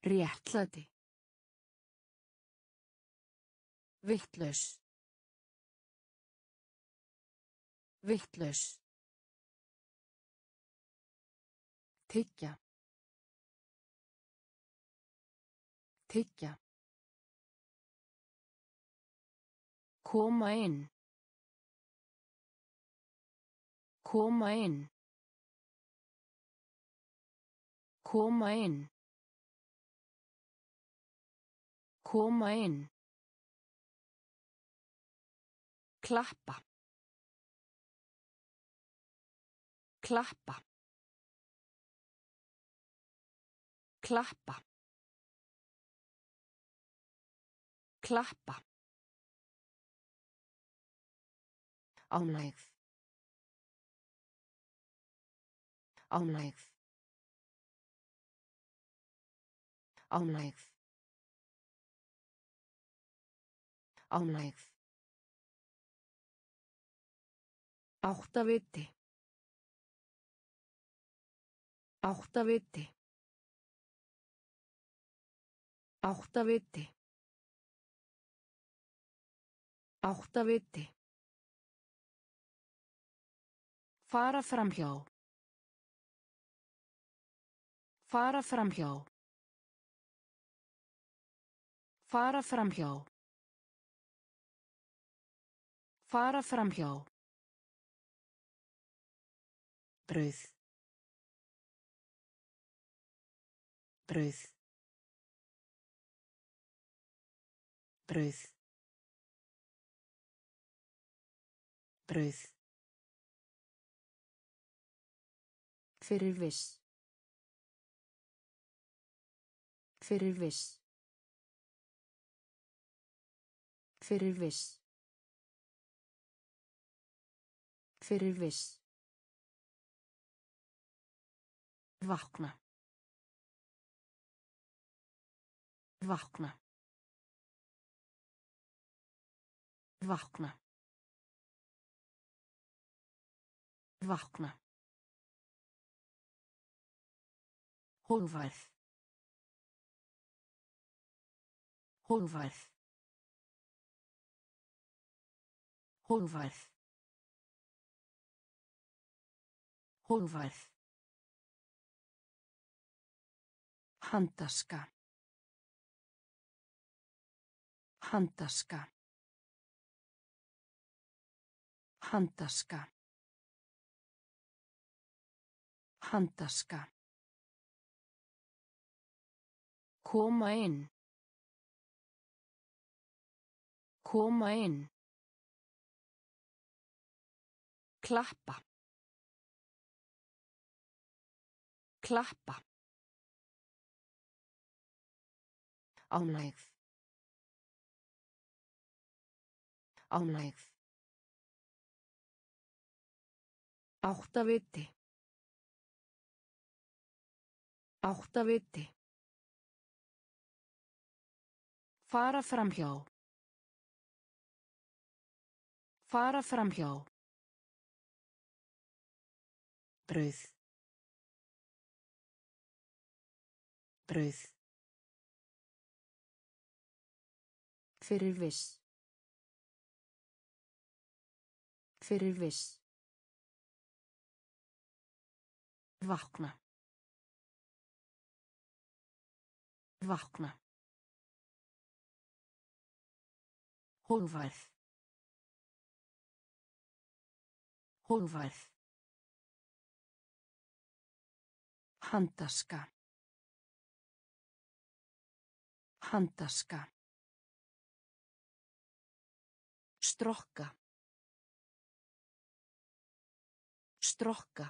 Réttlæti. Vittlaus. Vittlaus. Tyggja. Tyggja. Koma inn. Koma inn. Koma inn. Koma inn. Klappa. Klappa. Klappa. Klappa. Ánægð. Ánægð. Ánægð. Ánægð. Áttaviti. Áttaviti. Áttaviti. Áttaviti. Fara framhjá. Fara framhjá. Fara framhjá. Fara framhjá. Brauð. Brauð. Brauð. Brauð. Fyrir viss. Fyrir viss. Fyrir viss. Fyrir viss. Vakna. Vakna. Vakna. Vakna. Hógværð. Hógværð. Hógværð. Hógværð. Handaska. Handaska. Handaska. Handaska. Koma inn. Koma inn. Klappa. Klappa. Ánægð. Ánægð. Áttaviti. Áttaviti. Fara framhjá. Fara framhjá. Brauð. Brauð. Fyrir viss. Fyrir viss. Vakna. Vakna. Hógværð. Hógværð. Handaska. Handaska. Strokka. Strokka.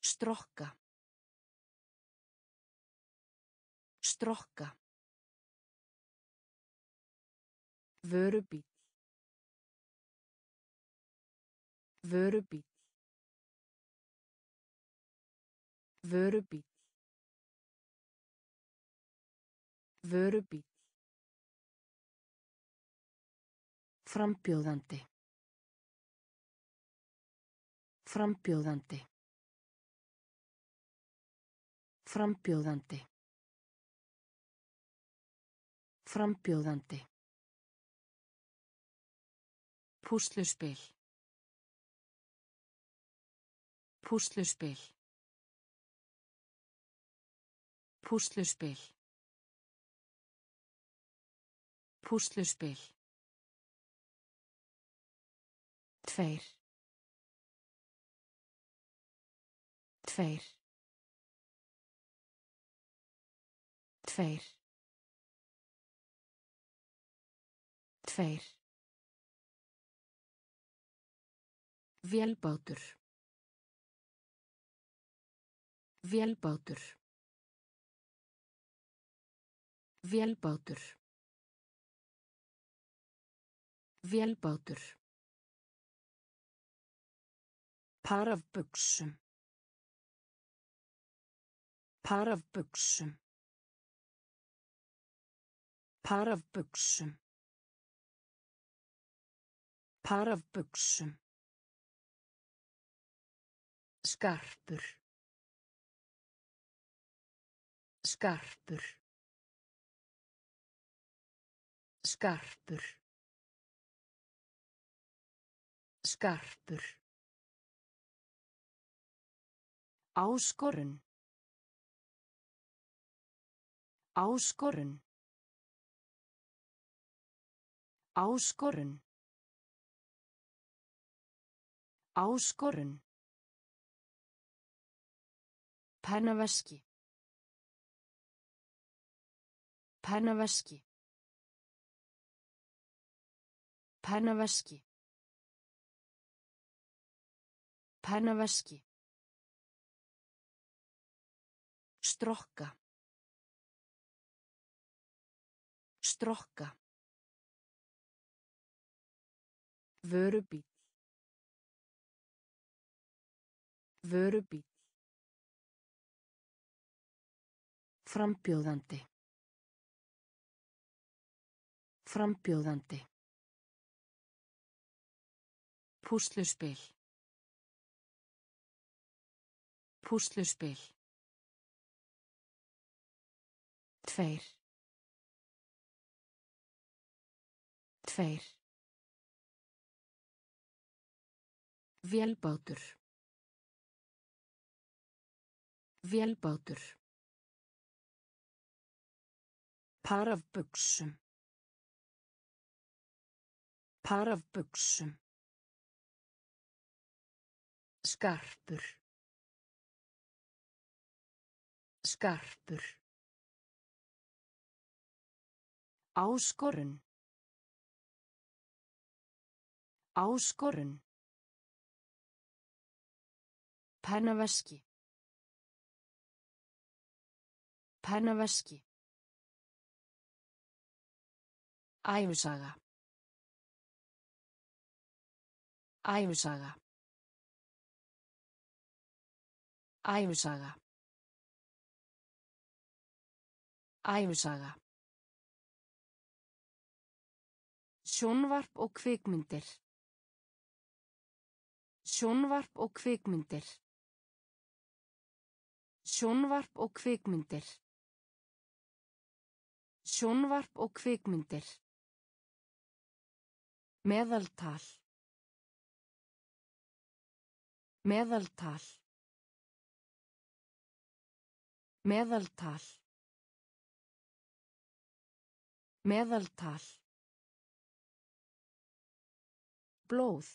Strokka. Strokka. Vörubíl. Vörubíl. Vörubíl. Vörubíl. Frambjóðandi. Frambjóðandi. Frambjóðandi. Frambjóðandi. Púsluspil. Púsluspil. Púsluspil. Púsluspil. Tveir. Tveir. Tveir. Tveir. Vélbátur. Vélbátur. Vélbátur. Vélbátur. Par af buksum. Par af buksum. Par af buksum. Par af buksum. Skarpur. Skarpur. Skarpur. Skarpur. Áskorun. Áskorun. Áskorun. Áskorun. Pennaveski. Pennaveski. Pennaveski. Pennaveski. Strokka. Strokka. Vörubíl. Vörubíl. Frambjóðandi. Frambjóðandi. Púsluspil. Púsluspil. Tveir. Tveir. Vélbátur. Vélbátur. Par af buksum. Par af buksum. Skarpur. Skarpur. Áskorun. Áskorun. Pennaveski. Pennaveski. Ævisaga. Ævisaga. Ævisaga. Ævisaga. Sjónvarp og kvikmyndir. Sjónvarp og kvikmyndir. Sjónvarp og kvikmyndir. Sjónvarp og kvikmyndir. Meðaltal. Meðaltal. Meðaltal. Meðaltal. Blóð.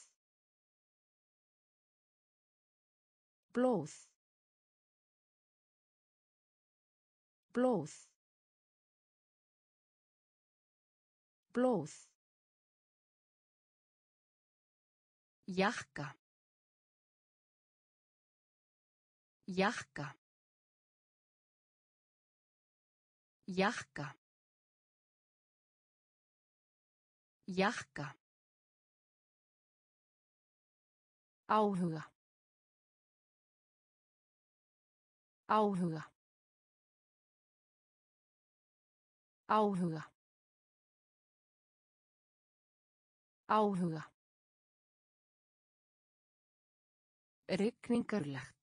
Blóð. Blóð. Blóð. Jakka. Jakka. Jakka. Jakka. Áhuga. Áhuga. Áhuga. Áhuga. Rigningarlegt.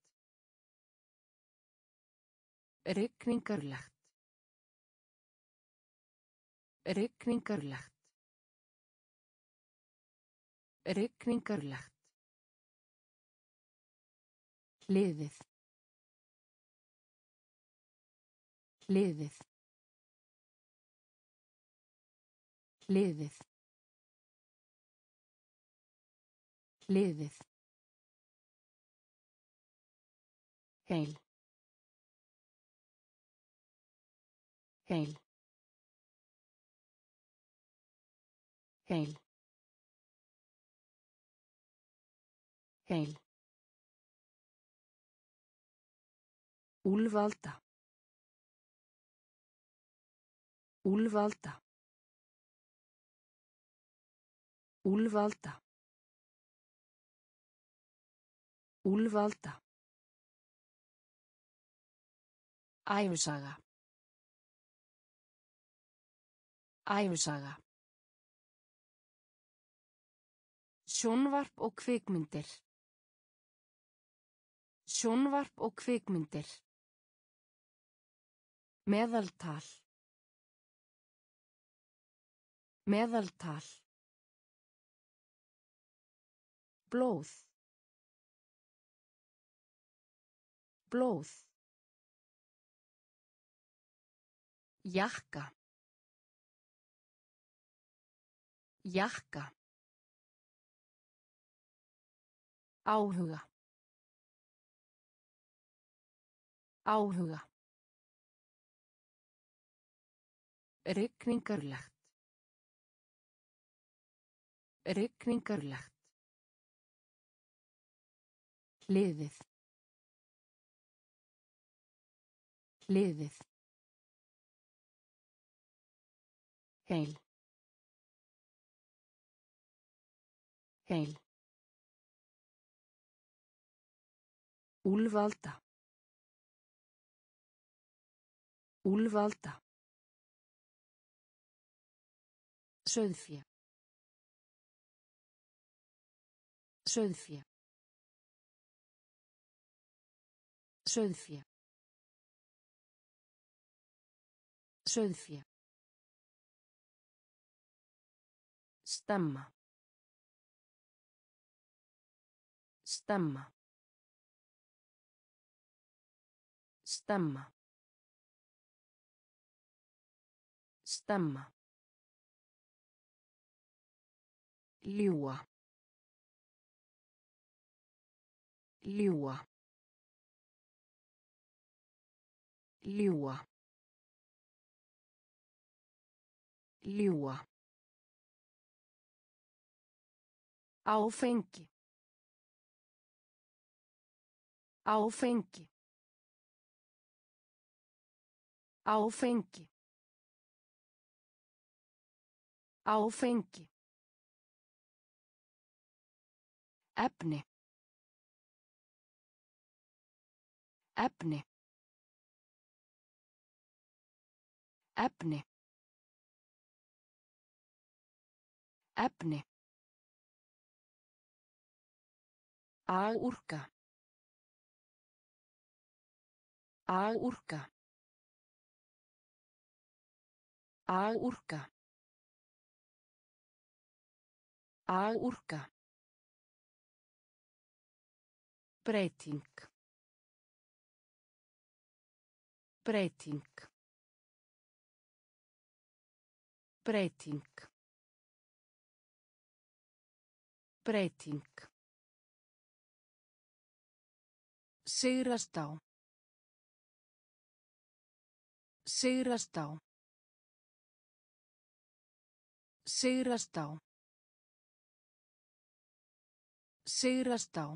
Rigningarlegt. Rigningarlegt. Rigningarlegt. Liðið. Liðið. Liðið. Liðið. Heil. Heil. Heil. Heil. Úlvalda. Úlvalda. Úlvalda. Úlvalda. Ævisaga. Ævisaga. Sjónvarp og kvikmyndir. Sjónvarp og kvikmyndir. Meðaltal. Meðaltal. Blóð. Blóð. Jakka. Jakka. Áhuga. Áhuga. Rigningarlegt. Rigningarlegt. Liðið. Liðið. Heil. Heil. Úlvalda. Úlvalda. Sauðfé. Sauðfé. Sauðfé. Sauðfé. Stemma. Stemma. Stemma. Stemma. Ljúa. Ljúa. Ljúa. Ljúa. Áfengi. Áfengi. Áfengi. Áfengi. Efni. Efni. Efni. Efni. Agúrka. Agúrka. Agúrka. Agúrka. Breyting. Breyting. Breyting. Breyting. Sigrast á. Sigrast á. Sigrast á. Sigrast á.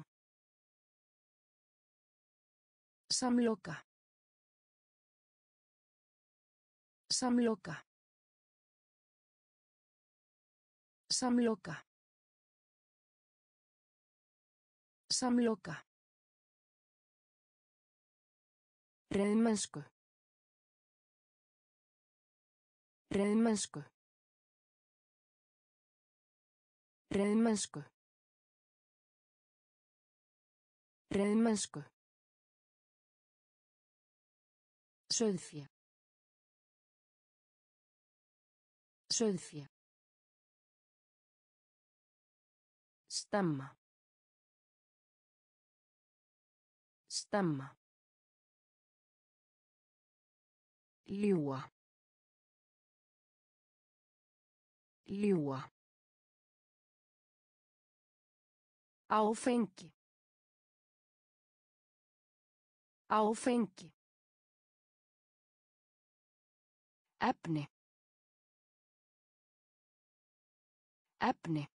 Samloka. Samloka. Samloka. Samloka. Reiðmennsku. Reiðmennsku. Reiðmennsku. Reiðmennsku. Sauðfé. Sauðfé. Stemma. Stemma. Ljúa. Ljúa. Áfengi. Áfengi. Efni. Efni.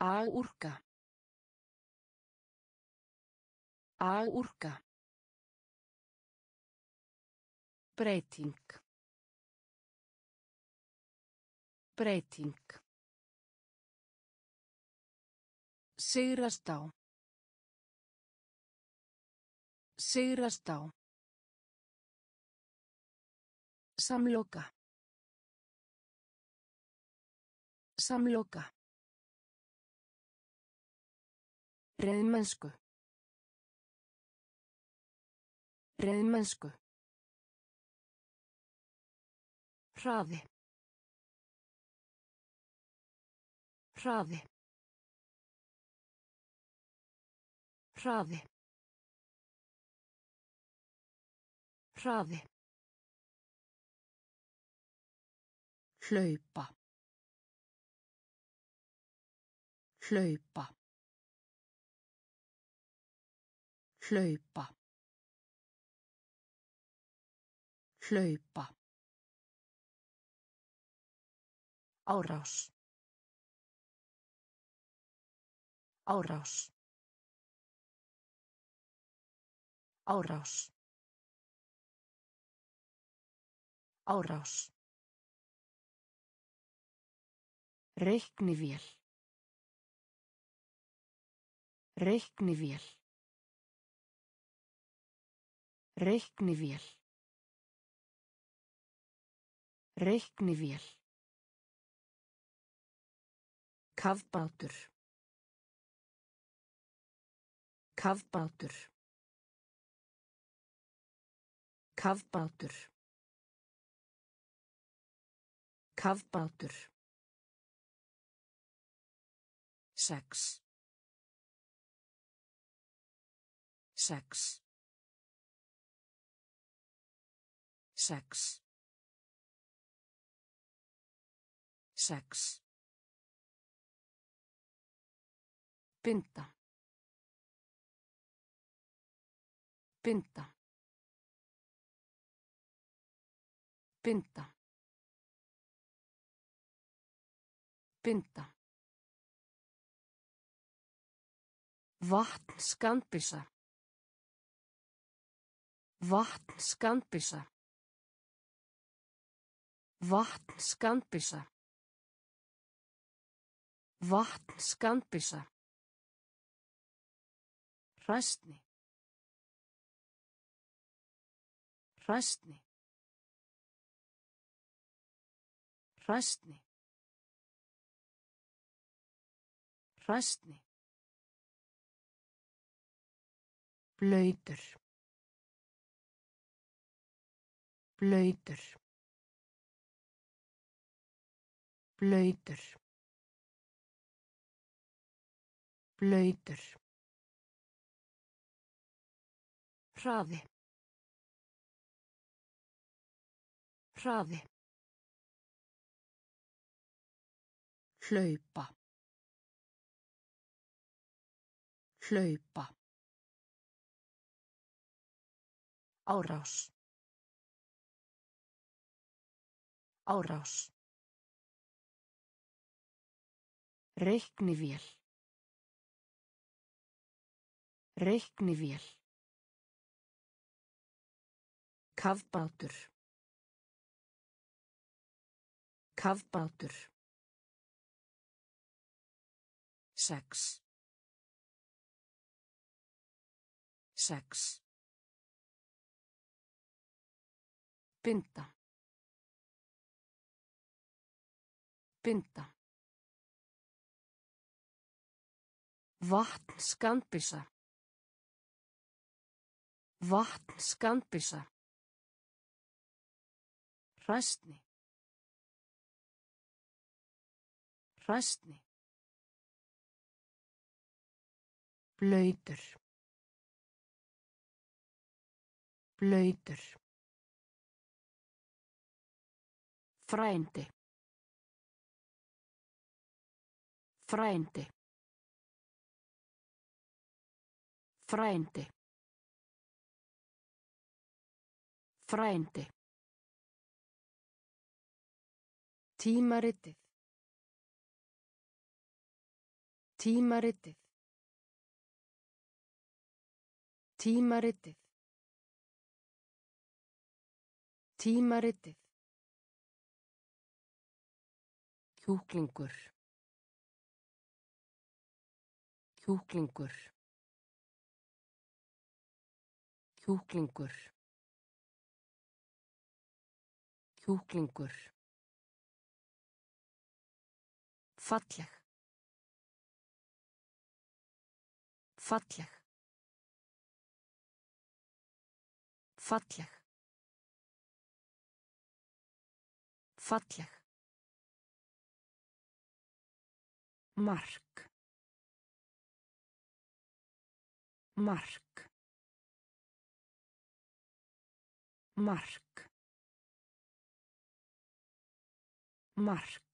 Agúrka. Agúrka. Breyting. Breyting. Sigrast á. Sigrast á. Samloka. Samloka. Reiðmennsku. Reiðmennsku. Hraði. Hraði. Hraði. Hraði. Hlaupa. Hlaupa. Hlaupa. Hlaupa. Árás. Árás. Árás. Árás. Reiknivél. Reiknivél. Reiknivél. Reiknivél. Kafbátur. Kafbátur. Kafbátur. Kafbátur. Sex. Sex. Sex. Sex. Binda. Binda. Binda. Binda. Vatn skandbissa. Vatn skandbissa. Vatn skandbissa. Vatn skandbissa. Hræstni. Hræstni. Hræstni. Hræstni. Blöytur. Blöytur. Blöytur. Blöytur. Hraði. Hraði. Hlaupa. Hlaupa. Árás. Árás. Reiknivél. Reiknivél. Kafbátur. Kafbátur. Sex. Sex. Binda. Binda. Vatn skandbissa. Vatn skandbissa. Hræstni. Hræstni. Blöytur. Blöytur. Frændi. Frændi. Frændi. Frændi. Tímaritið. Tímaritið. Tímaritið. Tímaritið. Kjúklingur. Kjúklingur. Kjúklingur. Kjúklingur. Falleg. Falleg. Falleg. Falleg. Mark. Mark. Mark. Mark.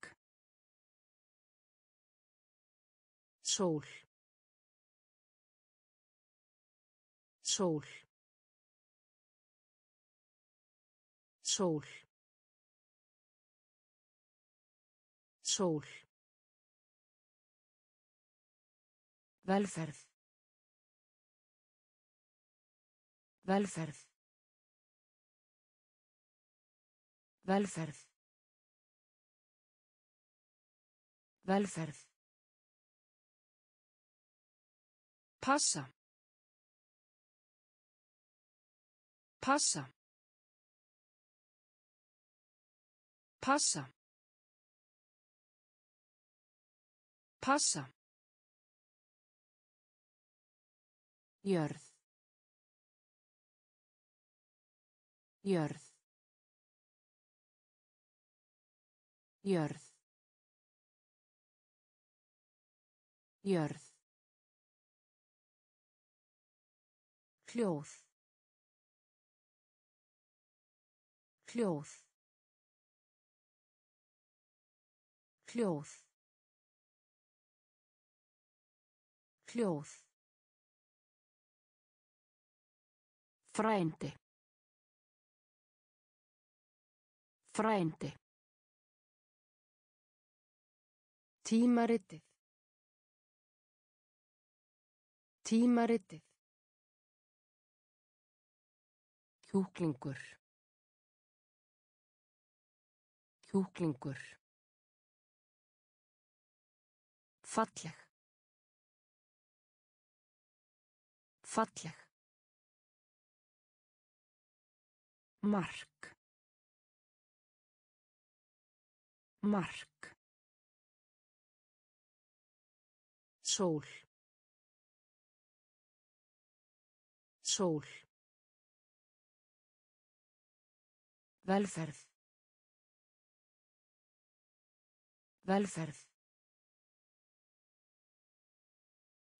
Sól. Sól. Sól. Sól. Velferð. Velferð. Velferð. Velferð. Passa. Passa. Passa. Passa. Jörð. Jörð. Jörð. Jörð. Hljóð. Hljóð. Hljóð. Hljóð. Frændi. Frændi. Tímaritið. Tímaritið. Kjúklingur. Kjúklingur. Falleg. Falleg. Mark. Mark. Sól. Sól. Velferð. Velferð.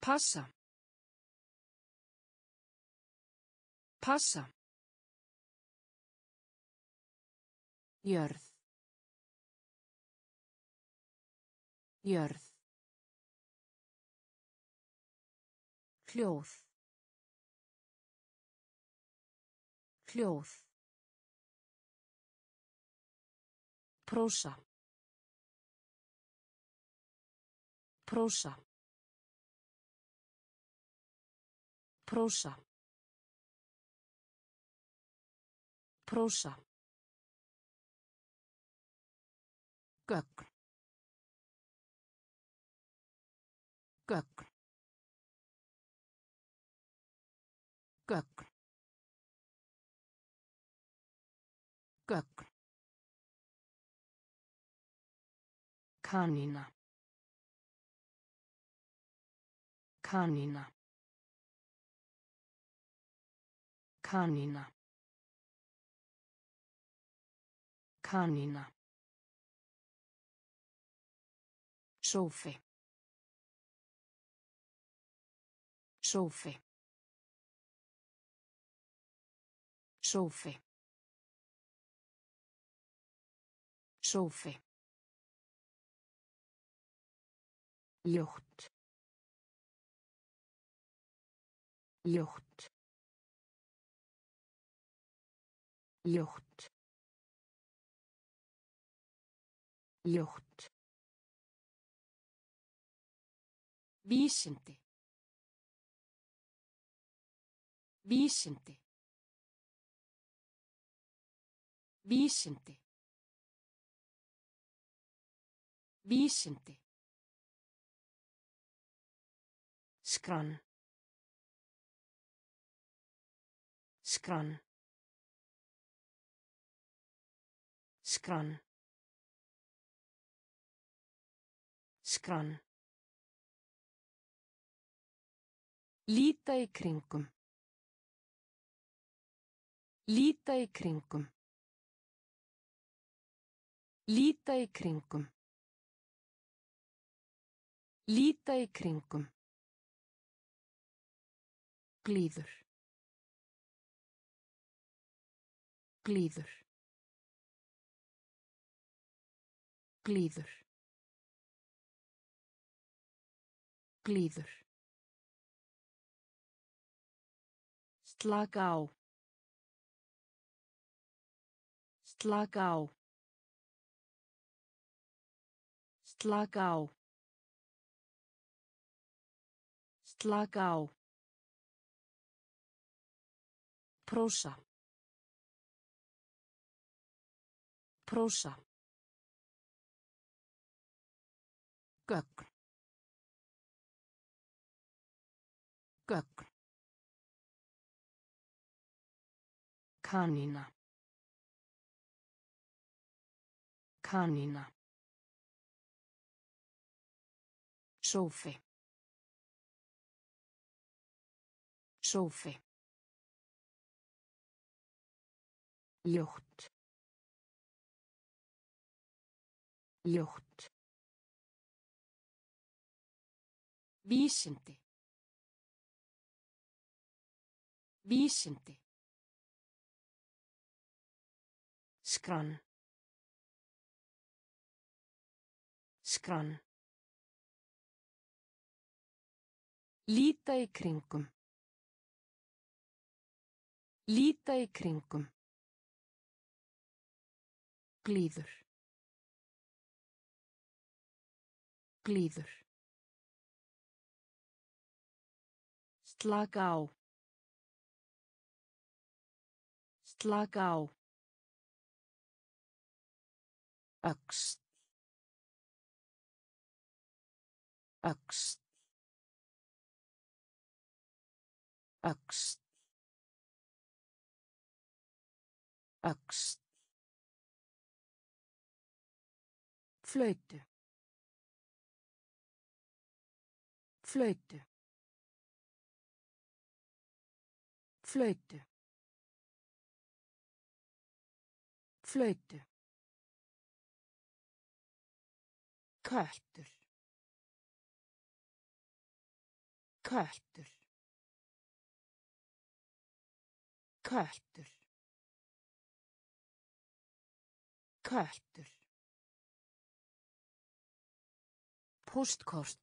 Passa. Passa. Jörð. Jörð. Hljóð. Hljóð. Prósa. Prósa. Prósa. Prósa. Gögn. Gögn. Gögn. Gögn. Kanína. Kanína. Kanína. Kanína. Sófi. Sófi. Sófi. Sófi. Ljótt. Ljótt. Ljótt. Ljótt. Vísindi. Vísindi. Vísindi. Vísindi. Skrann. Skrann. Skrann. Skrann. Líta í kringum. Líta í kringum. Líta í kringum. Líta í kringum. Glíður. Glíður. Glíður. Glíður. Slaka á. Slaka á. Slaka á. Slaka á. Prósa. Prósa. Gögn. Gögn. Kanína. Kanína. Sófi. Sófi. Ljótt. Ljótt. Vísindi. Vísindi. Skrann. Skrann. Líta í kringum. Líta í kringum. Glíður. Glíður. Slaka á. Slaka á. Öxt. Öxt. Öxt. Öxt. Flautu. Flautu. Flautu. Flautu. Köttur. Köttur. Köttur. Köttur. Póstkort.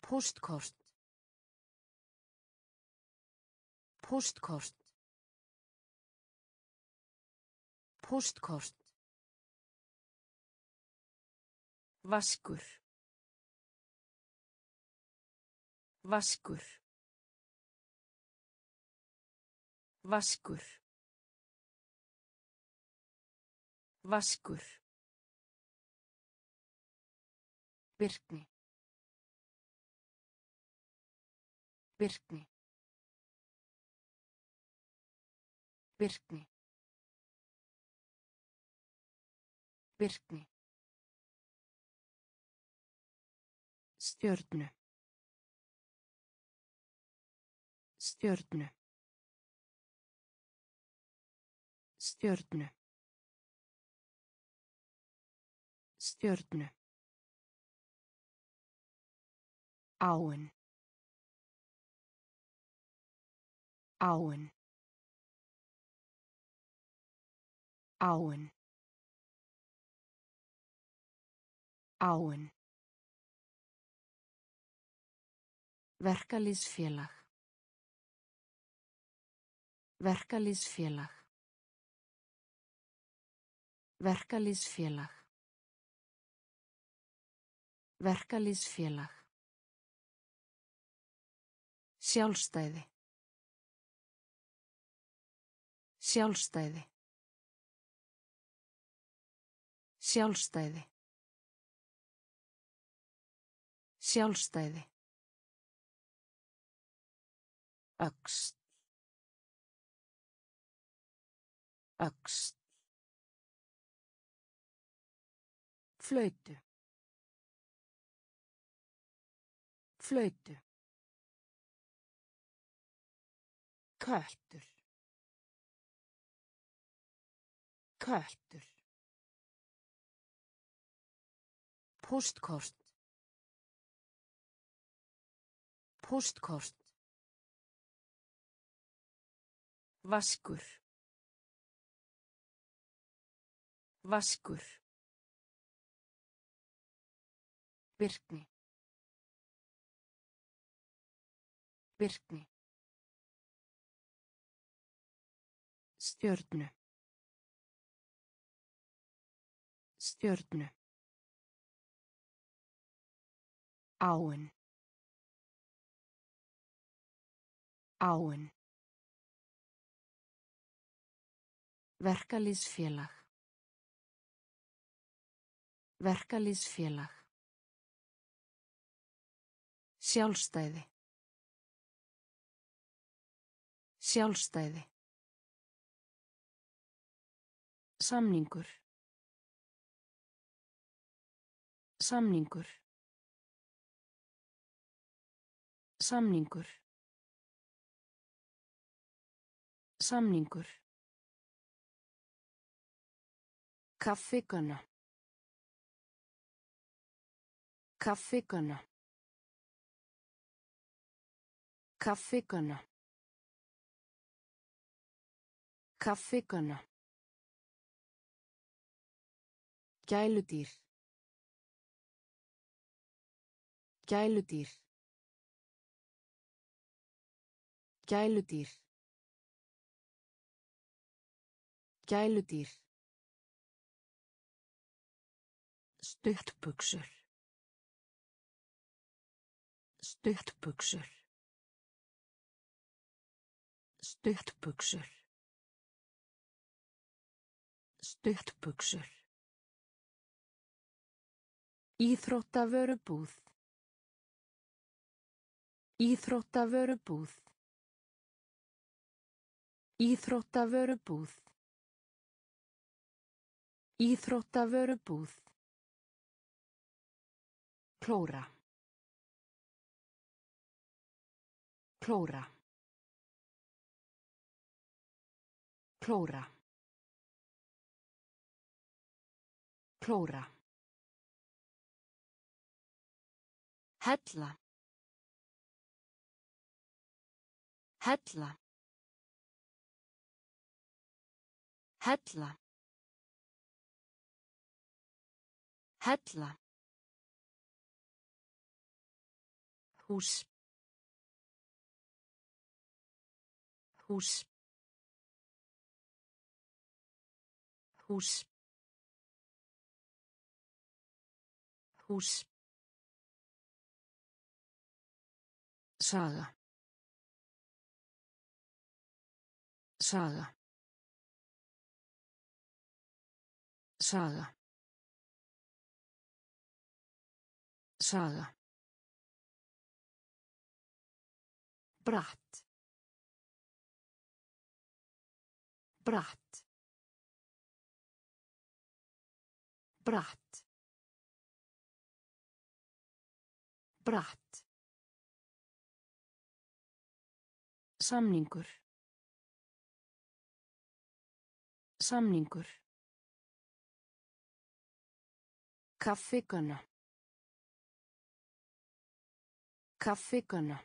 Póstkort. Póstkort. Póstkort. Vaskur. Vaskur. Vaskur. Vaskur. Birkni. Birkni. Birkni. Birkni. Stjörnu. Stjörnu. Stjörnu. Stjörnu. Áin. Áin. Áin. Áin. Verkalýsfélag. Verkalýsfélag. Verkalýsfélag. Verkalýsfélag. Sjálfstæði. Sjálfstæði. Sjálfstæði. Sjálfstæði. Öxt. Öxt. Flöytu. Flöytu. Köttur. Köttur. Póstkort. Póstkort. Vaskur. Vaskur. Birkni. Birkni. Stjörnu. Stjörnu. Áin. Áin. Verkalýsfélag. Verkalýsfélag. Sjálfstæði. Sjálfstæði. Samningur. Samningur. Samningur. Samningur. Kaffikönna. Kaffikönna. Kaffikönna. Kaffikönna. Gæludýr. Gæludýr. Gæludýr. Gæludýr. Stuttbuxur. Stuttbuxur. Stuttbuxur. Stuttbuxur. Íþróttavörubúð. Íþróttavörubúð. Íþróttavörubúð. Íþróttavörubúð. Klóra. Klóra. Klóra. Klóra. Hella. Hella. Hella. Hella. Hús. Hús. hús hús Saga. Saga. Saga. Saga. Bratt. Bratt. Bratt. Bratt. Samningur. Samningur. Kaffikönna. Kaffikönna.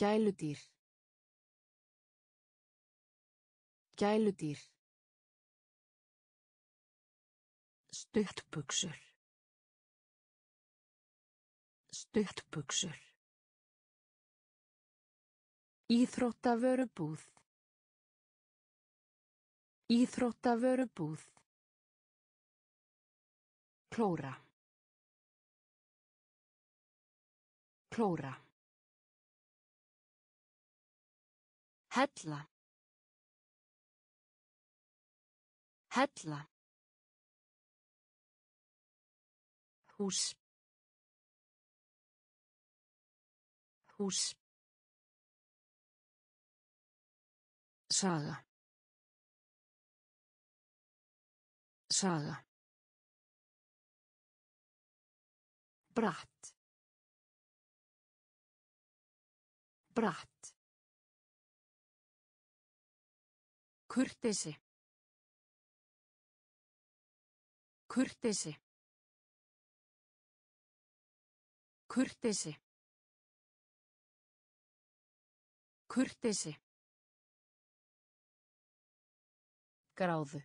Gæludýr. Gæludýr. Stuttbuxur. Stuttbuxur. Íþróttavörubúð. Íþróttavörubúð. Klóra. Klóra. Hella. Hella. Hús. Hús. Saga. Saga. Bratt. Bratt. Kurtesi. Kurtesi. Kurtesi. Kurtesi. Gráðu.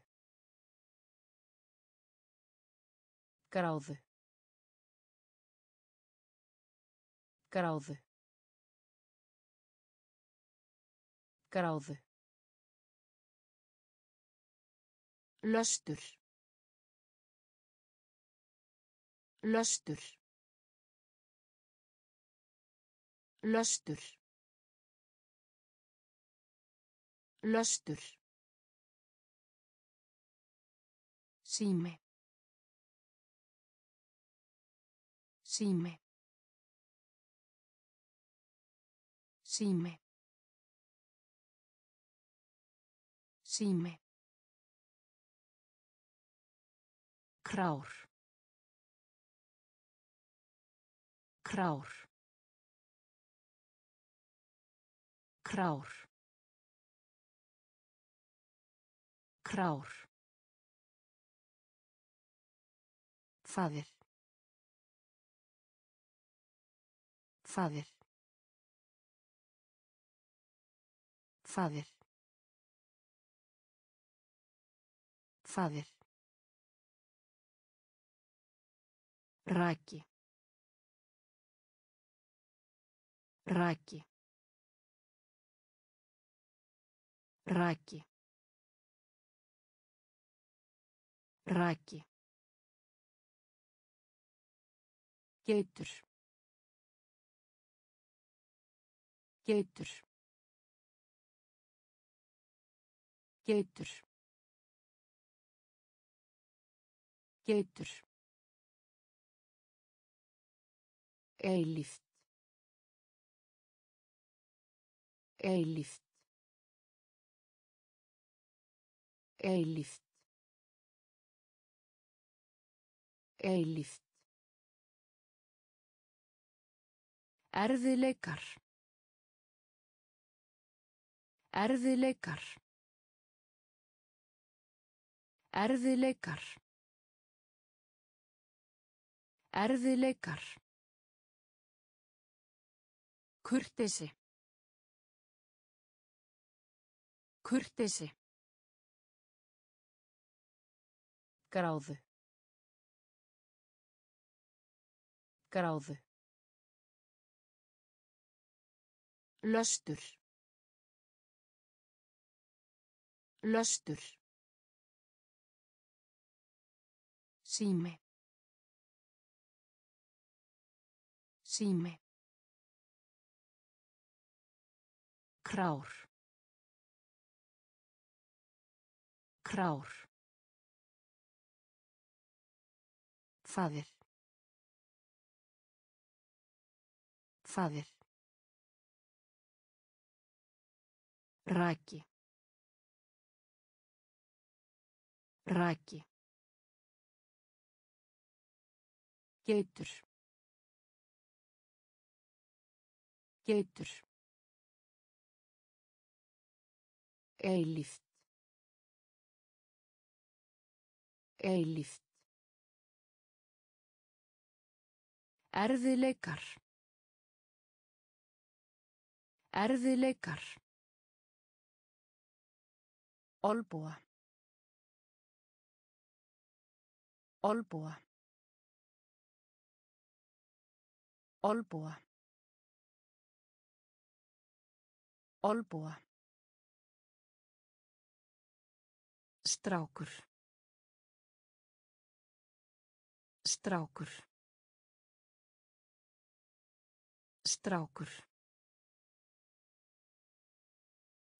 Gráðu. Gráðu. Gráðu. Löstur. Löstur. Löstur. Löstur. Sími. Sími. Sími. Sími. Krár. Krár. Krár. Krár. Faðir. Faðir. Faðir. Faðir. Raki. Raki. Raki. Raki. Geitur. Geitur. Geitur. Geitur. Eilíft. Eilíft. Eilíft. Eilíft. Erfiðleikar. Erfiðleikar. Erfiðleikar. Erfiðleikar. Kurtesi. Kurtesi. Gráðu. Gráðu. Löstur. Löstur. Sími. Sími. Krár. Krár. Faðir. Faðir. Raki. Raki. Geitur. Geitur. Eilíft. Eilíft. Erfiðleikar. Erfiðleikar. Olbúa. Olbúa. Olbúa. Olbúa. Strákur. Strákur. Strákur.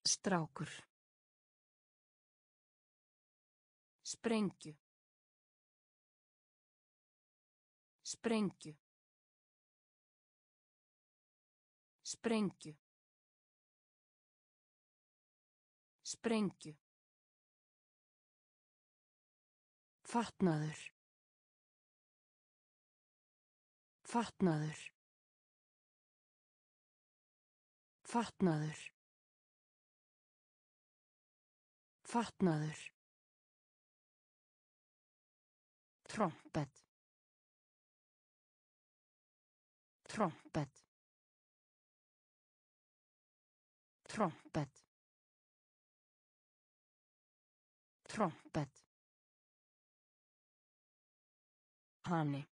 Strákur. Sprengju. Sprengju. Sprengju. Sprengju. Fatnaður. Fatnaður. Fatnaður. Fatnaður. Trompet. Trompet. Trompet. Trompet. Hani.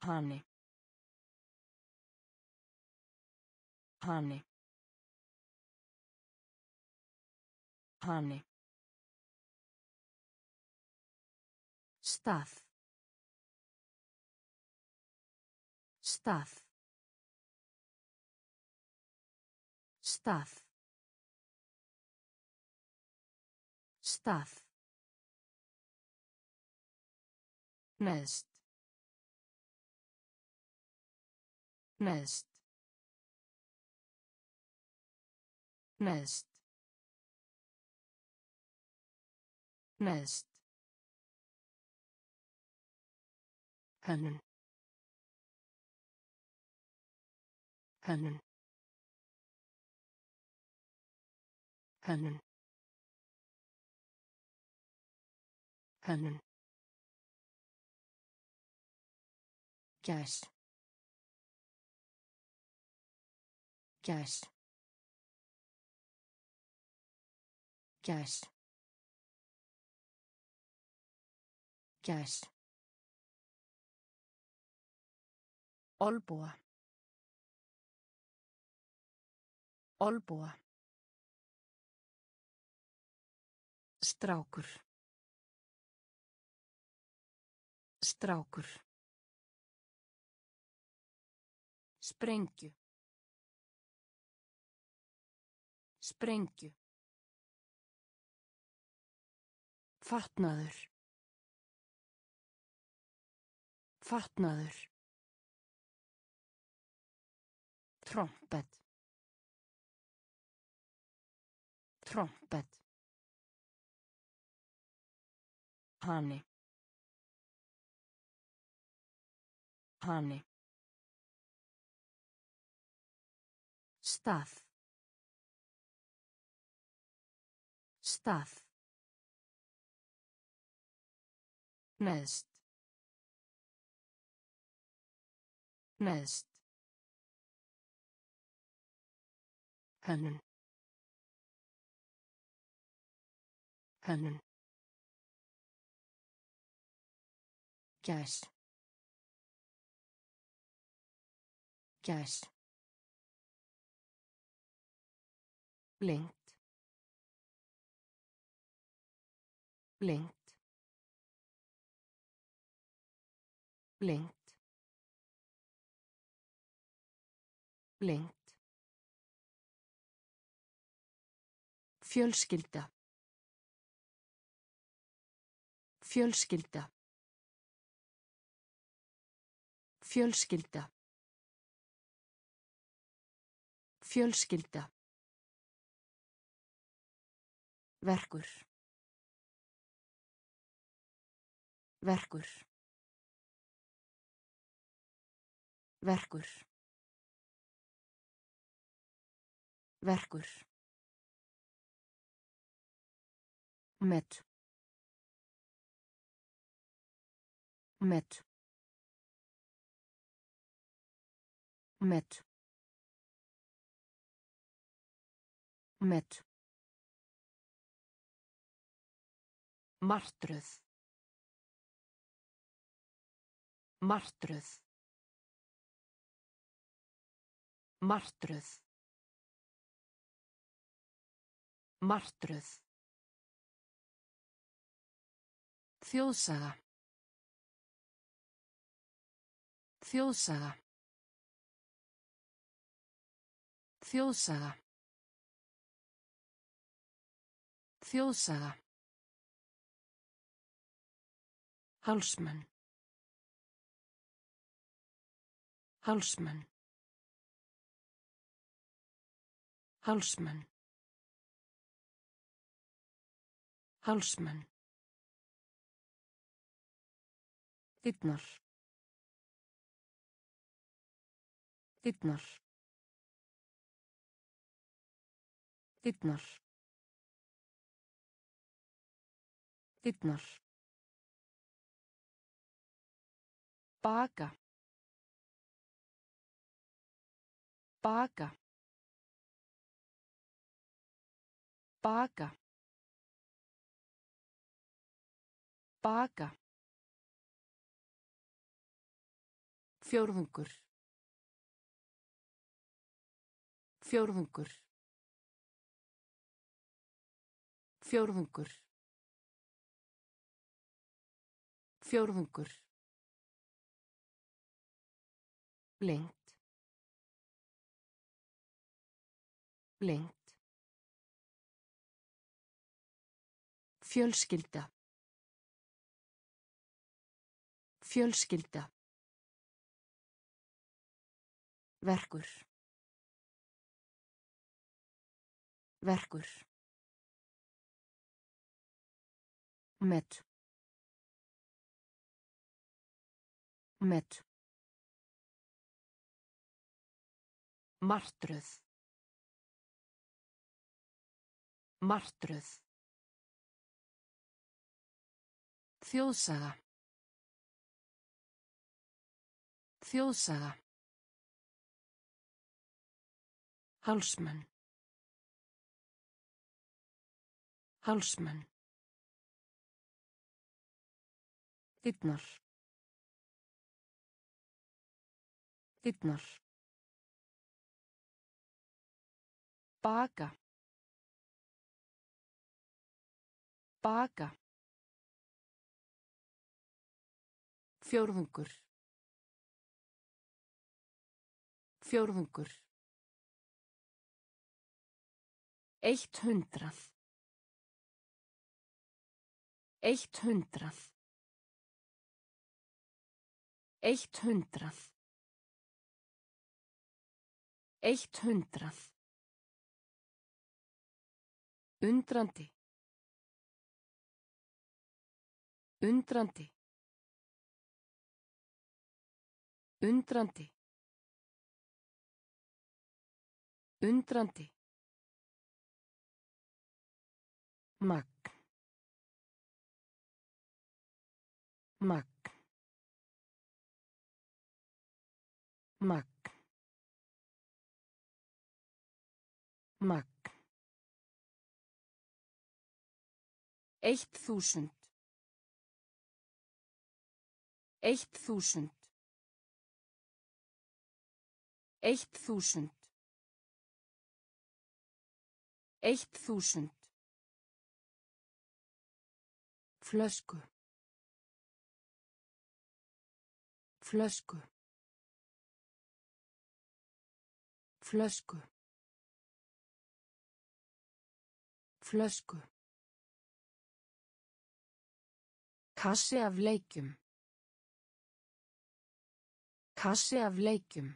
Hani. Hani. Hani. Stað. Stað. Stað. Stað. Neðst. Neðst. Neðst. Neðst. Hönnun. Hönnun. Hönnun. Hönnun. Gæs. Gæs. Gæs. Gæs. Olbúa. Olbúa. Strákur. Strákur. Sprengju. Sprengju. Fatnaður. Fatnaður. Trompet. Trompet. Hani. Hani. Stað. Stað. Neðst. Neðst. Hönnun. Hönnun. Gæs. Gæs. lengt lengt lengt lengt Fjölskylda. Fjölskylda. Fjölskylda. Fjölskylda. Verkur. Verkur. Verkur. Verkur. Met. Met. Met. Met. Martröð. Martröð. Martröð. Martröð Þjóðsaga. Þjóðsaga. Þjóðsaga. Þjóðsaga. Hálsmenn. Hálsmenn. Hálsmenn. Hálsmenn. Dyrnar. Dyrnar. Dyrnar. Dyrnar. Baka. Baka. Baka. Baka. Fjórðungur. Fjórðungur. Fjórðungur. Fjórðungur. Lengt. Lengt. Fjölskylda. Fjölskylda. Verkur. Verkur. Met. Met. Martröð. Martröð. Þjóðsaga. Þjóðsaga. Hálsmenn. Hálsmenn. Dyrnar. Dyrnar. Baka. Baka. Fjórðungur. Fjórðungur. Eitt hundrað. Eitt hundrað. Eitt hundrað. Eitt hundrað. Undrandi. Undrandi. Undrandi. Undrandi. Magg. Magg. Magg. Magg. Eitt þúsund. Eitt þúsund. Eitt þúsund. Eitt þúsund. Flösku. Flösku. Flösku. Flösku. Kassi af leikjum. Kassi af leikjum.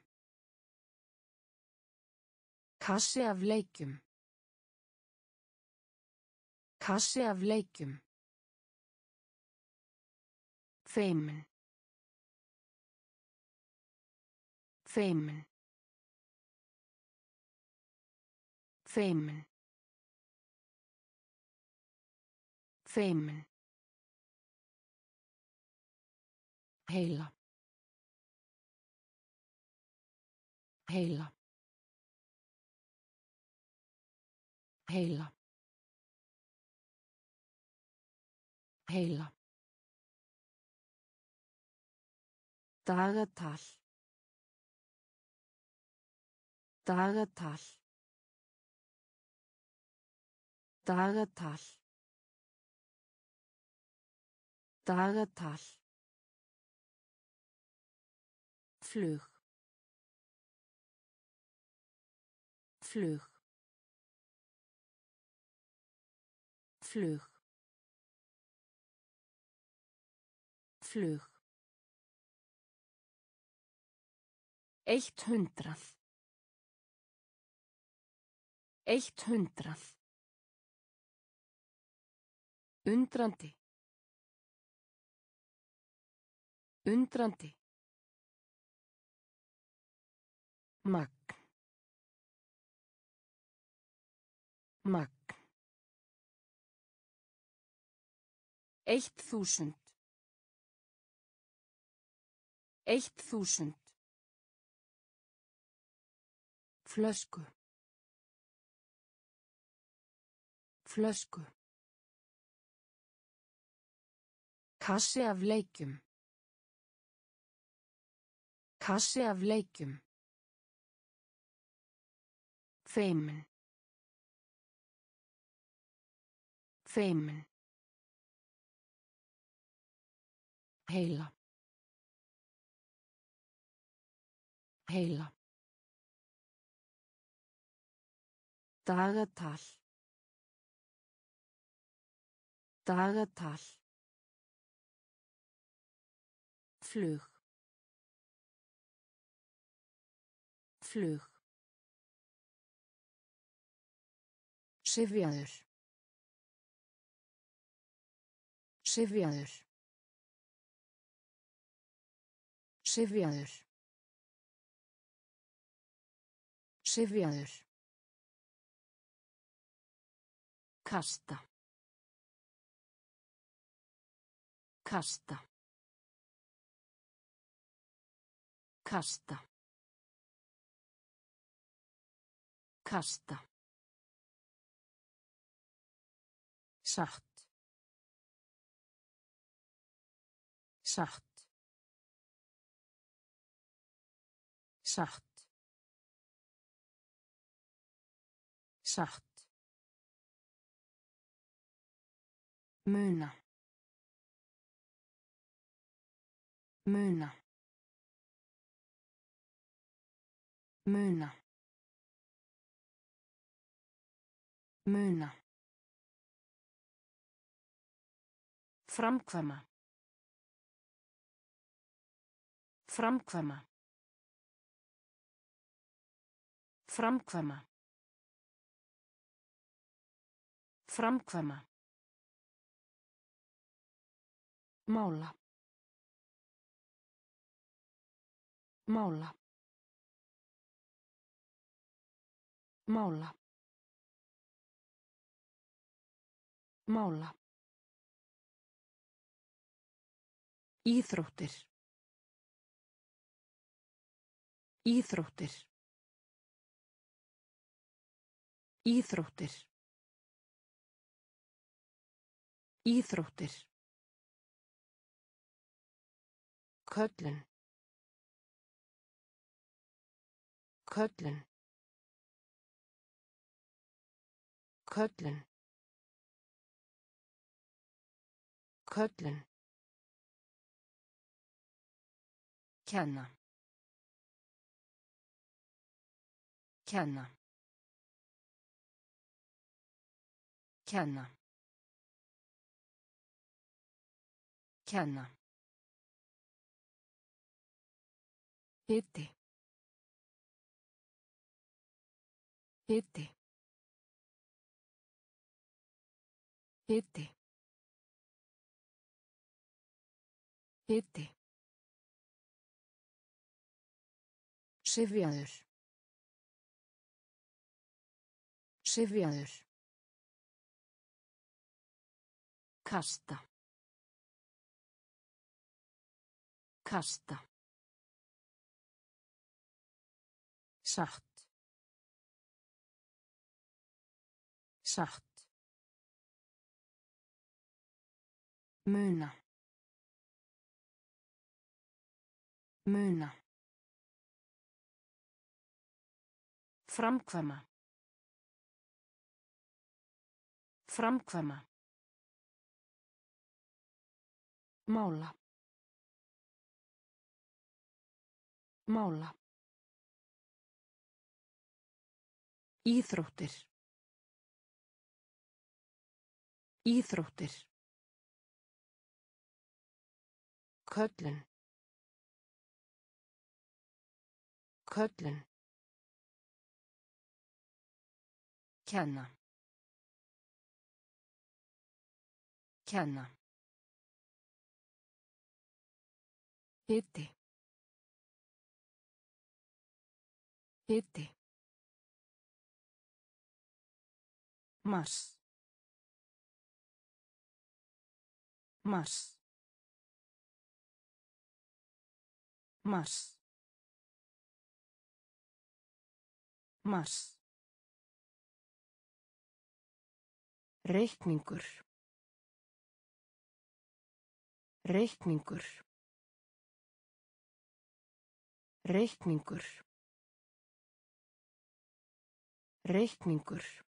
Kassi af leikjum. Kassi af leikjum. Feimin. Feimin. Feimin. Feimin. Heila. Heila. Heila. Heila. Dagatal. Dagatal. Dagatal. Dagatal. Flug. Flug. Flug. Flug. Eitt hundrað. Eitt hundrað. Undrandi. Undrandi. Magn. Magn. Eitt þúsund. Eitt þúsund. Flösku. Flösku. Kassi af leikjum. Kassi af leikjum. Feimin. Feimin. Heila. Heila. Dagatal. Dagatal. Flug. Flug. Sifjaður. Sifjaður. Sifjaður. Sifjaður. Kasta. Kasta. Kasta. Kasta. Satt. Satt. Satt. Satt. Muna. Muna. Muna. Muna. Framkvæma. Framkvæma. Framkvæma. Framkvæma. Mála. Mála. Mála. Mála. Íþróttir. Íþróttir. Íþróttir. Íþróttir. Köllun. Köllun. Köllun. Köllun. Kenna. Kenna. Kenna. Kenna. Hiti. Hiti. Hiti. Hiti. Sifjaður. Sifjaður. Kasta. Kasta. Satt. Satt. Muna. Muna. Framkvæma. Framkvæma. Mála. Mála. Íþróttir. Íþróttir. Köllun. Köllun. Kenna. Kenna. Hiti. Hiti. Mars. Mars. Mars. Mars. Reikningur. Reikningur. Reikningur. Reikningur.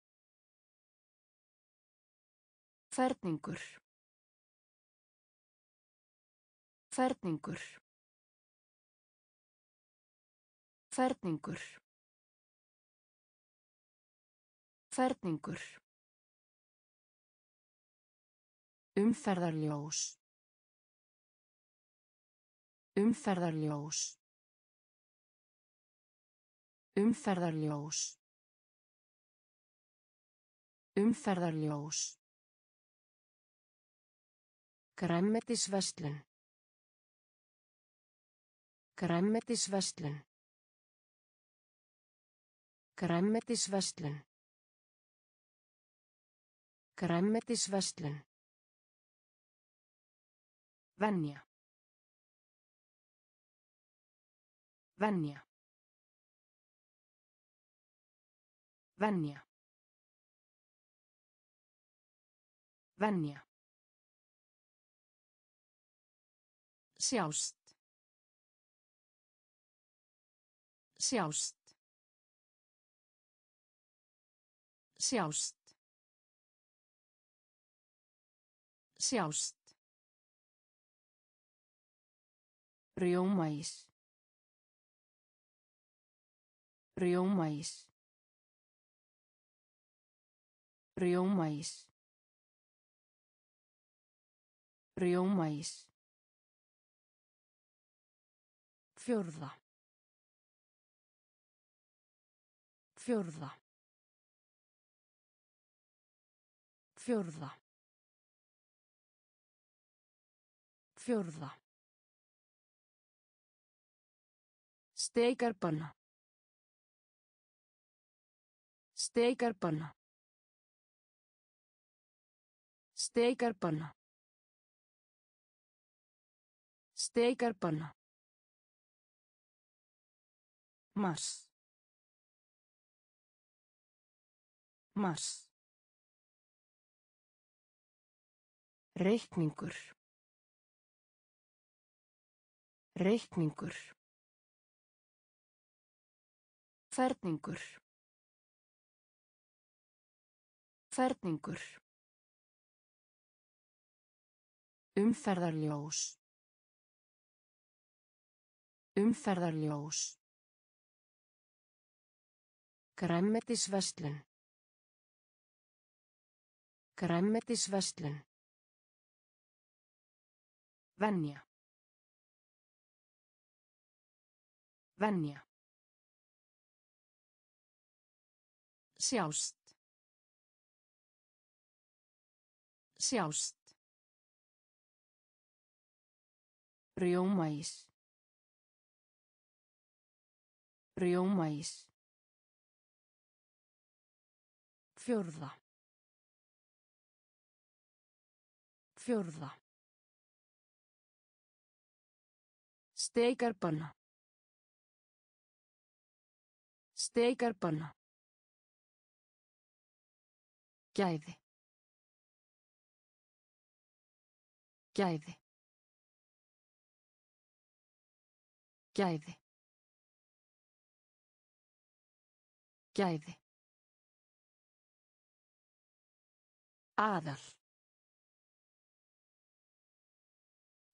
Ferningur. Ferningur. Ferningur. Ferningur. Umferðarljós. Umferðarljós. Umferðarljós. Umferðarljós. Grænmetisverslun. Grænmetisverslun. Grænmetisverslun. Grænmetisverslun. Venja. Venja. Venja. Venja. Sjást. Sjást. Sjást. Sjást. Rjómaís. Rjómaís. Rjómaís. Rjómaís. Fjórða. Fjórða. Fjórða. Fjórða. Steikarpanna. Steikarpanna. Steikarpanna. Steikarpanna. Mars. Mars. Reikningur. Reikningur. Ferningur. Ferningur. Umferðarljós. Umferðarljós. Græmmetisverslun. Græmmetisverslun. Venja. Venja. Sjást. Sjást. Rjómaís. Rjómaís. Fjórða. Fjórða. Steikarpanna. Steikarpanna. Gæði. Gæði. Gæði. Gæði. Aðal.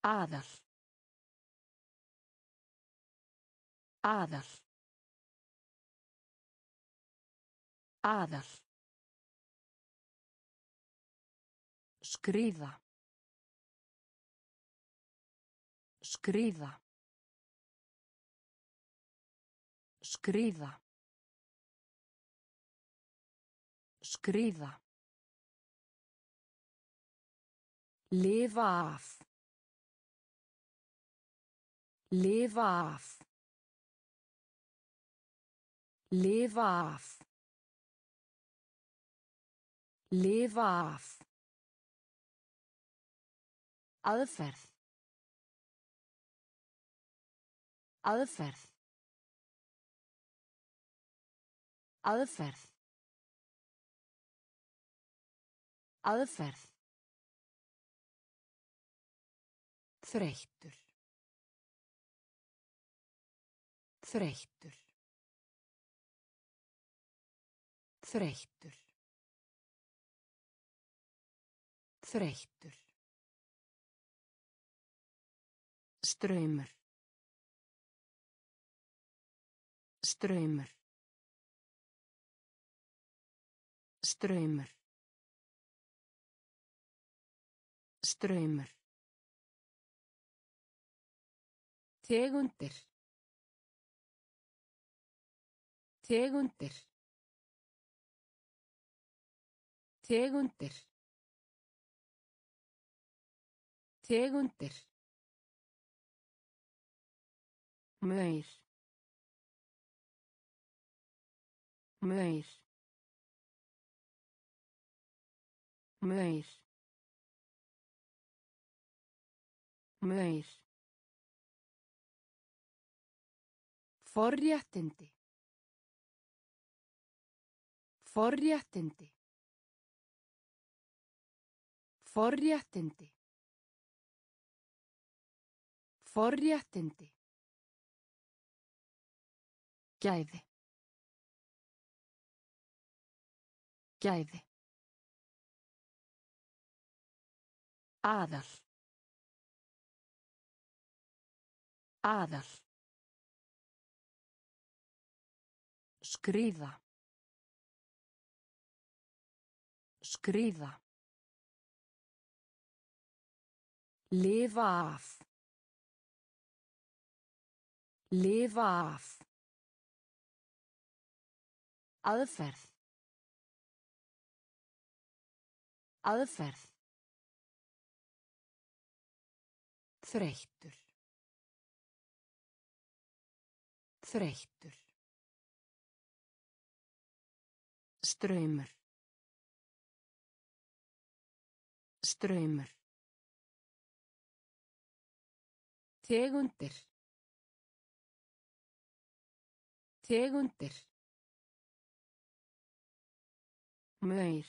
Aðal. Aðal. Aðal. Skriða. Skriða. Skriða. Skriða. Lifa af. Lifa af. Lifa af. Lifa af. Aðferð. Aðferð. Aðferð. Aðferð. Þreyttur. Þreyttur. Þreyttur. Þreyttur. Straumur. Straumur. Straumur. Straumur. Tegundir. Tegundir. Tegundir. Tegundir. Maur. Maur. Maur. Maur. Forréttindi. Forréttindi. Forréttindi. Forréttindi. Gæði. Gæði. Aðal. Aðal. Skriða. Skriða. Lifa af. Lifa af. Aðferð. Aðferð. Þreyttur. Þreyttur. Straumur. Straumur. Tegundir. Tegundir. Maur.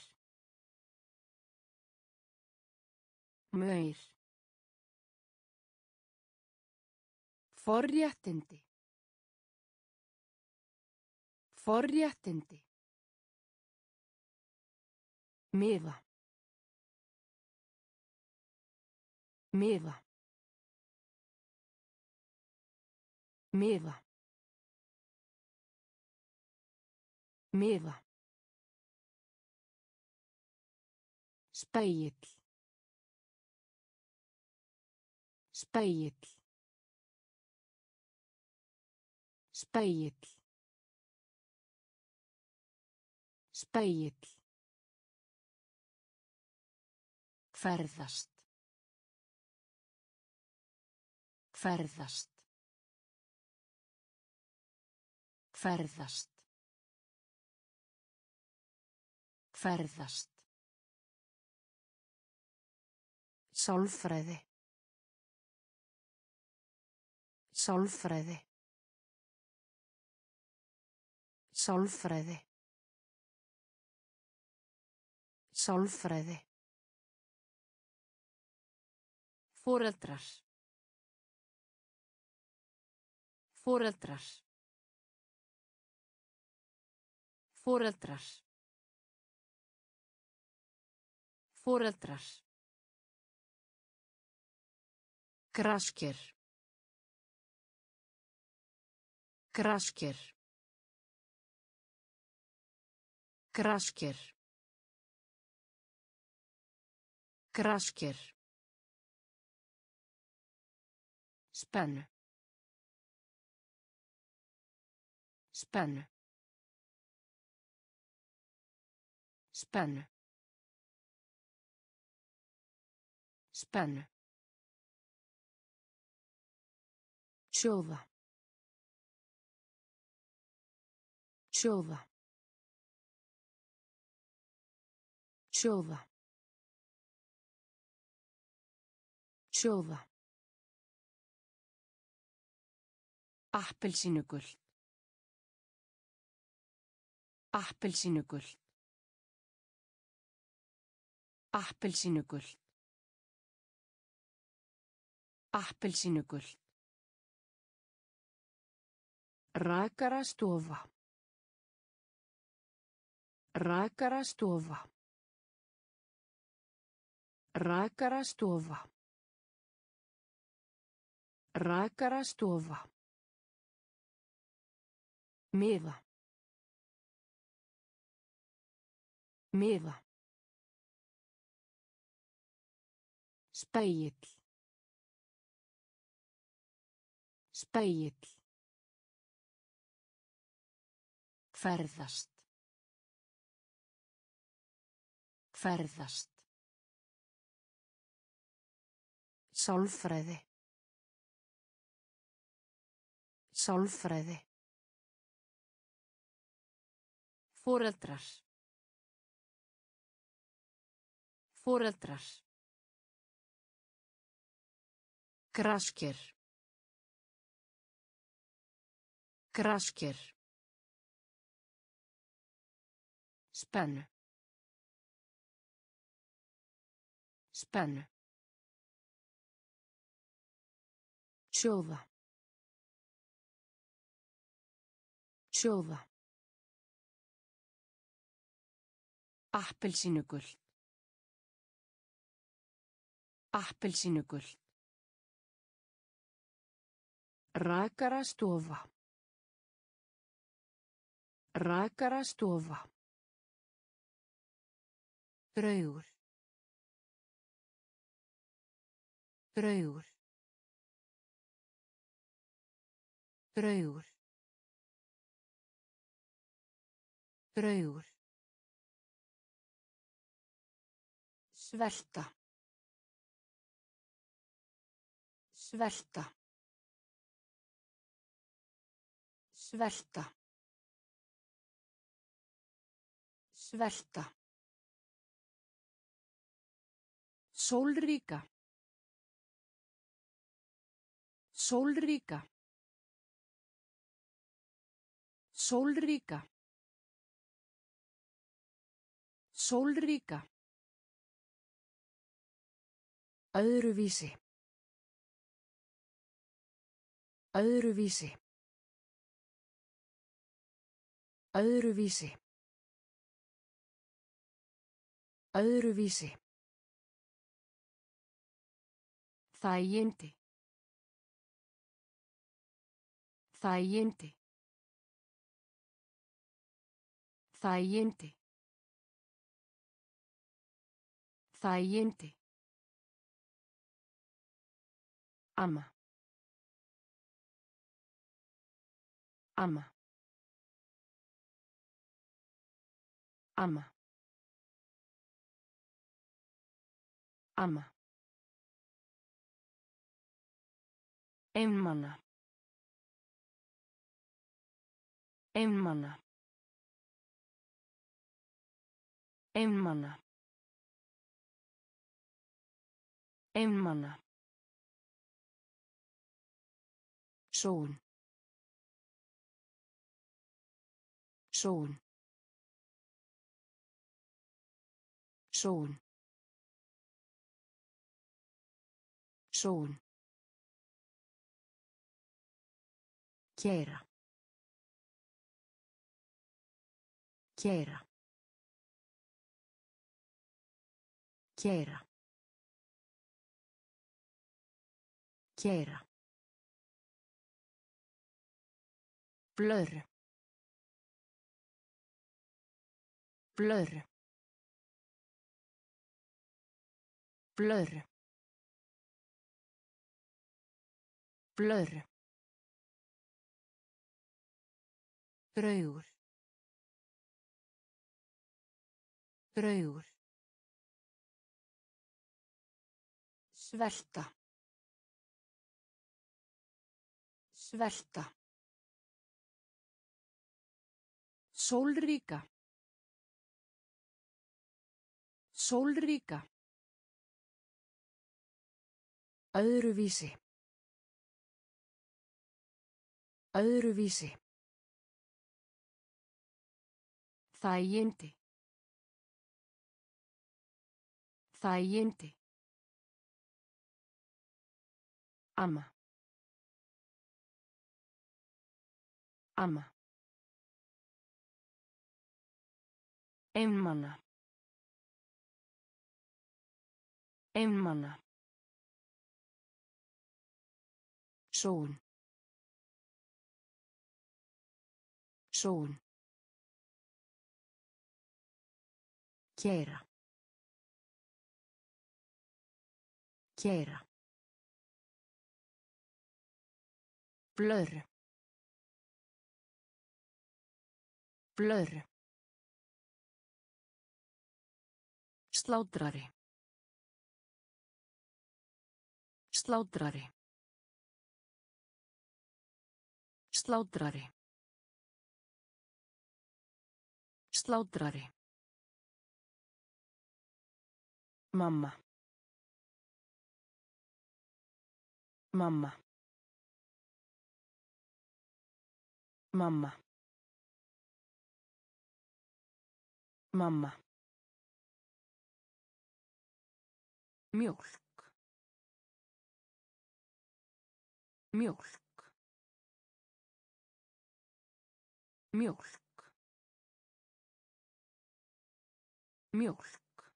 Maur. Forréttindi. Forréttindi. Miða. Miða. Miða. Miða. Spegill. Spegill. Spegill. Spegill. Hverðast. Hverðast. Hverðast. Hverðast. Sálfræði. Sálfræði. Sálfræði. Sálfræði. Foreldrar. Foreldrar. Foreldrar. Foreldrar. Grasker. Grasker. Grasker. Grasker. Spennu. Spennu. Spennu. Spennu. Sjóða. Sjóða. Sjóða. Sjóða. Appelsínugul. Appelsínugul. Appelsínugul. Appelsínugul. Rakara stofa. Rakara stofa. Rakara stofa. Rakara stofa. Miða. Miða. Spegill. Spegill. Hverðast. Hverðast. Sálfræði. Sálfræði. Foreldrar. Foreldrar. Grasker. Grasker. Spennu. Spennu. Sjóða. Sjóða. Appelsínugul. Appelsínugul. Rakara stofa. Rakara stofa. Draugur. Draugur. Draugur. Draugur. Svelta. Svelta. Svelta. Svelta. Sólríka. Sólríka. Sólríka. Sólríka. Öðruvísi. Öðruvísi. Öðruvísi. Öðruvísi. Þægindi. Þægindi. Þægindi. Þægindi. Amma. Amma. Amma. Amma. Einmana. Einmana. Einmana. Einmana. Sól. Sól. Sól. Sól. Kæra. Kæra. Kæra. Kæra. Blöðru. Blöðru. Blöðru. Blöðru. Draugur. Draugur. Svelta. Svelta. Sólríka. Sólríka. Öðruvísi. Öðruvísi. Þægindi. Þægindi. Amma. Amma. Einmana. Einmana. Sól. Sól. Kæra. Kæra. Blöðru. Blöðru. Slátrari. Slátrari. Slátrari. Slátrari. Mamma. Mamma. Mamma. Mamma. Mjólk. Mjólk. Mjólk. Mjólk.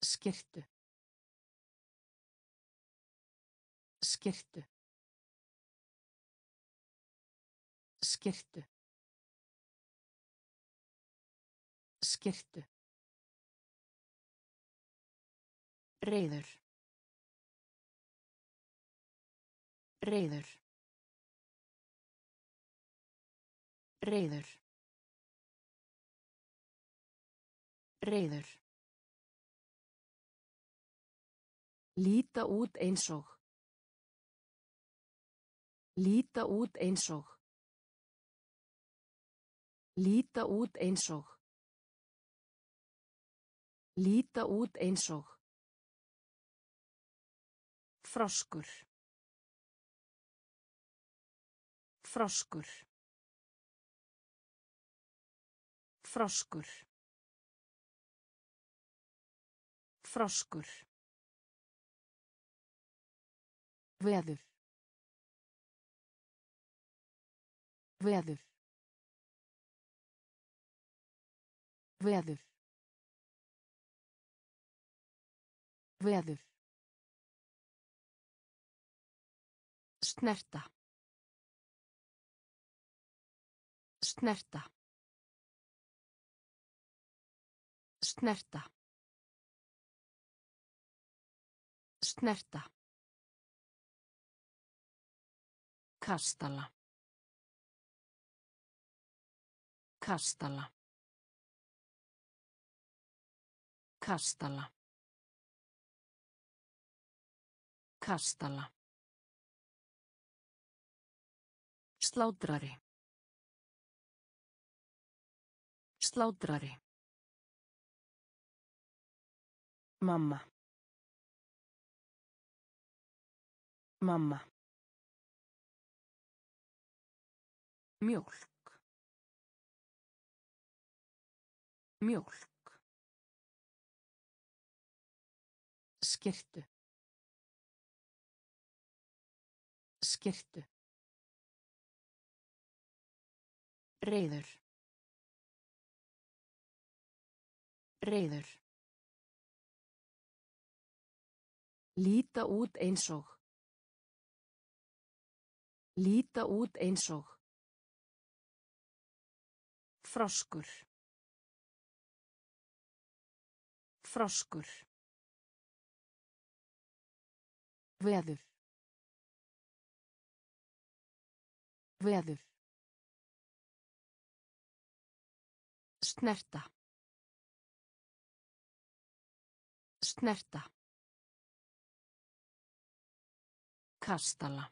Skirtu. Skirtu. Skirtu. Skirtu. Reyður. Reyður. Reyður. Reyður. Líta út eins og. Líta út eins og. Líta út eins og. Líta út eins og. Froskur. Froskur. Froskur. Froskur. Veður. Veður. Veður. Veður. Snerta. Snerta. Snerta. Snerta. Kastala. Kastala. Kastala. Kastala. Slátrari. Slátrari. Mamma. Mamma. Mjólk. Mjólk. Skirtu. Skirtu. Reyður. Reyður. Líta út eins og. Líta út eins og. Froskur. Froskur. Veður. Veður. Snerta. Snerta. Kastala.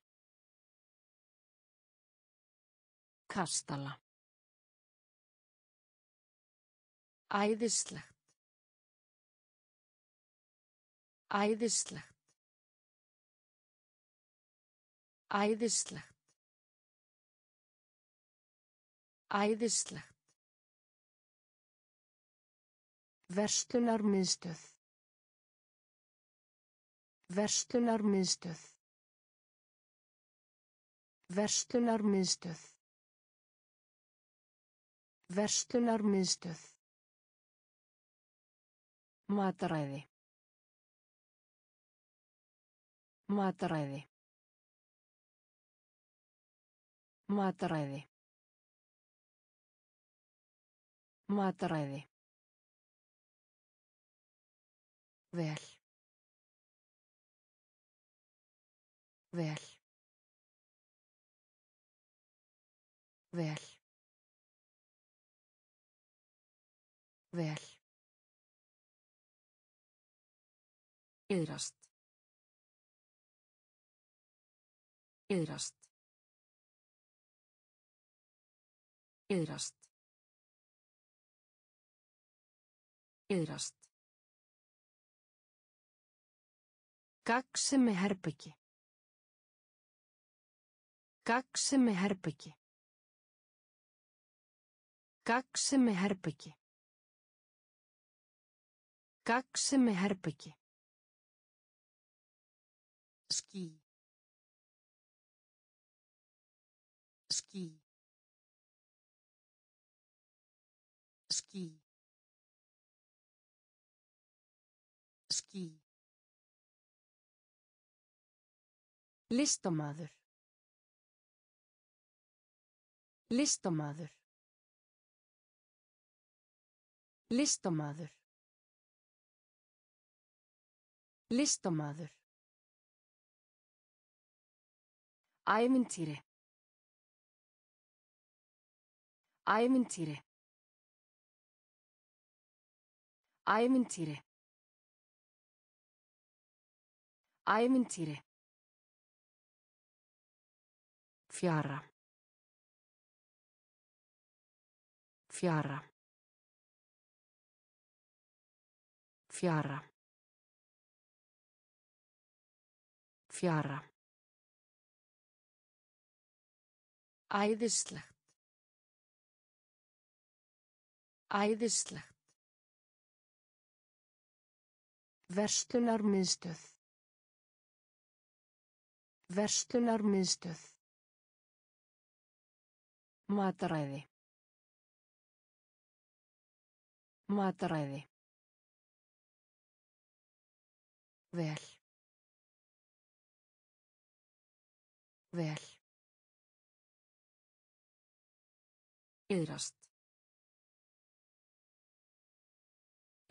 Kastala. Æðislegt. Æðislegt. Æðislegt. Æðislegt. Verslunarmiðstöð. Verslunarmiðstöð. Verslunarmiðstöð. Verslunarmiðstöð. Mataræði. Mataræði. Mataræði. Mataræði. Vel. Vel. Vel. Vel. Iðrast. Iðrast. Iðrast. Iðrast. Gagnsemi herbyggi. Gagnsemi herbyggi. Gagnsemi herbyggi. Gagnsemi herbyggi. Ský. Ský. Listamaður. Listamaður. Listamaður. Listamaður. Ævintýri. Ævintýri. Ævintýri. Ævintýri. Fjara. Fjara. Fjara. Fjara. Æðislegt. Æðislegt. Verslunarmiðstöð. Verslunarmiðstöð. Mataræði. Mataræði. Vel. Vel. Yðrast.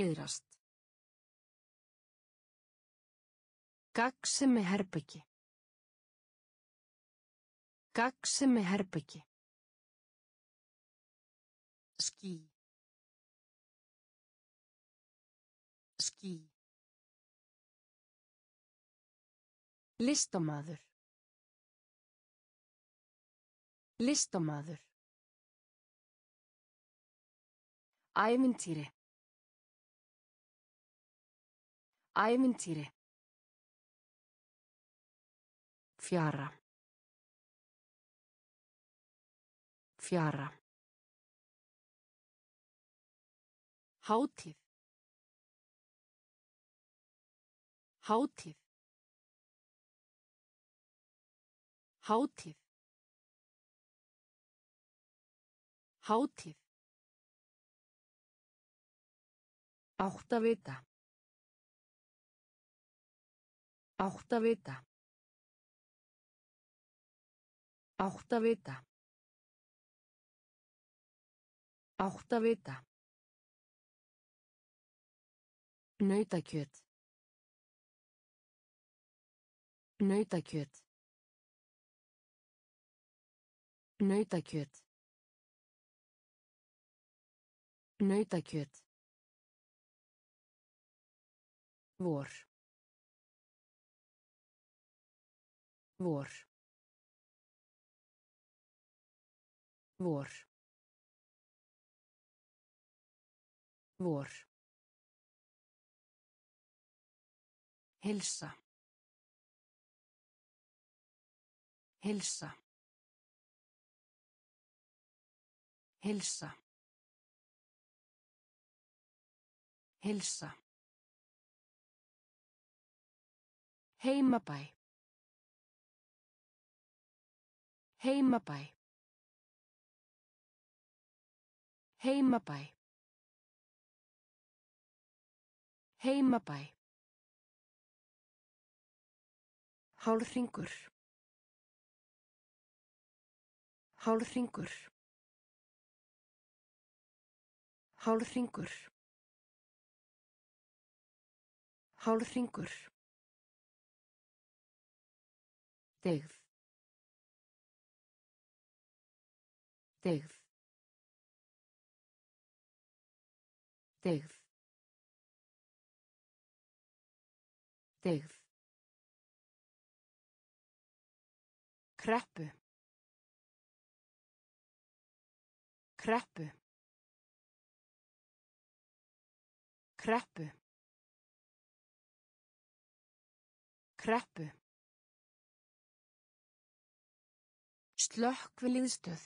Yðrast. Gagnsemi herbyggi. Gagnsemi herbyggi. Ský. Ský. Listamaður. Listamaður. Ævintýri. Ævintýri. Fjara. Fjara. Hátíð. Hátíð. Hátíð. Hátíð. Áttavita. Áttavita. Áttavita. Áttavita. Nautakjöt. Nautakjöt. Nautakjöt. Nautakjöt. Vor. Vor. Vor. Vor. Hilsa. Hilsa. Hilsa. Hilsa. Heimabæ. Heimabæ. Heimabæ. Heimabæ. Hálfringur. Hálfringur. Hálfringur. Hálfringur. Dyggð. Dyggð. Dyggð. Dyggð. Kreppu. Kreppu. Kreppu. Kreppu. Slökkviliðstöð.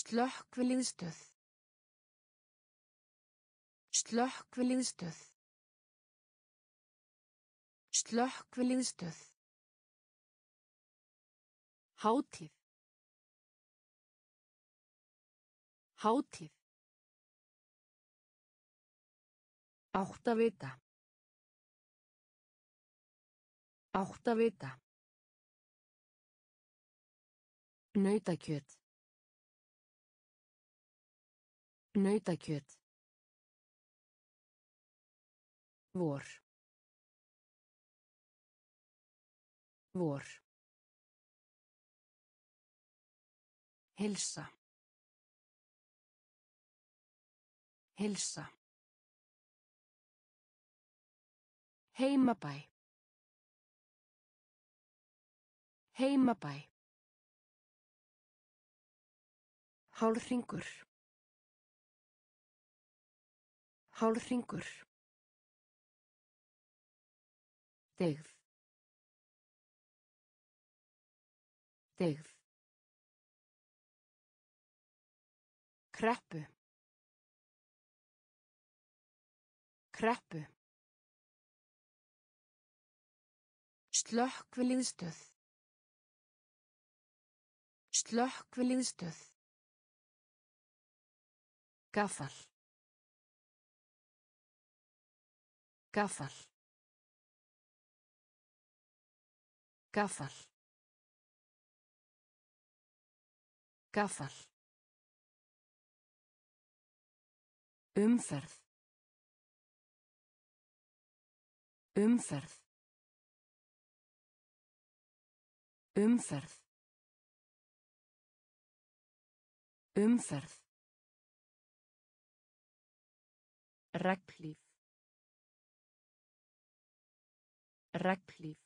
Slökkviliðstöð. Slökkviliðstöð. Slökkviliðstöð. Hátíð. Hátíð. Áttavita. Áttavita. Nautakjöt. Nautakjöt. Vor. Vor. Hilsa. Hilsa. Heimabæ. Heimabæ. Hálfringur. Hálfringur. Dyggð. Dyggð. Kreppu. Kreppu. Slökkviliðstöð. Slökkviliðstöð. Gaffal. Gaffal. Gaffal. Gaffal. Umferð. Umferð. Umferð. Umferð. Reglíf. Reglíf.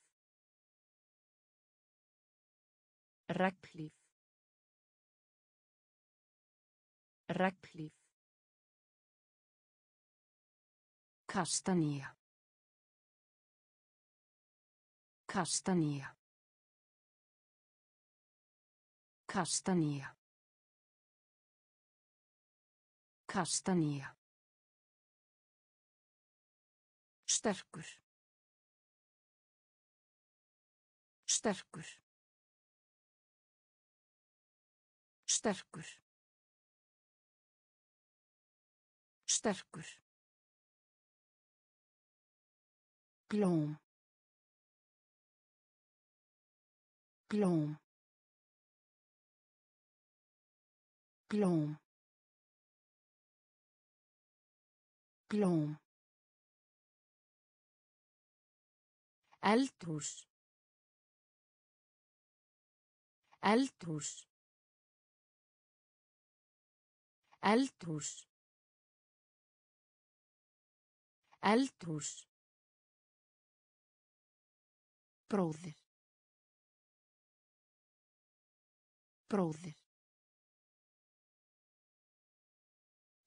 Reglíf. Reglíf. Kastanía. Kastanía. Kastanía. Kastanía. Sterkur. Sterkur. Sterkur. Sterkur. Glóm. Glóm. Glóm. Glóm. Eldhús. Eldhús. Eldhús. Eldhús. Bróðir. Bróðir.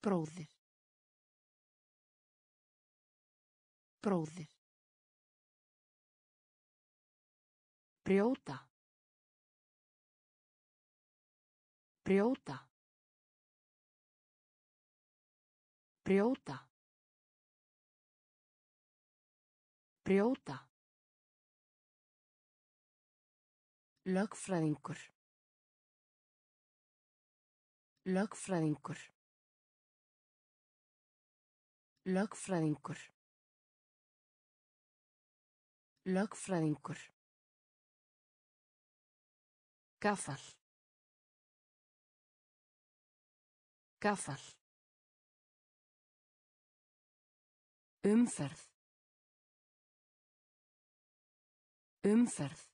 Bróðir. Bróðir. Brjóta. Brjóta. Brjóta. Brjóta. Lögfræðingur. Lögfræðingur. Lögfræðingur. Lögfræðingur. Gaffal. Gaffal. Umferð. Umferð.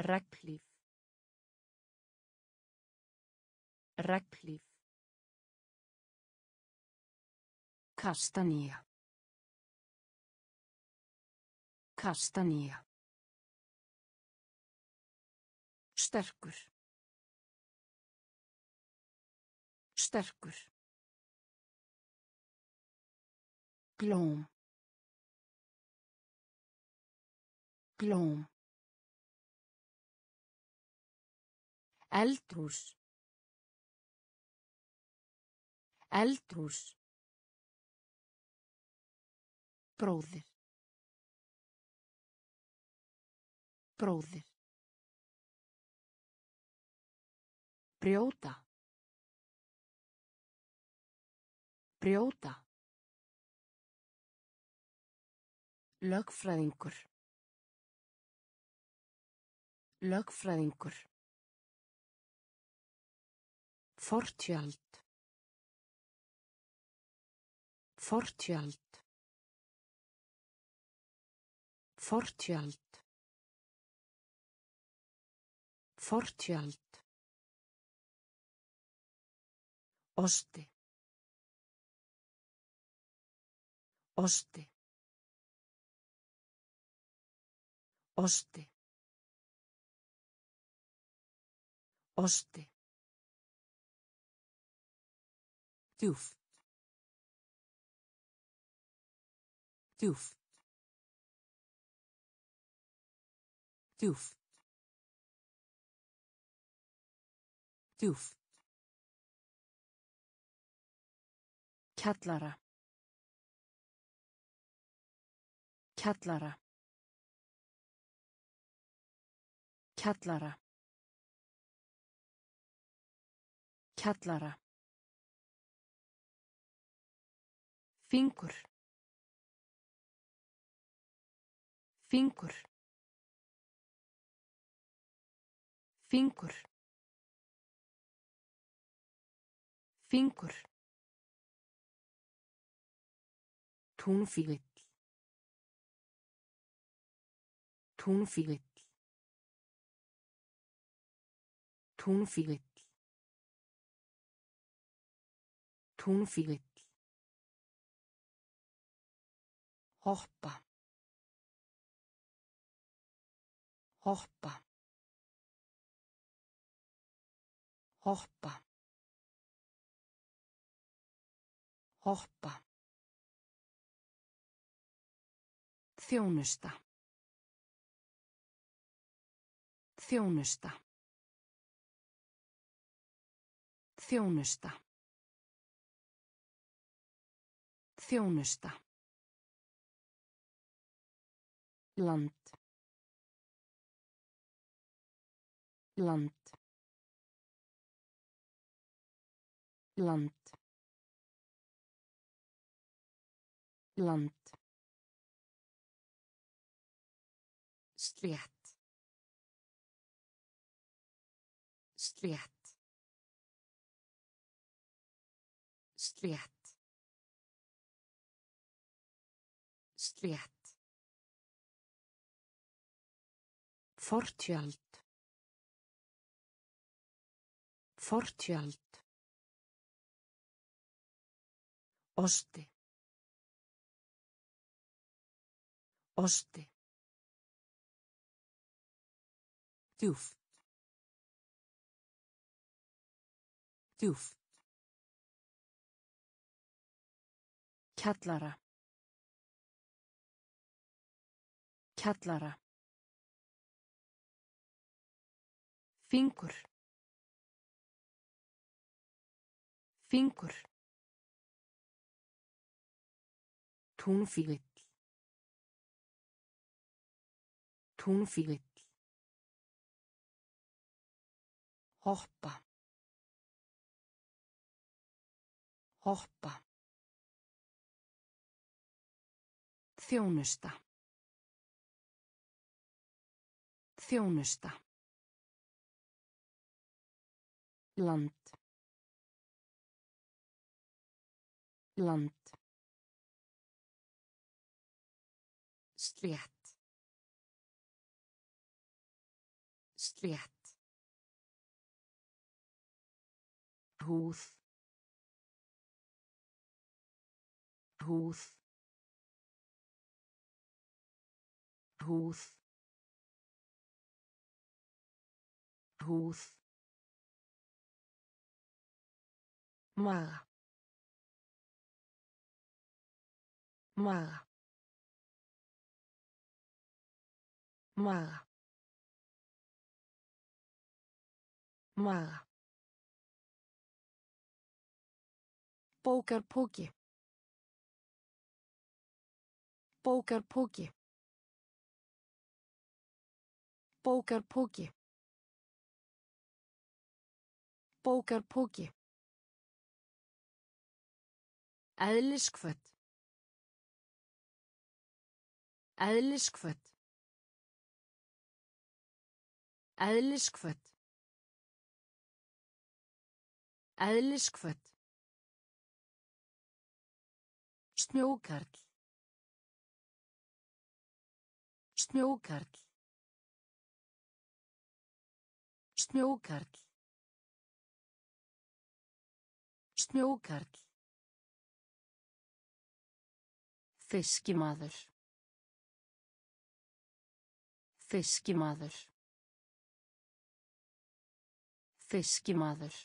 Reglíf. Reglíf. Kastanía. Kastanía. Sterkur. Sterkur. Glóm. Glóm. Eldhús. Eldhús. Bróðir. Bróðir. Brjóta. Brjóta. Lögfræðingur. Lögfræðingur. Fortjöld. Fortjöld. Fortjöld. Fortjöld. Osti. Osti. Osti. Osti. Djúft. Djúft. Djúft. Djúft. Kjallara. Kjallara. Kjallara. Kjallara. Fingur. Fingur. Fingur. Fingur. Túnfívill. Túnfívill. Túnfívill. Túnfívill. Hoppa. Hoppa. Hoppa. Hoppa. Þjónusta. Þjónusta. Þjónusta. Þjónusta. land. Land. Land. Land. Slät slät slät slät Fortjöld. Fortjöld. Osti. Osti. Djúft. Djúft. Kjallara. Kjallara. Fingur. Fingur. Túnfívill. Túnfívill. Hoppa. Hoppa. Þjónusta. Þjónusta. Land. Land. Slétt. Slétt. Húð. Húð. Húð. Húð. Maga. Maga. Maga. Maga. Bókarpóki. Bókarpóki. Bókarpóki. Bókarpóki. Eðliskvött. Eðliskvött. Eðliskvött. Eðliskvött. Snjókarl. Snjókarl. Snjókarl. Snjókarl. Fiskimaður. Fiskimaður. Fiskimaður.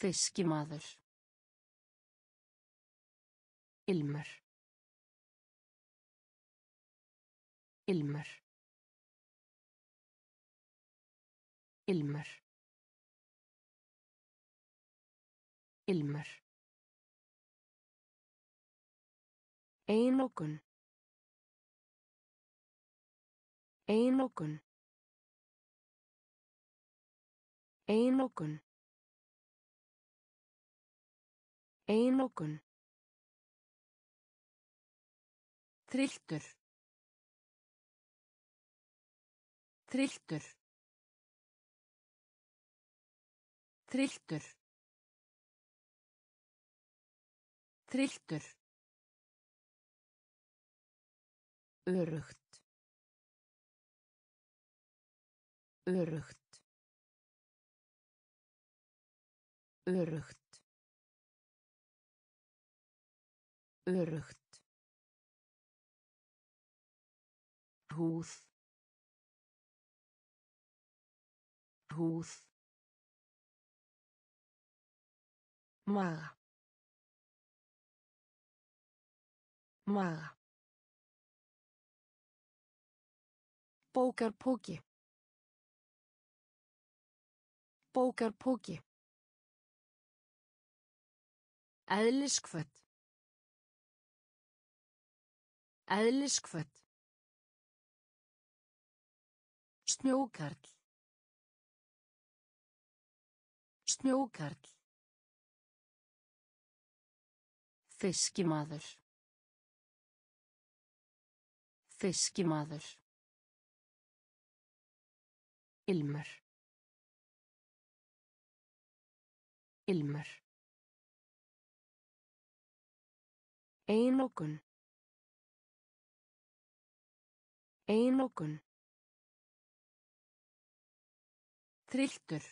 Fiskimaður. Ilmur. Ilmur. Ilmur. Ilmur. Einokun. Einokun. Einokun. Einokun. Triltur. Triltur. Triltur. Triltur. Örugt. Örugt. Örugt. Örugt. Húð. Húð. Maga. Maga. Bókarpóki. Bókarpóki. Eðliskvött. Eðliskvött. Snjókarl. Snjókarl. Fiskimaður. Fiskimaður. Ilmur. Ilmur. Einokun. Einokun. Triltur.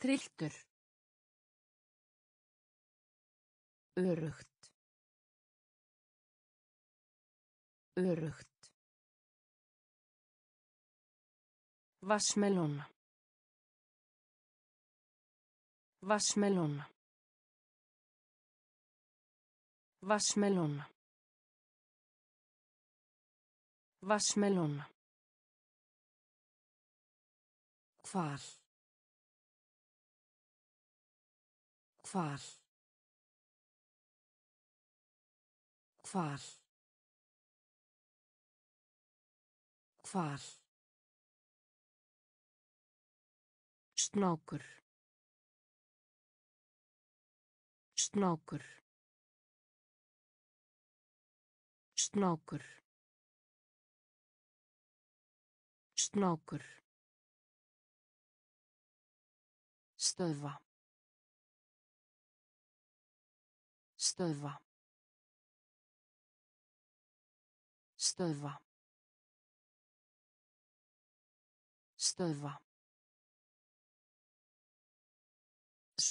Triltur. Örugt. Örugt. Vassmelóna. Vassmelóna. Vassmelóna. Vassmelóna. Hval. Hval. Hval. Hval. Snákur. Snákur. Snákur. Snákur. Stöðva. Stöðva. Stöðva. Stöðva.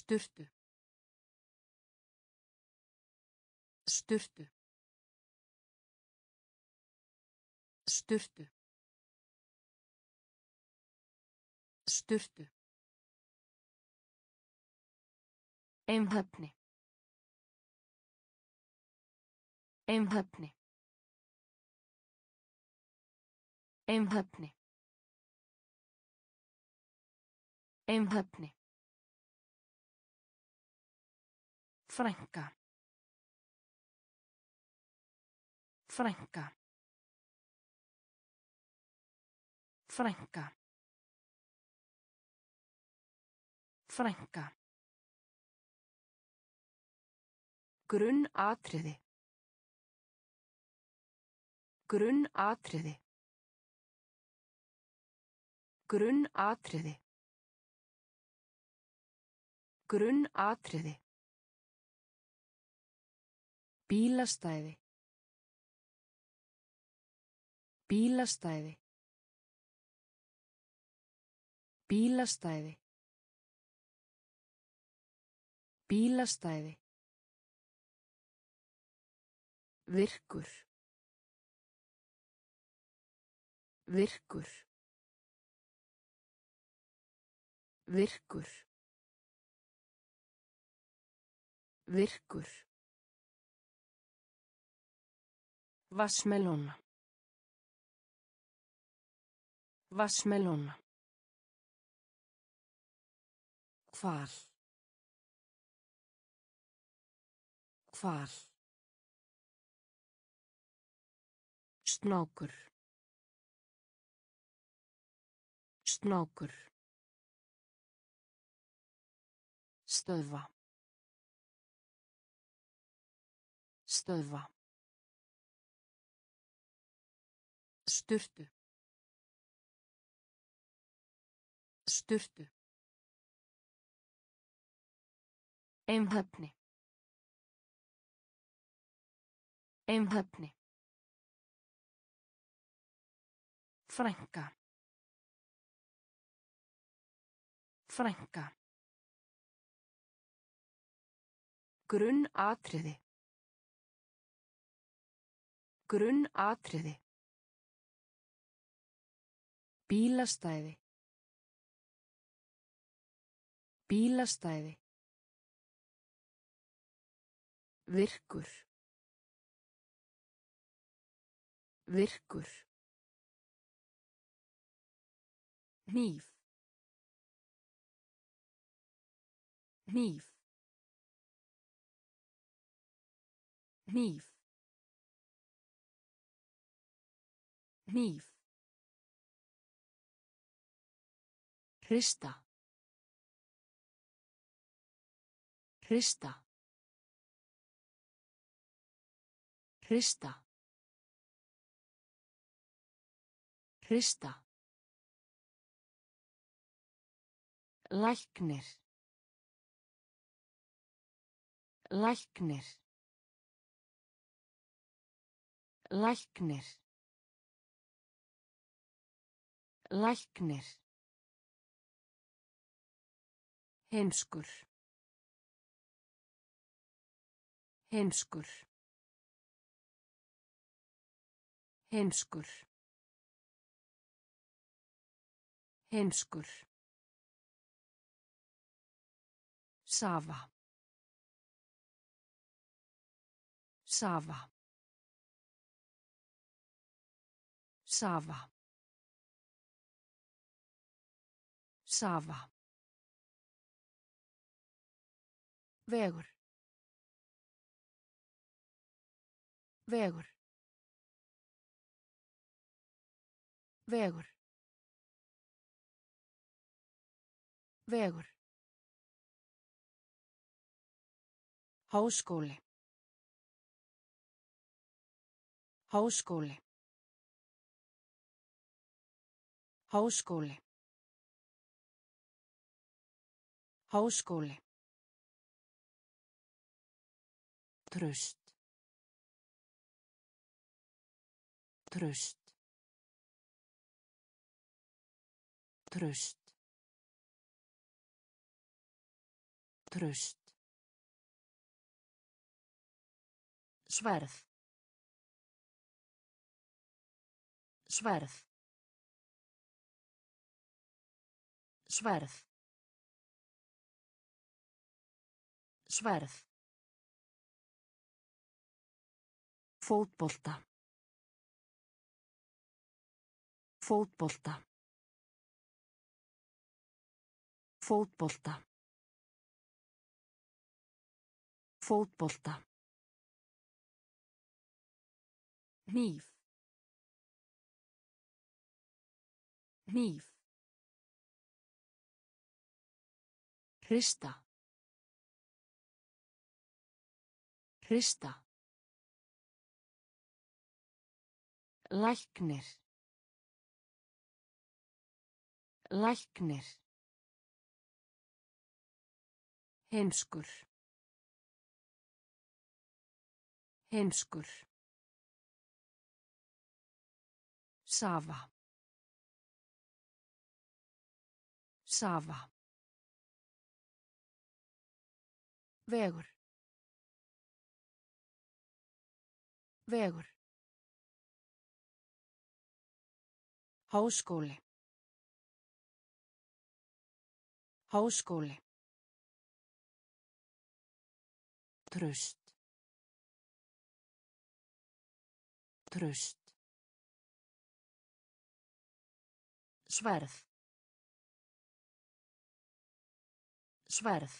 Sturtu. Sturtu. Sturtu. Sturtu. Einhöfni. Einhöfni. Einhöfni. Einhöfni. Frænka. Frænka. Frænka. Frænka. Grunn atriði. Grunn atriði. Grunn atriði. Grunn atriði. Bílastæði. Bílastæði. Bílastæði. Bílastæði. Virkur. Virkur. Virkur. Virkur. Vassmelóna. Vassmelóna. Hval. Hval. Snákur. Snákur. Stöðva. Stöðva. Sturtu. Sturtu. Einhöfni. Einhöfni. Frænka. Frænka. Grunn atriði. Grunn atriði. Bílastæði. Bílastæði. Virkur. Virkur. Hníf. Hníf. Hníf. Hníf. Hrista. Hrista. Hrista. Hrista. Læknir. Læknir. Læknir. Læknir. Heimskur. Heimskur. Heimskur. Heimskur. Safa. Safa. Safa. Safa. Vegur. Vegur. Vegur. Vegur. Háskóli. Háskóli. Háskóli. Háskóli. Tröst. Tröst. Tröst. Tröst. Sverð. Sverð. Sverð. Sverð. Fótbolta. Fótbolta. Fótbolta. Fótbolta. Hníf. Hníf. Hrista. Hrista. Læknir. Læknir. Heimskur. Heimskur. Safa. Safa. Vegur. Vegur. Háskóli. Háskóli. Tröst. Tröst. Sverð. Sverð.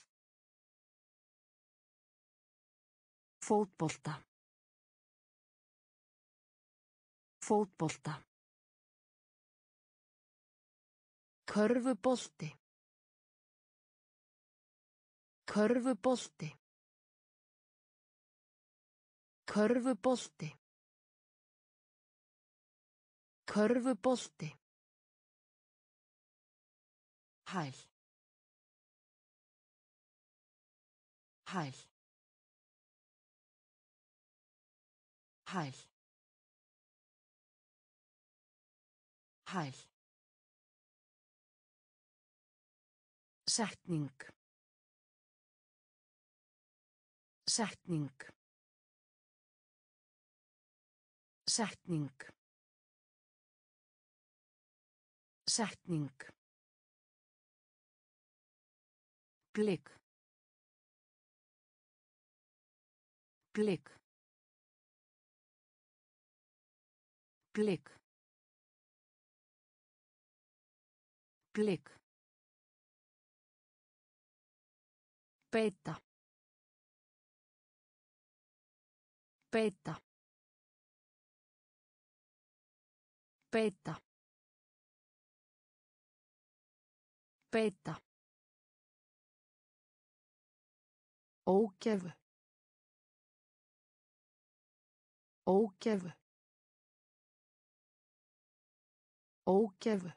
Fótbolta. Fótbolta. Körfubolti. Körfubolti. Körfubolti. Körfubolti. Hæl. Hæl. Hæl. Hæl. Setning. Setning. Setning. Setning. Blik. Blik. Blik. Blik. Beita. Beita. Beita. Beita. Ógefu. Ógefu. Ógefu.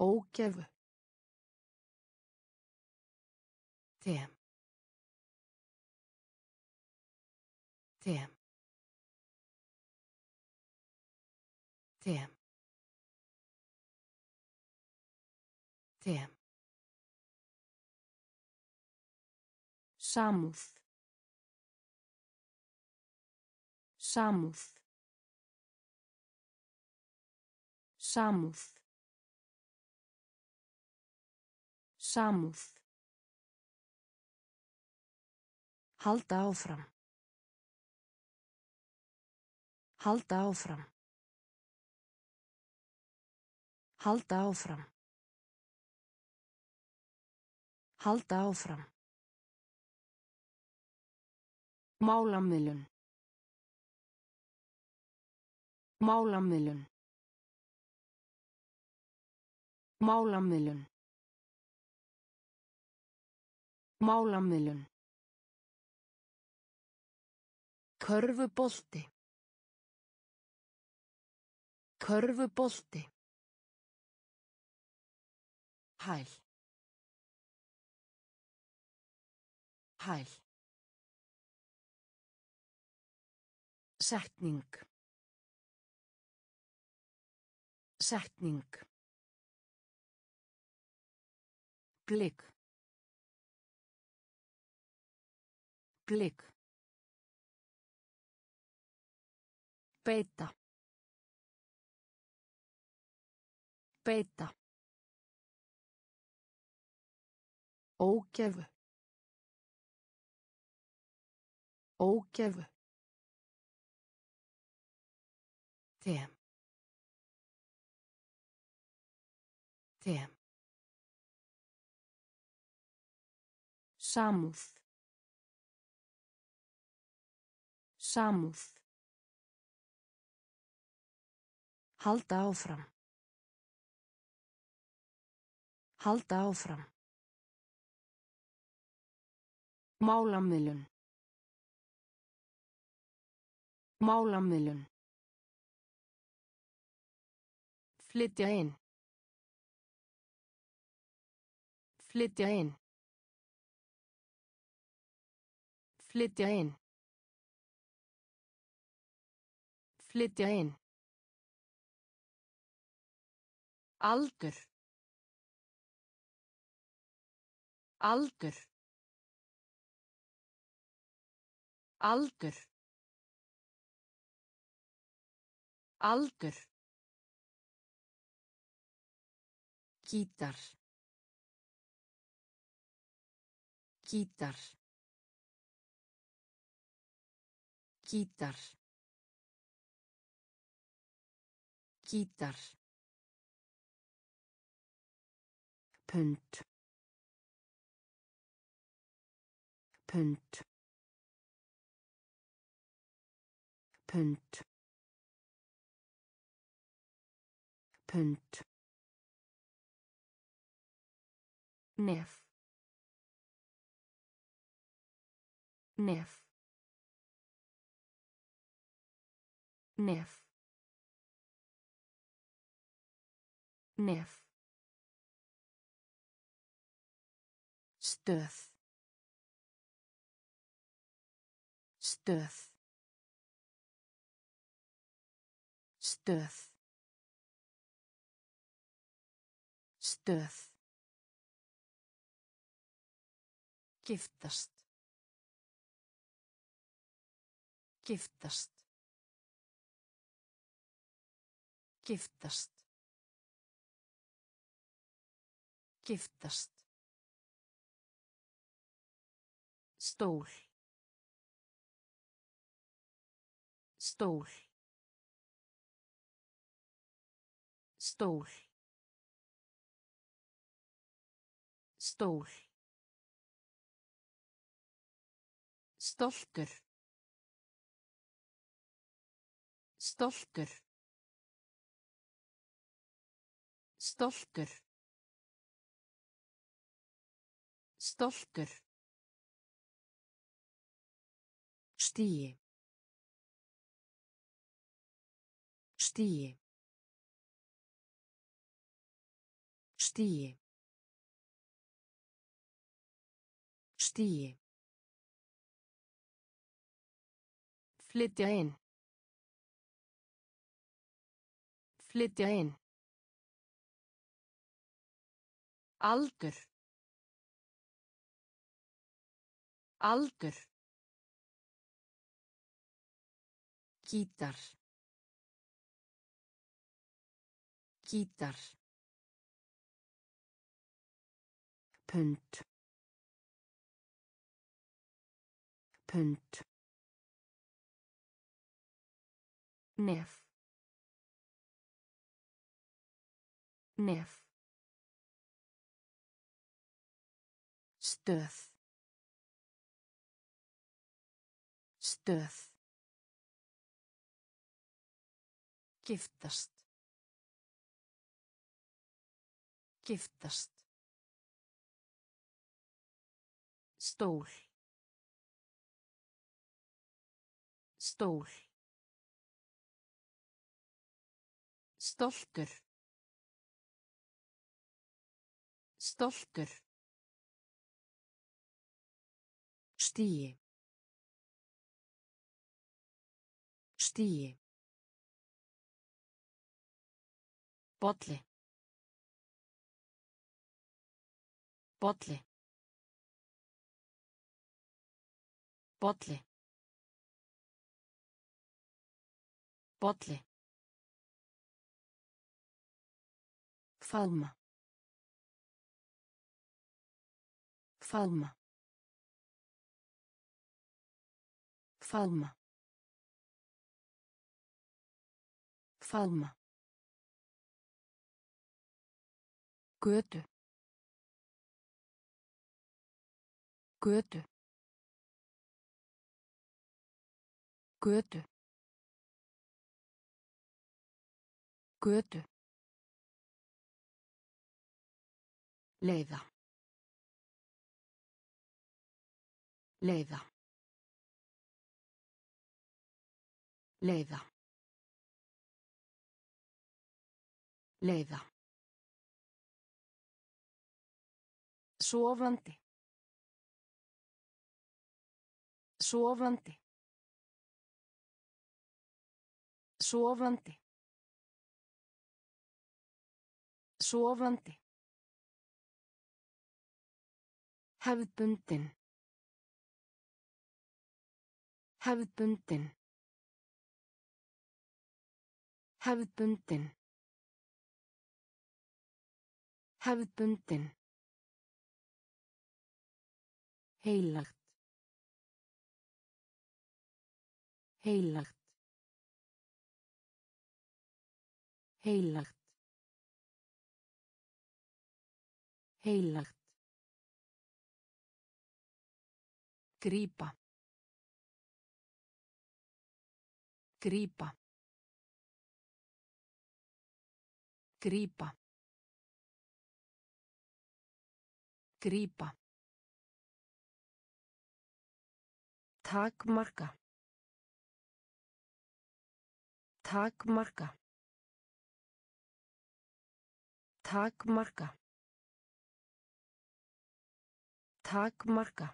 Ógefu. Them. Them. Them. Them. Samúð. Samúð. Samúð. Samúð. Halda áfram. Halda áfram. Halda áfram. Halda áfram. Málamiðlun. Málamiðlun. Málamiðlun. Málamiðlun. Körfubolti. Körfubolti. Hæl. Hæl. Setning. Setning. Blik. Blik. Beita. Beita. Ógefu. Ógefu. Them. Them. Samúð. Samúð. Halda áfram. Halda áfram. Málamiðlun. Málamiðlun. Flytja inn. Flytja inn. Flytja inn. Flytja inn. Aldur. Aldur. Aldur. Aldur. Gítar. Gítar. Gítar. Gítar. Pund. Pund. Pund. Pund. Nef. Nef. Nef. Nef. Stöð. Stöð. Stöð. Stöð. Giftast. Giftast. Giftast. Giftast. Stól. Stól. Stól. Stól. Stoltur. Stoltur. Stoltur. Stoltur. Stíi. Stíi. Stíi. Stíi. Flytja inn. Flytja inn. Aldur. Aldur. Gítar. Gítar. Pund. Pund. Nef. Nef. Stöð. Stöð. Giftast. Giftast. Stól. Stól. Stoltur. Stoltur. Stíi. Stíi. Bolli. Bolli. Bolli. Bolli. Faðma. Faðma. Faðma. Faðma. Götu. Götu. Götu. Götu. Leiða. Leiða. Leiða. Leiða. Sofandi. Sofandi. Sofandi. Sofandi. Hefðbundin. Hefðbundin. Hefðbundin. Hefðbundin. Heilagt. Heilagt. Heilagt. Heilagt. Grípa. Grípa. Grípa. Grípa. Takmarka. Takmarka. Takmarka. Takmarka.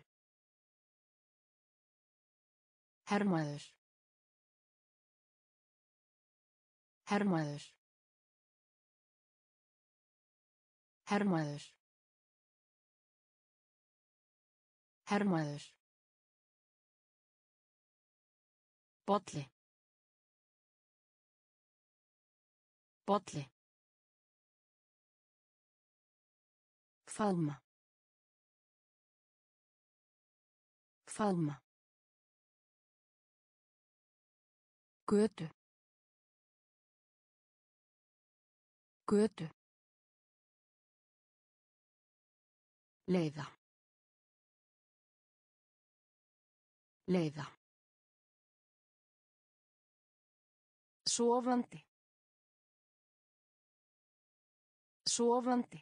Hermaður. Hermaður. Hermaður. Hermaður. Bolli. Bolli. Faðma. Faðma. Götu. Götu. Leiða. Leiða. Sofandi. Sofandi.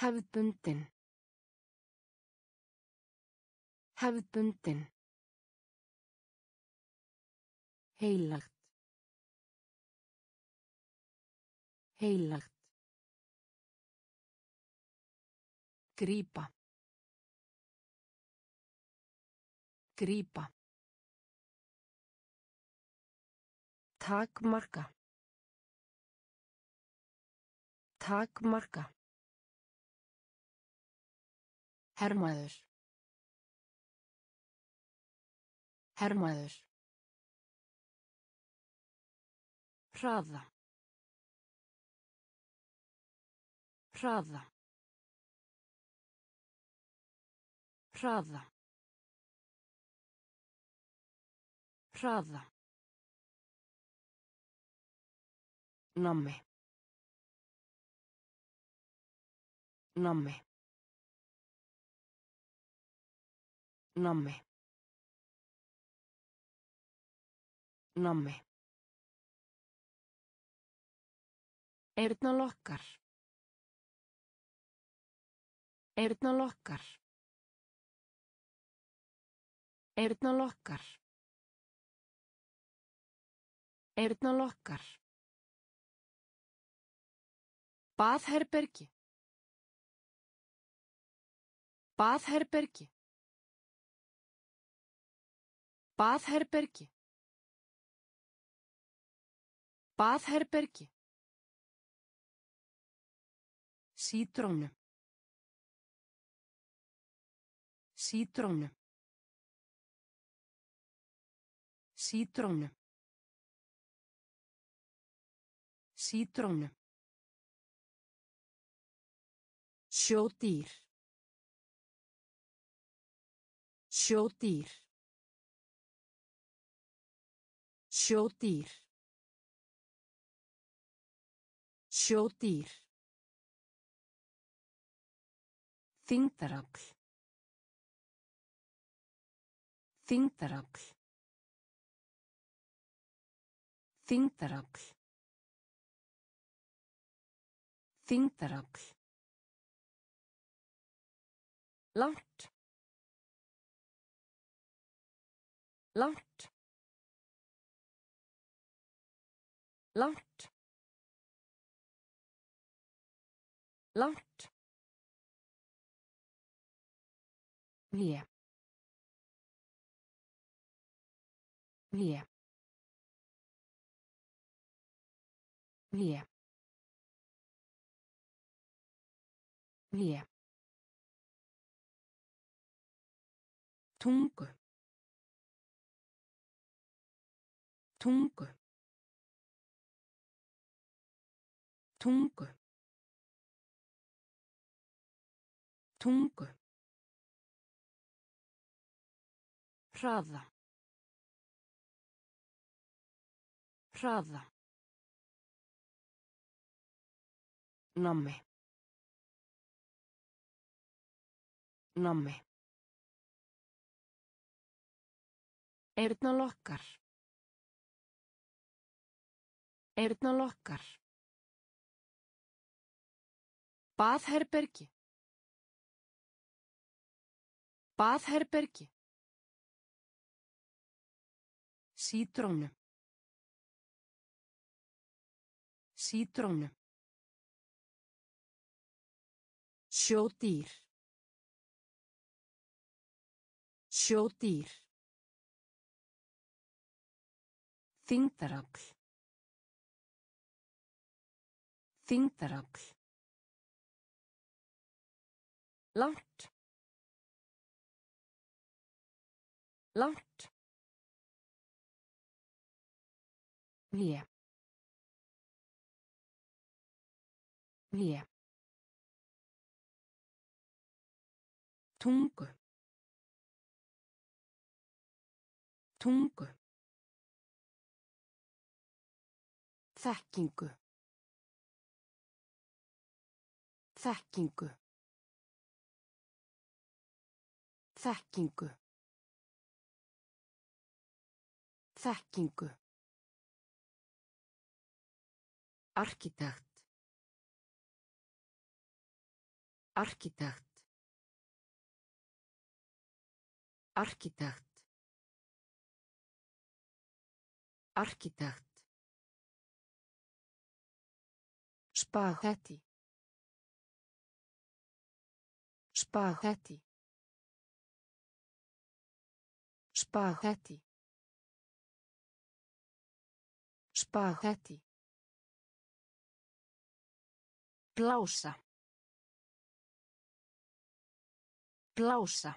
Hefðbundin. Hefðbundin. Heilagt. Heilagt. Grípa. Grípa. Takmarka. Takmarka. Hermaður. Hermaður. Hraða. Hraða. Hraða. Hraða. Nammi. Nammi. Nammi. Nammi. Eyrnalokkar. Eyrnalokkar. Eyrnalokkar. Eyrnalokkar. Baðherbergi. Baðherbergi. Baðherbergi. Baðherbergi. Sítrónu. Sítrónu. Sítrónu. Sítrónu. Sjódýr. Sjódýr. Sjódýr. Sjódýr. Þingdarafl. Þingdarafl. Þingdarafl. Þingdarafl. Langt. Langt. Langt. Langt. Hlé. Hlé. Hlé. Hlé. Tungu. Tungu. Tungu. Tungu. Hraða. Hraða. Nammi. Nammi. Eyrnalokkar. Eyrnalokkar. Baðherbergi. Baðherbergi. Sítrónu. Sítrónu. Sjódýr. Sjódýr. Þingdarafl. Þingdarafl. Langt. Langt. Hlé. Hlé. Tungu. Tungu. Þekkingu. Þekkingu. Þekkingu. Þekkingu. Arkitekt. Arkitekt. Arkitekt. Arkitekt. Spagetti. Spagetti. Spagetti. Spagetti. Blása. Blása.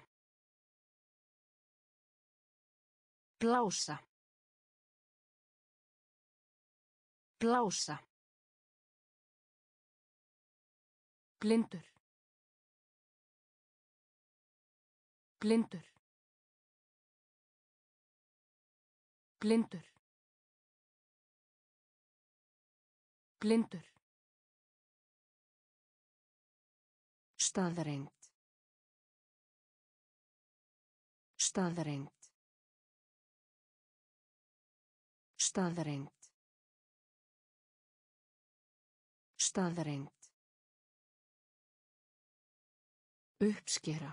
Blása. Blása. Blindur. Blindur. Blindur. Blindur. Staðreind. Staðreind. Staðreind. Staðreind. Uppskera.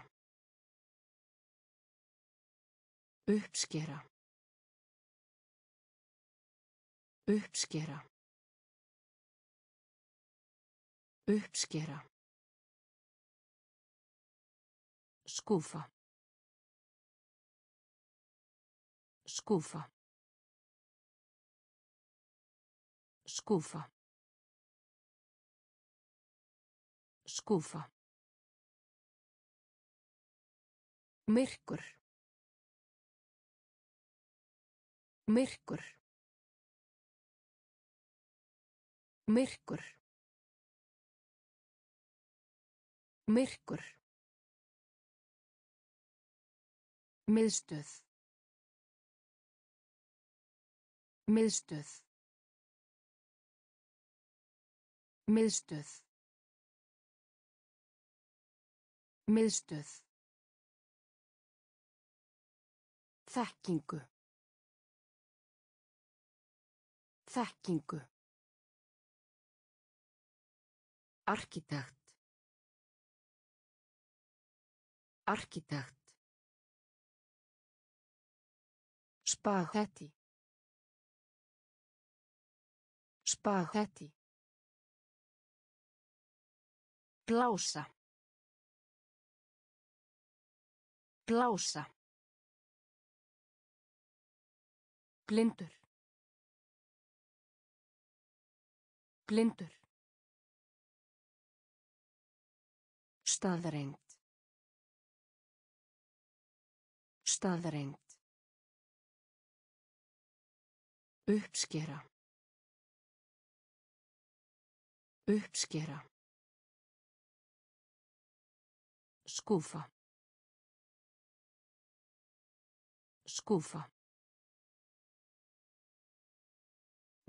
Uppskera. Uppskera. Uppskera. Skúfa. Skúfa. Skúfa. Skúfa. Myrkur. Myrkur. Myrkur. Myrkur. Miðstöð. Miðstöð. Miðstöð. Miðstöð. Þekkingu. Þekkingu. Arkitekt. Arkitekt. Spagetti. Spagetti. Blása. Blása. Blindur. Blindur. Staðreind. Staðreind. Uppskera. Uppskera. Skúfa. Skúfa.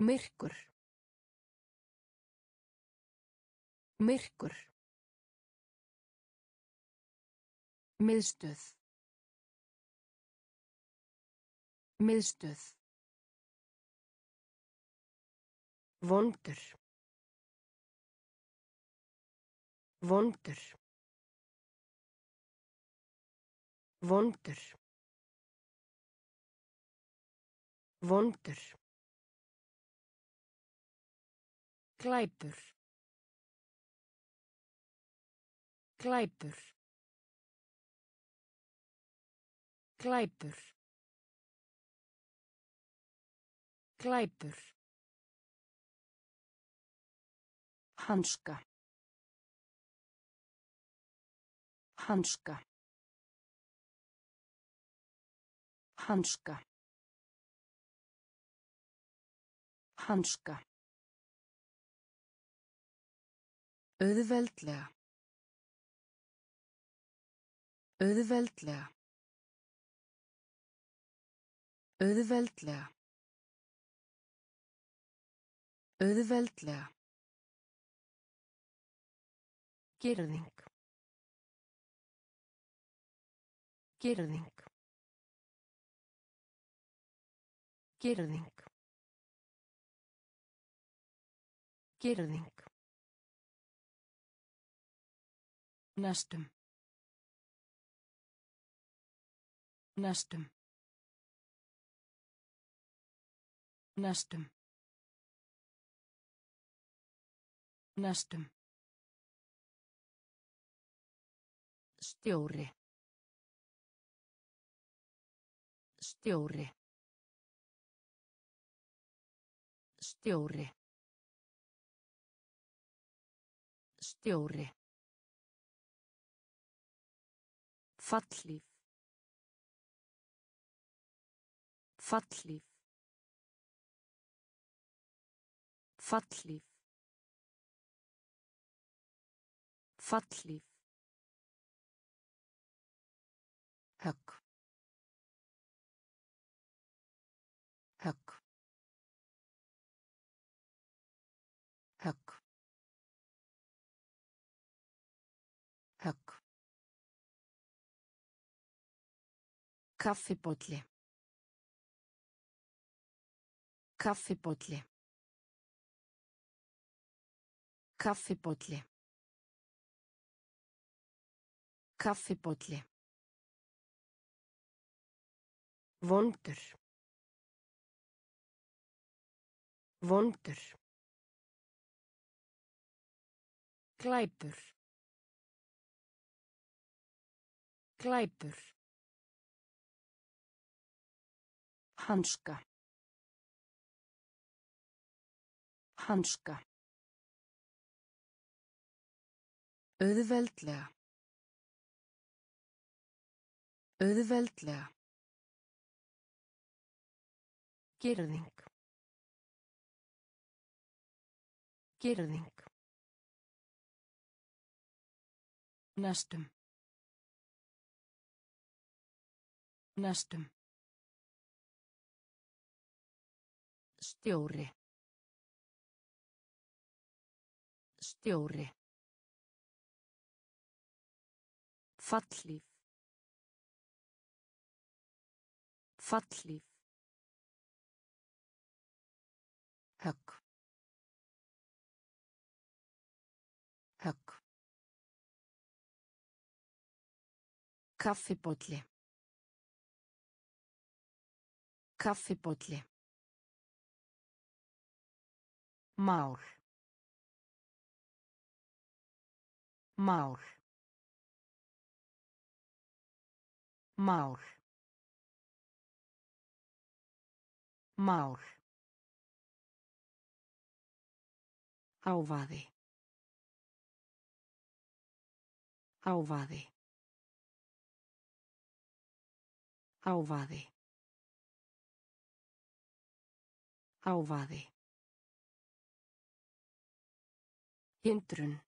Myrkur. Myrkur. Miðstöð. Miðstöð. Vondur. Vondur. Vondur. Vondur. Glæpur. Glæpur. Glæpur. Glæpur. Hanska. Hanska. Hanska. Hanska. Auðveldlega. Auðveldlega. Auðveldlega. Auðveldlega. Girðing. Girðing. Girðing. Girðing. Næstum. Næstum. Næstum. Næstum. Stjóri. Stjóri. Stjóri. Stjóri. Fallíf. Fallíf. Fallíf. Fallíf. högg högg kaffibolli kaffibolli kaffibolli kaffibolli Vondur. Vondur. Glæpur. Glæpur. Hanska. Hanska. Auðveldlega. Auðveldlega. Girðing. Girðing. Næstum. Næstum. Stjóri. Stjóri. Fallíf. Fallíf. högg högg kaffibolli kaffibolli mál mál mál mál Hávaði. Hávaði. Hávaði. Hávaði. Hindrun.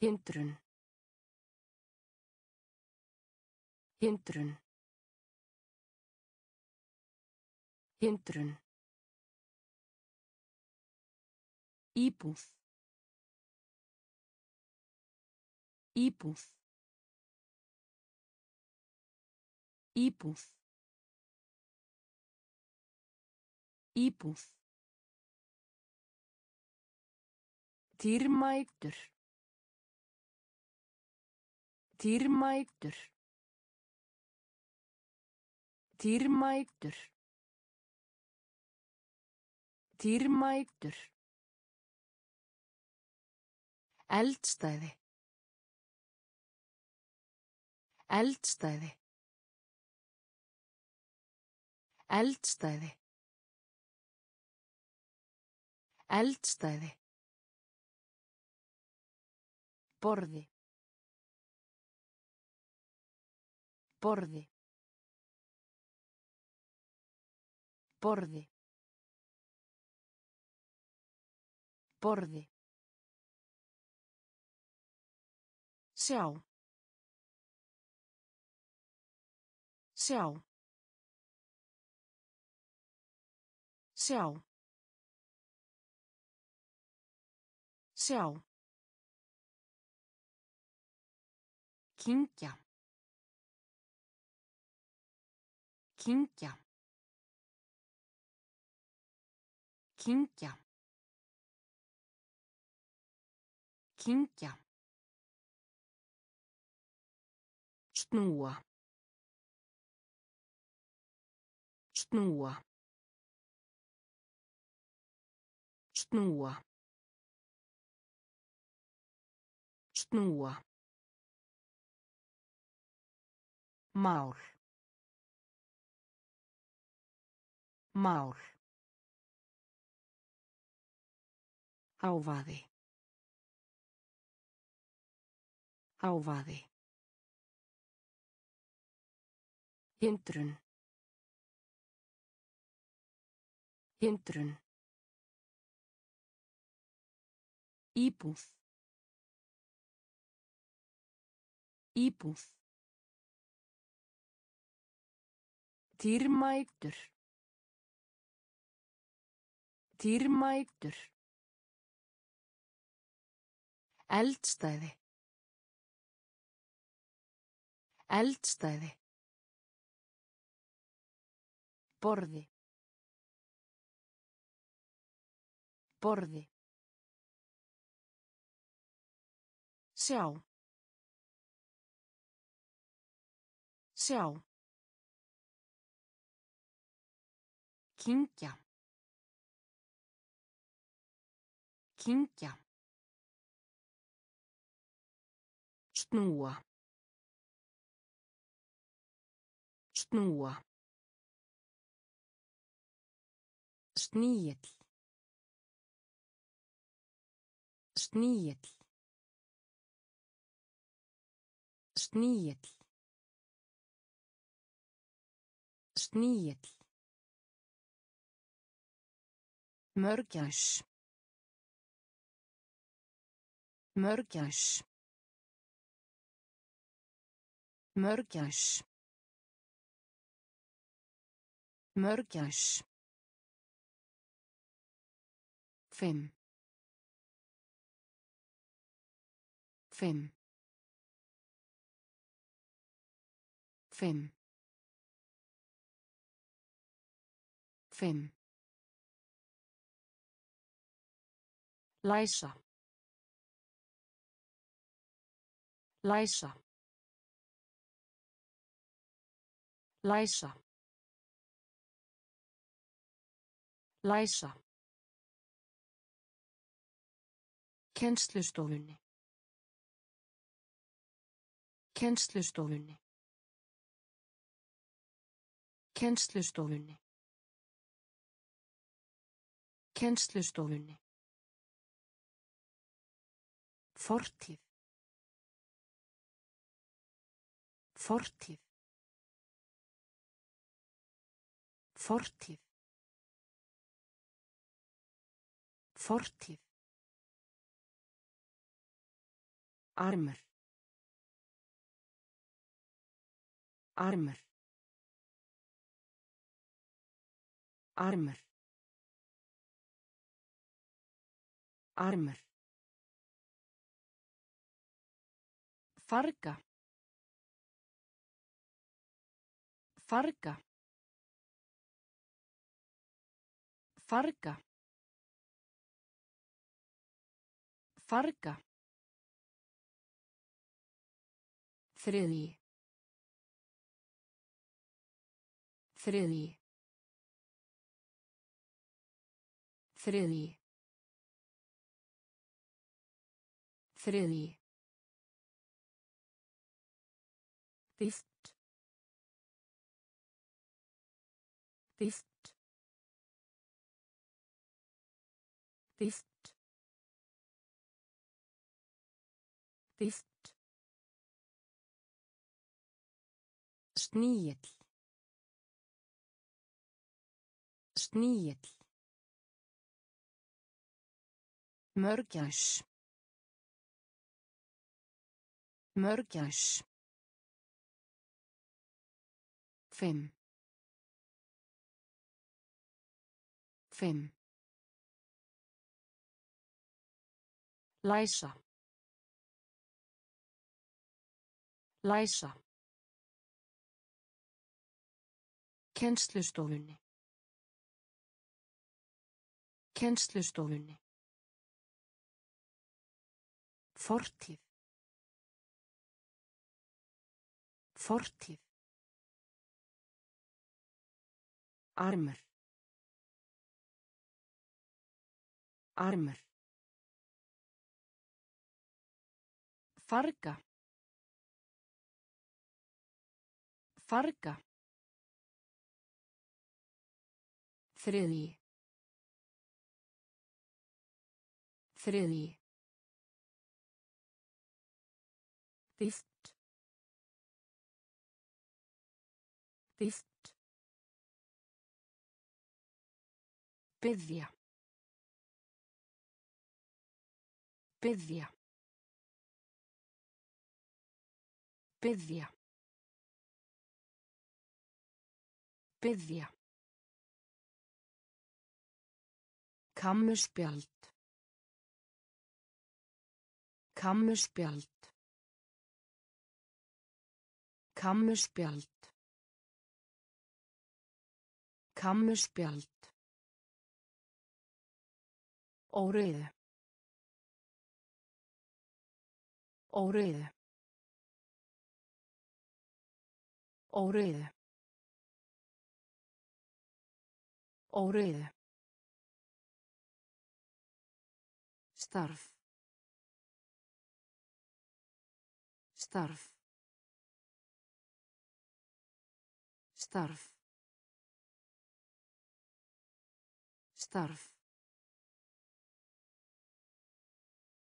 Hindrun. Hindrun. Hindrun. Íbúð. Íbúð. Íbúð. Íbúð. Dýrmætur. Dýrmætur. Dýrmætur. Dýrmætur. Eldstæði. Eldstæði. Eldstæði. Eldstæði. Borði. Borði. Borði. Borði. Sjá. Sjá. Sjá. Sjá. Kyngja. Kyngja. Kyngja. Kyngja. Snúa. Snúa. Snúa. Snúa. Mál. Mál. Hávaði. Hávaði. Hindrun. Hindrun. Íbúð. Íbúð. Dýrmætur. Dýrmætur. Eldstæði. Eldstæði. Borði. Borði. Sjá. Sjá. Kyngja. Kyngja. Snúa. Snúa. Sníill. Sníill. Sníill. Sníill. Mörgæs. Mörgæs. Mörgæs. Mörgæs. Fimm. Fimm. Fimm. Fimm. Læsa. Læsa. Læsa. Læsa. Kennslustofunni. Kennslustofunni. Kennslustofunni. Kennslustofunni. Fortíð. Fortíð. Fortíð. Fortíð. Armur. Armur. Armur. Armur. Farga. Farga. Farga. Farga. Þriði. Þriði. Þriði. Þriði. Vist. Vist. Vist. Vist. Sníill. Sníill. Mörgæs. Mörgæs. Fimm. Fimm. Læsa. Læsa. Kennslustofunni. Kennslustofunni. Fortíð. Fortíð. Armur. Armur. Farga. Farga. Þriði. Þriði. Vist. Vist. Byðja. Byðja. Byðja. Byðja. Kammuspjald. Kammuspjald. Kammuspjald. Kammuspjald. Óreiðu. Óreiðu. Óreiðu. Óreiðu. Starf. Starf. Starf. Starf.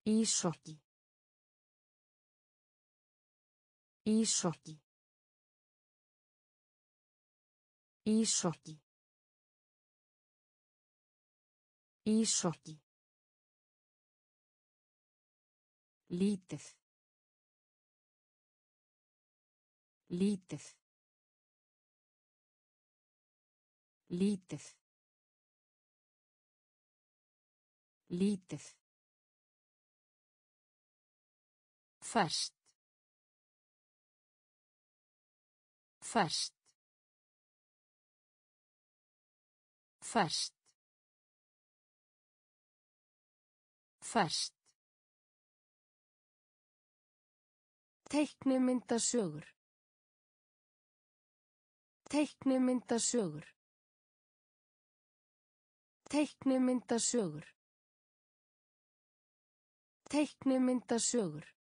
Ísokki. Ísokki. Ísokki. Ísokki. Lítið. Lítið. Lítið. Lítið. Fast. Fast. Fast. Fast. Teiknumyndasögur. Teiknumyndasögur. Teiknumyndasögur. Teiknumyndasögur.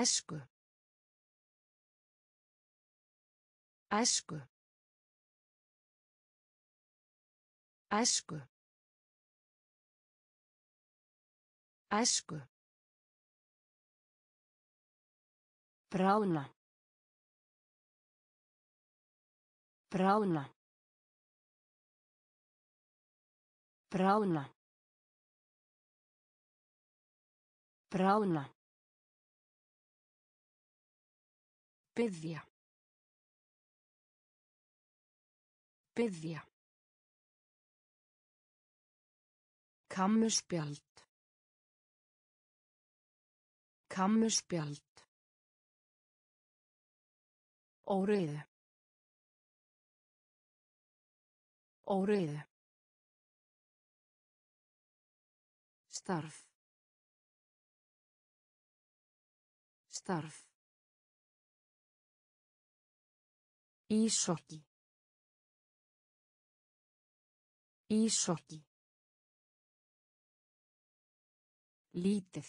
Æsku. Æsku. Æsku. Æsku. Bráðna. Bráðna. Bráðna. Bráðna. Byðja. Byðja. Kammuspjald. Kammuspjald. Óreiðu. Óreiðu. Starf. Starf. Ísokki. Ísokki. Lítið.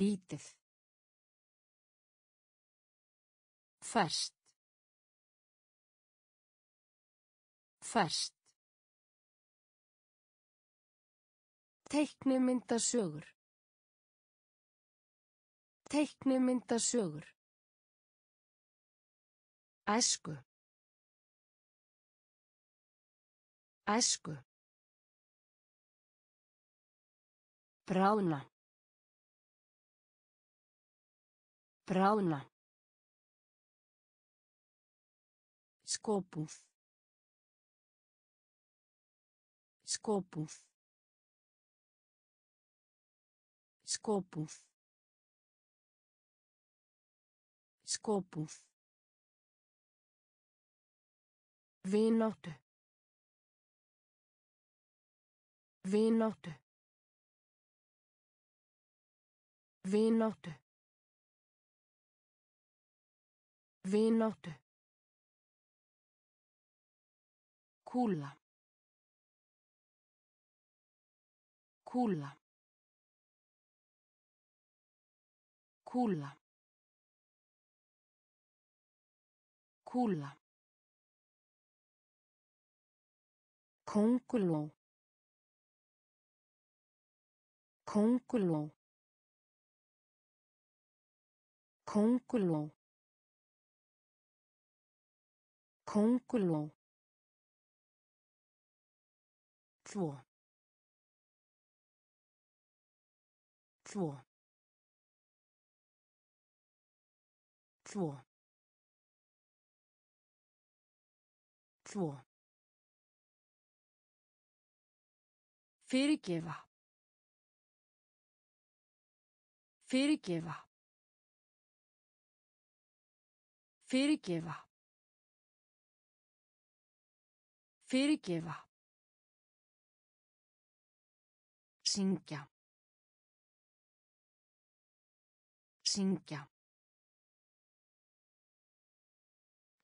Lítið. Fast. Fast. Teiknumyndasögur. Teiknumyndasögur. Æsku. Æsku. Bráðna. Bráðna. Skópúð. Skópúð. Skópúð. Skópúð. Vináttu. Vináttu. Vináttu. Vináttu. Kúla. Kúla. Kúla. Kúla. Kónguló. Kónguló. Kónguló. Kónguló. Þvó. Þvó. Þvó. Þvó. Fyrirgefa. Fyrirgefa. Fyrirgefa. Fyrirgefa. Syngja. Syngja.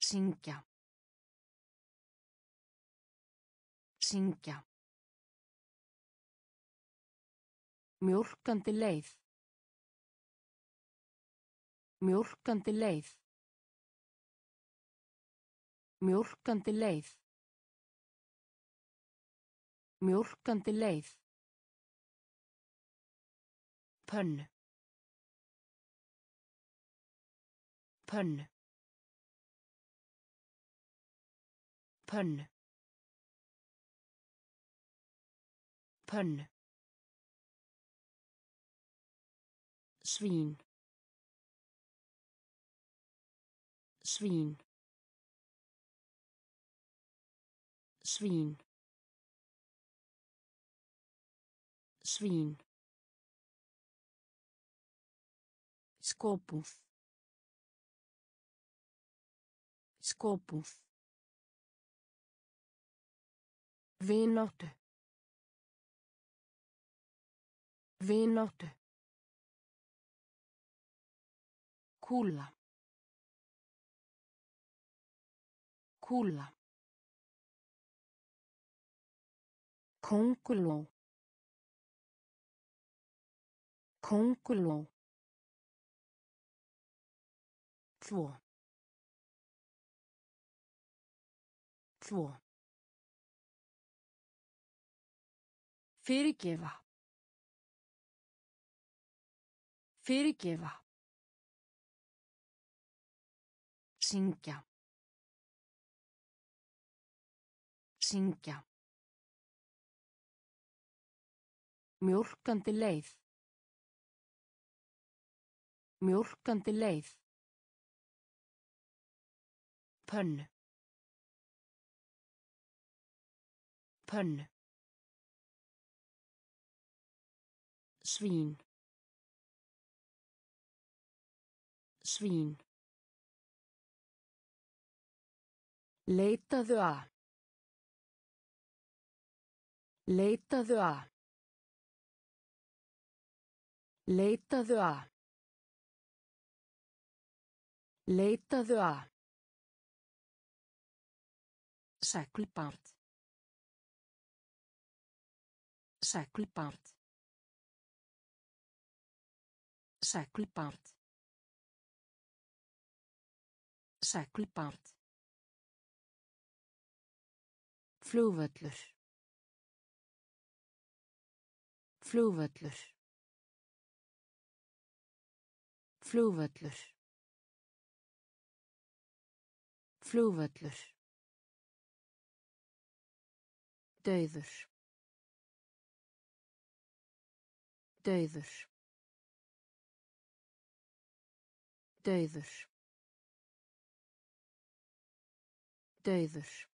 Syngja. Syngja. Mjólkandi leið. Mjólkandi leið. Mjólkandi leið. Mjólkandi leið. Pönnu. Pönnu. Pönnu. Pönnu. Svín. Svín. Svín. Svín. Skópúð. Skópúð. Vináttu. Vináttu. Kúla. Kúla. Kónguló. Kónguló. Þvó. Þvó. Fyrirgefa. Fyrirgefa. Syngja. Syngja. Mjólkandi leið. Mjólkandi leið. Pönnu. Pönnu. Svín. Svín. Leitaðu að. Leitaðu að. Leitaðu að. Leitaðu að. Seglbát. Seglbát. Seglbát. Seglbát. Flugvöllur. Flugvöllur. Flugvöllur. Flugvöllur. Dauður. Dauður. Dauður. Dauður.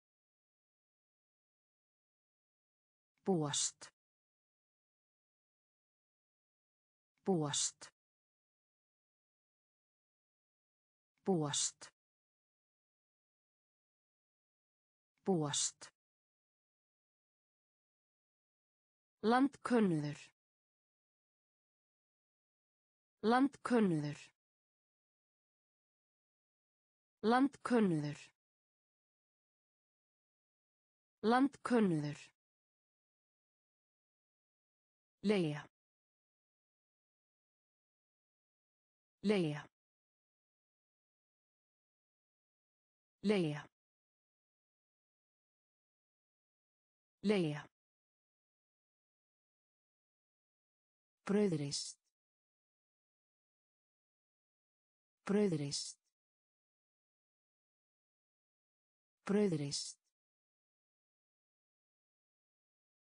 Búast. Búast. Búast. Búast. Landkönnuður. Landkönnuður. Landkönnuður. Landkönnuður. Leia. Leia. Leia. Leia. Brauðrist. Brauðrist. Brauðrist.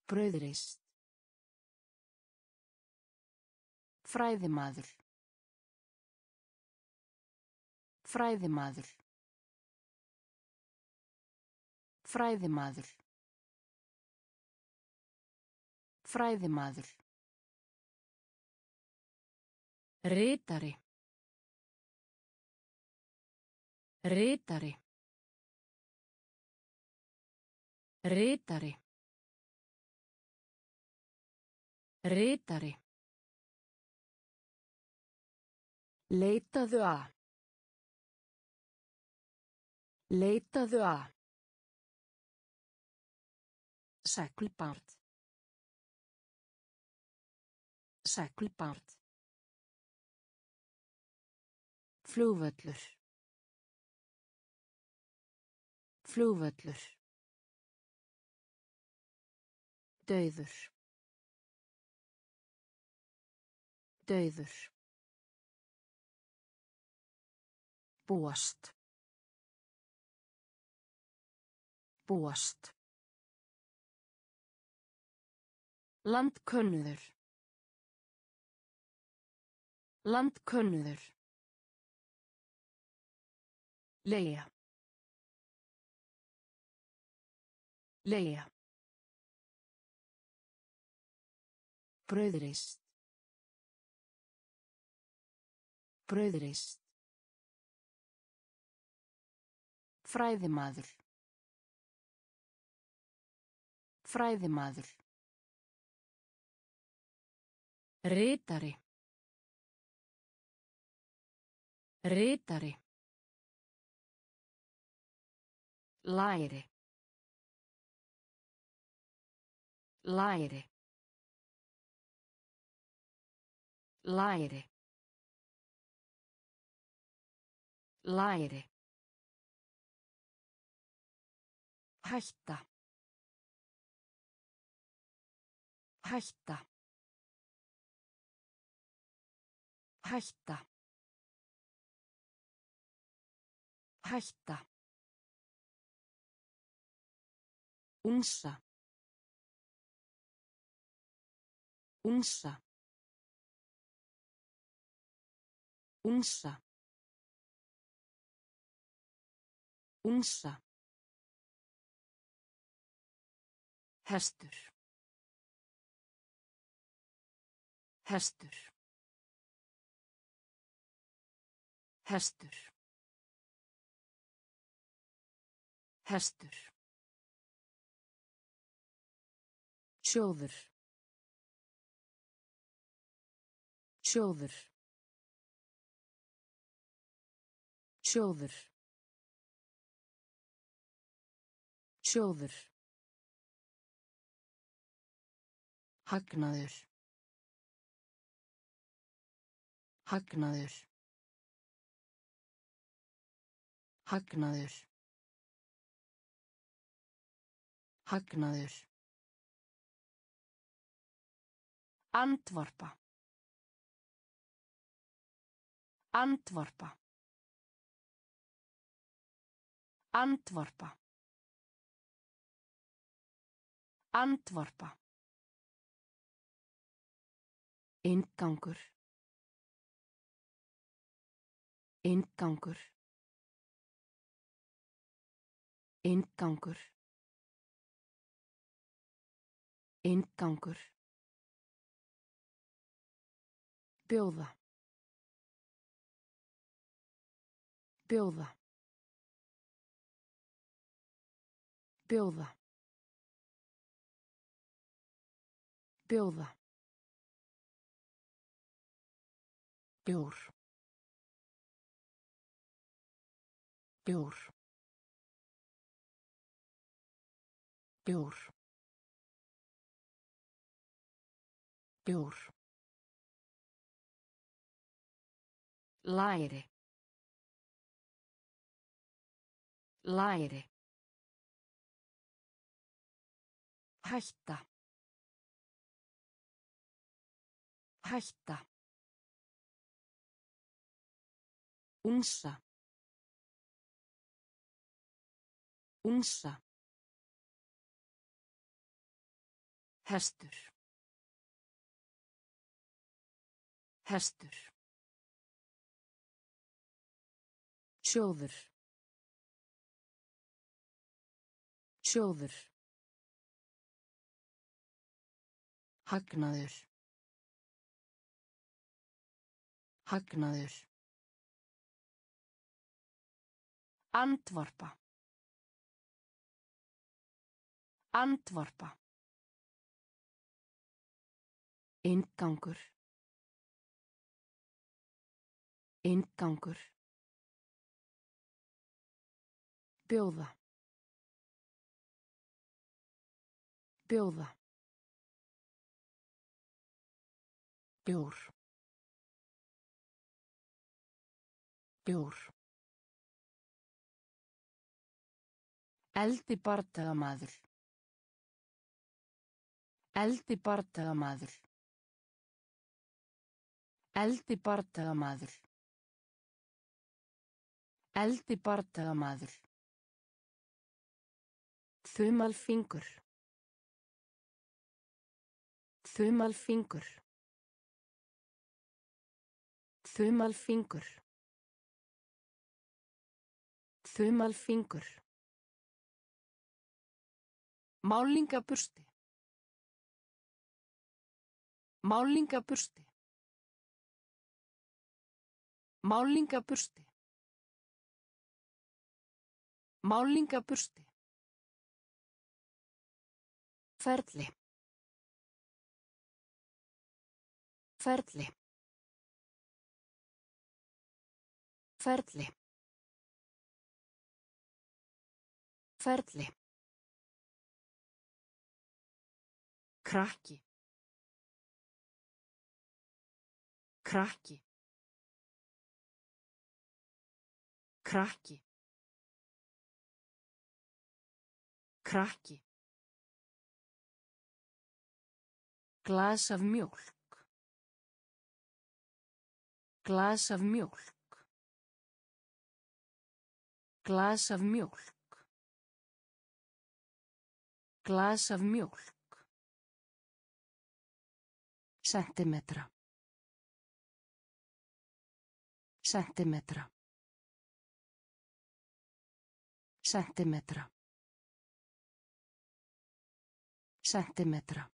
Brauðrist. Fræðimaður. Fræðimaður. Fræðimaður. Fræðimaður. Ritari. Ritari. Ritari. Ritari. Leitaðu að. Leitaðu að. Seglbát. Seglbát. Flugvöllur. Flugvöllur. Dauður. Dauður. Búast. Búast. Landkönnuður. Landkönnuður. Leia. Leia. Brauðrist. Brauðrist. Fræðimaður. Fræðimaður. Ritari. Ritari. Læri. Læri. Læri. Læri. Hætta. Hætta. Hætta. Hætta. Unsa. Unsa. Unsa. Unsa. Hestur. Hestur. Hestur. Hestur. Sjóður. Sjóður. Sjóður. Sjóður. Hagnaður. Hagnaður. Hagnaður. Hagnaður. Andvarpa. Andvarpa. Andvarpa. Andvarpa. Inngangur. Inngangur. Inngangur. Inngangur. Bjóða. Bjóða. Bjóða. Bjóða. Bjór. Bjór. Bjór. Bjór. Læri. Læri. Hætta. Hætta. Unsa. Unsa. Hestur. Hestur. Sjóður. Sjóður. Hagnaður. Hagnaður. Andvarpa. Andvarpa. Inngangur. Inngangur. Bjóða. Bjóða. Bjór. Bjór. Eldi bardagamaður. Eldi bardagamaður. Eldi bardagamaður. Eldi bardagamaður. Þumalfingur. Þumalfingur. Þumalfingur. Þumalfingur. Málingabursti. Málingabursti. Málingabursti. Málingabursti. Ferli. Ferli. Ferli. Ferli. Krakki. Krakki. Krakki. Krakki. Glas af mjólk. Glas af mjólk. Glas af mjólk. Glas af mjólk. Sentimetra. Sentimetra. Sentimetra. Sentimetra.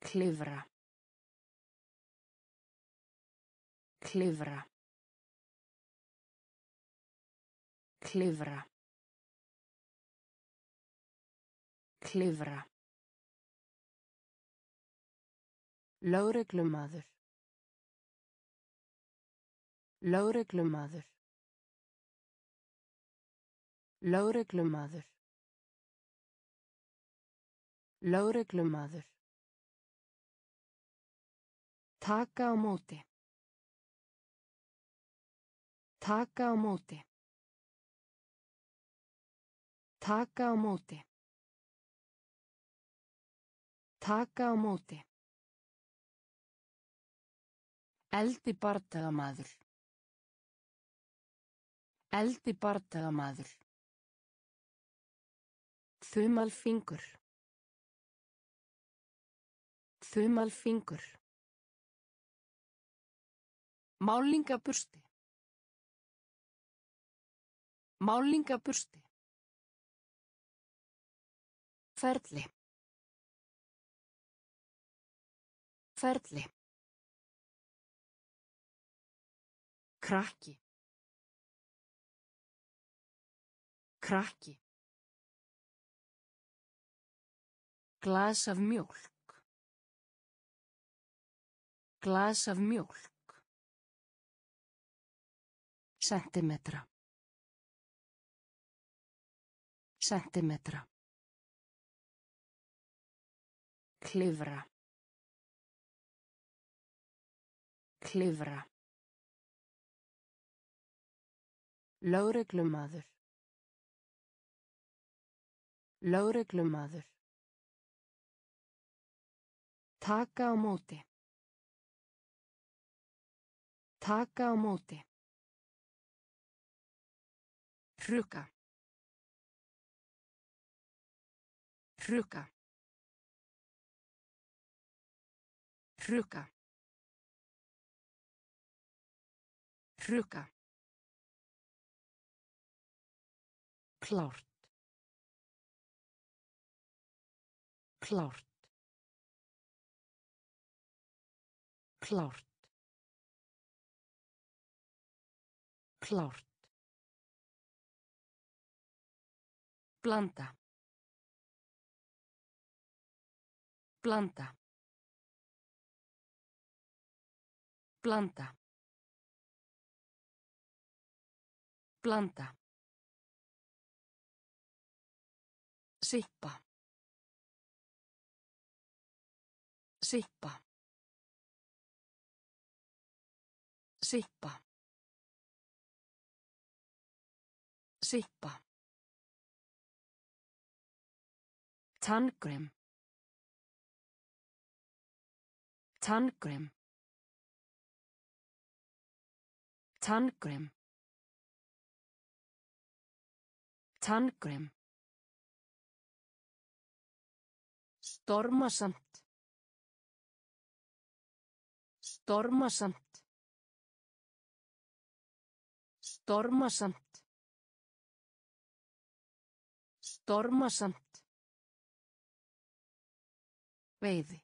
Klifra. Klifra. Klifra. Klifra. Lögreglumaður. Lögreglumaður. Lögreglumaður. Lögreglumaður. Taka á móti. Taka á móti. Taka á móti. Taka á móti. Eldi bardagamaður. Eldi bardagamaður. Þumalfingur. Þumalfingur. Málingabursti. Málingabursti. Ferli. Ferli. Krakki. Krakki. Glas af mjólk. Glas af mjólk. Sentimetra. Sentimetra. Klifra. Klifra. Lögreglumaður. Lögreglumaður. Taka á móti. Taka á móti. Hruka. Hruka. Hruka. Hruka. Klárt. Klárt. Klárt. Klárt. Planta. Planta. Planta. Planta. Sippa. Sippa. Sippa. Sippa. Tannkrem. Tannkrem. Tannkrem. Tannkrem. Stormasamt. Stormasamt. Stormasamt. Stormasamt. Veiði.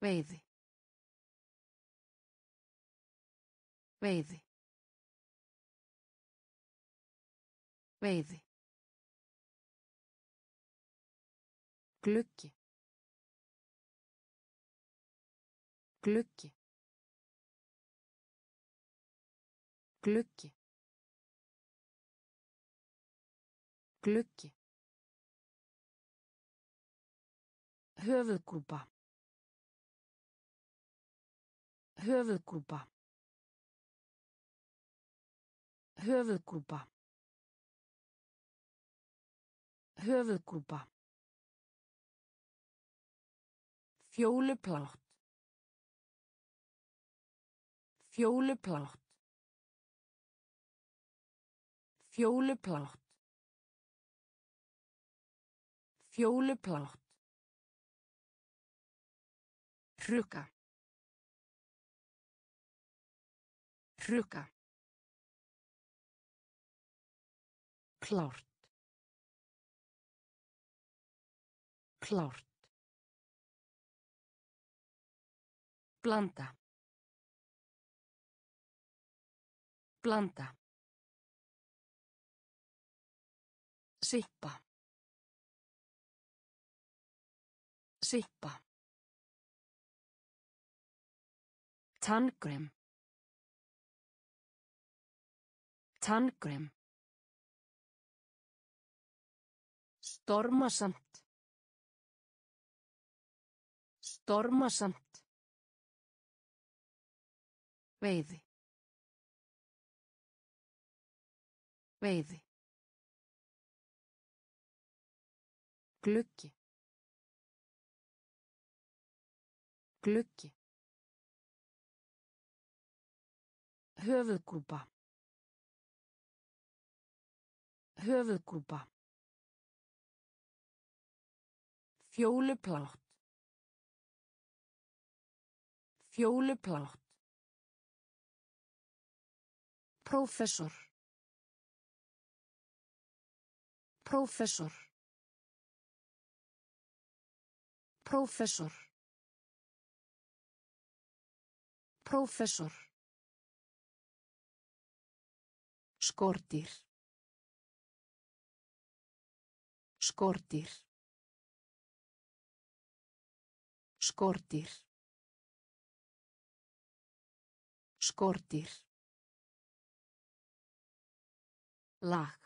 Veiði. Veiði. Veiði. Gluggi. Gluggi. Gluggi. Gluggi. Höfuðkúpa. Höfuðkúpa. Höfuðkúpa. Höfuðkúpa. Fjóluplátt. Fjóluplátt. Fjóluplátt. Fjóluplátt. Hruka. Hruka. Klárt. Klárt. Planta. Blanda. Sippa. Sippa. Tanngrem. Tanngrem. Stormasamt. Stormasamt. Veiði. Veiði. Gluggi. Gluggi. Höfuðkúpa. Höfuðkúpa. Fjóluplátt. Fjóluplátt. Prófessor. Prófessor. Prófessor. Prófessor. Skordýr. Skordýr. Skordýr. Skordýr. Lag.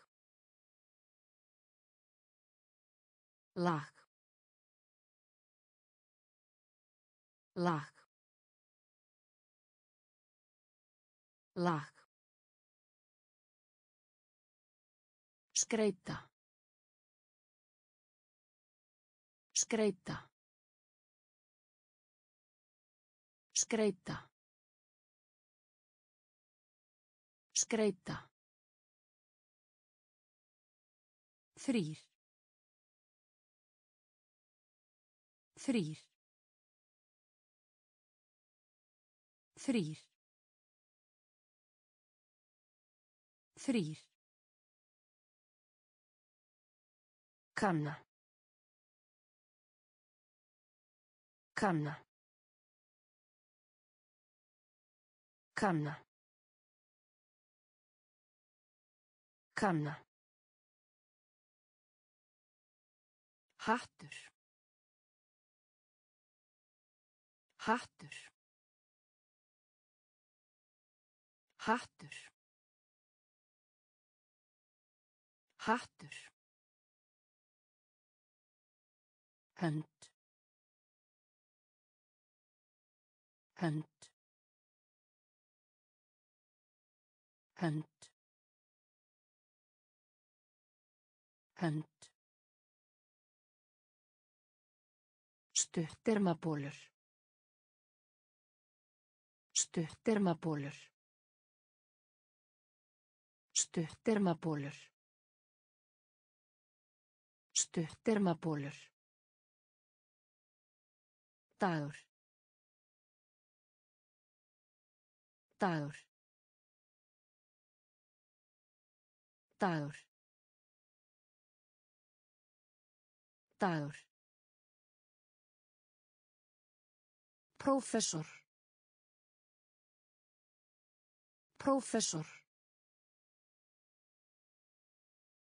Lag. Lag. Lag. Skreita. Skreita. Skreita. Skreita. Þrýr. Þrýr. Þrýr. Þrýr. Kanna. Kanna. Kanna. Kanna. Hattur. Hattur. Hattur. Hattur. Hönd. Hönd. Hönd. Hönd. Stuttermabólur. Stuttermabólur. Stuttermabólur. Stuttermabólur. Dagur. Dagur. Dagur. Dagur. Prófessor. Prófessor.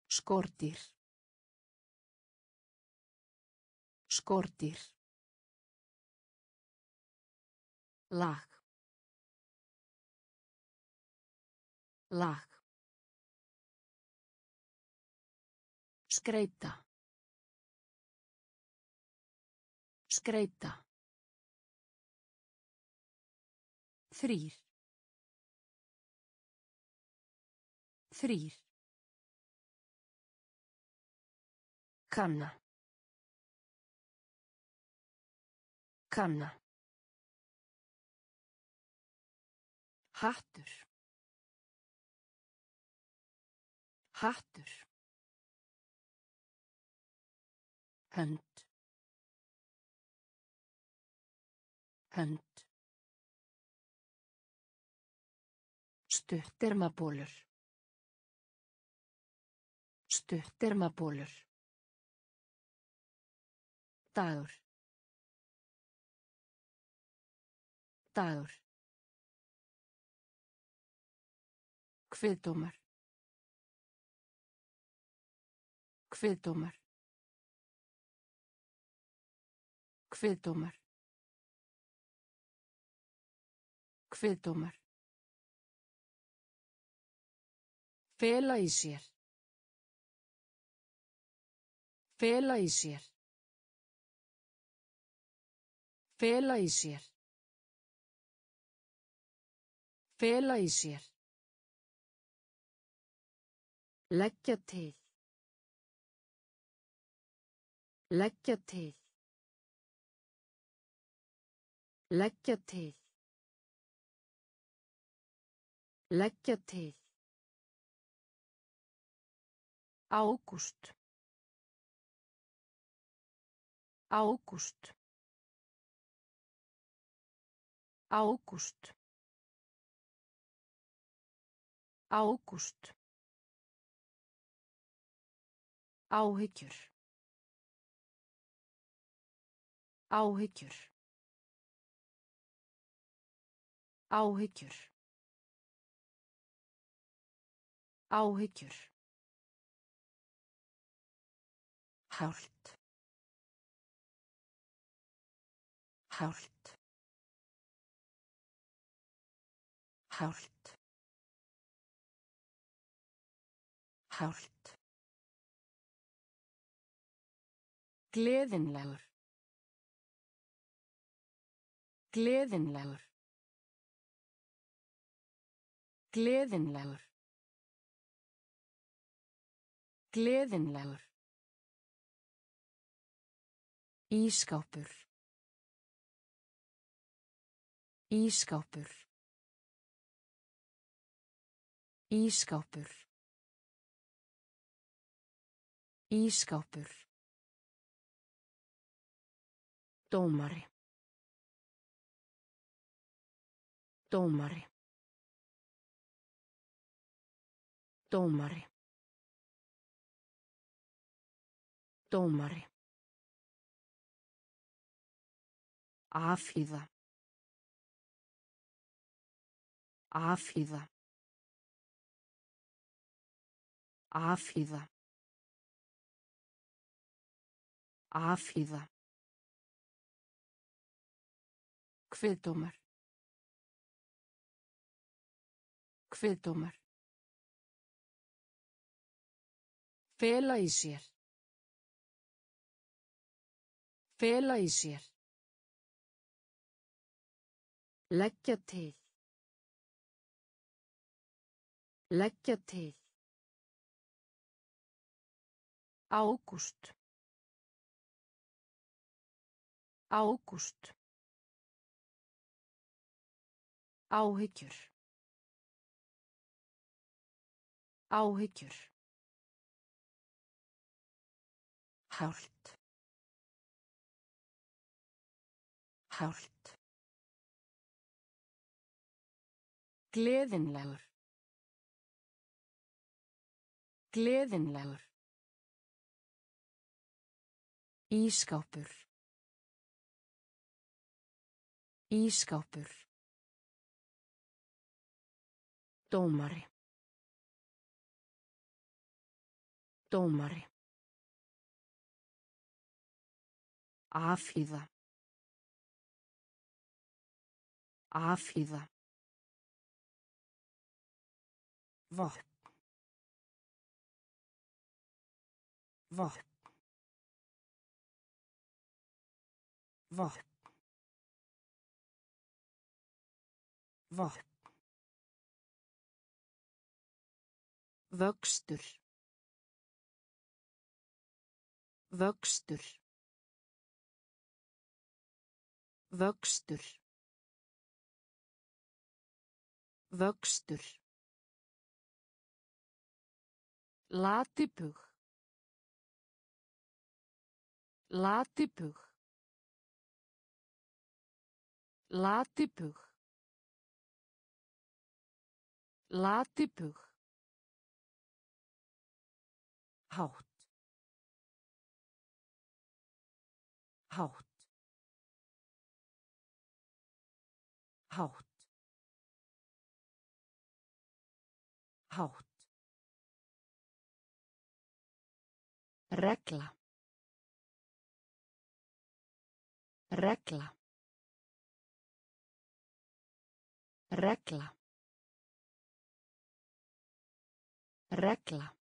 Skordýr. Skordýr. Lag. Lag. Skreita. Skreita. Þrýr. Þrýr. Kanna. Kanna. Hattur. Hattur. Hönd. Hönd. Stuttermabólur. Stuttermabólur. Dagur. Dagur. Kviðdómar. Kviðdómar. Kviðdómar. Kviðdómar. Fela í sér. Fela í sér. Fela í sér. Fela í sér. Leggja til. Leggja til. Leggja til. Leggja til. Ágúst. Ágúst. Ágúst. Ágúst. Áhyggjur. Áhyggjur. Áhyggjur. Áhyggjur. Hált. Hált. Hált. Hált. Gleðinlegur. Gleðinlegur. Gleðinlegur. Gleðinlegur. Ískápur. Ískápur. Ískápur. Ískápur. Dómari. Dómari. Dómari. Dómari. Afhýða. Afhýða. Afhýða. Afhýða. Kviðdómar. Kviðdómar. Fela í sér. Fela í sér. Leggja til. Leggja til. Ágúst. Ágúst. Áhyggjur. Áhyggjur. Hált. Hált. Gleðinlegur. Gleðinlegur. Ískápur. Ískápur. Dómari. Dómari. Afhýða. Afhýða. Vopn. Vopn. Vopn. Vopn. Vöxtur. Vöxtur. Vöxtur. Vöxtur. Latipug. Latipug. Latipug. Latipug. Hátt. Hátt. Hátt. Hátt. Regla. Regla. Regla. Regla.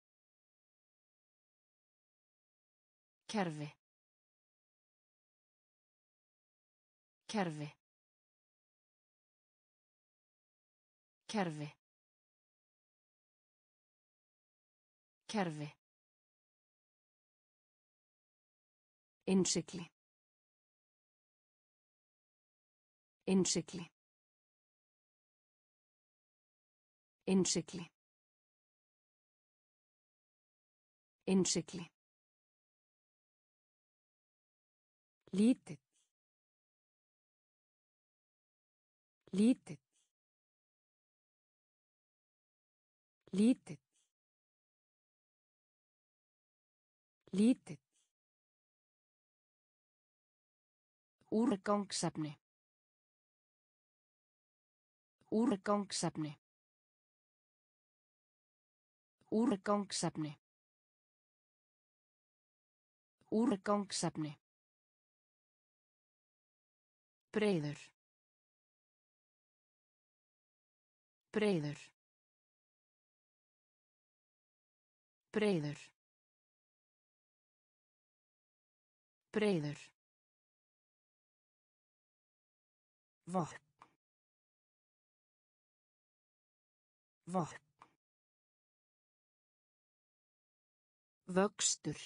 Kerfi. Kerfi. Kerfi. Kerfi. Innsikli. Innsikli. Innsikli. Innsikli. Lítill. Lítill. Lítill. Lítill. Úrgangsefni. Úrgangsefni. Úrgangsefni. Úrgangsefni. Breiður. Breiður. Breiður. Breiður. Vopn. Vopn. Vöxtur.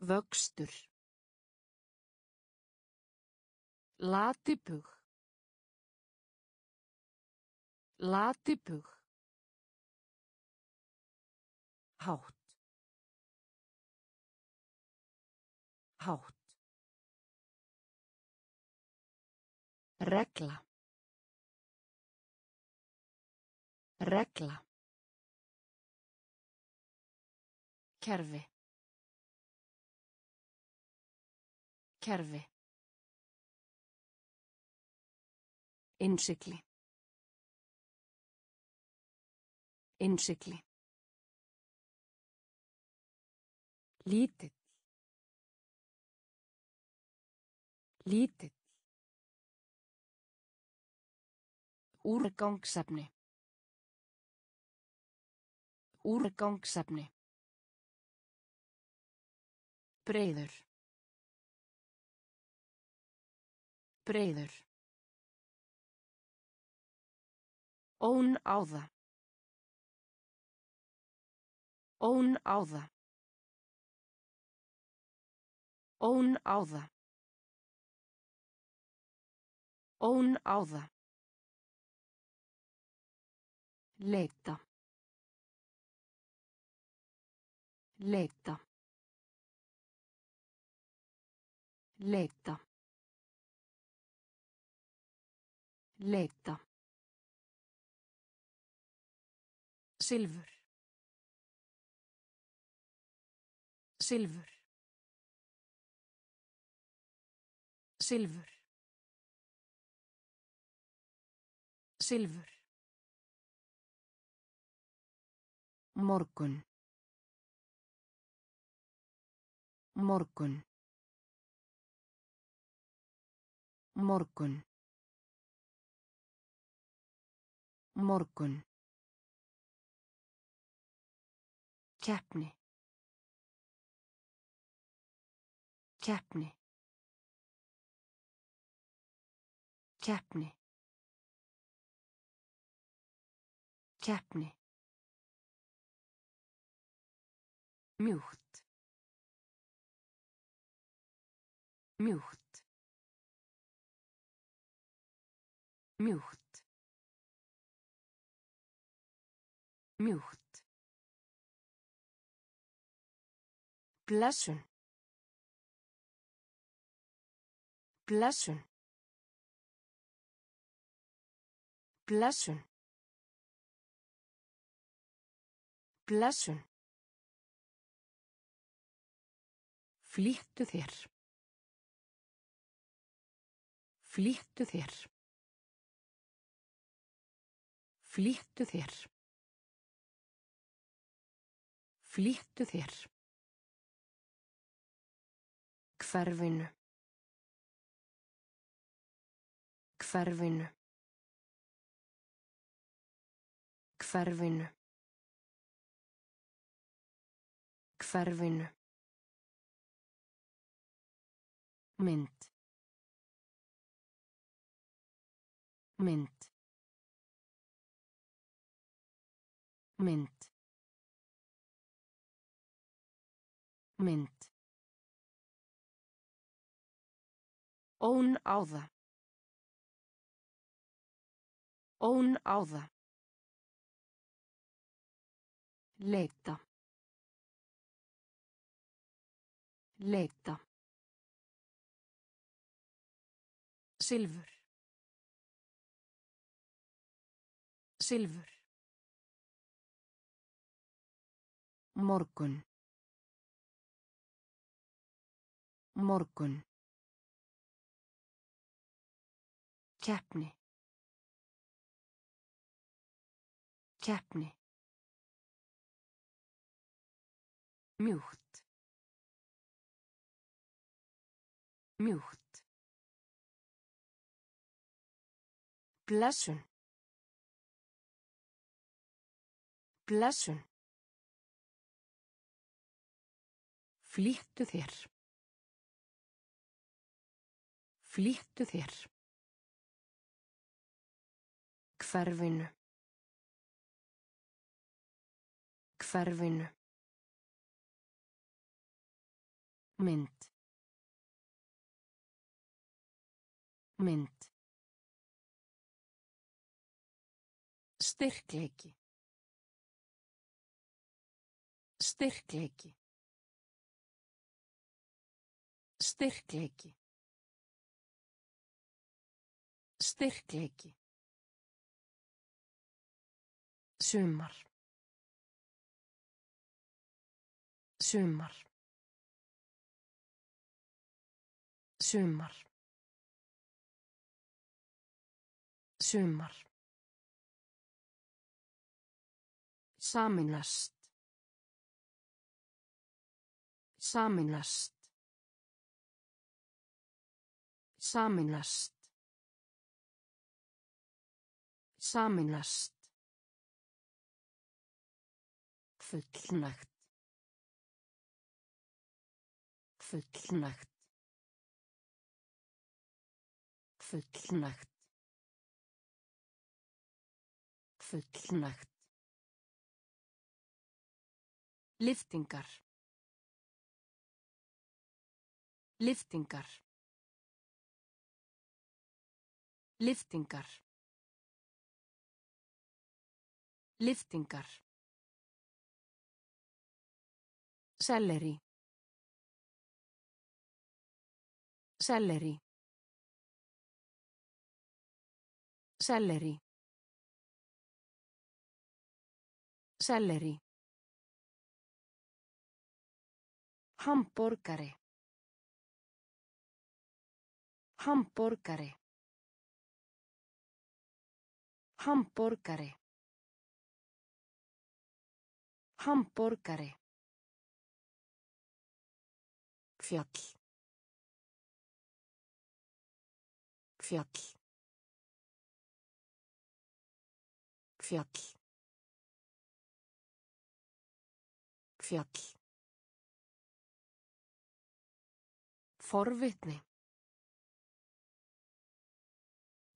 Vöxtur. Latipug. Latipug. Hátt. Hátt. Regla. Regla. Kerfi. Kerfi. Innsikli. Innsikli. Lítill. Lítill. Úrgangsefni. Úrgangsefni. Breiður. Breiður. Ón áða. Ón áða. Ón áða. Ón áða. Leita. Leita. Leita. Leita. Silfur. Silfur. Silfur. Silfur. Morgun. Morgun. Morgun. Morgun. Keppni. Keppni. Keppni. Keppni. Mjúkt. Mjúkt. Mjúkt. Mjúkt. Blessun. Blessun. Blessun. Blessun. Flýttu þér. Flýttu þér. Flýttu þér. Flýttu þér. Hverfinu. Hverfinu. Hverfinu. Hverfinu. Mynd. Mynd. Mynd. Mynd. Ón á það. Ón á það. Leita. Leita. Silfur. Silfur. Morgun. Morgun. Keppni. Keppni. Mjúkt. Mjúkt. Blessun. Blessun. Flýttu þér. Flýttu þér. Hverfinu. Hverfinu. Mynd. Mynd. Styrkleiki. Styrkleiki. Styrkleiki. Styrkleiki. Sumar. Sumar. Sumar. Sumar. Saminast. Saminast. Saminast. Saminast. Fullnægt. Fullnægt. Fullnægt. Fullnægt. Liftingar. Liftingar. Liftingar. Liftingar. Selleri. Selleri. Selleri. Selleri. Hamborgari. Hamborgari. Hamborgari. Hamborgari. Fjall. Fjall. Fjall. Fjall. Forvitni.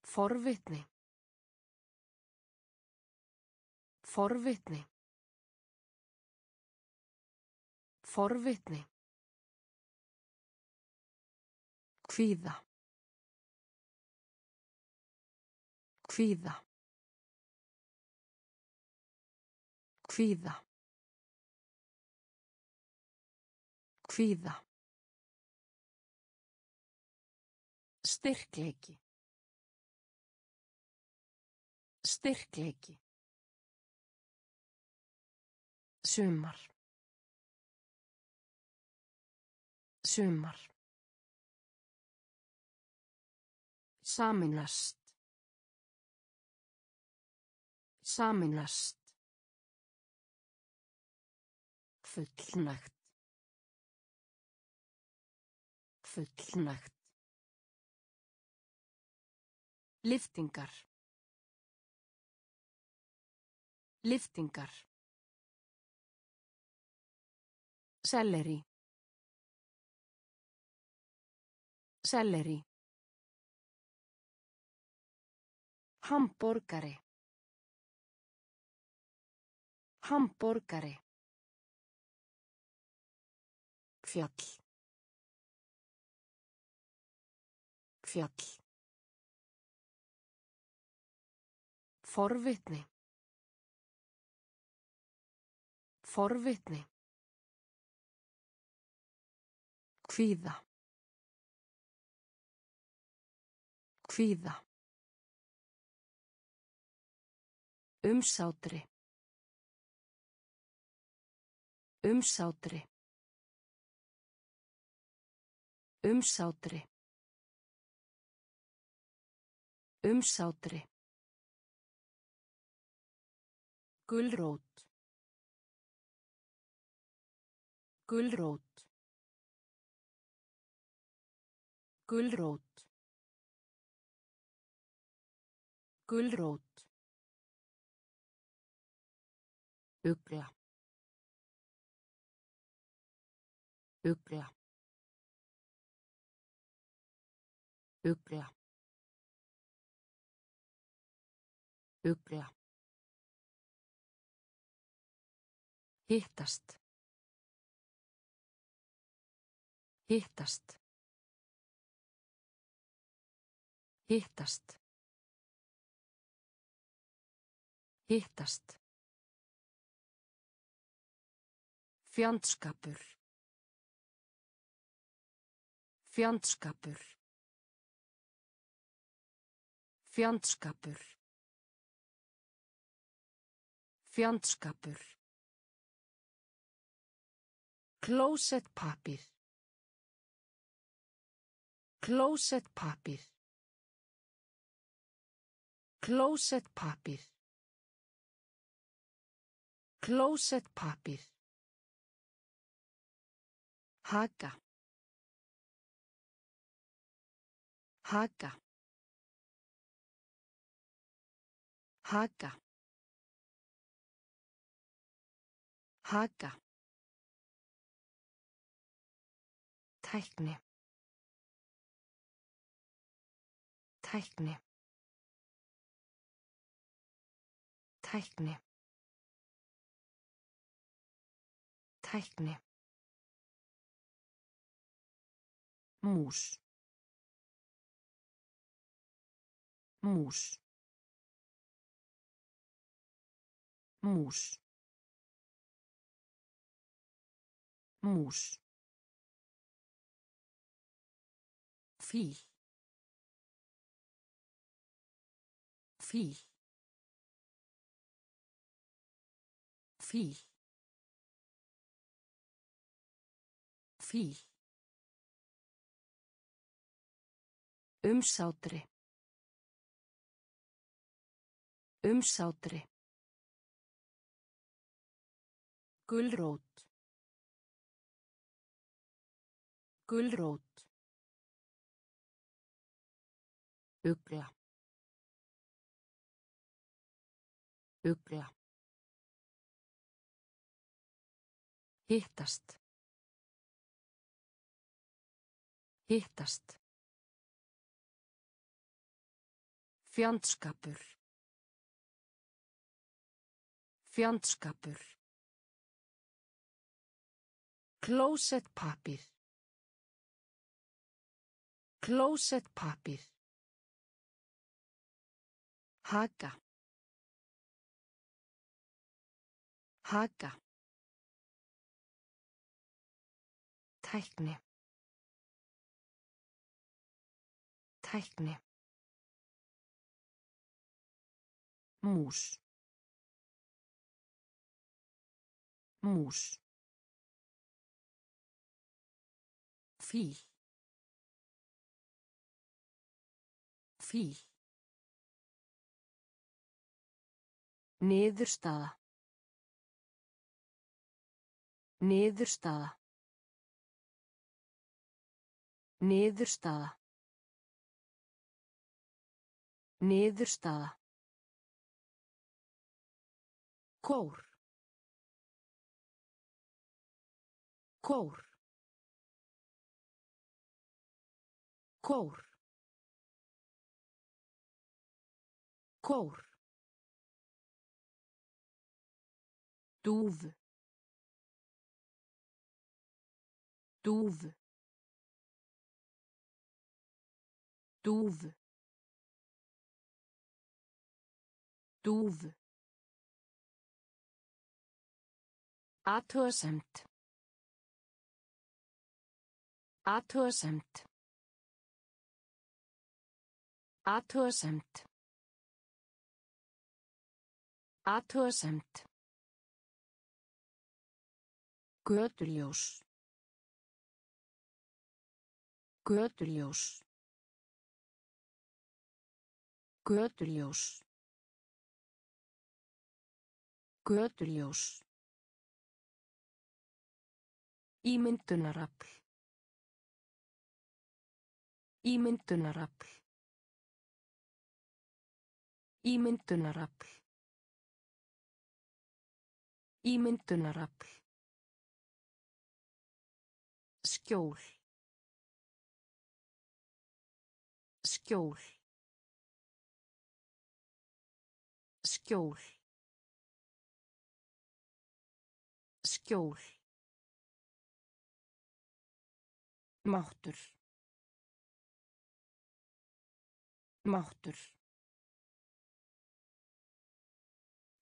Forvitni. Forvitni. Forvitni. Kvíða. Kvíða. Kvíða. Kvíða. Styrkleiki. Styrkleiki. Sumar. Sumar. Saminast. Saminast. Fullnægt. Fullnægt. Liftingar. Liftingar. Selleri. Selleri. Hamborgari. Hamborgari. Fjall. Fjall. Forvitni. Forvitni. Kvíða. Kvíða. Umsátri. Umsátri. Umsátri. Umsátri. Gulrót. Gulrót. Gulrót. Gulrót. Ugla. Ugla. Ugla. Ugla. Hittast. Hittast. Hittast. Hittast. Fjandskapur. Fjandskapur. Fjandskapur. Fjandskapur. Klósettpapir. Klósettpapir. Klósettpapir. Klósettpapir. Haka. Haka. Haka. Haka. Tækni. Tækni. Tækni. Tækni. Mús. Mús. Mús. Mús. Fíl. Fíl. Fíl. Fíl. Umsátri. Umsátri. Gulrót. Gulrót. Ugla. Ugla. Hittast. Hittast. Fjandskapur. Fjandskapur. Klósettpapir. Klósettpapir. Haka. Haka. Tækni. Tækni. Mús. Mús. Fíl. Fíl. Niðurstaða. Niðurstaða. Niðurstaða. Niðurstaða. Kór. Kór. Kór. Kór. Dúf. Dúf. Dúf. Dúf. Athugasemt. Athugasemt. Athugasemt. Athugasemt. Götuljós. Götuljós. Götuljós. Götuljós. Ímyndunarafl. Ímyndunarafl. Ímyndunarafl. Ímyndunarafl. Skjól. Skjól. Skjól. Skjól. Máttur. Máttur.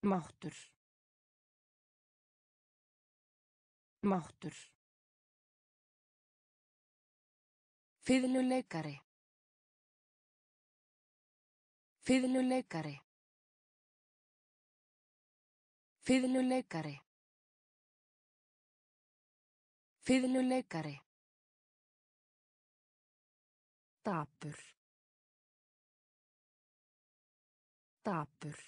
Máttur. Máttur. Fiðluleikari. Fiðluleikari. Fiðluleikari. Fiðluleikari. Dapur. Dapur.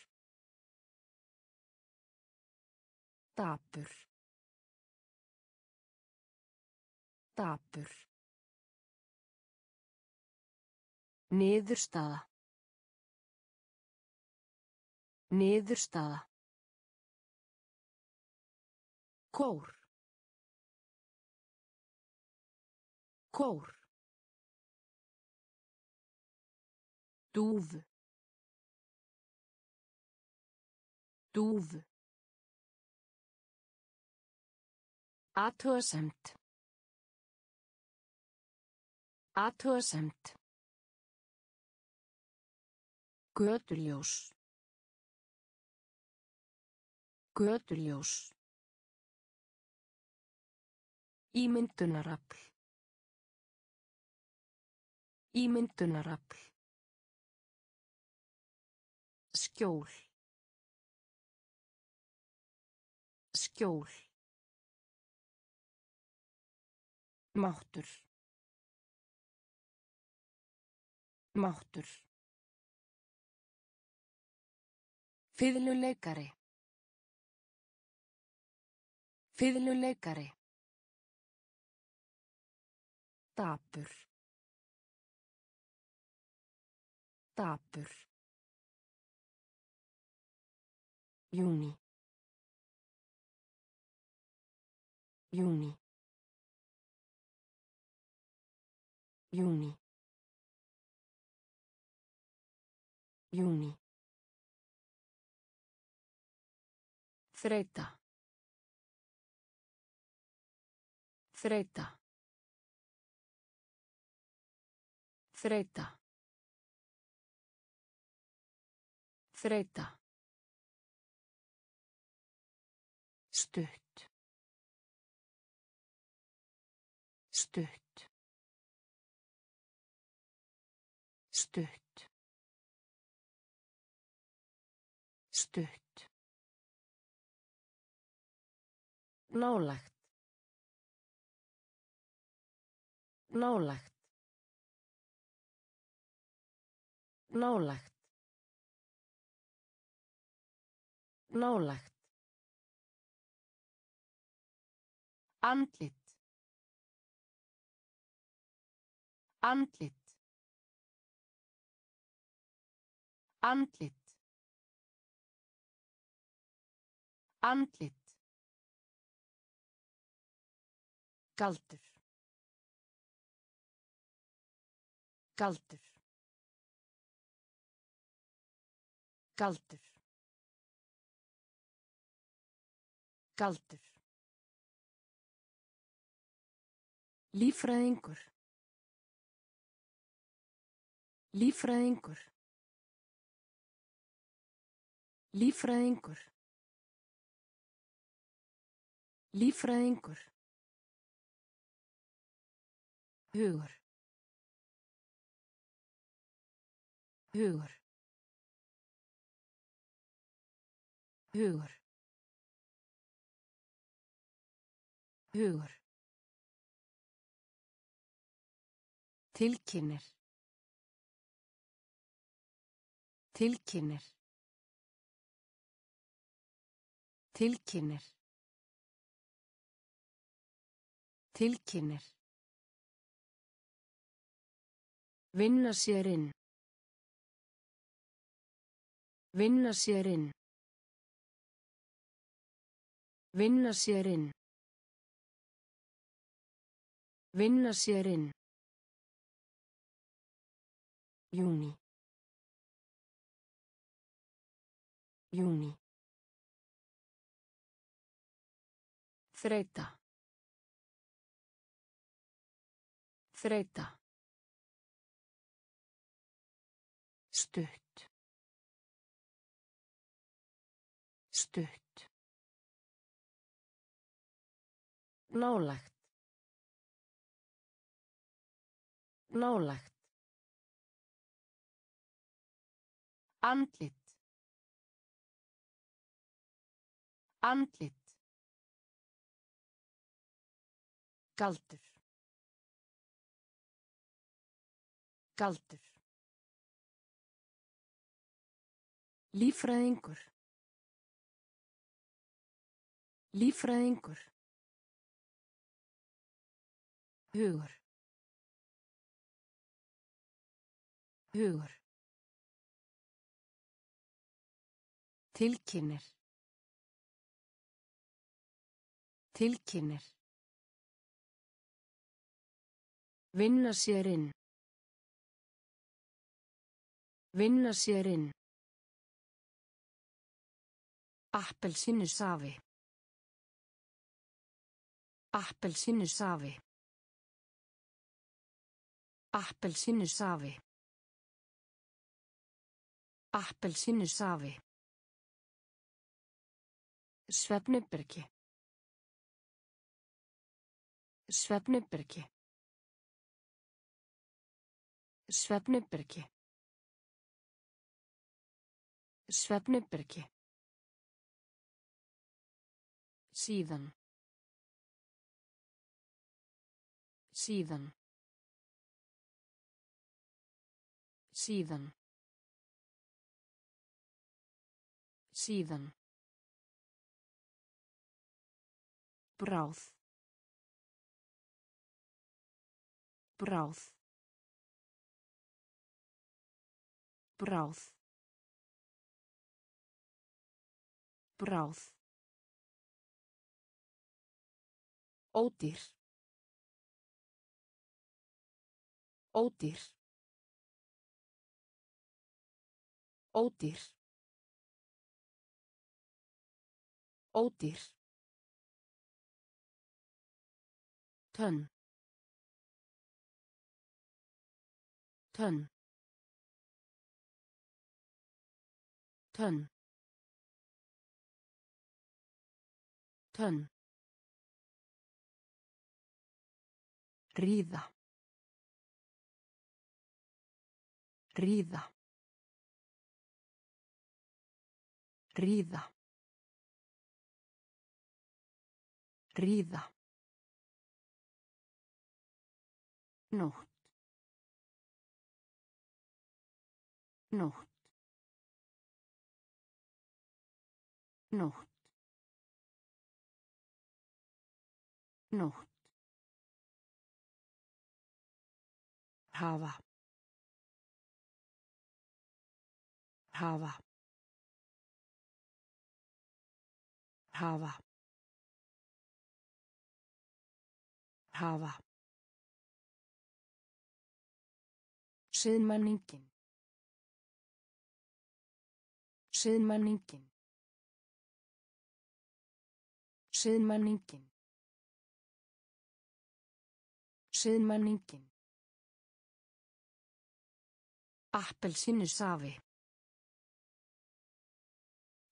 Dapur. Dapur. Niðurstaða. Niðurstaða. Kór. Kór. Dúf. Dúf. Athugasemt. Athugasemt. Götuljós. Götuljós. Ímyndunarafl. Ímyndunarafl. Skjól. Skjól. Máttur. Máttur. Fiðluleikari. Fiðluleikari. Dapur. Dapur. Júni. Júni. Júni. Júni. Þreita. Þreita. Þreita. Þreita. Nálægt. Nálægt. Nálægt. Nálægt. Andlit. Andlit. Andlit. Andlit. Galdur. Galdur. Galdur. Galdur. Lífræðingur. Lífræðingur. Lífræðingur. Lífræðingur. Hugur. Hugur. Hugur. Hugur. Tilkynir. Tilkynir. Tilkynir. Tilkynir. Vinna sér inn. Vinna sér inn. Vinna sér inn. Vinna sér inn. Júni. Júni. Þreita. Þreita. Stutt. Stutt. Nálægt. Nálægt. Andlit. Andlit. Galdur. Galdur. Lífræðingur. Lífræðingur. Hugur. Hugur. Tilkynir. Tilkynir. Vinna sér inn. Vinna sér inn. Appelsínu safi. Appelsínu safi. Appelsínu safi. Appelsínu safi. Síðan. Síðan. Síðan. Síðan. Bráð. Bráð. Bráð. Bráð. Ódýr. Ódýr. Ódýr. Ódýr. Tönn. Tönn. Tönn. Tönn. Ríða. Ríða. Ríða. Ríða. Nótt. Nótt. Nótt. Nótt. Hafa hafa hafa hafa Siðmenningin. Siðmenningin. Siðmenningin. Siðmenningin. Appelsínu safi.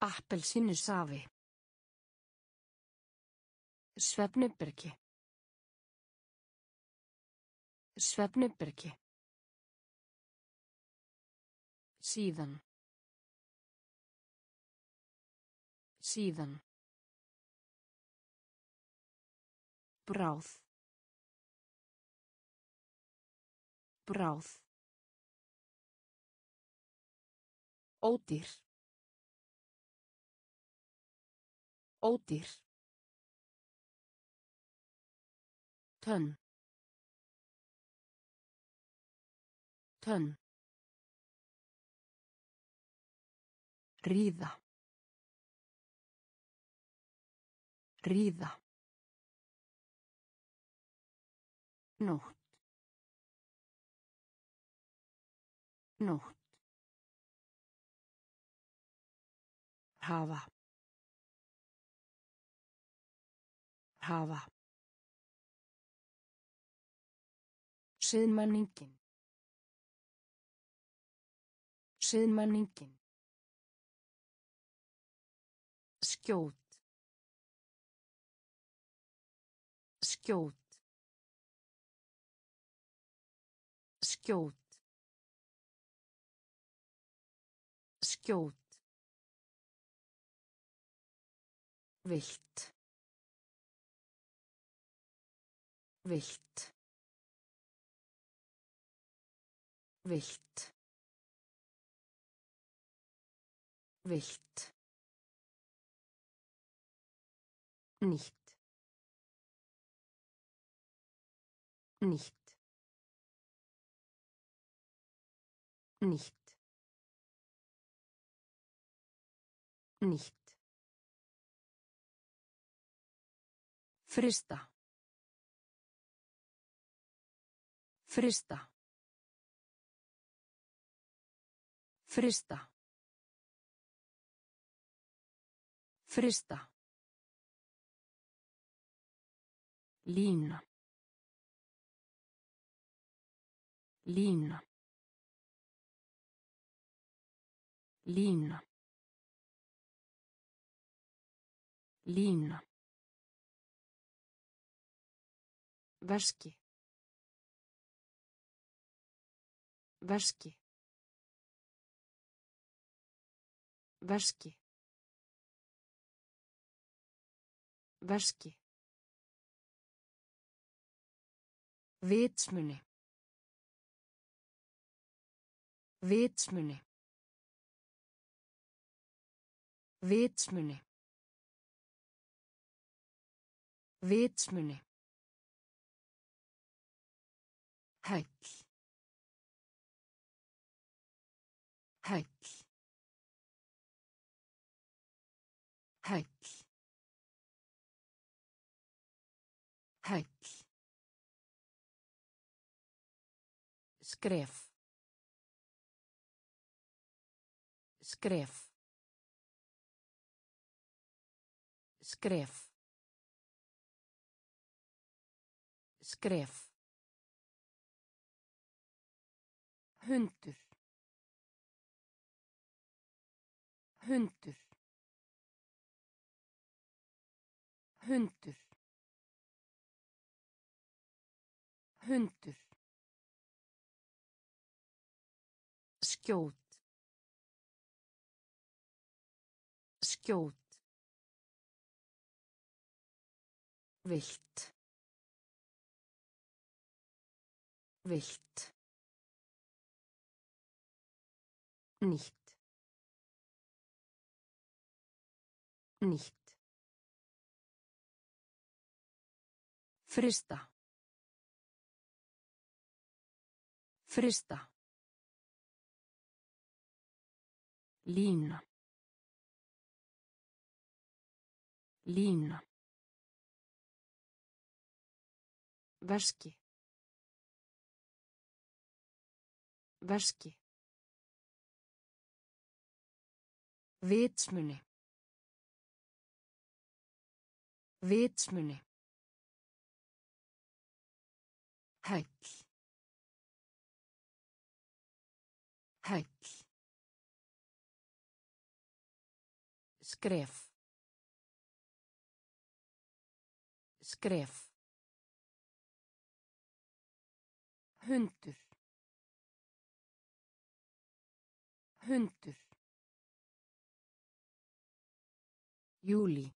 Appelsínu safi. Svefnubyrgi. Svefnubyrgi. Síðan. Síðan. Bráð. Bráð. Ódýr. Ódýr. Tönn. Tönn. Ríða. Ríða. Nótt. Nótt. Hafa hafa Siðmenningin. Siðmenningin. Skjót. Skjót. Skjót. Skjót. Vilt. Vilt. Vilt. Vilt. Nicht. Nicht. Nicht. Nicht. Frista. Frista. Frista. Frista. Lína. Lína. Lína. Lína. Veski. Veski. Veski. Veski. Vitsmuni. Vitsmuni. Vitsmuni. Vitsmuni. Hæll. Hæll. Hæll. Hæll. Skref. Skref. Skref. Skref. Hundur. Hundur. Hundur. Hundur. Skjót. Skjót. Vilt. Vilt. Nicht. Nýtt. Frista. Frista. Lína. Lína. Verski. Verski. Vitsmuni. Vitsmuni. Hæll. Hæll. Skref. Skref. Hundur. Hundur. Júli.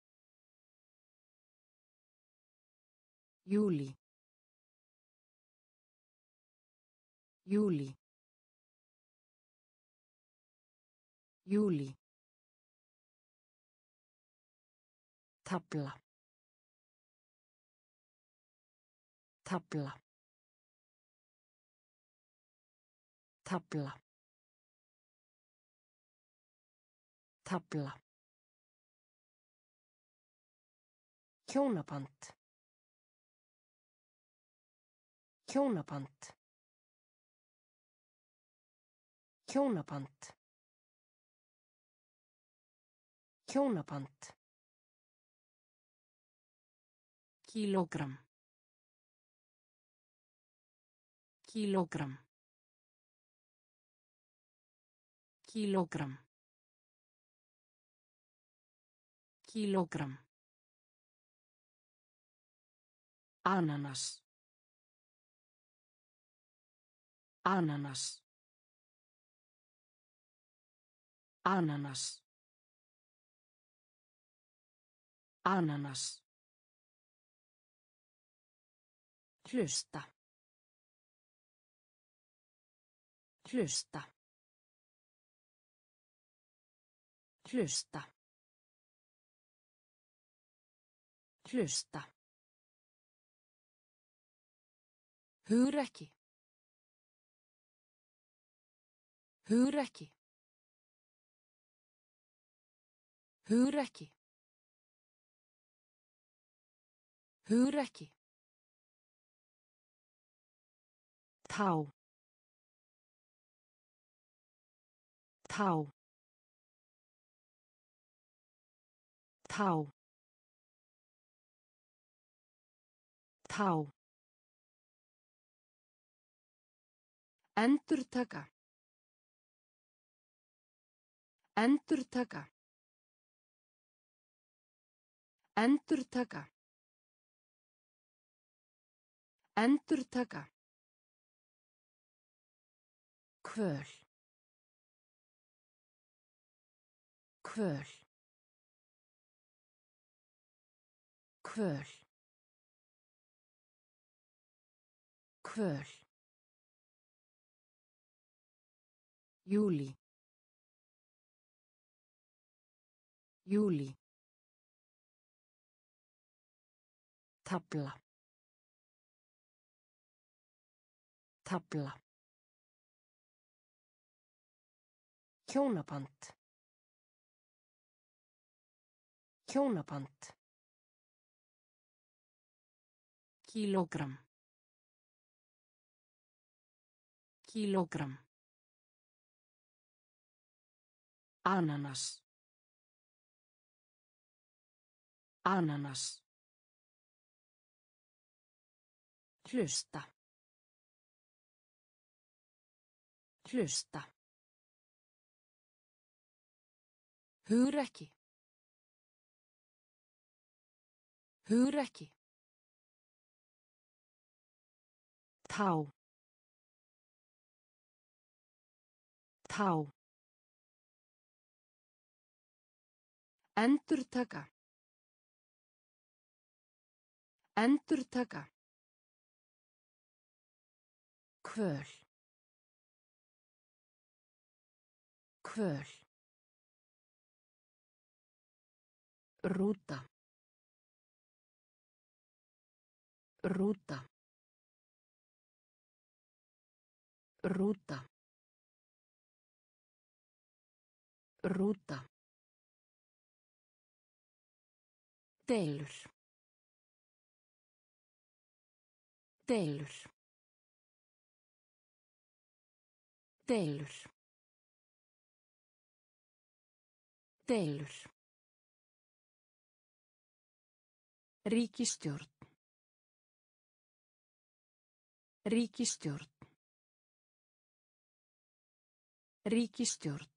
Júli. Júli. Júli. Tabla. Tabla. Tabla. Tabla. Hjónaband. Hjónaband. Hjónaband. Hjónaband. Kílógramm. Kílógramm. Kílógramm. Kílógramm. Ananas. Ananas. Ananas. Ananas. Hlusta. Hlusta. Hlusta. Hlusta. Hugrekki. Hugrekki. Hugrekki. Hugrekki. Tá. Tá. Tá. Tá. Endurtaka. Endurtaka. Endurtaka. Endurtaka. Kvöl. Kvöl. Kvöl. Kvöl. Júli. Júli. Tabla. Tabla. Hjónaband. Hjónaband. Kílógramm. Kílógramm. Ananas. Ananas. Hlusta. Hlusta. Hugrekki. Hugrekki. Tá. Tá. Endurtaka. Endurtaka. Kvöl. Kvöl. Rúta. Rúta. Rúta. Rúta. Deilur. Deilur. Deilur. Deilur. Ríkistjórn. Ríkistjórn. Ríkistjórn.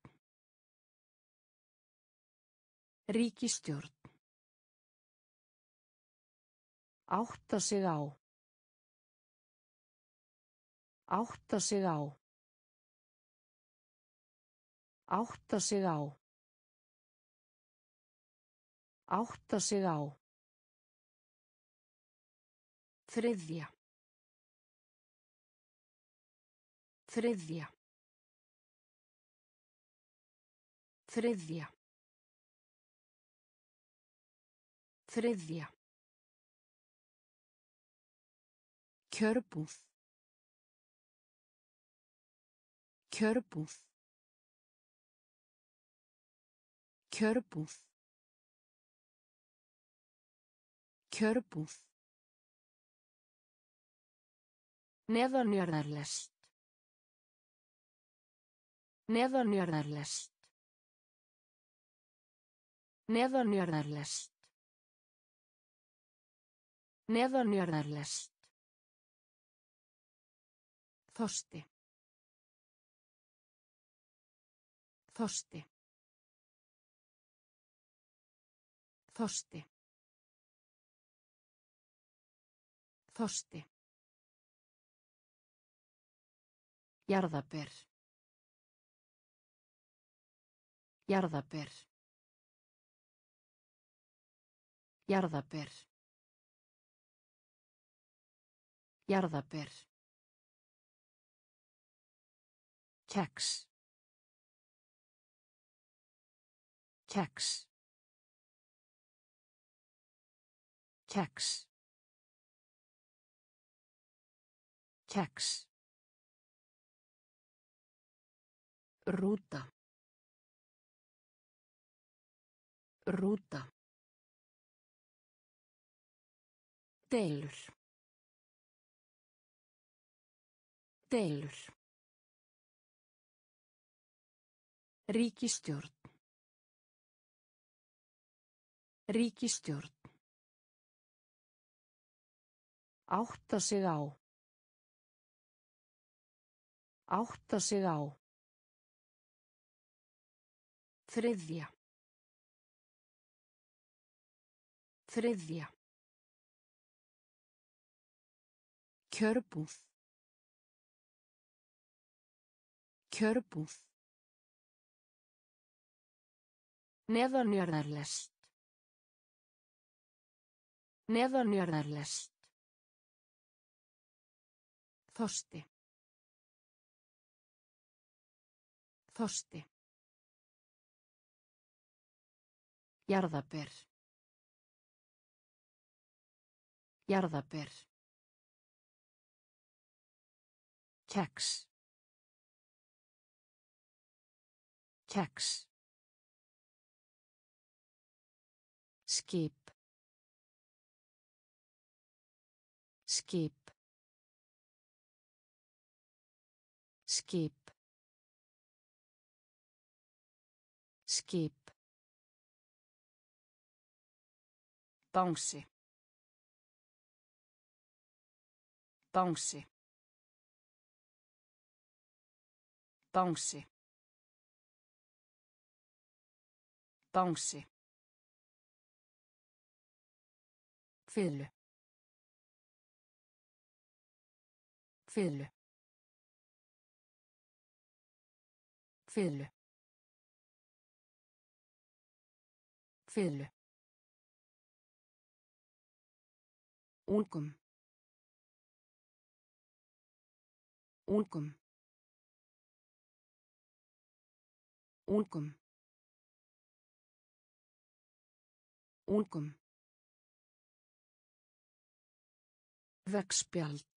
Ríkistjórn. Átta sig á. Átta sig á. Átta sig á. Átta sig á. Þriðja. Þriðja. Þriðja. Þriðja. Kjörbúð. Kjörbúð. Kjörbúð. Kjörbúð. Neðanjörðarlest. Neðanjörðarlest. Neðanjörðarlest. Neðanjörðarlest. Þorsti. Þorsti. Þorsti. Þorsti. Jarðaber. Jarðaber. Jarðaber. Jarðaber. Keks. Keks. Keks. Keks. Rúta. Rúta. Deilur. Deilur. Ríkistjórn. Ríkistjórn. Átta sig á. Átta sig á. Þriðja. Þriðja. Kjörbúð. Kjörbúð. Neðanjörðarlest. Neðanjörðarlest. Þorsti. Þorsti. Jarðaber. Jarðaber. Keks. Keks. Skip. Skip. Skip. Skip. Bangsi. Bangsi. Bangsi. Bangsi. Fiðlu. Fiðlu. Fiðlu. Fiðlu. Ungum. Ungum. Ungum. Ungum. Vegspjald.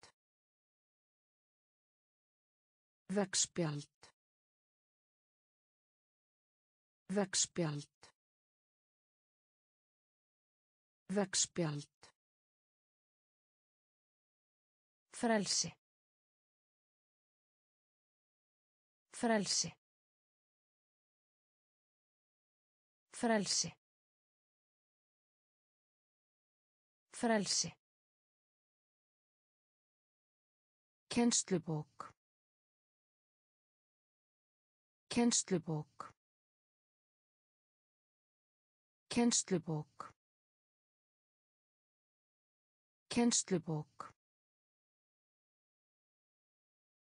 Vegspjald. Vegspjald. Vegspjald. Frelsi. Frelsi. Frelsi. Frelsi. Kennslubók. Kennslubók. Kennslubók. Kennslubók.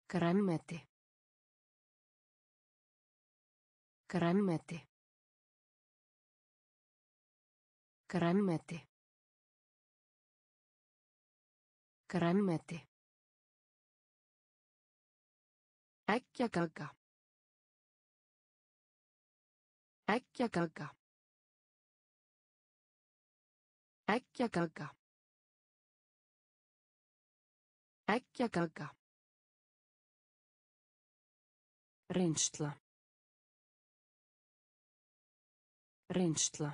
Grænmeti. Grænmeti. Grænmeti. Grænmeti. Eggjaganga. Eggjaganga. Eggjaganga. Eggjaganga. Reynsla. Reynsla.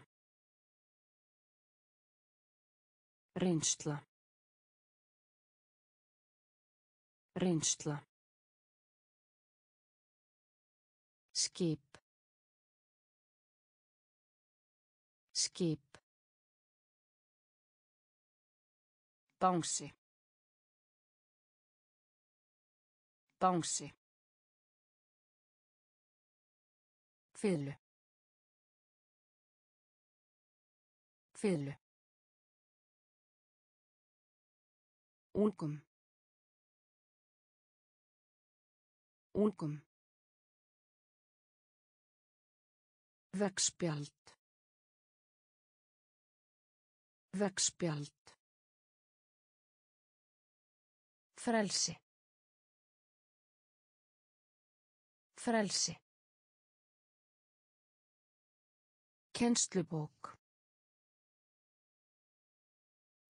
Reynsla. Reynsla. Skip. Skip. Bangsi. Bangsi. Fiðlu. Fiðlu. Ungum. Ungum. Vegspjald. Vegspjald. Frelsi. Frelsi. Kennslubók.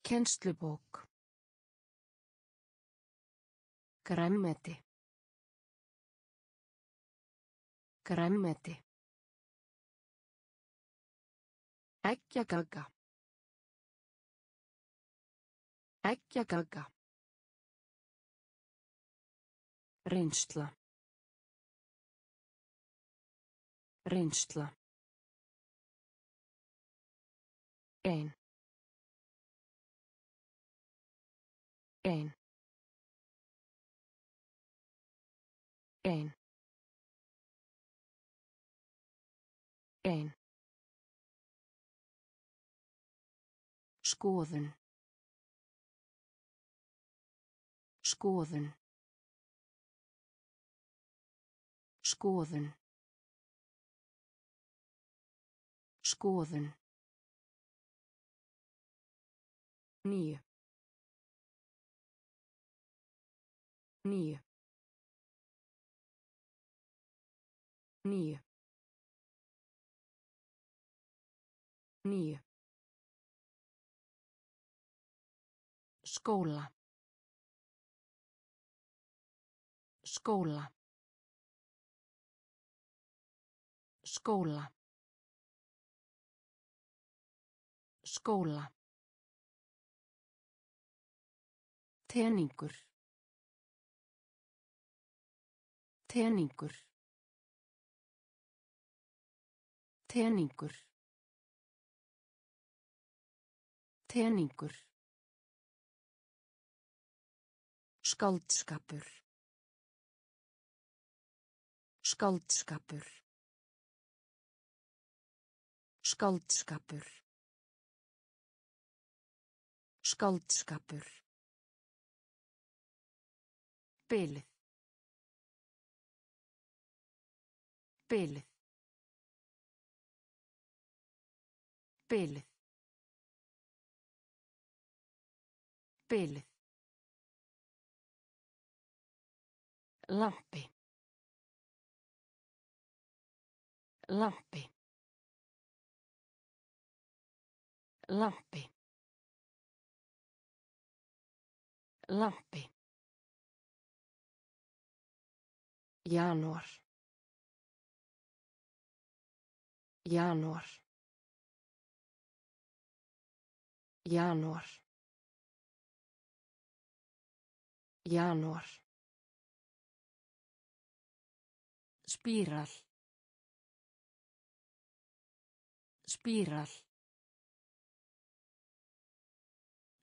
Kennslubók. Grænmeti. Grænmeti. Eggjaganga. Eggjaganga. Reynsla. Reynsla. Ein. Ein. Ein. Ein. Skoðun. Skoðun. Skoðun. Skoðun. Níu. Níu. Níu. Níu. Skóla. Skóla. Skóla. Skóla. Teningur. Teningur. Teningur. Teningur. Skáldskapur. Skáldskapur. Skáldskapur. Skáldskapur. Bilið. Bilið. Bilið. Bilið. Lampi. Lampi. Lampi. Lampi. Janúar. Janúar. Janúar. Janúar. Spíral. Spíral.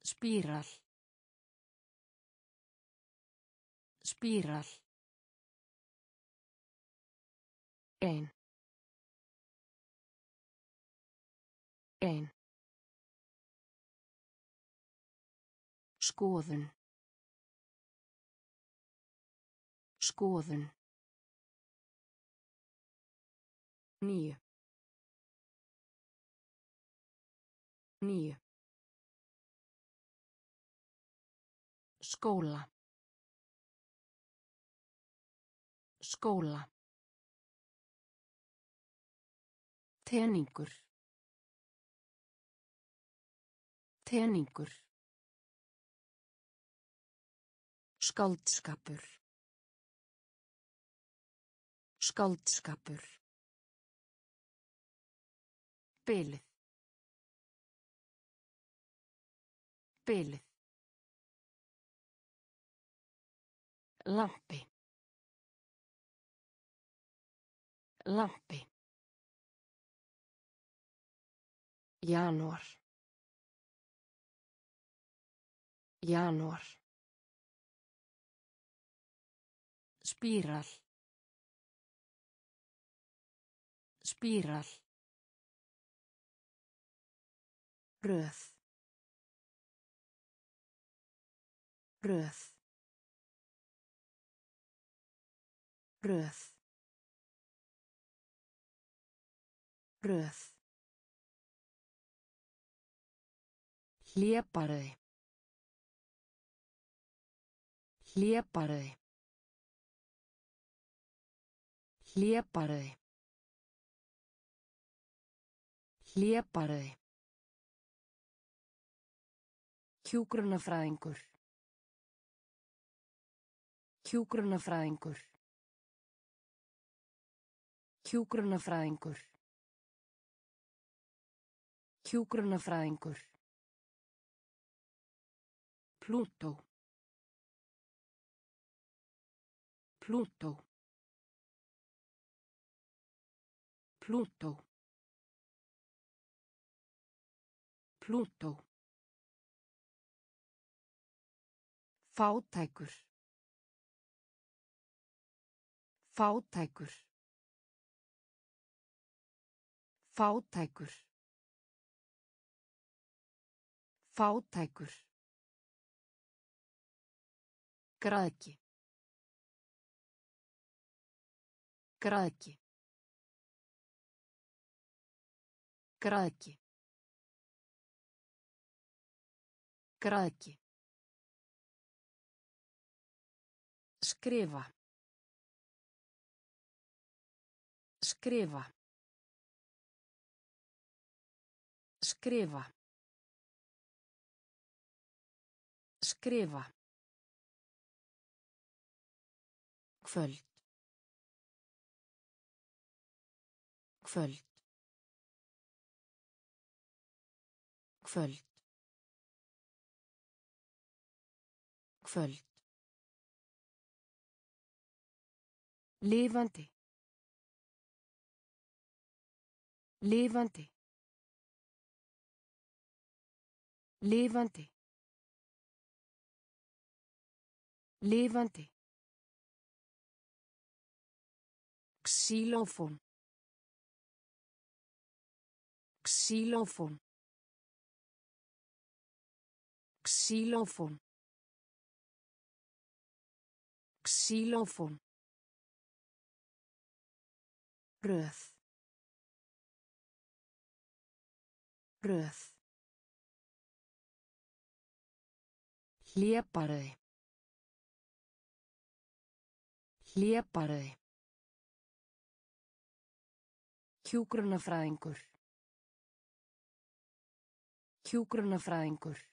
Spíral. Spíral. Ein. Ein. Skoðun. Skoðun. Níu. Níu. Skóla. Skóla. Teningur. Teningur. Skáldskapur. Skáldskapur. Bilið. Bilið. Lampi. Lampi. Janúar. Janúar. Spíral. Spíral. Röð. Röð. Röð. Röð. Hlébarði. Hlébarði. Hlébarði. Hlébarði. Hjúgrunafræðingur. Hjúgrunafræðingur. Hjúgrunafræðingur. Hjúgrunafræðingur. Plútó. Plútó. Plútó. Plútó. Fátækur. Fátækur. Fátækur. Fátækur. Græðki. Græðki. Græðki. Græðki. Skrifa. Skrifa. Skrifa. Skrifa. Kvöld. Kvöld. Kvöld. Kvöld. Lifandi. Lifandi. Lifandi. Lifandi. Xylófón. Xylófón. Xylófón. Xylófón. Röð. Röð. Hlébarði. Hlébarði. Hjúgrunafræðingur. Hjúgrunafræðingur.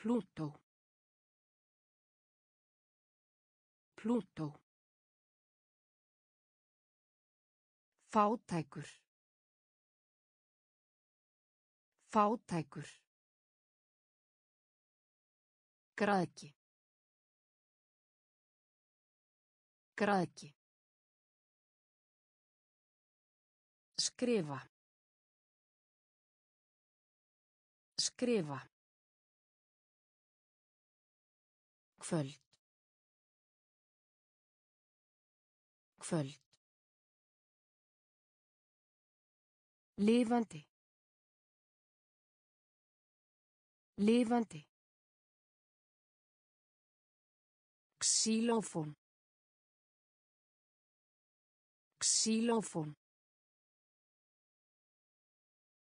Plútó. Plútó. Fátækur. Fátækur. Græðki. Græðki. Skrifa. Skrifa. Kvöld. Kvöld. Lifandi. Lifandi. Xylófón. Xylófón.